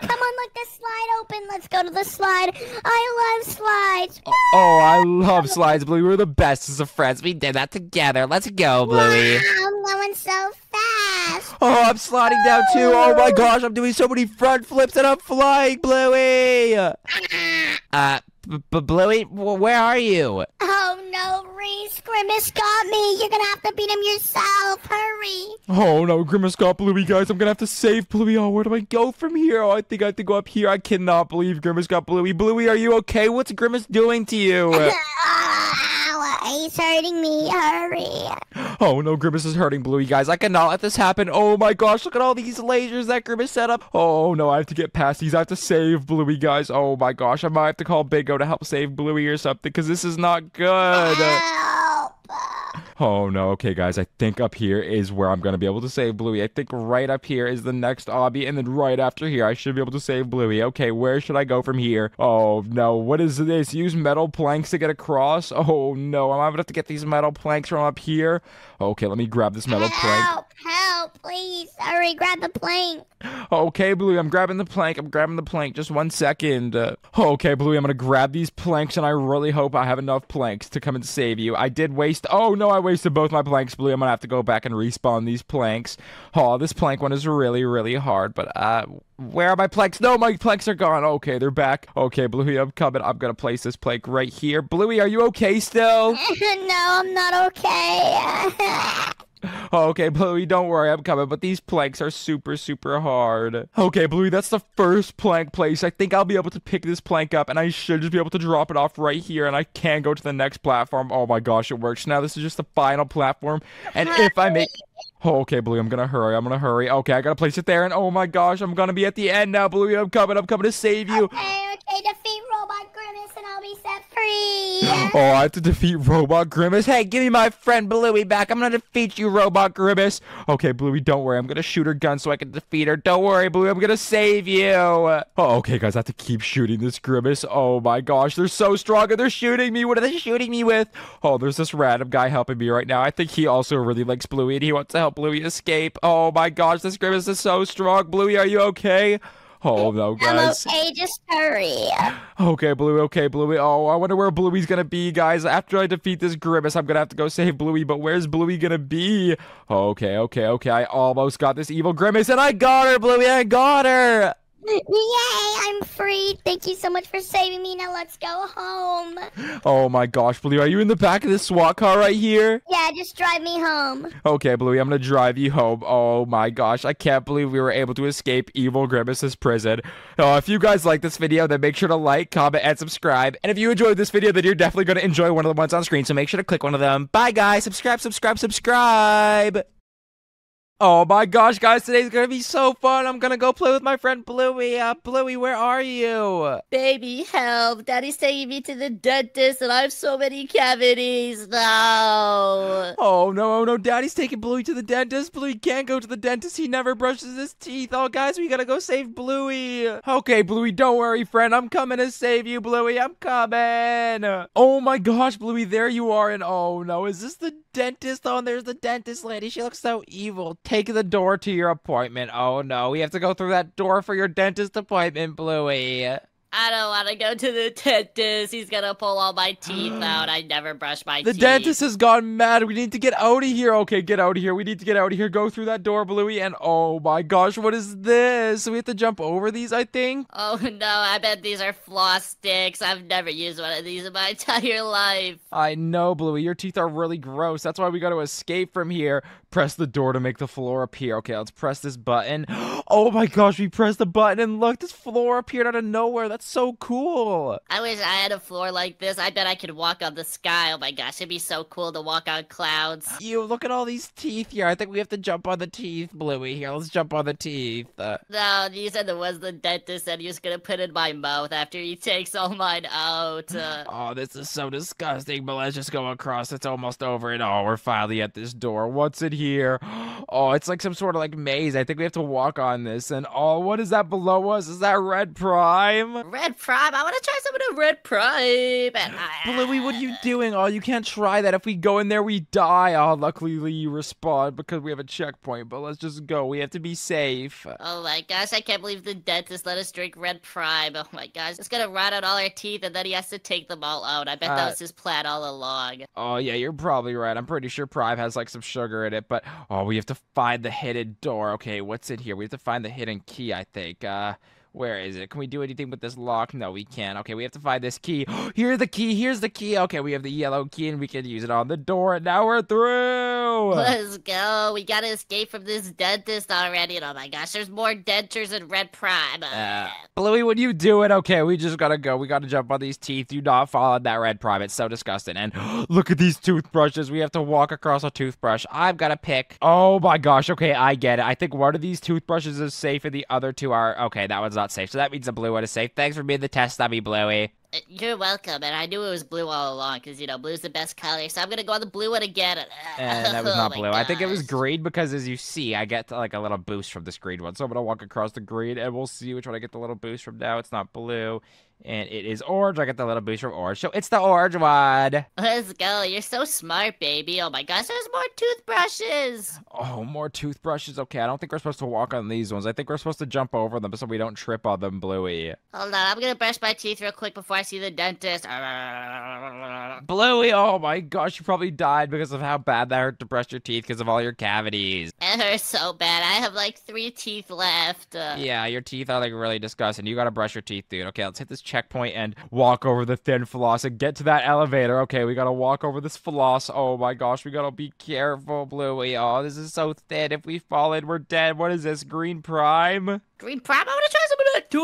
Come on, look, the slide open. Let's go to the slide. I love slides. Oh, I love slides, Bluey. We're the best as of friends. We did that together. Let's go, Bluey. Wow, I'm going so fast. Oh, I'm sliding down too. Oh my gosh, I'm doing so many front flips and I'm flying, Bluey. Uh, b- b- Bluey, where are you? Oh no, Reese, Grimace got me. You're gonna have to beat him yourself. Hurry. Oh no, Grimace got Bluey, guys. I'm gonna have to save Bluey. Oh, where do I go from here? Oh, I think I have to go up here. I cannot believe Grimace got Bluey. Bluey, are you okay? What's Grimace doing to you? Uh, He's hurting me. Hurry. Oh no, Grimace is hurting Bluey, guys. I cannot let this happen. Oh my gosh, look at all these lasers that Grimace set up. Oh no, I have to get past these. I have to save Bluey, guys. Oh my gosh, I might have to call Bingo to help save Bluey or something because this is not good. Help. Oh no, okay guys, I think up here is where I'm gonna be able to save Bluey. I think right up here is the next obby, and then right after here I should be able to save Bluey. Okay, where should I go from here? Oh no, what is this? Use metal planks to get across? Oh no, I'm gonna have to get these metal planks from up here. Okay, let me grab this metal plank. Help, please. Hurry, grab the plank. Okay, Bluey, I'm grabbing the plank. I'm grabbing the plank. Just one second. Uh, okay, Bluey, I'm gonna grab these planks, and I really hope I have enough planks to come and save you. I did waste. Oh no, I wasted both my planks, Bluey. I'm gonna have to go back and respawn these planks. Oh, this plank one is really, really hard. But uh, where are my planks? No, my planks are gone. Okay, they're back. Okay, Bluey, I'm coming. I'm gonna place this plank right here. Bluey, are you okay still? no, I'm not okay. Oh, okay, Bluey, don't worry, I'm coming, but these planks are super, super hard. Okay, Bluey, that's the first plank place. I think I'll be able to pick this plank up, and I should just be able to drop it off right here, and I can go to the next platform. Oh my gosh, it works. Now this is just the final platform, and if I make... Oh, okay, Bluey, I'm gonna hurry, I'm gonna hurry. Okay, I gotta place it there, and oh my gosh, I'm gonna be at the end now, Bluey. I'm coming, I'm coming to save you. okay, okay, defeat Robot Grimace and I'll be set free. Oh, I have to defeat Robot Grimace. Hey, give me my friend Bluey back. I'm gonna defeat you, Robot Grimace. Okay, Bluey, don't worry. I'm gonna shoot her gun so I can defeat her. Don't worry, Bluey. I'm gonna save you. Oh, okay, guys. I have to keep shooting this Grimace. Oh my gosh, they're so strong and they're shooting me. What are they shooting me with? Oh, there's this random guy helping me right now. I think he also really likes Bluey and he wants to help Bluey escape. Oh my gosh, this Grimace is so strong. Bluey, are you okay? Oh no, I'm guys. okay, just hurry. Okay, Bluey. Okay, Bluey. Oh, I wonder where Bluey's gonna be, guys. After I defeat this Grimace, I'm gonna have to go save Bluey. But where's Bluey gonna be? Okay, okay, okay. I almost got this evil Grimace, and I got her, Bluey. I got her. Yay, I'm free. Thank you so much for saving me. Now let's go home. Oh my gosh, Bluey. Are you in the back of this SWAT car right here? Yeah, just drive me home. Okay, Bluey. I'm gonna drive you home. Oh my gosh, I can't believe we were able to escape evil Grimace's prison. Uh, if you guys like this video, then make sure to like, comment, and subscribe. And if you enjoyed this video, then you're definitely gonna enjoy one of the ones on screen. So make sure to click one of them. Bye, guys. Subscribe, subscribe, subscribe. Oh my gosh, guys, today's gonna be so fun. I'm gonna go play with my friend Bluey. Uh, Bluey, where are you? Baby, help. Daddy's taking me to the dentist and I have so many cavities. No. Oh no, oh no, Daddy's taking Bluey to the dentist. Bluey can't go to the dentist. He never brushes his teeth. Oh, guys, we gotta go save Bluey. Okay, Bluey, don't worry, friend. I'm coming to save you, Bluey. I'm coming. Oh my gosh, Bluey, there you are. And oh no, is this the dentist? Oh, and there's the dentist lady. She looks so evil. Take the door to your appointment. Oh no, we have to go through that door for your dentist appointment, Bluey. I don't want to go to the dentist. He's gonna pull all my teeth out. I never brush my The teeth. The dentist has gone mad. We need to get out of here. Okay, get out of here. We need to get out of here. Go through that door, Bluey. And oh my gosh, what is this? We have to jump over these, I think. Oh no, I bet these are floss sticks. I've never used one of these in my entire life. I know, Bluey. Your teeth are really gross. That's why we got to escape from here. Press the door to make the floor appear. Okay, let's press this button. Oh my gosh, we pressed the button and look, this floor appeared out of nowhere. That's so cool. I wish I had a floor like this. I bet I could walk on the sky. Oh my gosh, it'd be so cool to walk on clouds. You look at all these teeth here. I think we have to jump on the teeth, Bluey. Here, let's jump on the teeth. Uh, No, you said the was the dentist said he was gonna put in my mouth after he takes all mine out. Uh, Oh, this is so disgusting, but let's just go across. It's almost over, and oh, we're finally at this door. What's in here? Oh, it's like some sort of like maze. I think we have to walk on this. And oh, what is that below us? Is that Red Prime? Red Prime, I want to try some of the Red Prime. Bluey, what are you doing? Oh, you can't try that. If we go in there, we die. Oh, luckily you respawn because we have a checkpoint. But let's just go. We have to be safe. Oh my gosh, I can't believe the dentist let us drink Red Prime. Oh my gosh, it's gonna rot out all our teeth and then he has to take them all out. I bet Uh, that was his plan all along. Oh yeah, you're probably right. I'm pretty sure Prime has like some sugar in it, but oh, we have to find the hidden door. Okay, what's in here? We have to find the hidden key, I think. Uh where is it? Can we do anything with this lock? No, we can't. Okay, we have to find this key. Here's the key. Here's the key. Okay, we have the yellow key and we can use it on the door. And now we're through. Let's go. We gotta escape from this dentist already. And oh my gosh, there's more dentures in Red Prime. Uh, Bluey, what are you doing? Okay, we just gotta go. We gotta jump on these teeth. Do not fall on that red prime. It's so disgusting. And look at these toothbrushes. We have to walk across a toothbrush. I've got to pick. Oh my gosh. Okay, I get it. I think one of these toothbrushes is safe and the other two are. Okay, that one's not safe. So that means the blue one is safe. Thanks for being the test dummy, Bluey. You're welcome, and I knew it was blue all along because you know blue's the best color. So I'm gonna go on the blue one again. And that was Oh not my blue. I think it was green because, as you see, I get like a little boost from this green one. So I'm gonna walk across the green, and we'll see which one I get the little boost from. Now it's not blue, and it is orange. I get the little boost from orange, so it's the orange one. Let's go. You're so smart, baby. Oh my gosh, there's more toothbrushes. Oh, more toothbrushes. Okay, I don't think we're supposed to walk on these ones. I think we're supposed to jump over them so we don't trip on them, Bluey. Hold on, I'm gonna brush my teeth real quick before I see the dentist. Bluey, oh my gosh, you probably died because of how bad that hurt to brush your teeth because of all your cavities. It hurts so bad. I have like three teeth left. Uh, Yeah, your teeth are like really disgusting. You gotta brush your teeth, dude. Okay, let's hit this checkpoint and walk over the thin floss and get to that elevator. Okay, we gotta walk over this floss. Oh my gosh, we gotta be careful, Bluey. Oh, this is so thin. If we fall in, we're dead. What is this, Green Prime? Green Prime, I wanna try some of that too.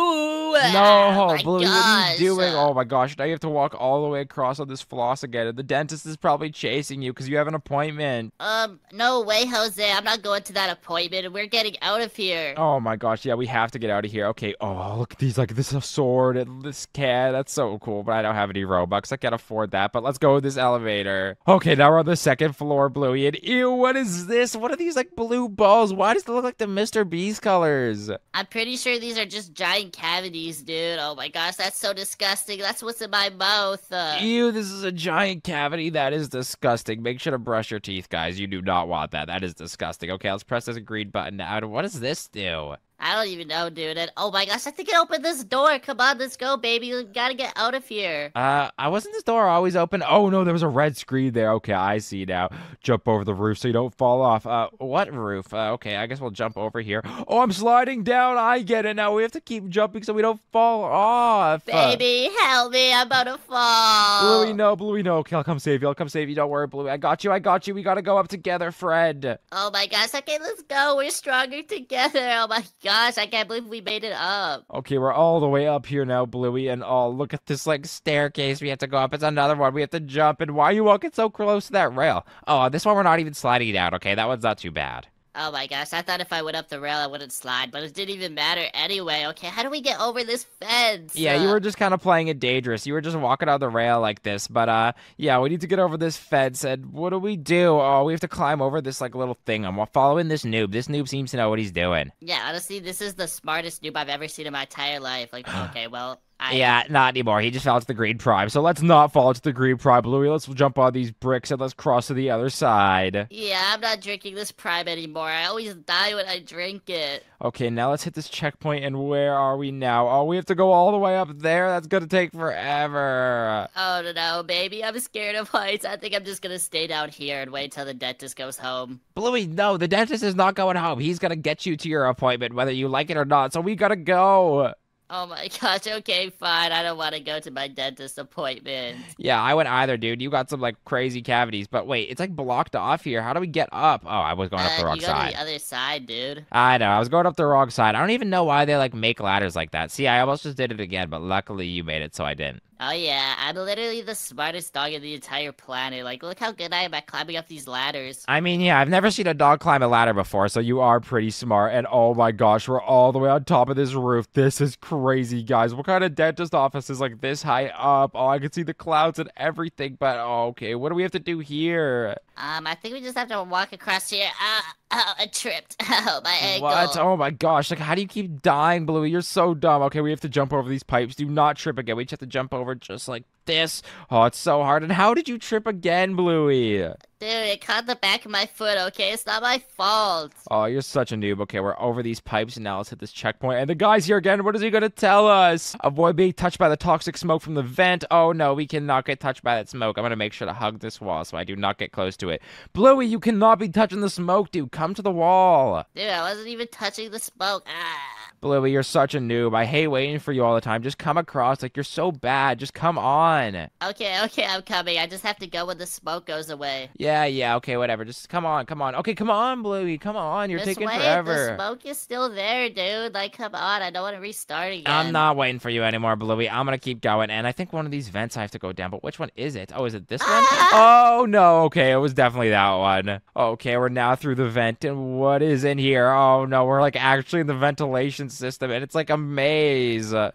No, Oh Bluey, what are you doing? Oh my gosh, now you have to walk all the way across on this floss again. And the dentist is probably chasing you because you have an appointment. Um, no way, Jose. I'm not going to that appointment. We're getting out of here. Oh my gosh, yeah, we have to get out of here. Okay, oh, look at these, like, this is a sword and this cat. That's so cool, but I don't have any Robux. I can't afford that, but let's go with this elevator. Okay, now we're on the second floor, Bluey, and ew, what is this? What are these, like, blue balls? Why does it look like the Mr. Beast colors? I'm pretty sure these are just giant cavities, dude. Oh my gosh, that's so disgusting. That's what's in my mouth. Uh, Ew, this is a giant cavity. That is disgusting. Make sure to brush your teeth, guys. You do not want that. That is disgusting. Okay, let's press this green button now. What does this do? I don't even know, dude. And oh my gosh, I think it opened this door. Come on, let's go, baby. We gotta get out of here. Uh, I wasn't this door always open? Oh no, there was a red screen there. Okay, I see now. Jump over the roof so you don't fall off. Uh, what roof? Uh, okay, I guess we'll jump over here. Oh, I'm sliding down. I get it now. We have to keep jumping so we don't fall off. Baby, help me. I'm about to fall. Bluey, no, Bluey, no. Okay, I'll come save you. I'll come save you. Don't worry, Bluey. I got you. I got you. We gotta go up together, Fred. Oh my gosh. Okay, let's go. We're stronger together. Oh my gosh. I can't believe we made it up. Okay, we're all the way up here now, Bluey, and oh, look at this like staircase we have to go up. It's another one. We have to jump, and why are you walking so close to that rail? Oh, this one we're not even sliding down. Okay, that one's not too bad. Oh my gosh. I thought if I went up the rail, I wouldn't slide, but it didn't even matter anyway. Okay, how do we get over this fence? Yeah, you Uh, were just kind of playing it dangerous. You were just walking on the rail like this, but uh, yeah, we need to get over this fence. And what do we do? Oh, we have to climb over this like little thing. I'm following this noob. This noob seems to know what he's doing. Yeah, honestly, this is the smartest noob I've ever seen in my entire life. Like, okay, well, I, Yeah, not anymore. He just fell into the green prime. So let's not fall into the green prime, Bluey. Let's jump on these bricks and let's cross to the other side. Yeah, I'm not drinking this prime anymore. I always die when I drink it. Okay, now let's hit this checkpoint. And where are we now? Oh, we have to go all the way up there. That's gonna take forever. Oh no, no, baby, I'm scared of heights. I think I'm just gonna stay down here and wait till the dentist goes home. Bluey, no, the dentist is not going home. He's gonna get you to your appointment, whether you like it or not. So we gotta go. Oh my gosh, okay, fine. I don't want to go to my dentist appointment. Yeah, I went either, dude. You got some like crazy cavities, but wait, it's like blocked off here. How do we get up? Oh, I was going up the Uh, wrong you go side. to the other side, dude. I know. I was going up the wrong side. I don't even know why they like make ladders like that. See, I almost just did it again, but luckily you made it, so I didn't. Oh yeah, I'm literally the smartest dog in the entire planet. Like, look how good I am at climbing up these ladders. I mean, yeah, I've never seen a dog climb a ladder before, so you are pretty smart. And oh my gosh, we're all the way on top of this roof. This is crazy, guys. What kind of dentist office is like this high up? Oh, I can see the clouds and everything, but oh, okay, what do we have to do here? Um, I think we just have to walk across here. Ah, oh, I tripped. Oh, my ankle. What? Oh my gosh, like how do you keep dying, Bluey? You're so dumb. Okay, we have to jump over these pipes. Do not trip again. We just have to jump over just like this. Oh, it's so hard. And how did you trip again, Bluey? Dude, it caught the back of my foot, okay? It's not my fault. Oh, you're such a noob. Okay, we're over these pipes, and now let's hit this checkpoint. And the guy's here again. What is he gonna tell us? Avoid being touched by the toxic smoke from the vent. Oh no, we cannot get touched by that smoke. I'm gonna make sure to hug this wall so I do not get close to it. Bluey, you cannot be touching the smoke, dude. Come to the wall. Dude, I wasn't even touching the smoke. Ah. Bluey, you're such a noob. I hate waiting for you all the time. Just come across. Like, you're so bad. Just come on. Okay, okay, I'm coming. I just have to go when the smoke goes away. Yeah, yeah, okay, whatever. Just come on, come on. Okay, come on, Bluey. Come on. You're Just taking wait, forever. The smoke is still there, dude. Like, come on. I don't want to restart again. I'm not waiting for you anymore, Bluey. I'm gonna keep going. And I think one of these vents I have to go down, but which one is it? Oh, is it this one? Ah! Oh, no. Okay, it was definitely that one. Okay, we're now through the vent. And what is in here? Oh, no. We're like actually in the ventilation system, and it's like a maze. Oh,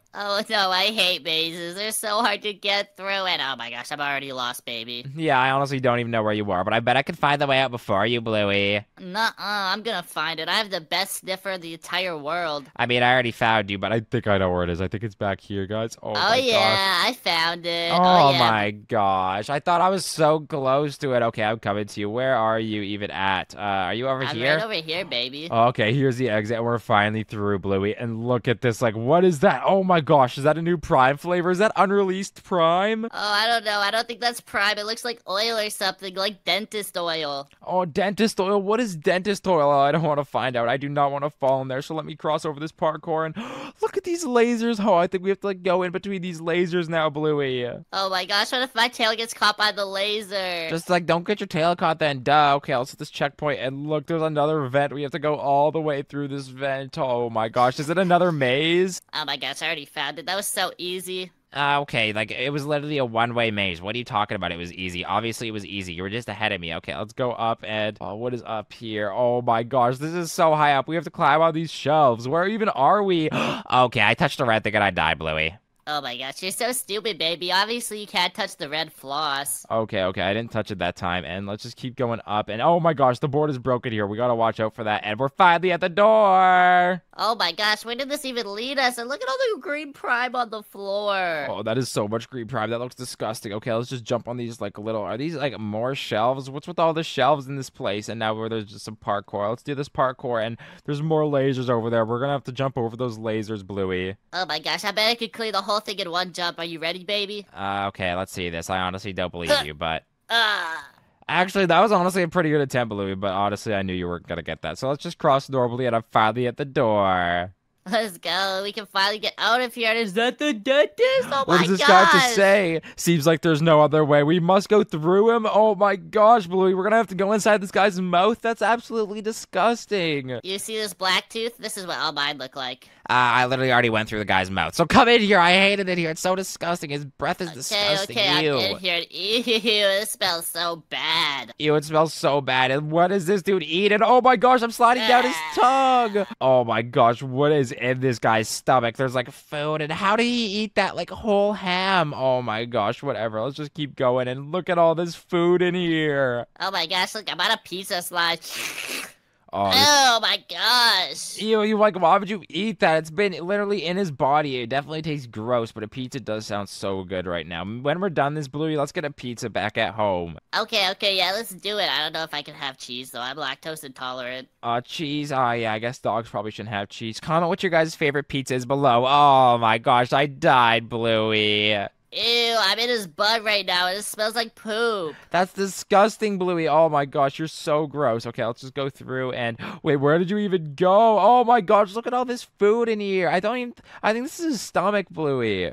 no, I hate mazes. They're so hard to get through. And oh my gosh, I'm already lost, baby. Yeah, I honestly don't even know where you are, but I bet I can find the way out before you, Bluey. Nuh-uh, I'm gonna find it. I have the best sniffer in the entire world. I mean, I already found you, but I think I know where it is. I think it's back here, guys. Oh, Oh, my gosh. yeah, I found it. Oh, yeah. my gosh. I thought I was so close to it. Okay, I'm coming to you. Where are you even at? Uh, are you over I'm here? right over here, baby. Okay, here's the exit, we're finally through, Bluey. And look at this. Like, what is that? Oh my gosh, is that a new Prime flavor? Is that unreleased Prime? Oh, I don't know. I don't think that's prime. It looks like oil or something, like dentist oil. Oh, dentist oil. What is dentist oil? Oh, I don't want to find out. I do not want to fall in there. So let me cross over this parkour and look at these lasers. Oh, I think we have to like go in between these lasers now, Bluey. Oh my gosh, what if my tail gets caught by the laser? Just like don't get your tail caught then. Duh. Okay, let's hit this checkpoint and look, there's another vent. We have to go all the way through this vent. Oh my gosh, is it another maze? Oh my gosh, I already found it. That was so easy. Uh, okay, like it was literally a one-way maze. What are you talking about? It was easy. Obviously, it was easy. You were just ahead of me. Okay, let's go up and oh, what is up here? Oh my gosh, this is so high up. We have to climb on these shelves. Where even are we? okay, I touched the red thing and I died, Bluey. Oh my gosh, you're so stupid, baby. Obviously, you can't touch the red floss. Okay, okay, I didn't touch it that time. And let's just keep going up. And oh my gosh, the board is broken here. We gotta watch out for that. And we're finally at the door. Oh my gosh, where did this even lead us? And look at all the green prime on the floor. Oh, that is so much green prime. That looks disgusting. Okay, let's just jump on these like little. Are these like more shelves? What's with all the shelves in this place? And now where there's just some parkour. Let's do this parkour. And there's more lasers over there. We're gonna have to jump over those lasers, Bluey. Oh my gosh, I bet I could clear the whole thing in one jump. Are you ready, baby? Uh, okay, let's see this. I honestly don't believe you, but Ah. actually, that was honestly a pretty good attempt, Bluey. But honestly, I knew you weren't gonna get that. So let's just cross normally, and I'm finally at the door. Let's go. We can finally get out of here. Is that the dentist? Oh What does this guy have to say? Seems like there's no other way. We must go through him. Oh my gosh, Bluey, we're gonna have to go inside this guy's mouth. That's absolutely disgusting. You see this black tooth? This is what all mine look like. Uh, I literally already went through the guy's mouth. So come in here. I hated it here. It's so disgusting. His breath is Okay, disgusting. okay, Ew. I'm in here. Ew, it smells so bad. Ew, it smells so bad. And what is this dude eating? Oh my gosh, I'm sliding down his tongue. Oh my gosh, what is in this guy's stomach? There's like food. And how did he eat that like whole ham? Oh my gosh, whatever. Let's just keep going and look at all this food in here. Oh my gosh, look, I'm on a pizza slide. Oh, Oh my gosh. Ew, you like, why would you eat that? It's been literally in his body. It definitely tastes gross, but a pizza does sound so good right now. When we're done this, Bluey, let's get a pizza back at home. Okay, okay, yeah, let's do it. I don't know if I can have cheese though. I'm lactose intolerant. Uh, cheese. Oh, yeah, I guess dogs probably shouldn't have cheese. Comment what your guys' favorite pizza is below. Oh my gosh, I died, Bluey. Ew, I'm in his butt right now and it smells like poop. That's disgusting, Bluey. Oh my gosh, you're so gross. Okay, let's just go through and wait, where did you even go? Oh my gosh, look at all this food in here. I don't even. I think this is his stomach, Bluey.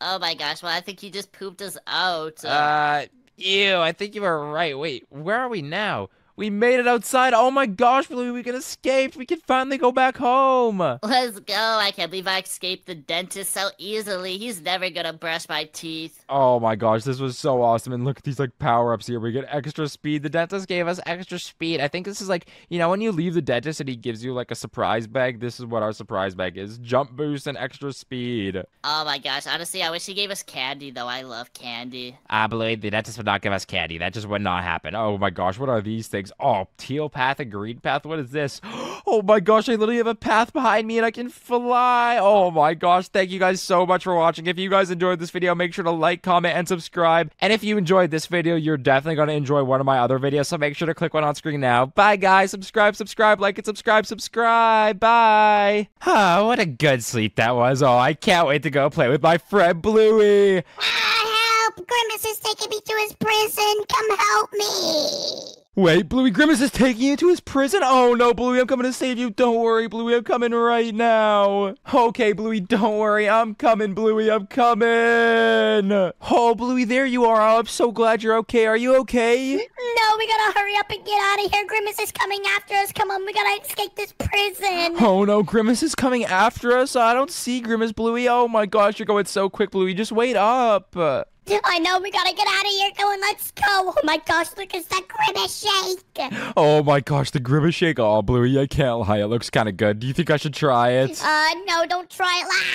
Oh my gosh, well I think he just pooped us out. Uh, ew, I think you were right. Wait, where are we now? We made it outside. Oh my gosh, Bluey, we can escape. We can finally go back home. Let's go. I can't believe I escaped the dentist so easily. He's never gonna brush my teeth. Oh my gosh, this was so awesome. And look at these like power ups here. We get extra speed. The dentist gave us extra speed. I think this is like, you know, when you leave the dentist and he gives you like a surprise bag, this is what our surprise bag is jump boost and extra speed. Oh my gosh, honestly, I wish he gave us candy though. I love candy. I believe the dentist would not give us candy. That just would not happen. Oh my gosh, what are these things? Oh, teal path and green path. What is this? Oh my gosh, I literally have a path behind me and I can fly. Oh my gosh, thank you guys so much for watching. If you guys enjoyed this video, make sure to like, comment, and subscribe. And if you enjoyed this video, you're definitely going to enjoy one of my other videos. So make sure to click one on screen now. Bye, guys. Subscribe, subscribe, like, and subscribe, subscribe. Bye. Oh, what a good sleep that was. Oh, I can't wait to go play with my friend Bluey. Ah, help! Grimace is taking me to his prison. Come help me. Wait, Bluey Grimace is taking you to his prison? Oh no, Bluey, I'm coming to save you. Don't worry, Bluey, I'm coming right now. Okay, Bluey, don't worry. I'm coming, Bluey, I'm coming. Oh, Bluey, there you are. Oh, I'm so glad you're okay. Are you okay? No, we gotta hurry up and get out of here. Grimace is coming after us. Come on, we gotta escape this prison. Oh no, Grimace is coming after us. I don't see Grimace, Bluey. Oh my gosh, you're going so quick, Bluey. Just wait up. I know we gotta get out of here. Go let's go. Oh my gosh, look, at that Grimace shake. Oh my gosh, the Grimace shake. Oh, Bluey, I can't lie. It looks kind of good. Do you think I should try it? Uh, no, don't try it.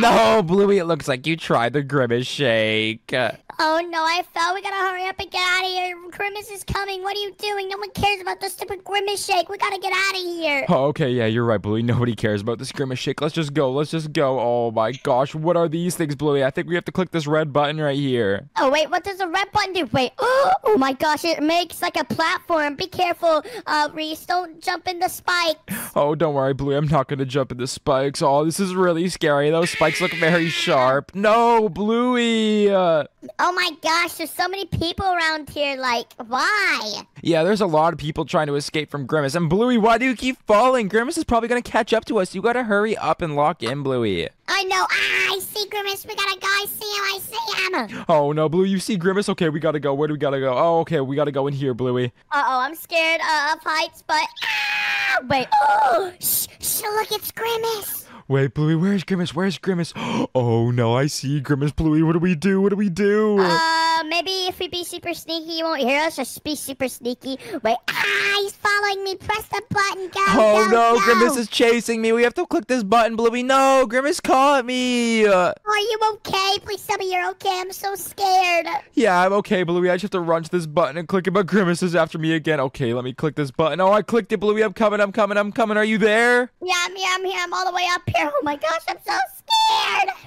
No, Bluey, it looks like you tried the Grimace shake. Oh no, I fell. We gotta hurry up and get out of here. Grimace is coming. What are you doing? No one cares about the stupid Grimace shake. We gotta get out of here. Oh, okay, yeah, you're right, Bluey. Nobody cares about this Grimace shake. Let's just go. Let's just go. Oh my gosh, what are these things, Bluey? I think we have to click this red button right here. Oh wait, what does the red button do? Wait. Oh my gosh, it makes like a platform. Be careful, uh, Reese. Don't jump in the spikes. Oh, don't worry, Bluey. I'm not gonna jump in the spikes. Oh, this is really scary. Those spikes look very sharp. No, Bluey. Uh, Oh my gosh, there's so many people around here. Like, why? yeah, there's a lot of people trying to escape from Grimace. And Bluey, why do you keep falling? Grimace is probably gonna catch up to us. You gotta hurry up and lock in, Bluey. I know. Ah, I see Grimace. We gotta go. I see him. I see him. Oh no, Bluey, you see Grimace? Okay, we gotta go. Where do we gotta go? Oh, okay, we gotta go in here, Bluey. Uh oh, I'm scared uh, of heights, but ah, wait. Oh, shh, shh, look, it's Grimace. Wait, Bluey, where's Grimace? Where's Grimace? Oh no, I see Grimace, Bluey. What do we do? What do we do? Uh, maybe if we be super sneaky, you won't hear us. Just be super sneaky. Wait, ah, he's following me. Press the button. Go. Oh go, no, go. Grimace is chasing me. We have to click this button, Bluey. No, Grimace caught me. Uh, Are you okay? Please tell me you're okay. I'm so scared. yeah, I'm okay, Bluey. I just have to run to this button and click it, but Grimace is after me again. Okay, let me click this button. Oh, I clicked it, Bluey. I'm coming, I'm coming, I'm coming. Are you there? Yeah, I'm here. I'm here. I'm all the way up here. Oh my gosh, I'm so scared.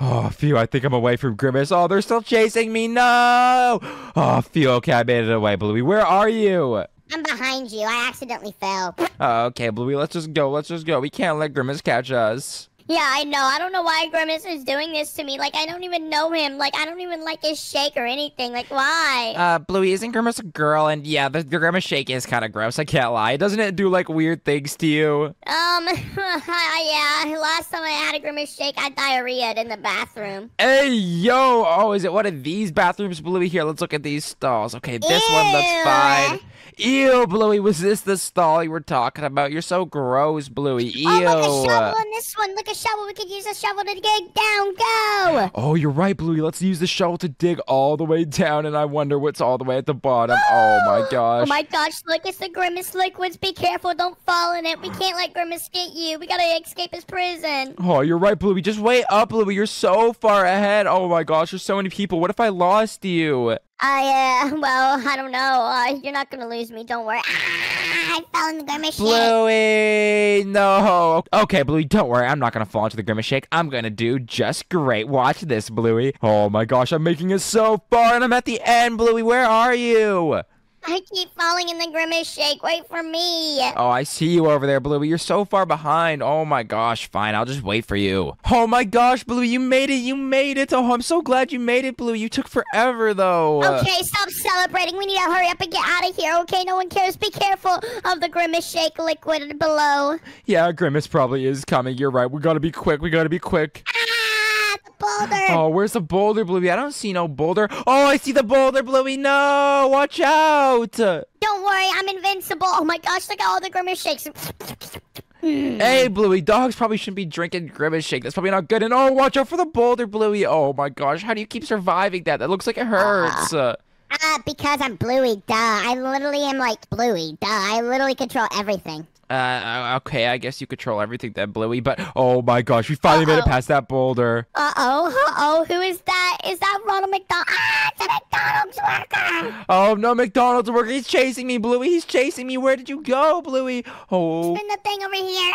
Oh, phew, I think I'm away from Grimace. Oh, they're still chasing me. No. Oh, phew, okay, I made it away, Bluey. Where are you? I'm behind you. I accidentally fell. Oh, okay, Bluey, let's just go. Let's just go. We can't let Grimace catch us. Yeah, I know. I don't know why Grimace is doing this to me. Like, I don't even know him. Like, I don't even like his shake or anything. Like, why? Uh, Bluey, isn't Grimace a girl? And yeah, the, the Grimace shake is kind of gross. I can't lie. Doesn't it do like weird things to you? Um, yeah. Last time I had a Grimace shake, I diarrheaed in the bathroom. Hey, yo! Oh, is it one of these bathrooms, Bluey? Here, let's look at these stalls. Okay, this one looks fine. Ew, Bluey, was this the stall you were talking about? You're so gross, Bluey. Oh, Ew. Oh, look, a shovel in this one. Look, a shovel. We could use a shovel to dig down. Go. Oh, you're right, Bluey. Let's use the shovel to dig all the way down, and I wonder what's all the way at the bottom. Oh my gosh. Oh my gosh, look, it's the Grimace liquids. Be careful, don't fall in it. We can't let Grimace get you. We gotta escape his prison. Oh, you're right, Bluey. Just wait up, Bluey. You're so far ahead. Oh my gosh, there's so many people. What if I lost you? I, uh, well, I don't know. Uh, you're not gonna lose me, don't worry. Ah, I fell in the Grimace shake. Bluey, no. Okay, Bluey, don't worry. I'm not gonna fall into the Grimace Shake. I'm gonna do just great. Watch this, Bluey. Oh my gosh, I'm making it so far, and I'm at the end, Bluey. Where are you? I keep falling in the Grimace shake. Wait for me. Oh, I see you over there, Bluey. You're so far behind. Oh my gosh, fine. I'll just wait for you. Oh my gosh, Bluey, you made it. You made it. Oh, I'm so glad you made it, Bluey. You took forever, though. Okay, stop celebrating. We need to hurry up and get out of here. Okay, no one cares. Be careful of the Grimace shake liquid below. Yeah, Grimace probably is coming. You're right. We gotta be quick. We gotta be quick. Ah, boulder. Oh, where's the boulder, Bluey? I don't see no boulder. Oh, I see the boulder, Bluey. No, watch out. Don't worry, I'm invincible. Oh my gosh, look at all the Grimace shakes. Hey, Bluey, dogs probably shouldn't be drinking Grimace Shake. That's probably not good. And oh, watch out for the boulder, Bluey. Oh my gosh, how do you keep surviving that? That looks like it hurts. Uh, Ah, because I'm Bluey, duh. I literally am like Bluey, duh. I literally control everything. Uh, okay, I guess you control everything then, Bluey. But oh my gosh, we finally made it past that boulder. Uh oh, uh oh, who is that? Is that Ronald McDonald? Ah, it's a McDonald's worker! Oh no, McDonald's worker. He's chasing me, Bluey. He's chasing me. Where did you go, Bluey? Oh, Spin the thing over here.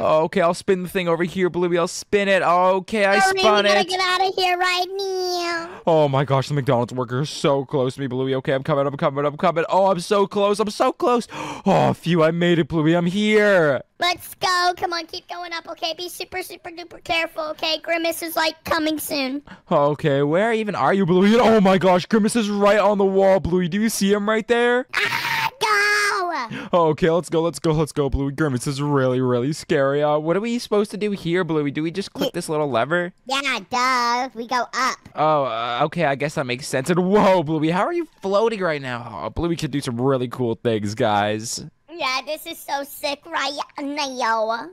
okay. I'll spin the thing over here, Bluey. I'll spin it. Okay, I Hurry, spun we gotta get out of here right now. Oh my gosh, the McDonald's worker is so close to me, Bluey. Okay, I'm coming, I'm coming, I'm coming. Oh, I'm so close, I'm so close. Oh, phew, I made it, Bluey. I'm here. Let's go. Come on, keep going up, okay? Be super, super duper careful, okay? Grimace is like coming soon. Okay, where even are you, Bluey? Oh my gosh, Grimace is right on the wall, Bluey. Do you see him right there? Ah, go! Okay, let's go, let's go, let's go, Bluey. Grimace is really, really scary. Uh, what are we supposed to do here, Bluey? Do we just click this little lever? Yeah, duh. We go up. Oh, uh, okay, I guess that makes sense. And whoa, Bluey, how are you floating right now? Oh, Bluey can do some really cool things, guys. Yeah, this is so sick right now.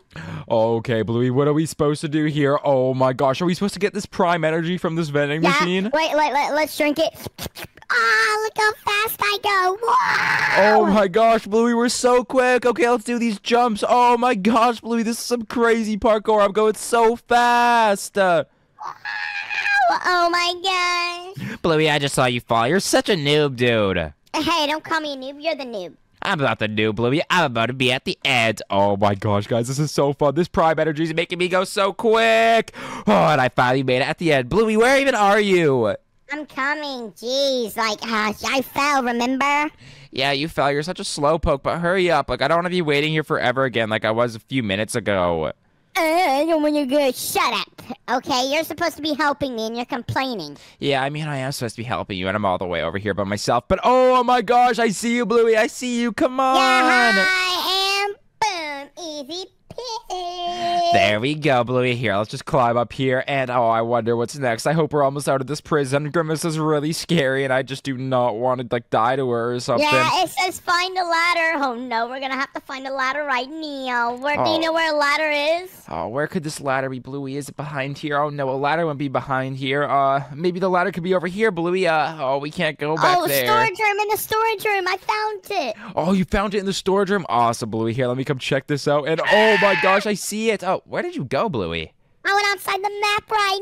Okay, Bluey, what are we supposed to do here? Oh my gosh, are we supposed to get this prime energy from this vending Yeah, machine? wait, wait, let, let's drink it. Ah, look how fast I go. Wow! Oh my gosh, Bluey, we're so quick. Okay, let's do these jumps. Oh my gosh, Bluey, this is some crazy parkour. I'm going so fast. Uh, Oh my gosh. Bluey, I just saw you fall. You're such a noob, dude. Hey, don't call me a noob. You're the noob. I'm about to noob, Bluey. I'm about to be at the end. Oh my gosh, guys, this is so fun. This prime energy is making me go so quick. Oh, and I finally made it at the end. Bluey, where even are you? I'm coming. Jeez, like, uh, I fell, remember? Yeah, you fell. You're such a slowpoke, but hurry up. Like, I don't want to be waiting here forever again like I was a few minutes ago. Uh, I don't want to go. Shut up. Okay, you're supposed to be helping me and you're complaining. Yeah, I mean, I am supposed to be helping you, and I'm all the way over here by myself. But oh my gosh, I see you, Bluey. I see you. Come on. Yeah, I am. Boom. Easy. There we go, Bluey. Here, let's just climb up here. And oh, I wonder what's next. I hope we're almost out of this prison. Grimace is really scary, and I just do not want to like die to her or something. Yeah, it says find a ladder. Oh no, we're gonna have to find a ladder right now. Where do Oh. you know where a ladder is? Oh, where could this ladder be, Bluey? Is it behind here? Oh no, a ladder wouldn't be behind here. Uh, maybe the ladder could be over here, Bluey. Uh, oh, we can't go back oh, there. storage room in the storage room. I found it. Oh, you found it in the storage room? Awesome, Bluey. Here, let me come check this out. And oh my gosh, I see it. Oh, where did you go, Bluey? I went outside the map right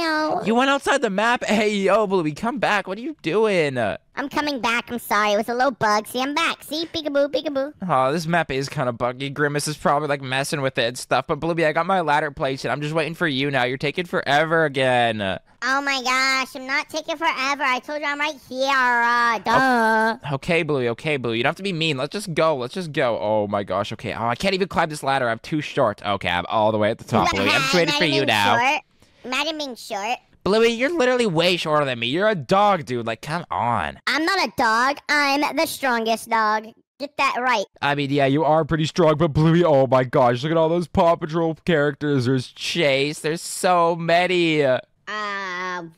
now. You went outside the map? Hey, yo, Bluey, come back. What are you doing? I'm coming back. I'm sorry. It was a little bug. See, I'm back. See, peekaboo, peekaboo. Oh, this map is kind of buggy. Grimace is probably like messing with it and stuff. But Bluey, I got my ladder placed and I'm just waiting for you now. You're taking forever again. Oh my gosh, I'm not taking forever. I told you I'm right here. Uh, duh. Okay, Bluey. Okay, Bluey. You don't have to be mean. Let's just go. Let's just go. Oh my gosh. Okay. Oh, I can't even climb this ladder. I'm too short. Okay, I'm all the way at the top, Bluey. I'm just waiting for you now. Short. Imagine being short. Bluey, you're literally way shorter than me. You're a dog, dude. Like, come on. I'm not a dog. I'm the strongest dog. Get that right. I mean, yeah, you are pretty strong, but Bluey, oh my gosh, look at all those Paw Patrol characters. There's Chase. There's so many.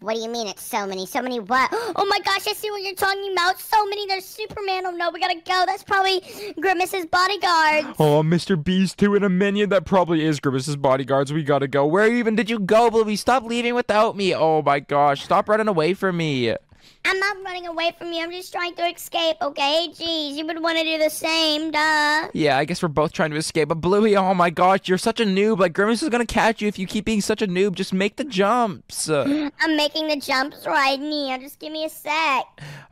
What do you mean it's so many? So many what? Oh my gosh, I see what you're talking about. So many. There's Superman. Oh no, we gotta go. That's probably Grimace's bodyguards. Oh, Mr. Beast too, and a minion that probably is Grimace's bodyguards. We gotta go. Where even did you go, Bluey? Stop leaving without me. Oh my gosh, stop running away from me. I'm not running away from you. I'm just trying to escape, okay? Jeez, you would want to do the same, duh. Yeah, I guess we're both trying to escape. But Bluey, oh my gosh, you're such a noob. Like Grimace is gonna catch you if you keep being such a noob. Just make the jumps. I'm making the jumps right now. Just give me a sec.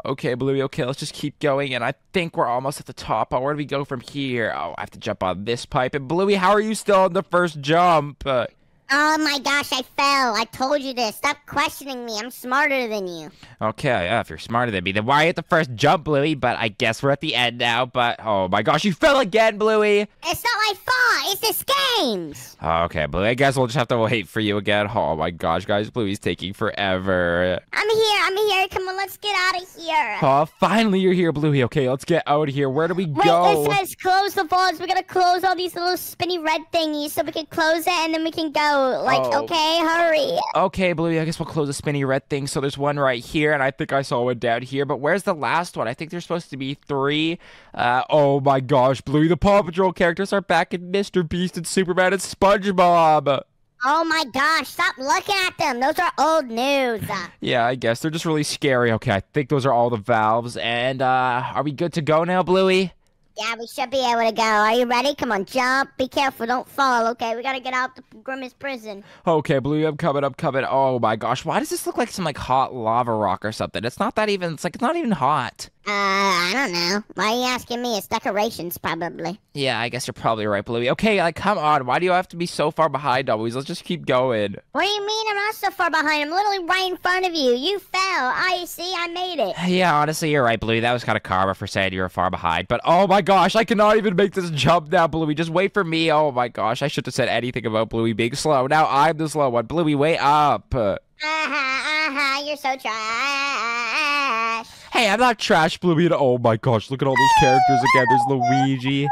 okay, Bluey. Okay, let's just keep going. And I think we're almost at the top. Oh, where do we go from here? Oh, I have to jump on this pipe. And Bluey, how are you still on the first jump? Uh, Oh my gosh, I fell. I told you this. Stop questioning me. I'm smarter than you. Okay, yeah, if you're smarter than me, then why are you at the first jump, Bluey? But I guess we're at the end now. But oh my gosh, you fell again, Bluey. It's not my fault. It's this game's. Okay, Bluey, I guess we'll just have to wait for you again. Oh my gosh, guys, Bluey's taking forever. I'm here. I'm here. Come on, let's get out of here. Oh, finally you're here, Bluey. Okay, let's get out of here. Where do we go? Wait, go? it says close the vaults. We gotta close all these little spinny red thingies so we can close it and then we can go. Like, Oh. okay, hurry. Okay, Bluey, I guess we'll close the spinny red thing. So there's one right here, and I think I saw one down here. But where's the last one? I think there's supposed to be three. Uh, oh my gosh, Bluey, the Paw Patrol characters are back in Mr. Beast and Superman and SpongeBob. Oh my gosh, stop looking at them. Those are old news. Yeah, I guess they're just really scary. Okay, I think those are all the valves. And uh, are we good to go now, Bluey? Yeah, we should be able to go. Are you ready? Come on, jump. Be careful. Don't fall, okay? We gotta get out of the Grimace prison. Okay, Blue, I'm coming, I'm coming. Oh my gosh, why does this look like some like hot lava rock or something? It's not that even. It's like it's not even hot. Uh, I don't know. Why are you asking me? It's decorations, probably. Yeah, I guess you're probably right, Bluey. Okay, like come on, why do you have to be so far behind always? Let's just keep going. What do you mean I'm not so far behind? I'm literally right in front of you. You fell. I see. I made it. Yeah, honestly, you're right, Bluey. That was kind of karma for saying you were far behind. But oh my gosh, I cannot even make this jump now, Bluey. Just wait for me. Oh my gosh, I should have said anything about Bluey being slow. Now I'm the slow one. Bluey, wait up. Uh, Uh-huh, uh-huh. You're so trash. Hey, I'm not trash, Bluey. Oh my gosh, look at all those characters again. There's Luigi.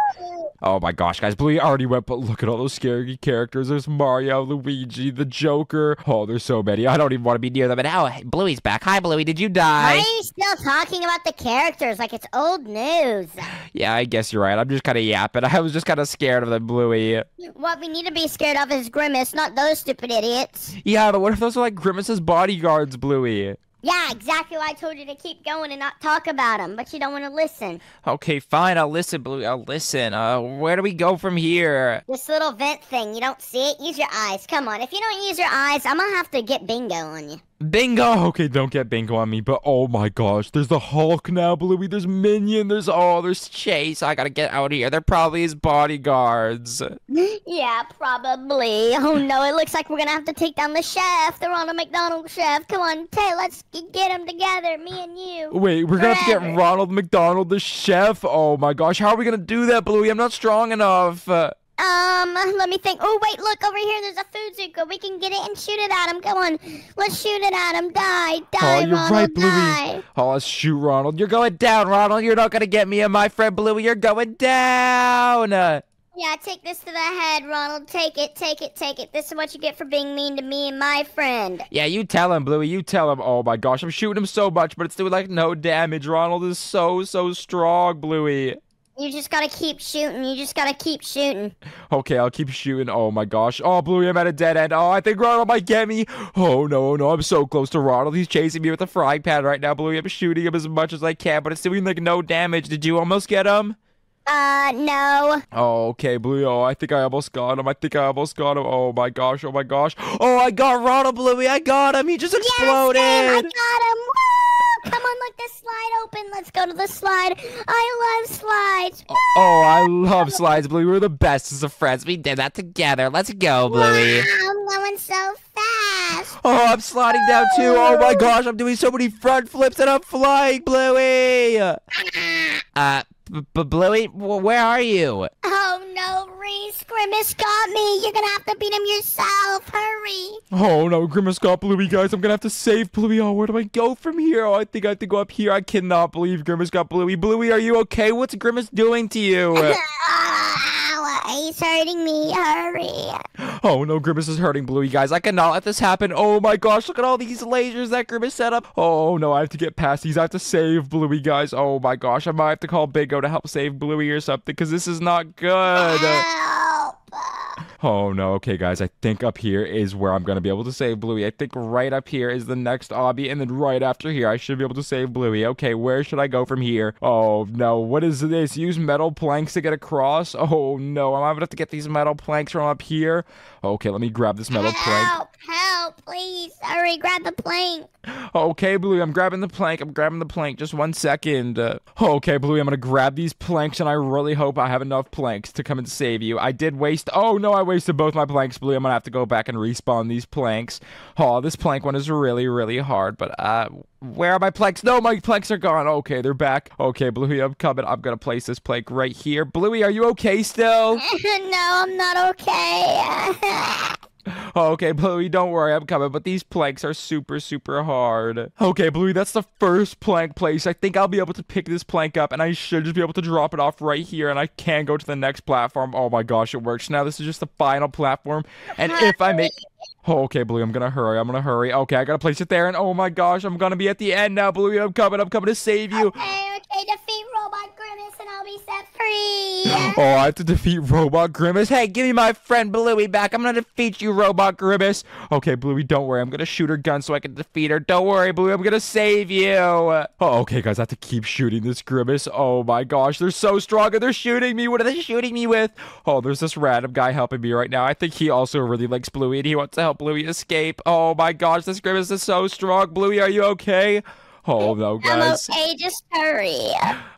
Oh my gosh, guys, Bluey already went, but look at all those scary characters. There's Mario, Luigi, the Joker. Oh, there's so many. I don't even want to be near them. And now hey, Bluey's back. Hi, Bluey. Did you die? Why are you still talking about the characters like it's old news? Yeah, I guess you're right. I'm just kind of yapping. I was just kind of scared of them, Bluey. What we need to be scared of is Grimace, not those stupid idiots. Yeah, but what if those are like Grimace's bodyguards, Bluey? Yeah, exactly why I told you to keep going and not talk about them, but you don't want to listen. Okay, fine. I'll listen, Blue. I'll listen. Uh, where do we go from here? This little vent thing, you don't see it? Use your eyes. Come on. If you don't use your eyes, I'm gonna have to get bingo on you. Bingo! Okay, don't get bingo on me, but oh my gosh, there's the Hulk now, Bluey. There's Minion. There's oh, there's Chase. I gotta get out of here. They're probably his bodyguards. Yeah, probably. Oh no, it looks like we're gonna have to take down the chef. They're on a McDonald's chef. Come on, Tay, let's get them together, me and you. Wait, we're gonna have to get Ronald McDonald, the chef. Oh my gosh, how are we gonna do that, Bluey? I'm not strong enough. Uh, Um, let me think. Oh, wait, look over here. There's a food zuka. We can get it and shoot it at him. Come on, let's shoot it at him. Die, die, oh, you're Ronald, right, Bluey. die. Oh, let's shoot Ronald. You're going down, Ronald. You're not gonna get me and my friend Bluey. You're going down. Yeah, take this to the head, Ronald. Take it, take it, take it. This is what you get for being mean to me and my friend. Yeah, you tell him, Bluey. You tell him. Oh my gosh, I'm shooting him so much, but it's doing like no damage. Ronald is so so strong, Bluey. You just gotta keep shooting. You just gotta keep shooting. Okay, I'll keep shooting. Oh my gosh. Oh, Bluey, I'm at a dead end. Oh, I think Ronald might get me. Oh no, no, I'm so close to Ronald. He's chasing me with a frying pan right now, Bluey. I'm shooting him as much as I can, but it's doing like no damage. Did you almost get him? Uh, no. Oh, okay, Bluey. Oh, I think I almost got him. I think I almost got him. Oh my gosh. Oh my gosh. Oh, I got Ronald, Bluey. I got him. He just exploded. Yes, Sam, I got him. Woo! Come on, look, the slide open. Let's go to the slide. I love slides. Oh, oh I love slides, Bluey. We're the best as of friends. We did that together. Let's go, Bluey. Wow, I'm going so fast. Oh, I'm sliding down too. Oh my gosh, I'm doing so many front flips and I'm flying, Bluey. Uh, b- Bluey, where are you? Oh no, Reese, Grimace got me. You're gonna have to beat him yourself. Hurry. Oh no, Grimace got Bluey, guys. I'm gonna have to save Bluey. Oh, where do I go from here? Oh, I think I have to go up here. I cannot believe Grimace got Bluey. Bluey, are you okay? What's Grimace doing to you? He's hurting me. Hurry. Oh no, Grimace is hurting Bluey, guys. I cannot let this happen. Oh my gosh, look at all these lasers that Grimace set up. Oh no, I have to get past these. I have to save Bluey, guys. Oh my gosh, I might have to call Bingo to help save Bluey or something because this is not good. Help. Oh no, okay guys, I think up here is where I'm gonna be able to save Bluey. I think right up here is the next obby, and then right after here I should be able to save Bluey. Okay, where should I go from here? Oh no, what is this? Use metal planks to get across? Oh no, I'm gonna have to get these metal planks from up here. Okay, let me grab this metal plank. Help! Help! Please, hurry! Grab the plank. Okay, Bluey, I'm grabbing the plank. I'm grabbing the plank. Just one second. Uh, okay, Bluey, I'm gonna grab these planks, and I really hope I have enough planks to come and save you. I did waste. Oh no, I wasted both my planks, Bluey. I'm gonna have to go back and respawn these planks. Oh, this plank one is really, really hard. But uh, where are my planks? No, my planks are gone. Okay, they're back. Okay, Bluey, I'm coming. I'm gonna place this plank right here. Bluey, are you okay still? no, I'm not okay. Oh, okay, Bluey, don't worry, I'm coming. But these planks are super, super hard. Okay, Bluey, that's the first plank place. I think I'll be able to pick this plank up, and I should just be able to drop it off right here, and I can go to the next platform. Oh my gosh, it works. Now this is just the final platform, and if I make... Oh, okay, Bluey, I'm gonna hurry. I'm gonna hurry. Okay, I gotta place it there, and oh my gosh, I'm gonna be at the end now, Bluey. I'm coming. I'm coming to save you. okay, okay, defeat Robot Grimace and I'll be set free. Oh, I have to defeat Robot Grimace. Hey, give me my friend Bluey back. I'm gonna defeat you, Robot Grimace. Okay, Bluey, don't worry. I'm gonna shoot her gun so I can defeat her. Don't worry, Bluey. I'm gonna save you. Uh, oh, okay, guys. I have to keep shooting this Grimace. Oh my gosh, they're so strong and they're shooting me. What are they shooting me with? Oh, there's this random guy helping me right now. I think he also really likes Bluey and he wants to help Bluey escape. Oh my gosh, this Grimace is so strong. Bluey, are you okay? Oh no, I'm okay, just hurry.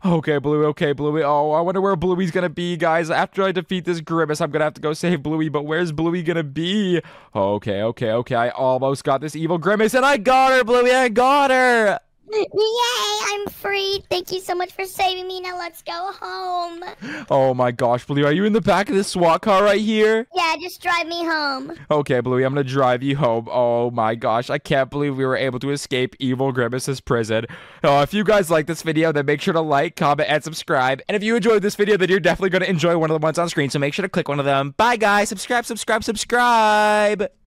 Okay, Bluey. Okay, Bluey. Oh, I wonder where Bluey's gonna be, guys. After I defeat this Grimace, I'm gonna have to go save Bluey. But where's Bluey gonna be? Okay, okay, okay. I almost got this evil Grimace, and I got her, Bluey. I got her. Yay, I'm free. Thank you so much for saving me. Now let's go home. Oh my gosh, Bluey. Are you in the back of this SWAT car right here? Yeah, just drive me home. Okay, Bluey. I'm gonna drive you home. Oh my gosh, I can't believe we were able to escape evil Grimace's prison. Oh, if you guys like this video, then make sure to like, comment, and subscribe. And if you enjoyed this video, then you're definitely gonna enjoy one of the ones on screen. So make sure to click one of them. Bye, guys. Subscribe, subscribe, subscribe.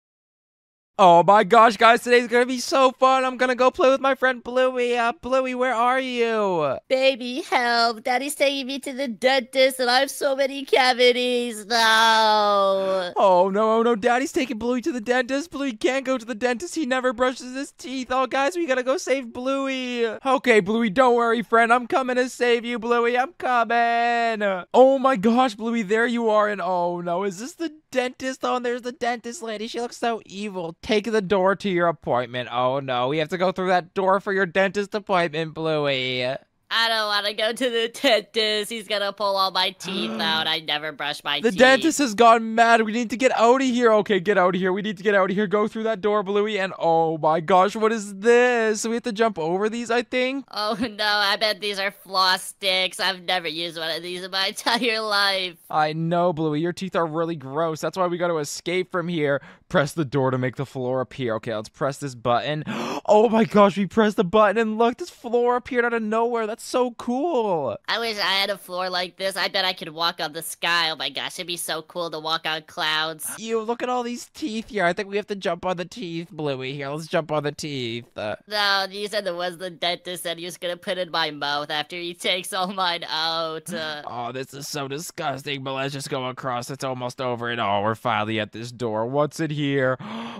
Oh my gosh, guys, today's gonna be so fun. I'm gonna go play with my friend Bluey. Uh, Bluey, where are you? Baby, help. Daddy's taking me to the dentist and I have so many cavities. No. Oh no, oh no, Daddy's taking Bluey to the dentist. Bluey can't go to the dentist. He never brushes his teeth. Oh, guys, we gotta go save Bluey. Okay, Bluey, don't worry, friend. I'm coming to save you, Bluey. I'm coming. Oh my gosh, Bluey, there you are. And oh no, is this the dentist? Oh, and there's the dentist lady. She looks so evil. Take the door to your appointment. Oh no, we have to go through that door for your dentist appointment, Bluey. I don't want to go to the dentist. He's gonna pull all my teeth out. I never brush my The teeth. The dentist has gone mad. We need to get out of here. Okay, get out of here. We need to get out of here. Go through that door, Bluey. And oh my gosh, what is this? We have to jump over these, I think. Oh no, I bet these are floss sticks. I've never used one of these in my entire life. I know, Bluey. Your teeth are really gross. That's why we got to escape from here. Press the door to make the floor appear. Okay, let's press this button. Oh my gosh, we pressed the button and look, this floor appeared out of nowhere. That's so cool. I wish I had a floor like this. I bet I could walk on the sky. Oh my gosh, it'd be so cool to walk on clouds. You look at all these teeth here. I think we have to jump on the teeth, Bluey. Here, let's jump on the teeth. Uh, No, you said there was the dentist and he was gonna put in my mouth after he takes all mine out. Uh, oh, this is so disgusting. But let's just go across. It's almost over, and oh, we're finally at this door. What's it here?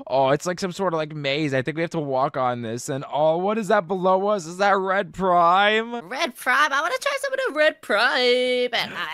Oh, it's like some sort of like maze. I think we have to walk on this. And oh, what is that below us? Is that Red Prime? Red Prime. I want to try some of the Red Prime.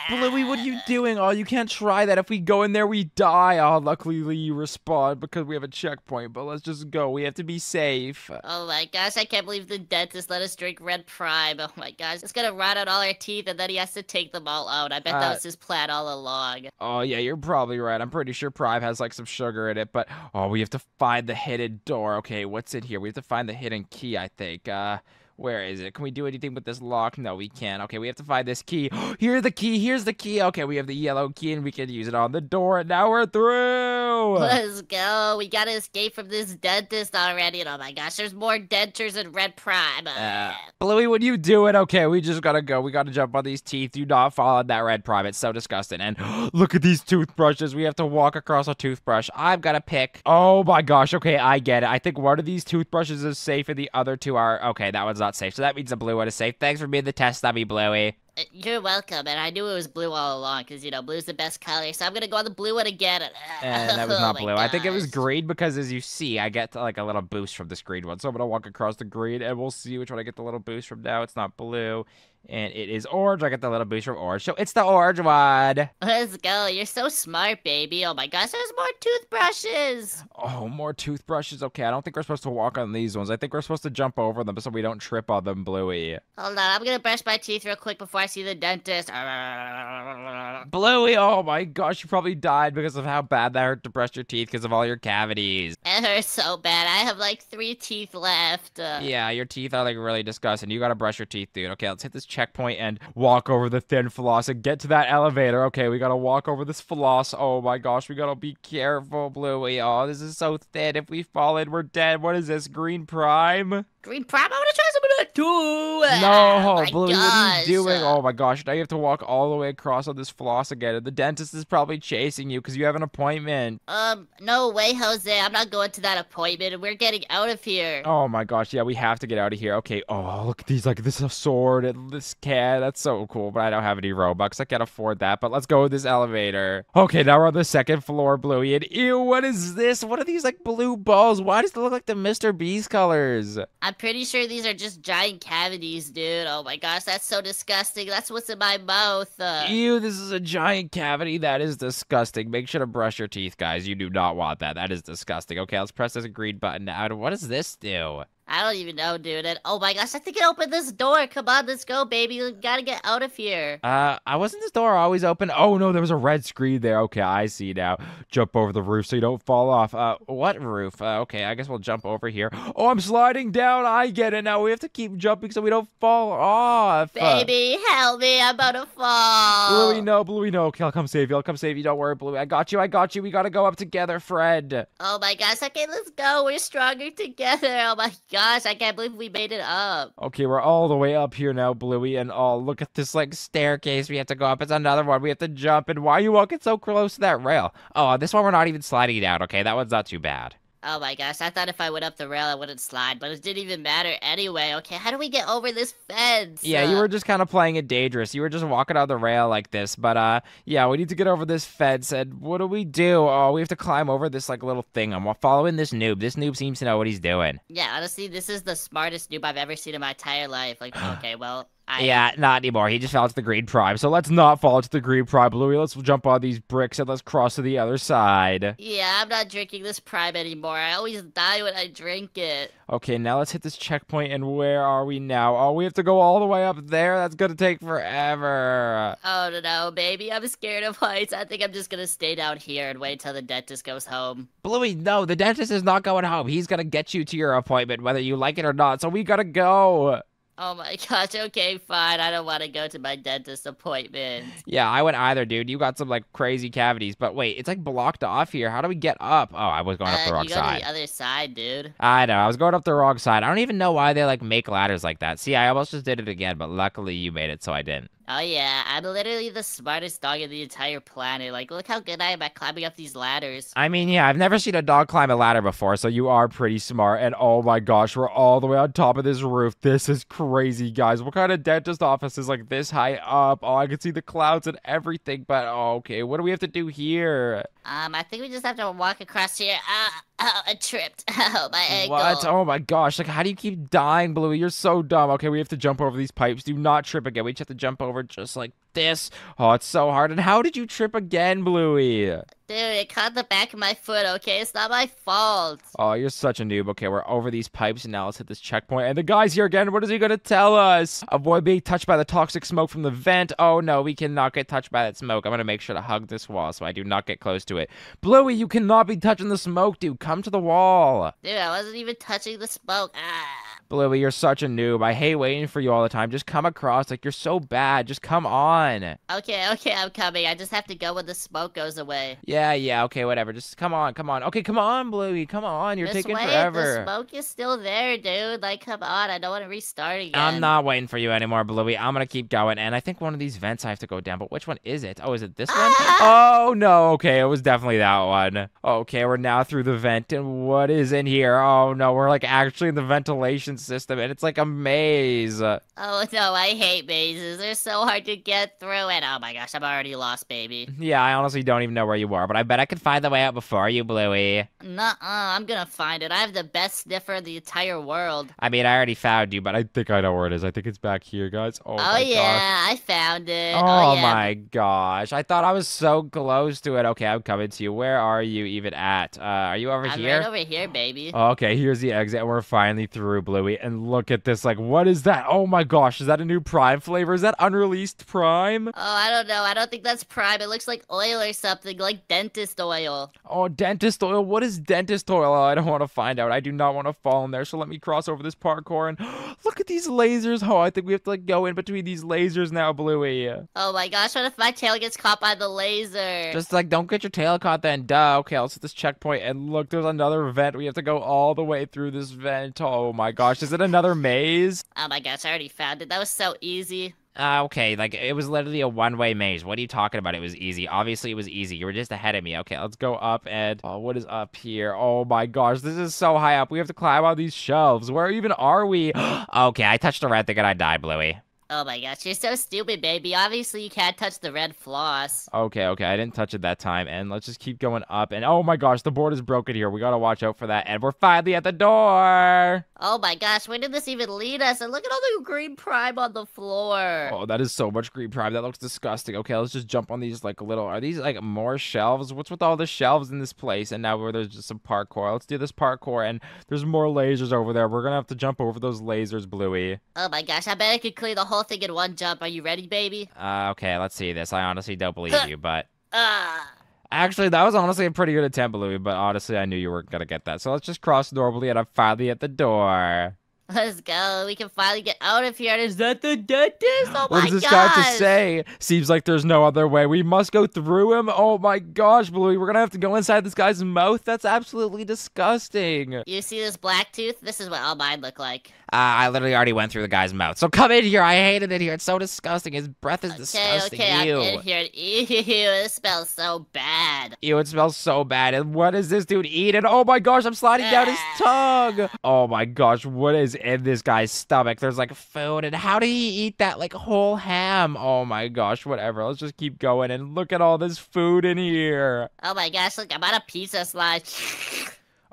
Bluey, what are you doing? Oh, you can't try that. If we go in there, we die. Oh, luckily you respawn because we have a checkpoint. But let's just go. We have to be safe. Oh my gosh, I can't believe the dentist let us drink Red Prime. Oh my gosh, it's gonna rot out all our teeth and then he has to take them all out. I bet Uh, that was his plan all along. Oh, yeah, you're probably right. I'm pretty sure Prime has like some sugar in it. But oh, we have to find the hidden door. Okay, what's in here? We have to find the hidden key, I think. Uh, where is it? Can we do anything with this lock? No, we can't. Okay, we have to find this key. Here's the key. Here's the key. Okay, we have the yellow key and we can use it on the door. And now we're through. Let's go. We gotta escape from this dentist already. And oh my gosh, there's more dentures in Red Prime. Uh, Bluey, are you doing? Okay, we just gotta go. We gotta jump on these teeth. Do not fall on that red prime. It's so disgusting. And look at these toothbrushes. We have to walk across a toothbrush. I've got to pick. Oh my gosh. Okay, I get it. I think one of these toothbrushes is safe and the other two are. Okay, that one's not safe. So that means the blue one is safe. Thanks for being the test dummy, Bluey. uh, you're welcome. And I knew it was blue all along because, you know, blue's the best color. So I'm going to go on the blue one again. And that was Oh not my blue. I think it was green because, as you see, I get like a little boost from this green one. So I'm gonna walk across the green, and we'll see which one I get the little boost from. Now it's not blue, and it is orange. I get the little booster from orange, so it's the orange one. Let's go. You're so smart, baby. Oh my gosh, there's more toothbrushes. Oh, more toothbrushes. Okay, I don't think we're supposed to walk on these ones. I think we're supposed to jump over them so we don't trip on them, Bluey. Hold on, I'm gonna brush my teeth real quick before I see the dentist. Bluey, oh my gosh, you probably died because of how bad that hurt to brush your teeth because of all your cavities. It hurts so bad. I have like three teeth left. Uh, Yeah, your teeth are like really disgusting. You gotta brush your teeth, dude. Okay, let's hit this checkpoint and walk over the thin floss and get to that elevator. Okay, we gotta walk over this floss. Oh my gosh, we gotta be careful, Bluey. Oh, this is so thin. If we fall in, we're dead. What is this, Green Prime? Green Prime, I wanna try some of that too. No, oh my Bluey, what are you doing? Oh my gosh, now you have to walk all the way across on this floss again. And the dentist is probably chasing you because you have an appointment. Um, no way, Jose. I'm not going to that appointment. We're getting out of here. Oh my gosh, yeah, we have to get out of here. Okay, oh, look at these, like, this is a sword and this cat. That's so cool, but I don't have any Robux. I can't afford that, but let's go with this elevator. Okay, now we're on the second floor, Bluey, and ew, what is this? What are these, like, blue balls? Why does it look like the Mr. Beast colors? I'm pretty sure these are just giant cavities, dude. Oh my gosh, that's so disgusting. That's what's in my mouth. Uh, Ew, this is a giant cavity. That is disgusting. Make sure to brush your teeth, guys. You do not want that. That is disgusting. Okay, let's press this green button now. What does this do? I don't even know, dude. And oh my gosh, I think it opened this door. Come on, let's go, baby. We gotta get out of here. Uh, I wasn't this door always open? Oh no, there was a red screen there. Okay, I see now. Jump over the roof so you don't fall off. Uh, what roof? Uh, okay, I guess we'll jump over here. Oh, I'm sliding down. I get it now. We have to keep jumping so we don't fall off. Baby, help me. I'm about to fall. Bluey, no, Bluey, no. Okay, I'll come save you. I'll come save you. Don't worry, Bluey. I got you. I got you. We gotta go up together, Fred. Oh my gosh. Okay, let's go. We're stronger together. Oh my gosh. I can't believe we made it up. Okay, we're all the way up here now, Bluey, and oh, look at this like staircase we have to go up. It's another one. We have to jump, and why are you walking so close to that rail? Oh, this one we're not even sliding down. Okay, that one's not too bad. Oh my gosh. I thought if I went up the rail, I wouldn't slide, but it didn't even matter anyway. Okay, how do we get over this fence? Yeah, you Uh, were just kind of playing it dangerous. You were just walking on the rail like this, but uh, yeah, we need to get over this fence. And what do we do? Oh, we have to climb over this like little thing. I'm following this noob. This noob seems to know what he's doing. Yeah, honestly, this is the smartest noob I've ever seen in my entire life. Like, okay, well, I. Yeah, not anymore. He just fell into the green prime. So let's not fall into the green prime, Bluey. Let's jump on these bricks and let's cross to the other side. Yeah, I'm not drinking this prime anymore. I always die when I drink it. Okay, now let's hit this checkpoint. And where are we now? Oh, we have to go all the way up there. That's gonna take forever. Oh no, no, baby, I'm scared of heights. I think I'm just gonna stay down here and wait until the dentist goes home. Bluey, no, the dentist is not going home. He's gonna get you to your appointment, whether you like it or not. So we gotta go. Oh my gosh, okay, fine. I don't want to go to my dentist appointment. Yeah, I went either, dude. You got some like crazy cavities, but wait, it's like blocked off here. How do we get up? Oh, I was going up the Uh, wrong you go side. to the other side, dude. I know, I was going up the wrong side. I don't even know why they like make ladders like that. See, I almost just did it again, but luckily you made it, so I didn't. Oh yeah, I'm literally the smartest dog in the entire planet. Like, look how good I am at climbing up these ladders. I mean, yeah, I've never seen a dog climb a ladder before, so you are pretty smart. And oh my gosh, we're all the way on top of this roof. This is crazy, guys. What kind of dentist office is like this high up? Oh, I can see the clouds and everything, but oh, okay, what do we have to do here? Um, I think we just have to walk across here. Ah, oh, I tripped. Oh, my ankle. What? Oh my gosh, like how do you keep dying, Bluey? You're so dumb. Okay, we have to jump over these pipes. Do not trip again. We just have to jump over just like this. Oh, it's so hard. And how did you trip again, Bluey? Dude, it caught the back of my foot, okay? It's not my fault. Oh, you're such a noob. Okay, we're over these pipes and now let's hit this checkpoint. And the guy's here again. What is he gonna tell us? Avoid being touched by the toxic smoke from the vent. Oh no, we cannot get touched by that smoke. I'm gonna make sure to hug this wall so I do not get close to it. Bluey, you cannot be touching the smoke, dude. Come to the wall. Dude, I wasn't even touching the smoke. Ah. Bluey, you're such a noob. I hate waiting for you all the time. Just come across. Like, you're so bad. Just come on. Okay, okay, I'm coming. I just have to go when the smoke goes away. Yeah, yeah, okay, whatever. Just come on, come on. Okay, come on, Bluey. Come on. You're Just taking wait, forever. The smoke is still there, dude. Like, come on. I don't want to restart again. I'm not waiting for you anymore, Bluey. I'm gonna keep going. And I think one of these vents I have to go down, but which one is it? Oh, is it this one? Oh, no. Okay, it was definitely that one. Okay, we're now through the vent. And what is in here? Oh, no. We're like actually in the ventilation system, and it's like a maze. Oh no, I hate mazes. They're so hard to get through, and oh my gosh, I'm already lost, baby. Yeah, I honestly don't even know where you are, but I bet I could find the way out before you, Bluey. Nuh-uh, I'm gonna find it. I have the best sniffer in the entire world. I mean, I already found you, but I think I know where it is. I think it's back here, guys. Oh, Oh, my gosh. yeah, I found it. Oh, yeah. my gosh. I thought I was so close to it. Okay, I'm coming to you. Where are you even at? Uh, are you over I'm here? right over here, baby. Okay, here's the exit. We're finally through, Bluey. And look at this. Like, what is that? Oh my gosh, is that a new Prime flavor? Is that unreleased Prime? Oh, I don't know. I don't think that's prime. It looks like oil or something, like dentist oil. Oh, dentist oil. What is dentist oil? Oh, I don't want to find out. I do not want to fall in there. So let me cross over this parkour and look at these lasers. Oh, I think we have to like go in between these lasers now, Bluey. Oh my gosh, what if my tail gets caught by the laser? Just like don't get your tail caught then. Duh. Okay, let's hit this checkpoint and look, there's another vent. We have to go all the way through this vent. Oh my gosh, is it another maze? Oh my gosh, I already found it. That was so easy. Uh, okay, like it was literally a one-way maze. What are you talking about? It was easy. Obviously, it was easy. You were just ahead of me. Okay, let's go up and oh, what is up here? Oh my gosh, this is so high up. We have to climb on these shelves. Where even are we? okay, I touched the red thing and I died, Bluey. Oh my gosh, you're so stupid, baby. Obviously, you can't touch the red floss. Okay, okay, I didn't touch it that time. And let's just keep going up. And oh my gosh, the board is broken here. We gotta watch out for that. And we're finally at the door. Oh my gosh, where did this even lead us? And look at all the green prime on the floor. Oh, that is so much green prime. That looks disgusting. Okay, let's just jump on these like little. Are these like more shelves? What's with all the shelves in this place? And now where there's just some parkour. Let's do this parkour. And there's more lasers over there. We're gonna have to jump over those lasers, Bluey. Oh my gosh, I bet I could clear the whole thing in one jump. Are you ready, baby? Uh, okay, let's see this. I honestly don't believe you, but Ah. actually, that was honestly a pretty good attempt, Bluey. But honestly, I knew you weren't gonna get that. So let's just cross normally, and I'm finally at the door. Let's go. We can finally get out of here. Is that the dentist? Oh What my does this gosh. guy have to say? Seems like there's no other way. We must go through him. Oh my gosh, Bluey, we're gonna have to go inside this guy's mouth. That's absolutely disgusting. You see this black tooth? This is what all mine look like. Uh, I literally already went through the guy's mouth. So come in here. I hated it here. It's so disgusting. His breath is Okay, disgusting. okay, Ew. I'm in here. Ew, it smells so bad. Ew, it smells so bad. And what is this dude eating? Oh my gosh, I'm sliding down his tongue. Oh my gosh, what is in this guy's stomach? There's like food. And how did he eat that like whole ham? Oh my gosh, whatever. Let's just keep going and look at all this food in here. Oh my gosh, look, I'm on a pizza slide.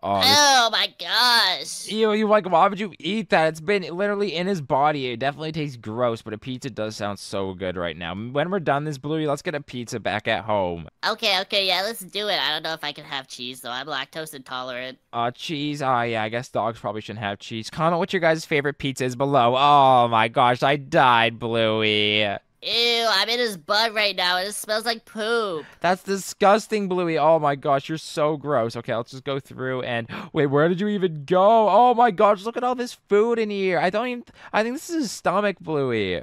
Oh, Oh my gosh. Ew, you like, why would you eat that? It's been literally in his body. It definitely tastes gross, but a pizza does sound so good right now. When we're done this, Bluey, let's get a pizza back at home. Okay, okay, yeah, let's do it. I don't know if I can have cheese though. I'm lactose intolerant. Uh, cheese. Ah, yeah, I guess dogs probably shouldn't have cheese. Comment what your guys' favorite pizza is below. Oh my gosh, I died, Bluey. Ew, I'm in his butt right now and it smells like poop. That's disgusting, Bluey. Oh my gosh, you're so gross. Okay, let's just go through and wait, where did you even go? Oh my gosh, look at all this food in here. I don't even. I think this is his stomach, Bluey.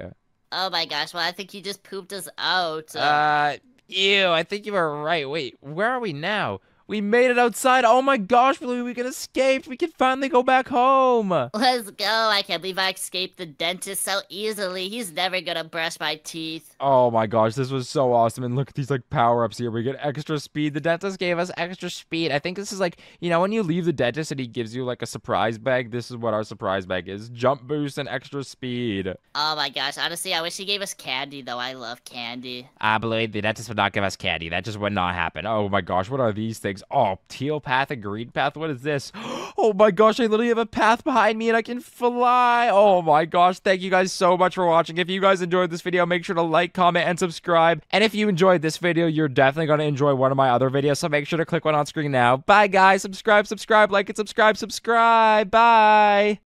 Oh my gosh, well, I think he just pooped us out. Uh, ew, I think you were right. Wait, where are we now? We made it outside. Oh my gosh, Bluey, we can escape. We can finally go back home. Let's go. I can't believe I escaped the dentist so easily. He's never gonna brush my teeth. Oh my gosh, this was so awesome. And look at these like power ups here. We get extra speed. The dentist gave us extra speed. I think this is like, you know, when you leave the dentist and he gives you like a surprise bag, this is what our surprise bag is jump boost and extra speed. Oh my gosh, honestly, I wish he gave us candy though. I love candy. Ah, I believe the dentist would not give us candy. That just would not happen. Oh my gosh, what are these things? Oh, teal path and green path. What is this? Oh my gosh, I literally have a path behind me and I can fly. Oh my gosh, thank you guys so much for watching. If you guys enjoyed this video, make sure to like, comment, and subscribe. And if you enjoyed this video, you're definitely going to enjoy one of my other videos. So make sure to click one on screen now. Bye guys. Subscribe, subscribe, like, and subscribe, subscribe. Bye.